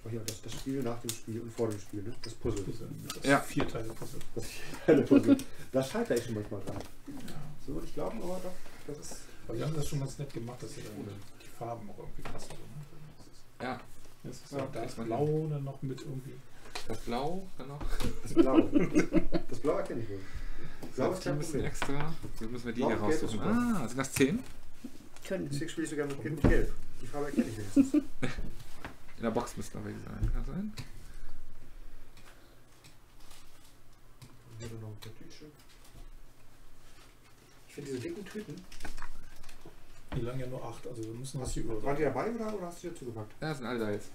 Oh ja, das, das Spiel nach dem Spiel und vor dem Spiel, ne? Das Puzzle. Puzzle, Das Ja. vier Teile Puzzle. Das helle Puzzle. Das scheitert ich schon manchmal dran. Ja. So würde ich glauben, aber doch, das ist. Aber wir haben das schon ganz nett gemacht, dass sie dann die Farben auch irgendwie passen. Ne? Ja, Das ist Ja, da das ist man- blau dann noch mit irgendwie. das Blau dann noch. Das Blau. Das Blau erkenne ich wohl. Blau ist kein Problem. extra. So müssen wir die Blau hier raussuchen. Ah, sind das 10? Können. Deswegen spiele ich sogar mit mit Gelb. Die Farbe erkenne ich wenigstens. In der Box müssten noch welche sein. Kann sein? Ich finde diese dicken Tüten. Die lang ja nur acht, also wir müssen das hier über. waren die dabei oder, oder hast du die dazu gepackt? Ja, sind alle da jetzt.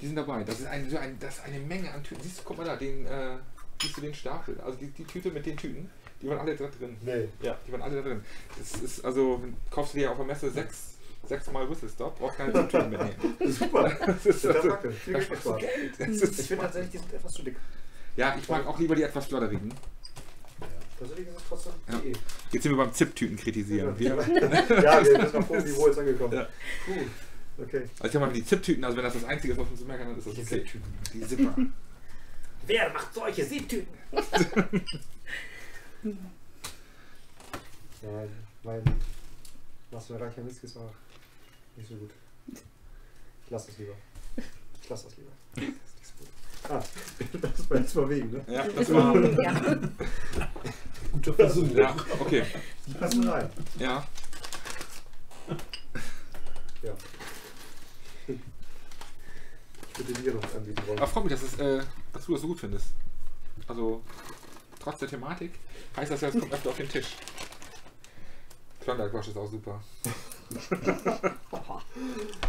Die sind dabei. Das ist, ein, so ein, das ist eine Menge an Tüten. Siehst du, guck mal da, den, äh, siehst du den Stapel? Also die, die Tüte mit den Tüten, die waren alle da drin. Nee. Ja, die waren alle da drin. Das ist also, kaufst du dir auf der Messe sechs, sechs Mal Whistle Stop, brauchst keine Tüten mitnehmen. Super. Das ist Das also, Backe. Viel da Geld sparst du gespart. Geld. Das Ich ist, finde tatsächlich, die sind etwas zu dick. ja, ich mag auch lieber die etwas flodderigen. Persönlich ist es trotzdem Ja. die E. Jetzt sind wir beim Zip-Tüten kritisieren. Ja, wir sind auf hohem Niveau jetzt angekommen. Ja. Puh. Okay. also ich sag mal, die Zip-Tüten, also wenn das das Einzige ist, was man zu merken hat, ist das Die okay. Zip-Tüten. Die Zipper. Wer macht solche Siebtüten? ja, mein was für reicher Whisky war nicht so gut. Ich lasse es lieber. Ich lasse das lieber. Das ist nicht so gut. Ah, das war jetzt verwegen, ne? Ja, das war. Ja. Guter Versuch. Ja, okay. Lass mal rein. Ja. Ja. Ich würde dir noch anbieten wollen. Aber freut mich, dass, es, äh, dass du das so gut findest. Also, trotz der Thematik heißt das ja, es kommt öfter auf den Tisch. Klondike Rush ist auch super.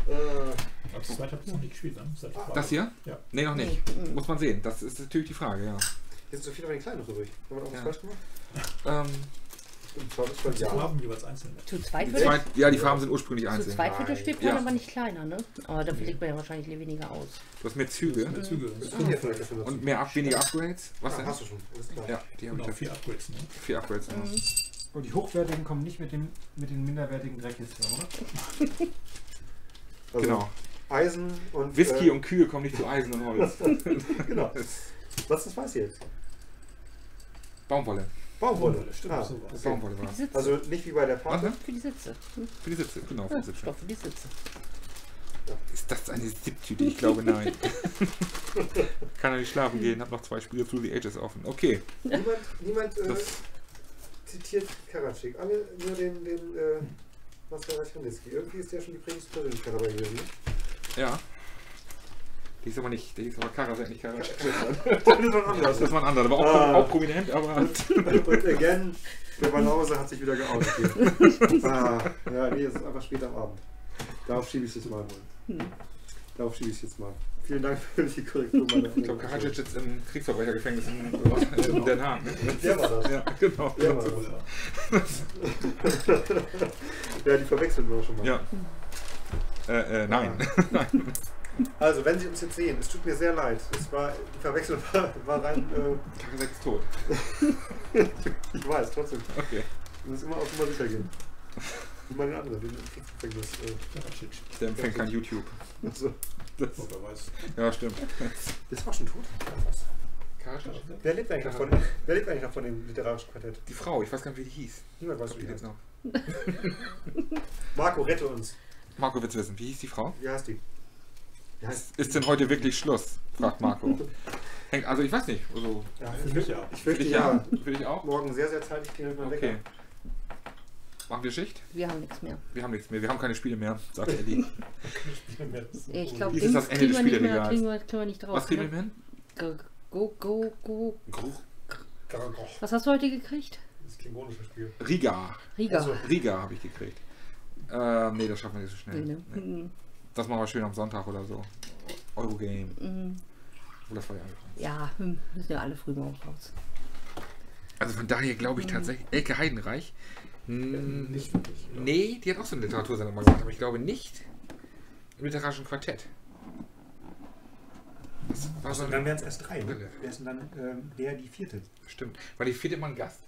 Aber das zweite habt ihr noch nicht gespielt, ne? Frage. Das hier? Ja. Nee, noch nicht. Nee. Muss man sehen. Das ist natürlich die Frage, ja. jetzt so viel von den Kleinen noch übrig. Haben wir noch was Ja. falsch gemacht? Ähm, Zweifelsfall Die ja. Farben jeweils einzeln. Zu zweit Die würde zwei, ja, die Farben sind ursprünglich zu einzeln. zweit wird der Nein. Stehplan Ja. aber nicht kleiner, ne? Aber dafür legt man ja wahrscheinlich weniger aus. Du hast mehr Züge Mit Züge. Das dafür dazu. und mehr Up, weniger Upgrades. Was Ah, denn? hast du schon. Alles klar. Ja, die haben Genau, vier Upgrades. Ne? vier Upgrades. ja. Mhm. Und die hochwertigen kommen nicht mit, dem, mit den minderwertigen Dreckkisten, oder? Also Genau. Eisen und. Whisky äh, und Kühe kommen nicht zu Eisen und Holz. Genau. Was ist weiß jetzt? Baumwolle. Baumwolle. Baumwolle, stimmt, Ah, sowas. okay. Baumwolle war. Also nicht wie bei der Pate. denn? für die Sitze. Hm? Für die Sitze, genau, für Ja, die Sitze. Stoff für die Sitze. Ist das eine Siebtüte? Ich glaube nein. Kann er nicht schlafen gehen, hab noch zwei Spiele Through the Ages offen. Okay. Niemand, niemand äh, zitiert Karatschik. Alle nur den, den äh, Marcel Rachanitzky. Irgendwie ist der schon die prägendste Persönlichkeit dabei gewesen. Ne? ja. Die ist aber nicht, die ist aber Karasek, nicht Karasek. das ist was anderes. Das war ein anderer, der war auch, Ah. auch prominent, aber Und again, der Banause hat sich wieder geoutet ah, ja, nee, es ist einfach spät am Abend. Darauf schiebe ich es jetzt mal. Hm. Darauf schiebe ich es jetzt mal. Vielen Dank für die Korrektur meiner ich glaube, Karadzic sitzt im Kriegsverbrechergefängnis in, in Den Haag. Ne? Der war das. Ja, genau. Der war das. Ja, die verwechseln wir auch schon mal. Ja. Äh, äh, nein. Also, wenn Sie uns jetzt sehen, es tut mir sehr leid. Es war, die Verwechslung war, war rein, äh, Karasek ist tot. ich weiß, trotzdem. Okay. Du musst immer auf Nummer sicher gehen. Wie mal den anderen, den Kriegsgefängnis. Äh. Der empfängt kein YouTube. also, Das, Oh, ja, stimmt. das war schon tot. Karadzic? Wer lebt eigentlich noch von, wer lebt eigentlich noch von dem literarischen Quartett? Die Frau, ich weiß gar nicht, wie die hieß. Niemand weiß, wie die heißt. noch. Marco, rette uns. Marco wird's wissen. Wie hieß die Frau? Wie heißt die? Wie heißt Ist denn heute wirklich Schluss? fragt Marco. Hängt, also ich weiß nicht. Also, ja, ich, ja. ich fürchte dich ja. dich auch? Morgen sehr, sehr zeitig klingelt mein Okay. Wecker. Machen wir Schicht? Wir haben nichts mehr. Wir haben nichts mehr. Wir haben keine Spiele mehr, sagt Ellie. Ich glaube, Dies ist das Ende des wir nicht mehr, Spieleregals. kriegen wir, kriegen wir nicht drauf. Was kriegen wir ne? hin? Go, go, go. Was hast du heute gekriegt? Das klingonische Spiel. Riga. Riga. Also, Riga habe ich gekriegt. Ähm, nee, das schaffen wir nicht so schnell. Nee, ne? Nee. Mhm. Das machen wir schön am Sonntag oder so. Eurogame. Mhm. Oh, das war ja angefangen. Ja, müssen ja alle früh morgens raus. Also von daher glaube ich Mhm. tatsächlich, Elke Heidenreich. Hm, Nicht wirklich. oder? nee, die hat auch so eine Literatursendung mal gemacht, aber ich glaube nicht im literarischen Quartett. Das war so Also, ein, dann wären es erst drei. Ne? Wer ist denn dann ähm, der, die vierte? Stimmt. War die vierte Mal ein Gast?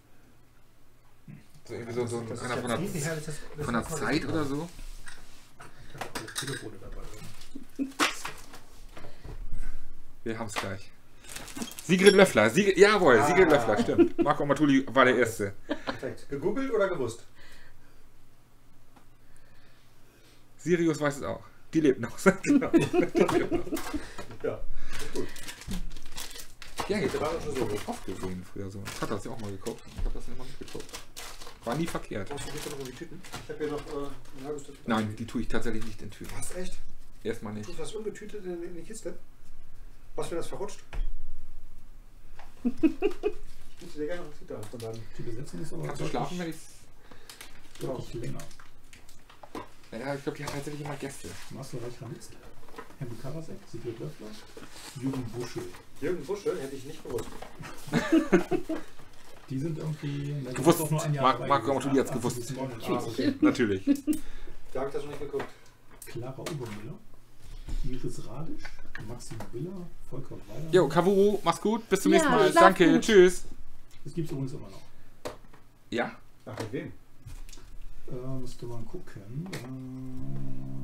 So irgendwie so, so einer ja von der, her, das das von der Zeit oder so. Da waren auch Telefone dabei. Wir haben es gleich. Sigrid Löffler. Sigrid, jawohl, Ah. Sigrid Löffler, stimmt. Marco Matuli war der Erste. Perfekt. Gegoogelt oder gewusst? Sirius weiß es auch. Die lebt noch. genau. Ja. Gut. Gern geguckt. Literarische Solo. Oft gesehen früher so. Ich hatte das ja auch mal geguckt. Ich habe das immer nicht geguckt. War nie verkehrt. Brauchst du bitte noch irgendwie Tüten? Ich habe hier noch äh, ein halbes Stück. Nein, die tue ich tatsächlich nicht in Tüten. Was, echt? Erstmal nicht. Du das ungetütet in, in die Kiste? Was, wenn das verrutscht? ich biete dir gerne noch Zitat von deinem. Die Besetzung ist aber Kannst du schlafen, wenn ich. deutlich länger. Ja, ich glaube, die hat tatsächlich immer Gäste. Marcel Reich-Ranitzky, Henry Karasek, Sigrid Löffler, Jürgen Buschel. Jürgen Busche hätte ich nicht gewusst. Die sind irgendwie. na, Gewusst. doch nur ein Jahr Marc- dabei Marc gewesen. Ramatuli hat's Ah, gewusst. 89. Ah, okay. Natürlich. Da habe ich das noch nicht geguckt. Clara Obermüller, Iris Radisch, Maxim Biller, Volker Weiler. Jo, Kavuru, mach's gut. Bis zum Ja, nächsten Mal. Danke. gut. Tschüss. Das gibt es übrigens immer noch. Ja. Ach, mit wem? Äh, müsste man gucken.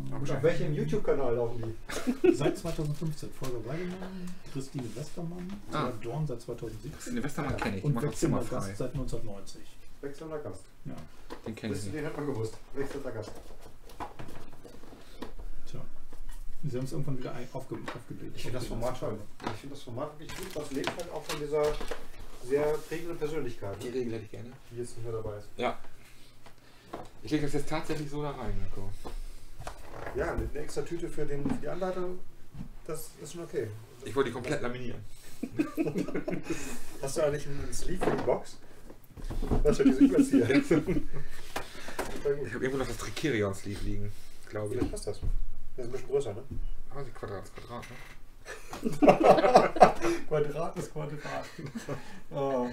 Äh, Auf welchem YouTube-Kanal laufen die? seit 2015 Volker Weidemann, Christine Westermann, Ah. Dorn seit 2017 Den Westermann kenne ich. Und wechselnder. Gast seit 1990. Wechselnder Gast. Ja, Den kenne ich den hat man gewusst. Wechselnder Gast. Sie haben es irgendwann wieder aufge aufgelegt. Ich finde das Format toll. Ich finde das Format wirklich gut. Das lebt halt auch von dieser sehr prägenden Persönlichkeit, Die? Regel hätte ich gerne. die jetzt nicht mehr dabei ist. Ja. Ich lege das jetzt tatsächlich so da rein, Marco. Ja, mit einer extra Tüte für, den, für die Anleitung, das ist schon okay. Ich wollte die komplett laminieren. Hast du eigentlich einen Sleeve für die Box? Was für diese Überzieher? Ich habe irgendwo noch das Tricerion-Sleeve liegen, glaube Vielleicht ich. passt das. Der ist ein bisschen größer, ne? Ah, die Quadrat ist Quadrat, ne? Quadrat ist Quadrat. oh.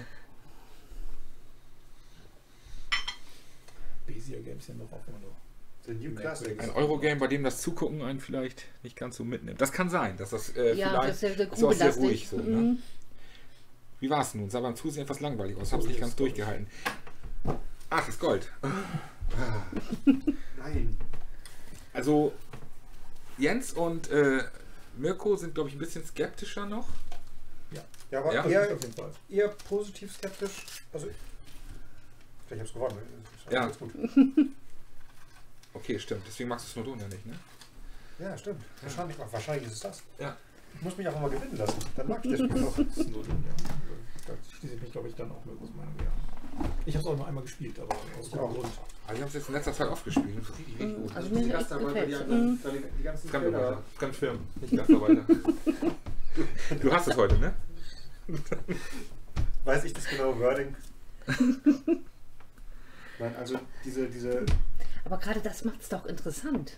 Easier Games hier noch auf, Classics. Ein Eurogame, bei dem das Zugucken einen vielleicht nicht ganz so mitnimmt. Das kann sein, dass das äh, ja, vielleicht das ist ja sehr ist auch sehr ruhig so. Ne? Mhm. Wie war es nun? Sah beim Zusehen etwas langweilig aus. Hab's nicht ganz durchgehalten. Ach, ist Gold. Nein. Also Jens und äh, Mirko sind, glaube ich, ein bisschen skeptischer noch. Ja, aber Ja. auf eher, jeden Fall. eher positiv skeptisch. Also, ich hab's gewonnen. Ist Ja. alles gut. Okay, stimmt. Deswegen magst du Snowdon ja nicht, ne? Ja, stimmt. Wahrscheinlich, wahrscheinlich ist es das. Ja. Ich muss mich auch mal gewinnen lassen. Dann mag ich das Spiel noch. Snowden, ja. Da schließe ich mich, glaube ich, dann auch mit aus Meinung, ja. Ich habe es auch nur einmal gespielt, aber aus gutem auch. Grund. Aber ich habe es jetzt in letzter Zeit oft gespielt. Das ist richtig, richtig Mhm, gut. Also mir echt Gastarbeiter, die, anderen- mhm. die, die ganzen Fremdarbeiter. Fremdfirmen, nicht Gastarbeiter. du hast es heute, ne? Weiß ich das genaue Wording? Nein, also diese, diese Aber gerade das macht es doch interessant.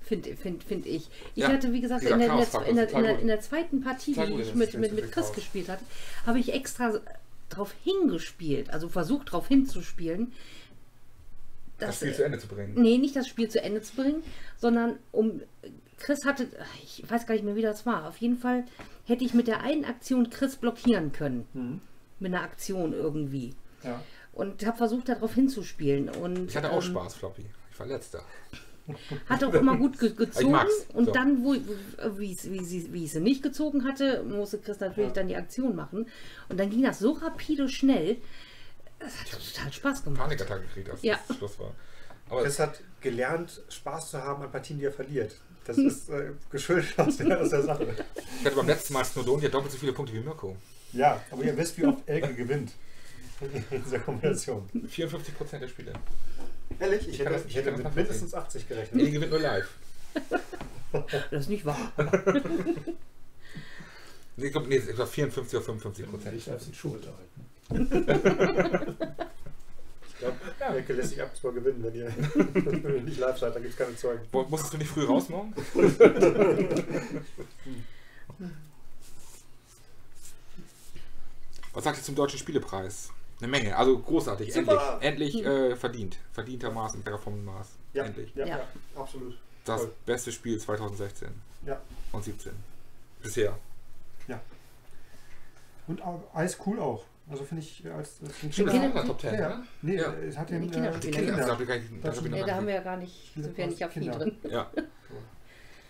Finde find, find ich. Ich Ja, hatte, wie gesagt, in der, in, der, in, der, in, der, total in der zweiten Partie, die ich mit, mit, mit Chris Chaos. gespielt hatte, habe ich extra darauf hingespielt, also versucht darauf hinzuspielen. Das dass- Spiel zu Ende zu bringen. Nee, nicht das Spiel zu Ende zu bringen, sondern um. Chris hatte, ich weiß gar nicht mehr, wie das war. Auf jeden Fall hätte ich mit der einen Aktion Chris blockieren können. Mit einer Aktion irgendwie. Ja. Und habe versucht, darauf hinzuspielen. Und, Ich hatte auch ähm, Spaß, Floppy. Ich war letzter. Hat auch immer gut ge gezogen. Und So. dann, wo, wie, wie, sie, wie ich sie nicht gezogen hatte, musste Chris natürlich Ja. dann die Aktion machen. Und dann ging das so rapide schnell. Es hat total Spaß gemacht. Panikattacke gekriegt, als Ja. das Schluss war. Aber Chris hat gelernt, Spaß zu haben an Partien, die er verliert. Das ist äh, geschuldet aus der, aus der Sache. ich hatte beim letzten Mal Snowdon ja doppelt so viele Punkte wie Mirko. Ja, aber ihr wisst, wie oft Elke gewinnt. In dieser Kombination. 54% der Spiele. Ehrlich? Ich Ich hätte, das- ich hätte das mit mindestens 80 Nee, gerechnet. die gewinnt nur live. Das ist nicht wahr. Nee, ich glaube, nee, ich glaub 54 oder 55 Ich Prozent. selbst die Schuld halt. Ich glaube, Elke lässt sich ab und zu mal gewinnen, wenn ihr, nicht live seid, dann gibt es keine Zeugen. Wo- Musstest du nicht früh raus morgen? Was sagt ihr zum deutschen Spielepreis? Eine Menge, also großartig, Super. endlich, endlich äh, verdient. Verdientermaßen, Terraform-Maß. Ja, Endlich. Ja, ja. Ja. absolut. Das Toll. beste Spiel 2016 Ja. und 17. Bisher. Und auch, alles cool auch. Also finde ich äh, als, als das Kinder- auch Top 10, ja, ne? nee, Ja. es hat Die den äh, Kinderspiele. Kinder, Kinder. ich noch Nee, da haben wir ja gar nicht, sind wir nicht affin Kinder. drin. Ja,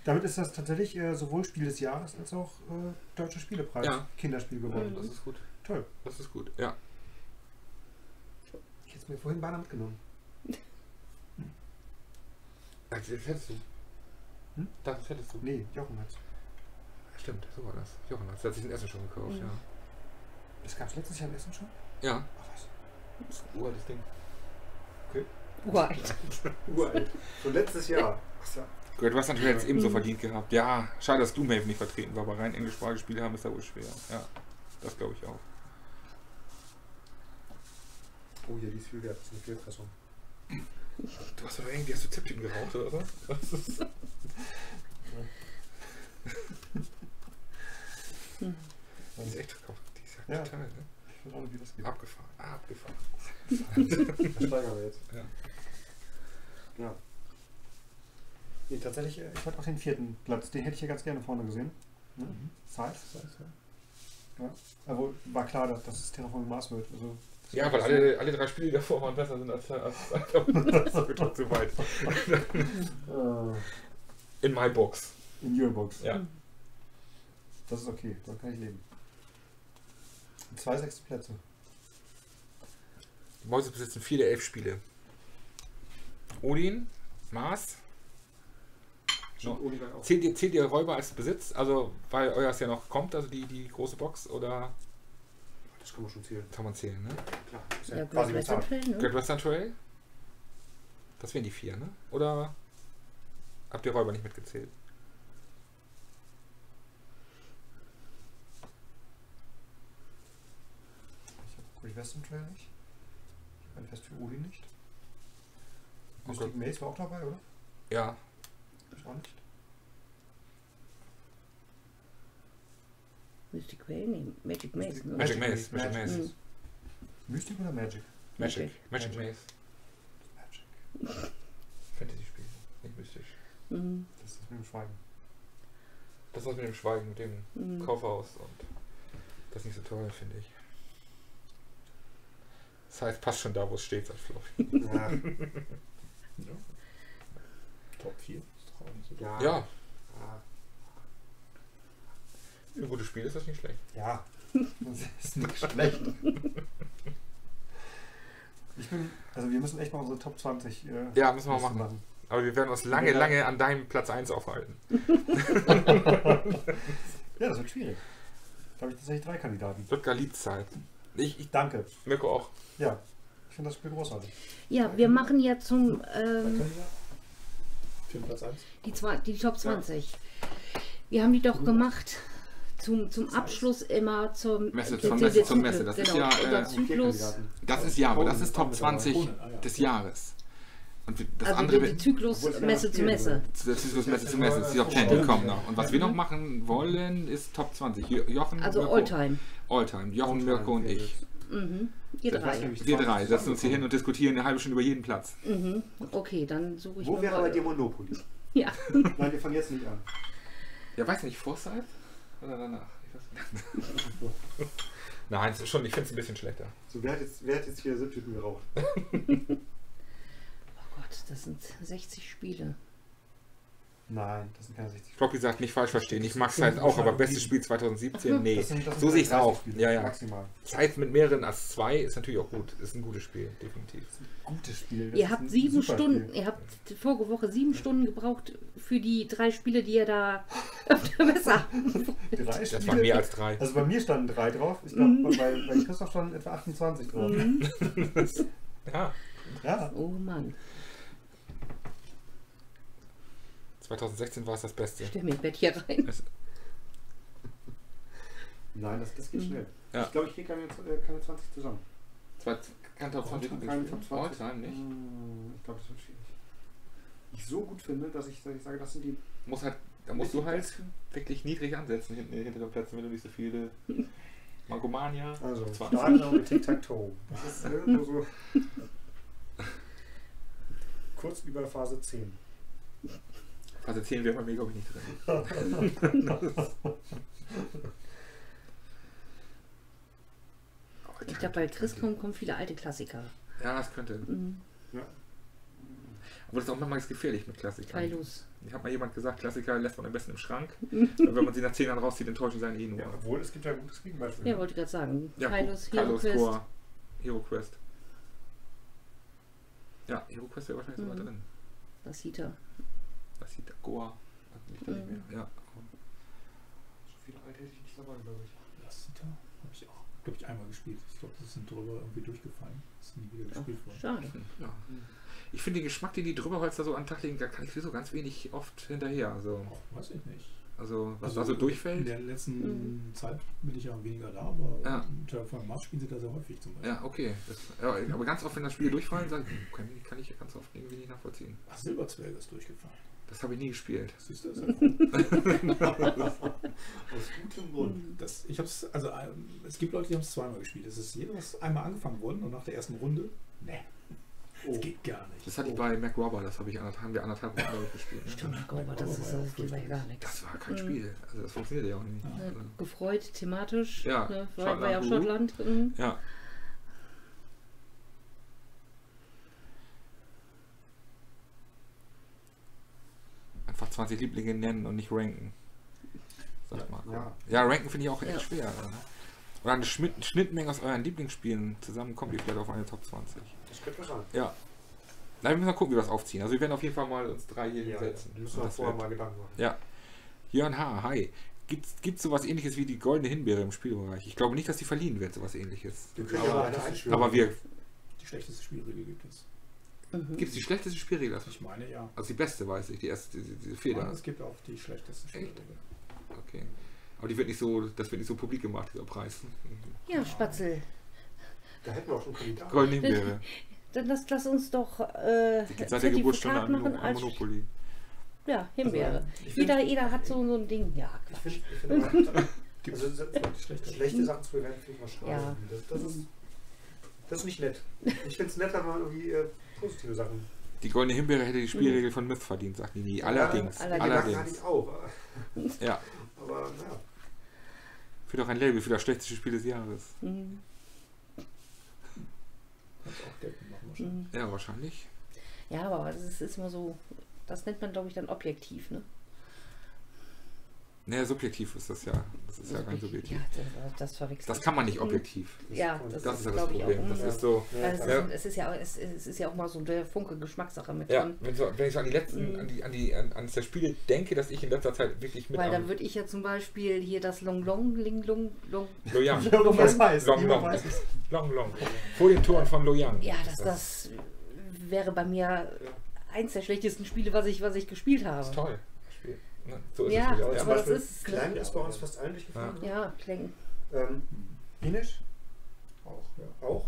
Damit ist das tatsächlich äh, sowohl Spiel des Jahres als auch äh, Deutscher Spielepreis Ja. Kinderspiel geworden. das ist gut. Toll. Das ist gut, ja. Ich hätte es mir vorhin beinahe mitgenommen. Das hättest du. Hm? Das hättest du. Nee, Jochen hat's. Stimmt, so war das. Jochen hat sich ein Essen schon gekauft, Mhm. ja. Das gab es letztes Jahr im Essen schon? Ja, Ach was. das ist ein uraltes Ding. Uralt. Uralt. Schon letztes Jahr. Great Western Trail hätte es ebenso Mhm. verdient gehabt. Ja, schade, dass Gloomhaven nicht vertreten war, aber rein englischsprachige Spiele haben ist da wohl schwer. Ja, das glaube ich auch. Oh, hier, die ist viel wert. Das ist eine Fehlpressung. Du hast doch irgendwie hast du Ziptüten geraucht, oder was? Das ist Hm. die ist echt verkauft. Ja, Ja. total, ne? Ich weiß auch nicht, wie das geht. Abgefahren. Ah, abgefahren. Das steigern wir jetzt. Ja. Ja. Nee, tatsächlich, äh, ich hatte auch den vierten Platz. Den hätte ich ja ganz gerne vorne gesehen. Ne? Mhm. Scythe. Ja. Aber war klar, dass, dass es Terraform Mars wird. Also, Ja, weil alle, alle drei Spiele davor waren besser sind als, als, als das wird schon zu weit. Äh, In my box. in your box. Ja. Das ist okay, da kann ich leben. Zwei sechste Plätze. Die Mäuse besitzen vier der elf Spiele. Odin, Mars. Auch. Zählt ihr, zählt ihr Räuber als Besitz? Also, weil euer ja noch kommt, also die, die große Box, oder Das kann man schon zählen. kann man zählen, ne? Klar. Ist ja, Ja, quasi bezahlt. Trail, ne? Great Western Trail? Das wären die vier, ne? Oder habt ihr Räuber nicht mitgezählt? Ich habe Great Western Trail nicht. Ich habe ein Fest für Uli nicht. Okay. Mystic Maze war auch dabei, oder? Ja. Ich auch nicht. Mystic Quail, nee, Magic Maze, ne? Magic Maze, Magic Magic Maze. Mhm. Mystic oder Magic? Magic. Magic. Magic Maze. Fantasy-Spiel, nicht mystisch. Mhm. Das ist mit dem Schweigen. Das ist mit dem Schweigen, mit dem Mhm. Kaufhaus und das ist nicht so toll, finde ich. Das heißt, passt schon da, wo es steht, sagt Fluffy. Ja, Ja. Top 4. Ist doch auch nicht so ja. Ja, ein gutes Spiel ist das nicht schlecht. Ja, das ist nicht schlecht. Ich bin, also wir müssen echt mal unsere Top 20 äh, Ja, müssen wir Liste machen. Aber wir werden uns lange, lange an deinem Platz 1 aufhalten. Ja, das wird schwierig. Da habe ich tatsächlich drei Kandidaten. Ludger Lietzeit. Ich, ich Danke. Mirko auch. Ja, ich finde das Spiel großartig. Ja, wir machen ja zum ähm, Kandidat? Für den Platz 1. die, zwei, die Top 20. Wir haben die doch gemacht zum, zum Abschluss immer zum Messe, der- Messe zum Messe. Das ist genau, ja, unser äh, Zyklus. Das ist ja, aber das ist Top Conan, 20 Conan, ah ja. des Jahres. Und das Also andere der Zyklus es Messe ja zu Messe. Der Zyklus Messe zu Messe, das ist die Top 10, die kommen noch. Und was wir noch machen wollen, ist Top 20. Jo- Jochen, Also Alltime. Alltime. Jochen, Mirko und ich. Mhm. Ihr Das drei. Wir 20 drei setzen uns hier hin und diskutieren eine halbe Stunde über jeden Platz. Mhm. Okay, dann suche ich Wo mir wäre mal- bei dir Monopoly? Ja. Nein, wir fangen jetzt nicht an. Ja, weiß nicht, Foresight oder danach? Ich weiß nicht. Nein, es ist schon, ich finde es ein bisschen schlechter. So, wer hat jetzt, wer hat jetzt hier Siebtüten geraucht? Oh Gott, das sind 60 Spiele. Nein, das sind keine 60 Floppy sagt nicht falsch verstehen. Ich mag Scythe auch, aber bestes Spiel 2017? Nee. Das sind- das sind So sehe ich es 30 auch. Spiele, Ja, ja. Maximal. Scythe mit mehreren als zwei ist natürlich auch gut. Ist ein gutes Spiel, definitiv. Gutes Spiel. das Ihr habt sieben Stunden, Spiel. ihr habt die vorige Woche sieben Stunden gebraucht für die drei Spiele, die ihr da auf der Messe Drei Das Spiele. waren mehr als drei. Also bei mir standen drei drauf. Ich glaube, bei, bei Christoph standen etwa 28 drauf. Mhm. Ja, Ja. Oh Mann, 2016 war es das Beste. stell mir ein Bett hier rein. Es- Nein, das, das geht Mhm. schnell. Ja. Ich glaube, ich kriege keine, äh, keine 20 zusammen. Zwei- Kein Top 20 Keine Top 20. Alltime nicht. Hm, Ich glaube, das wird schwierig. Ich so gut finde, dass ich, dass ich sage, das sind die. Muss halt, da musst du halt wirklich niedrig ansetzen hinten in den Plätzen, wenn du nicht so viele Magomania. Also, 20. starten wir mit Tic-Tac-Toe. Das ist äh, nur so. Kurz über Phase 10. Phase 10 wäre bei mir, glaube ich, nicht drin. Ich glaube, bei Christcom kommen viele alte Klassiker. Ja, das könnte. Mhm. Ja. Aber das ist auch manchmal gefährlich mit Klassikern. Teillos. Ich habe mal jemand gesagt, Klassiker lässt man am besten im Schrank. Weil wenn man sie nach 10 Jahren rauszieht, enttäuschen sie einen eh nur. Ja, obwohl es gibt ja ein gutes Gegenbeispiel. Ja, wollte ich gerade sagen. Ja, Teillos, Hero Quest. Core, Hero Quest. Ja, Hero Quest wäre wahrscheinlich sogar Mhm. drin. Das sieht er. Der Goa. Liegt da nicht Mhm. mehr. Ja. So viele alte hätte ich nicht dabei, glaube ich. Lassiter habe ich auch, glaube ich, einmal gespielt. Ich glaube, das sind drüber irgendwie durchgefallen. Das ist nie wieder gespielt worden. Schade. Ja. Ich finde den Geschmack, den die Drüberholzer so an den Tag legen, da kann ich so ganz wenig oft hinterher. Also, Auch weiß ich nicht. also was Also da so In durchfällt. der letzten Mhm. Zeit bin ich ja weniger da, aber Ja. im Terraform Mars spielen sie da sehr häufig zum Beispiel. Ja, okay. Das, ja, aber ganz oft, wenn das Spiel durchfallen, sage ich, kann, kann ich ganz oft irgendwie nicht nachvollziehen. Ach, Silberzwerg ist durchgefallen. Das habe ich nie gespielt. Siehst du, das ist ja cool. Aus gutem Grund. das, ich hab's, also ähm, es gibt Leute, die haben es zweimal gespielt. Es ist jedes einmal angefangen worden und nach der ersten Runde, ne, Oh. das geht gar nicht. Das hatte ich bei Mac Robber, das habe ich anderthalb, haben wir anderthalb Wochen glaube ich, gespielt. Ne? Stimmt, Gott, das aber ist ja, das geht ja gar nichts. Das war kein Mhm. Spiel. Also das funktioniert ja auch nicht. Ja. Also, gefreut, thematisch. Ja, Ne, war, war ja auch Schottland, Schottland. Mhm. ja. Einfach 20 Lieblinge nennen und nicht ranken. Sagt Ja, Marco. ja. Ja, ranken finde ich auch echt Ja. schwer. Ne? Oder eine Schnitt, Schnittmenge aus euren Lieblingsspielen zusammen kommt ihr vielleicht auf eine Top 20. Das könnte sein. Ja. Na, wir müssen mal gucken, wie wir das aufziehen. Also wir werden auf jeden Fall mal uns drei hier Ja, hinsetzen. müssen Und wir das vorher wird- mal Gedanken machen. Ja. Jörn H., hi. Gibt es sowas ähnliches wie die goldene Himbeere im Spielbereich? Ich glaube nicht, dass die verliehen wird, sowas ähnliches. Wir können ja Aber, eine einschwören. aber wir. Die schlechteste Spielregel gibt es. Mhm. Gibt es die schlechteste Spielregel? Ich meine ja. Also die beste, weiß ich. Die erste, diese, diese Ich Feder. meine, es gibt auch die schlechteste Spielregel. Okay. Aber die wird nicht so, das wird nicht so publik gemacht, dieser Preis. Ja, Spatzel. Da hätten wir auch schon Kandidaten. Goldene Himbeere. Dann lass, lass uns doch äh, Die gibt seit der Geburtsstunde Zertifikat an, machen als Monopoly. ja, Himbeere. Also, ich jeder, find- jeder hat so, so ein Ding. Ja, Ich Quatsch. ich finde aber- Gibt also, die schlechte? schlechte Sachen zu bewerten, finde ich mal schade. Ja. Das, das, ist, das ist nicht nett. Ich finde es netter, wenn man irgendwie äh, positive Sachen Die goldene Himbeere hätte die Spielregel von Myth verdient, sagt Nini. Allerdings. Ja, Die allerdings. Ich auch. Ja. Aber naja. Für doch ein Label für das schlechteste Spiel des Jahres. Mhm. Kannst auch geltend machen wahrscheinlich. Mhm. Ja, wahrscheinlich. Ja, aber das ist, ist immer so, das nennt man, glaube ich, dann objektiv, ne? Naja, subjektiv ist das ja. Das ist ja kein subjektiv. Ja, das, das. Das kann man nicht objektiv. Ja, das, Das ist ja das glaube ich, Problem. auch. Das ist so. Ja, es, klar. ist, es, ist ja, auch- es, es ist ja auch mal so der Funke Geschmackssache mit Ja, drin. wenn, so, wenn ich so an die letzten, Mhm. an die, an die, an, an das Spiel denke, dass ich in letzter Zeit wirklich mit Weil dann würde ich ja zum Beispiel hier das Long Long, Ling Long, Long. Loyang, Was heißt? Long Long, weiß es. Long Long, vor den Toren von Loyang. Ja, das, das wäre bei mir eins der schlechtesten Spiele, was ich, was ich gespielt habe. ist toll. Das. Ne? So ist Ja, es wieder. aber Ja. das Beispiel ist ne? Klein ist bei uns fast allen durchgefallen. Ja, klingt. Ähm, Inish Auch, ja. auch.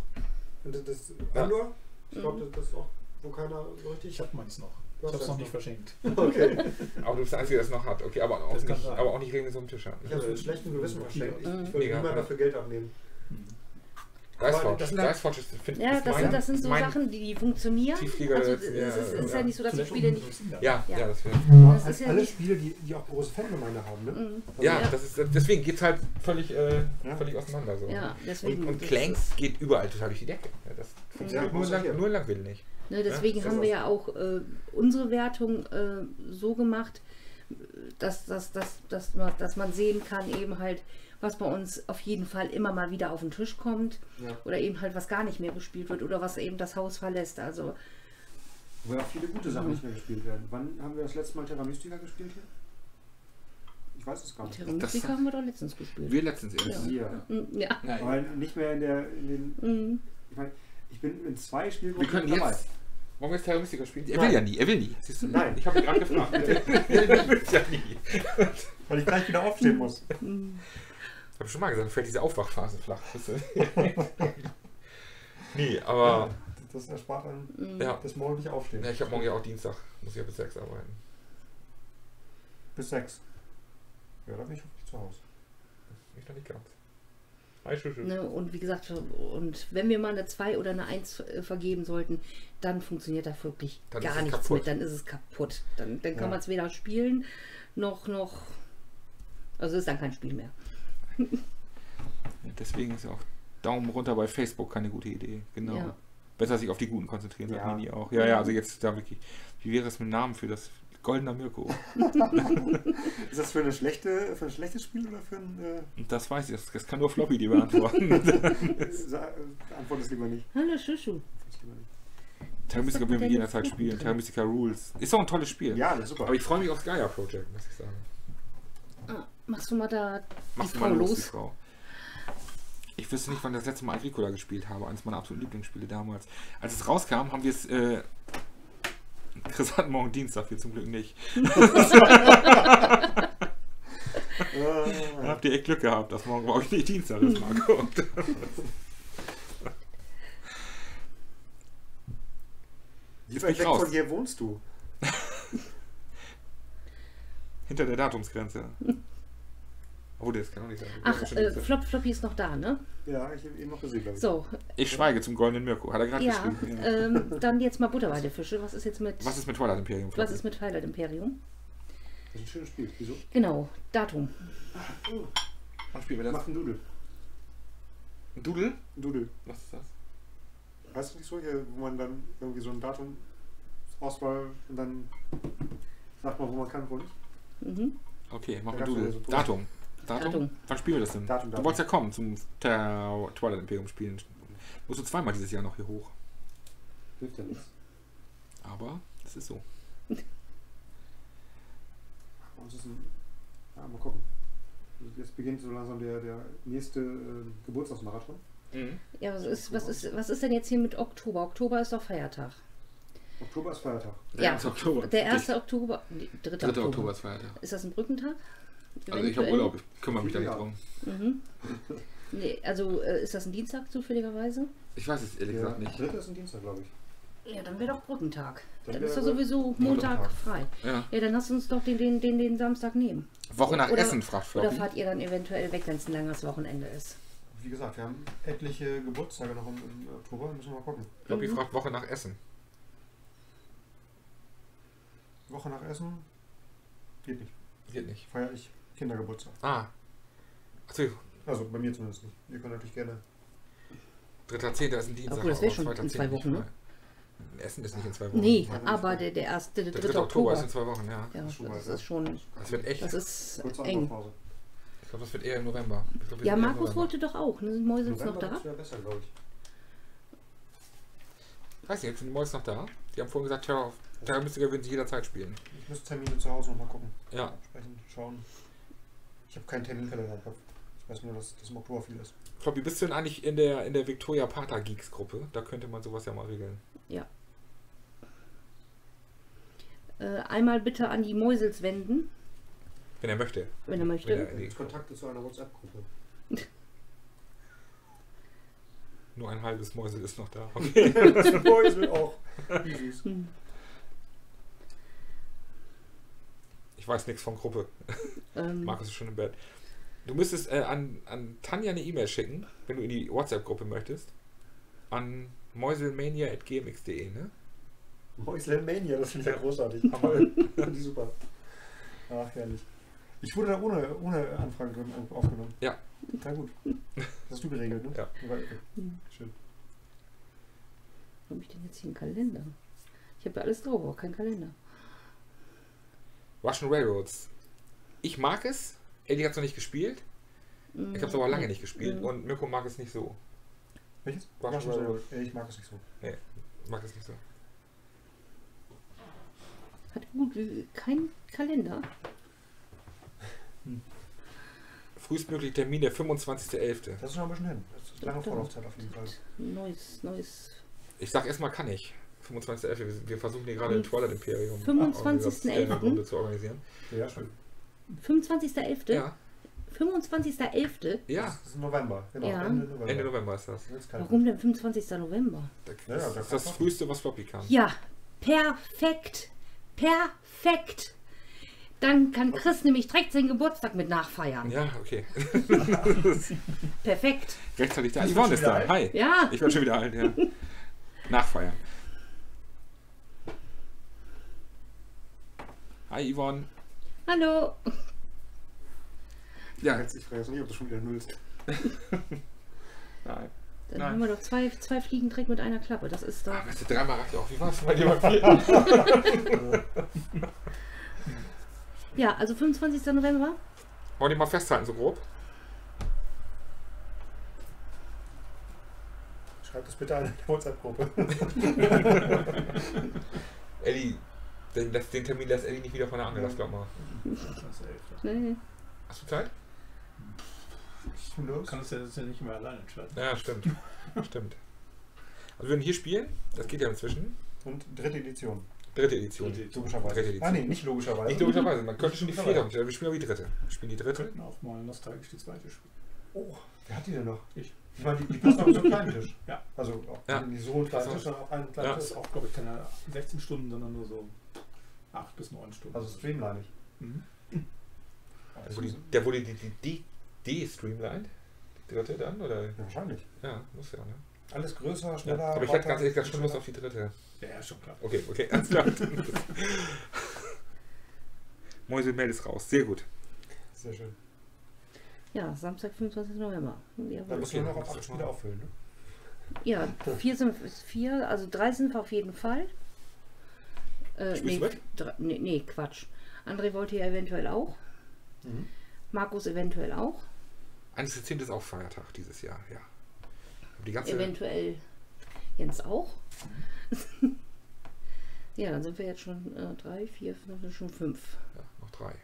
Und das, das Ja. Andor, ich glaube, Mhm. das, das ist auch, wo keiner so richtig. Ich habe meins noch. Ich habe es noch das nicht verschenkt. Okay. Aber du bist der Einzige, der es noch hat. Okay, aber auch, Das nicht, aber auch nicht regelmäßig so am Tisch hat. Ich habe es mit schlechtem Gewissen verschenkt. Ich, Mhm. ich wollte niemand ja. dafür Geld abnehmen. Hm. Diceforge. das sind halt- Diceforge ist, find, Ja, das, mein, sind, das sind so Sachen, die, die funktionieren. Also, es ja, ist, ja. ja nicht so, dass die Spiele nicht. Ja, ja, Ja. das wäre. Das ist ja alle Spiele, die, die auch große Fangemeinde haben, ne? Mhm. Ja, Ja. Das ist, deswegen geht es halt völlig, äh, Ja. völlig auseinander. So. Ja, deswegen. Und, und das Clank ist- geht überall total durch die Decke. Ja, das funktioniert Ja, nur, lang, nur in Langwedel nicht. Ne, deswegen Ja, haben wir ja auch äh, unsere Wertung äh, so gemacht, dass, dass, dass, dass, man, dass man sehen kann, eben halt, was bei uns auf jeden Fall immer mal wieder auf den Tisch kommt Ja. oder eben halt was gar nicht mehr gespielt wird oder was eben das Haus verlässt. Also Wo ja viele gute Sachen Mhm. nicht mehr gespielt werden. Wann haben wir das letzte Mal Terra Mystica gespielt hier? Ich weiß es gar nicht. Terra Mystica haben wir doch letztens gespielt. Wir letztens erst. Ja. Mm, Ja. Nein. Aber nicht mehr in der in den. Mm. Ich meine, ich bin in zwei Wir Spielgruppen können dabei. jetzt. Wollen wir jetzt Terra Mystica spielen? Er Nein. will ja nie, er will nie. Siehst du? Nein. Ich habe ihn gerade gefragt. er will ja nie. Weil ich gleich wieder aufstehen muss. Ich habe schon mal gesagt, fällt diese Aufwachphase flach. Nee, aber Das erspart dann Mm. ja. das morgen nicht aufstehen. ja ich habe morgen ja auch Dienstag. Muss ich ja bis 6 arbeiten. Bis sechs. Ja, da bin ich hoffentlich zu Hause. Ich noch nicht. Hi, Schuschu. Ne, und wie gesagt, und wenn wir mal eine 2 oder eine 1 äh, vergeben sollten, dann funktioniert da wirklich Dann gar nichts kaputt. mit. Dann ist es kaputt. Dann, dann kann Ja. man es weder spielen noch noch. Also ist dann kein Spiel mehr. Deswegen ist ja auch Daumen runter bei Facebook keine gute Idee. Genau. Ja. Besser sich auf die Guten konzentrieren, sagt Ja. Nini auch. Ja, ja, also jetzt da wirklich. Wie wäre es mit dem Namen für das Goldener Mirko? Ist das für, eine schlechte, für ein schlechtes Spiel oder für ein. Äh, das weiß ich, das, das kann nur Floppy die beantworten. äh, Antwort ist lieber nicht. Hallo Schuschu. Ist lieber nicht. Terra Mystica Was werden wir jederzeit spielen. drin? Terra Mystica Rules. Ist auch ein tolles Spiel. Ja, das ist super. Aber ich freue mich aufs Gaia Project, muss ich sagen. Ah, machst du mal da Machst die du mal Frau los, die los? Frau. Ich wüsste nicht, wann das letzte Mal Agricola gespielt habe. Eines meiner absoluten Lieblingsspiele damals. Als es rauskam, haben wir es. Äh, Chris hat morgen Dienstag, wir zum Glück nicht. Dann habt ihr echt Glück gehabt, dass morgen bei euch nicht Dienstag ist, Marco. Wie weit weg raus. von hier wohnst du? Hinter der Datumsgrenze. Oh, das kann auch nicht sein. Ach, äh. Flop, Floppy ist noch da, ne? Ja, ich habe eben noch gesehen, glaube ich. So, ich schweige zum goldenen Mirko. Hat er gerade ja. geschrieben. Ja. Ähm, dann jetzt mal Butter bei der Fische. Was ist jetzt mit. Was ist mit Twilight Imperium? was Floppy? ist mit Twilight Imperium? Das ist ein schönes Spiel. Wieso? Genau, Datum. Was spielen wir das? Mach einen Doodle. Ein Doodle? Ein Doodle. Was ist das? Weißt du nicht so, hier, wo man dann irgendwie so ein Datum Auswahl und dann sagt man, wo man kann, wo nicht? Mhm. Okay, mach Da ein ja so Doodle. Datum. Datum. Datum. Wann spielen wir das denn? Datum, Du Datum. wolltest ja kommen zum Twilight Imperium spielen. Musst du zweimal dieses Jahr noch hier hoch. Hilft ja nichts. Aber es ist so. Ja, mal gucken. Jetzt beginnt so langsam der, der nächste äh, Geburtstagsmarathon. Ja, was ist, was, ist, was ist denn jetzt hier mit Oktober? Oktober ist doch Feiertag. Oktober ist Feiertag. Der Ja, 1. Oktober. Der 1. Oktober. nee, 3. 3. Oktober. Oktober ist Feiertag. Ist das ein Brückentag? Also ich habe Eventuell? Urlaub, ich kümmere mich da nicht drum. Mhm. Nee, also äh, ist das ein Dienstag zufälligerweise? Ich weiß es ehrlich gesagt nicht. dritte ist ein Dienstag, glaube ich. Ja, dann wäre doch Brückentag. Dann Dann, ist aber sowieso Montag Brückentag. frei. Ja. Ja, dann lass uns doch den, den, den, den Samstag nehmen. Woche nach Oder- Essen, fragt Oder fahrt ihr dann eventuell weg, wenn es ein langes Wochenende ist? Wie gesagt, wir haben etliche Geburtstage noch im, im Oktober, müssen wir mal gucken. Floppy Mhm. fragt Woche nach Essen. Woche nach Essen. Geht nicht. Geht nicht. Feier ich Kindergeburtstag. Ah. Achso, Also bei mir zumindest nicht. Ihr könnt natürlich gerne. 3.10. ist ein Dienstag. Obwohl, das wär aber schon in 2.10. zwei Wochen, nicht. Essen ist nicht in zwei Wochen. Nee, aber der, der erste, der Der 3. 3. Oktober ist in zwei Wochen, ja. Ja, das ist schon, Das wird echt. das ist eng. Ich glaube, das wird eher im November. Glaub, Ja, Markus November. wollte doch auch. Ne? Sind Mäuse jetzt noch November da? wieder besser, glaube ich. Weiß nicht, sind die Mäuse noch da? Die haben vorhin gesagt, Terror, Terror Mystiker würden sie jederzeit spielen. Ich muss Termine zu Hause nochmal gucken. Ja. Entsprechend schauen. Ich habe keinen Terminkalender im Kopf. Ich weiß nur, dass das im Oktober viel ist. Floppi, bist du denn eigentlich in der, in der Victoria Pater Geeks Gruppe? Da könnte man sowas ja mal regeln. Äh, einmal bitte an die Mäusels wenden, Wenn er möchte. wenn er möchte. Wenn er- Kontakte zu einer WhatsApp-Gruppe. nur ein halbes Mäusel ist noch da. Okay. das Mäusel auch. Wie süß. Hm. Ich weiß nichts von Gruppe. Ähm, Markus ist schon im Bett. Du müsstest äh, an, an Tanja eine E-Mail schicken, wenn du in die WhatsApp-Gruppe möchtest. An mäuselmania.gmx.de, ne? Mäuselmania, das finde ich ja großartig. Ich super. Ach, herrlich. Ich wurde da ohne, ohne Anfrage drin aufgenommen. Ja. Na gut. Das hast du geregelt, ne? Ja. Okay. Schön. Wo habe ich denn jetzt hier einen Kalender? Ich habe ja alles drauf, aber keinen Kalender. Russian Railroads. Ich mag es. Eddie hat es noch nicht gespielt. Ich habe es aber lange nicht gespielt. Mhm. Und Mirko mag es nicht so. Welches? Russian Russian Railroad. Railroad. Ich mag es nicht so. Mag es nicht so. Hat gut, wie- kein Kalender. Frühestmöglich Termin der 25.11. Das ist noch ein bisschen hin. Das ist lange. Vorlaufzeit auf jeden Fall. Neues, neues. Ich sag erstmal kann ich. 25.11. Wir, versuchen hier gerade ein Twilight Imperium 25.11.. zu organisieren. Ja, schön. 25.11. Ja, 25.11. ja. Das ist November. Genau. Ja. Ende November. Ende November ist das. Warum denn 25. November? Das Ja, ist das früheste, was Floppy kann. Ja, perfekt. Perfekt. Dann kann Chris nämlich direkt seinen Geburtstag mit nachfeiern. Ja, okay. Perfekt. Rechtzeitig da. Yvonne ist da. alt? Hi. Ja. Ich werde schon wieder alt, ja. Nachfeiern. Hi Yvonne. Hallo. Ja, Jetzt, ich weiß nicht, ob du schon wieder nullst. Nein. Dann Nein. haben wir doch zwei, zwei Fliegen direkt mit einer Klappe. Das ist doch. Ah, weißt du, dreimal reicht auch. Wie war es bei dir beim Ja, also 25. November. Wollen die mal festhalten, so grob? Schreib das bitte an in der WhatsApp-Gruppe. Elli, den, das- den Termin lässt Elli nicht wieder von der Angel, das glaub mal. Nee. Hast du Zeit? Du los? Kann das ja, das ja nicht mehr alleine entscheiden. Ja, stimmt. stimmt. Also wir würden hier spielen, das geht ja inzwischen. Und dritte Edition. Dritte Edition. Dritte Logischerweise. Dritte Edition. Ah, nee, nicht logischerweise. Nicht logischerweise, man könnte schon die vierte, aber wir spielen aber die dritte. Wir spielen die Wir dritte. könnten auch mal nostalgisch die zweite spielen. Oh, wer hat die denn noch? Ich. Ich meine, die, die passt auf so einen kleinen Tisch. Ja. Also auch Ja. so einen kleinen Tisch, sondern auf einen kleinen Ja. Das Tisch. ist auch, glaube ich, keine 16 Stunden, sondern nur so 8 bis 9 Stunden. Also streamlinig. Mhm. Der wurde, der wurde die, die, die, die streamlined. Die dritte dann, oder? Ja, wahrscheinlich. Ja, muss ja, ne? Alles größer, Ja. schneller. Aber ich hätte weiter, ganz ehrlich ganz schon Lust schneller. auf die dritte. Ja, ja, schon klar. Okay, okay, alles klar. Mäuse meldet raus, sehr gut. Sehr schön. Ja, Samstag, 25. November. Dann Jawohl. müssen wir noch auf acht Spiele auffüllen. Ne? Ja, vier sind vier, also drei sind wir auf jeden Fall. Äh, nee, du mit? drei, nee, nee, Quatsch. André wollte ja eventuell auch. Mhm. Markus eventuell auch. 1.10. ist auch Feiertag dieses Jahr, ja. Aber die ganze, Eventuell Jens auch. ja, dann sind wir jetzt schon äh, drei, vier, fünf, schon fünf. ja, noch drei.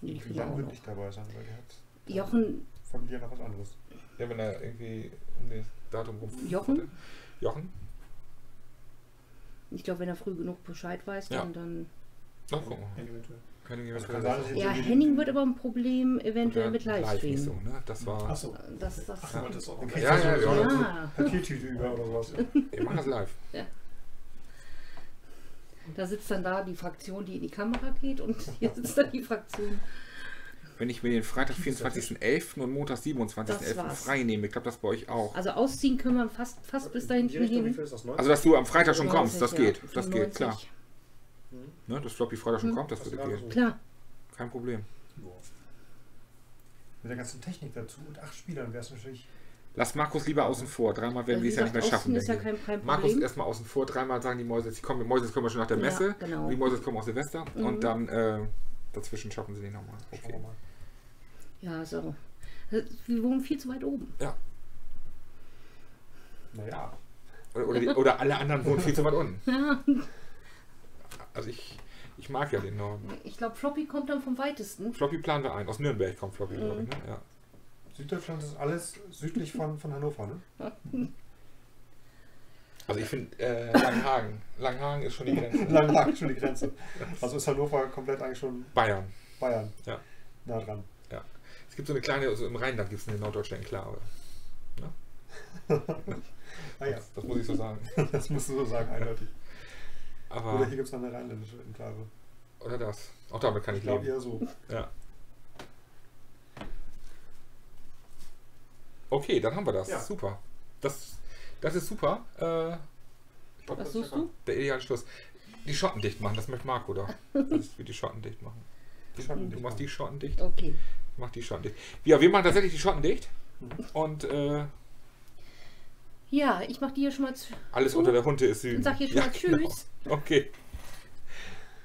Nee, die wird noch. nicht dabei sein, weil der Jochen, Familie noch was anderes. Ja, wenn er irgendwie um das Datum rum. Jochen? Jochen? Ich glaube, wenn er früh genug Bescheid weiß, Ja. dann. dann Noch gucken. Ja, eventuell. Henning Also eventuell kann sein, das- dass ja, Henning wird aber ein Problem eventuell Ja, mit Livestream. so, ne? Das war. Achso. Das, das, Ach, ja. das auch. Okay. Ja, ja, ja. ja, Papiertüte über oder sowas. Wir machen das live. da sitzt dann da die Fraktion, die in die Kamera geht und hier sitzt dann die Fraktion. Wenn ich mir den Freitag 24.11. und Montag 27.11. war's. frei nehme, ich glaube, das bei euch auch. Also ausziehen können wir fast, fast bis dahin hin. das? 90? Also, dass du am Freitag schon kommst, das 90, geht. ja, Das geht, klar. 95. Mhm. Ne, dass Floppy Freitag schon Mhm. kommt, das Also würde gehen. so. Klar. Kein Problem. Mit der ganzen Technik dazu und acht Spielern wäre es natürlich. Lass Markus lieber außen vor. Dreimal werden wir es ja nicht mehr schaffen. Ist ja kein, kein Markus erstmal außen vor. Dreimal sagen die Mäuse, die kommen, Mäuse kommen schon nach der Ja, Messe. genau. Die Mäuse kommen aus Silvester. Mhm. Und dann äh, dazwischen schaffen sie den nochmal. Schauen Okay. Ja, so. Wir wohnen viel zu weit oben. Naja. Oder, oder, die, oder alle anderen wohnen viel zu weit unten. Ja, Also ich, ich mag ja den Norden. ich glaube, Floppy kommt dann vom weitesten. Floppy planen wir ein. Aus Nürnberg kommt Floppy, Mhm. glaube ich. Ne? Ja. Süddeutschland ist alles südlich von, von Hannover, ne? Also ich finde äh, Langhagen. Langhagen ist schon die Grenze. Lang schon die Grenze. Also ist Hannover komplett eigentlich schon Bayern. Bayern. Ja. Nah dran. Es gibt so eine kleine, also im Rheinland gibt es eine norddeutsche Enklave. Ah ja, Das, das muss ich so sagen. das musst du so sagen, eindeutig. Aber, Oder hier gibt es noch eine rheinländische Enklave. oder das. Auch damit kann ich Ich glaube leben. eher so. Ja. Okay, dann haben wir das. Ja. Super. Das, das ist super. Äh, ich glaub, Was das ist suchst du? Der ideale Schluss. Die Schotten dicht machen, das möchte Marco doch. Das wir die Schotten dicht machen. Die Schotten Du dicht machst machen. die Schotten dicht, Okay. Ich mach die Schotten dicht. Ja, wir machen tatsächlich die Schotten dicht. Und äh, Ja, ich mache dir schon mal zu alles unter der Hunde ist Süden. und sag hier schon Ja, mal genau. Tschüss. Okay.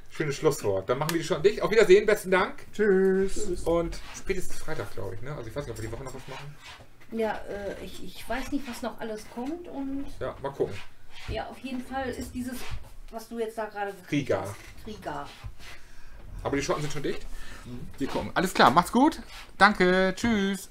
Schönes Schlusswort. Dann machen wir die Schotten dicht. Auf Wiedersehen, besten Dank. Tschüss. Und spätestens Freitag, glaube ich. Ne? Also ich weiß nicht, ob wir die Woche noch was machen. Ja, äh, ich, ich weiß nicht, was noch alles kommt und Ja, mal gucken. ja, auf jeden Fall ist dieses, was du jetzt da gerade gekriegt Krieger. Aber die Schotten sind schon dicht. Wir gucken. Alles klar, macht's gut. Danke, tschüss.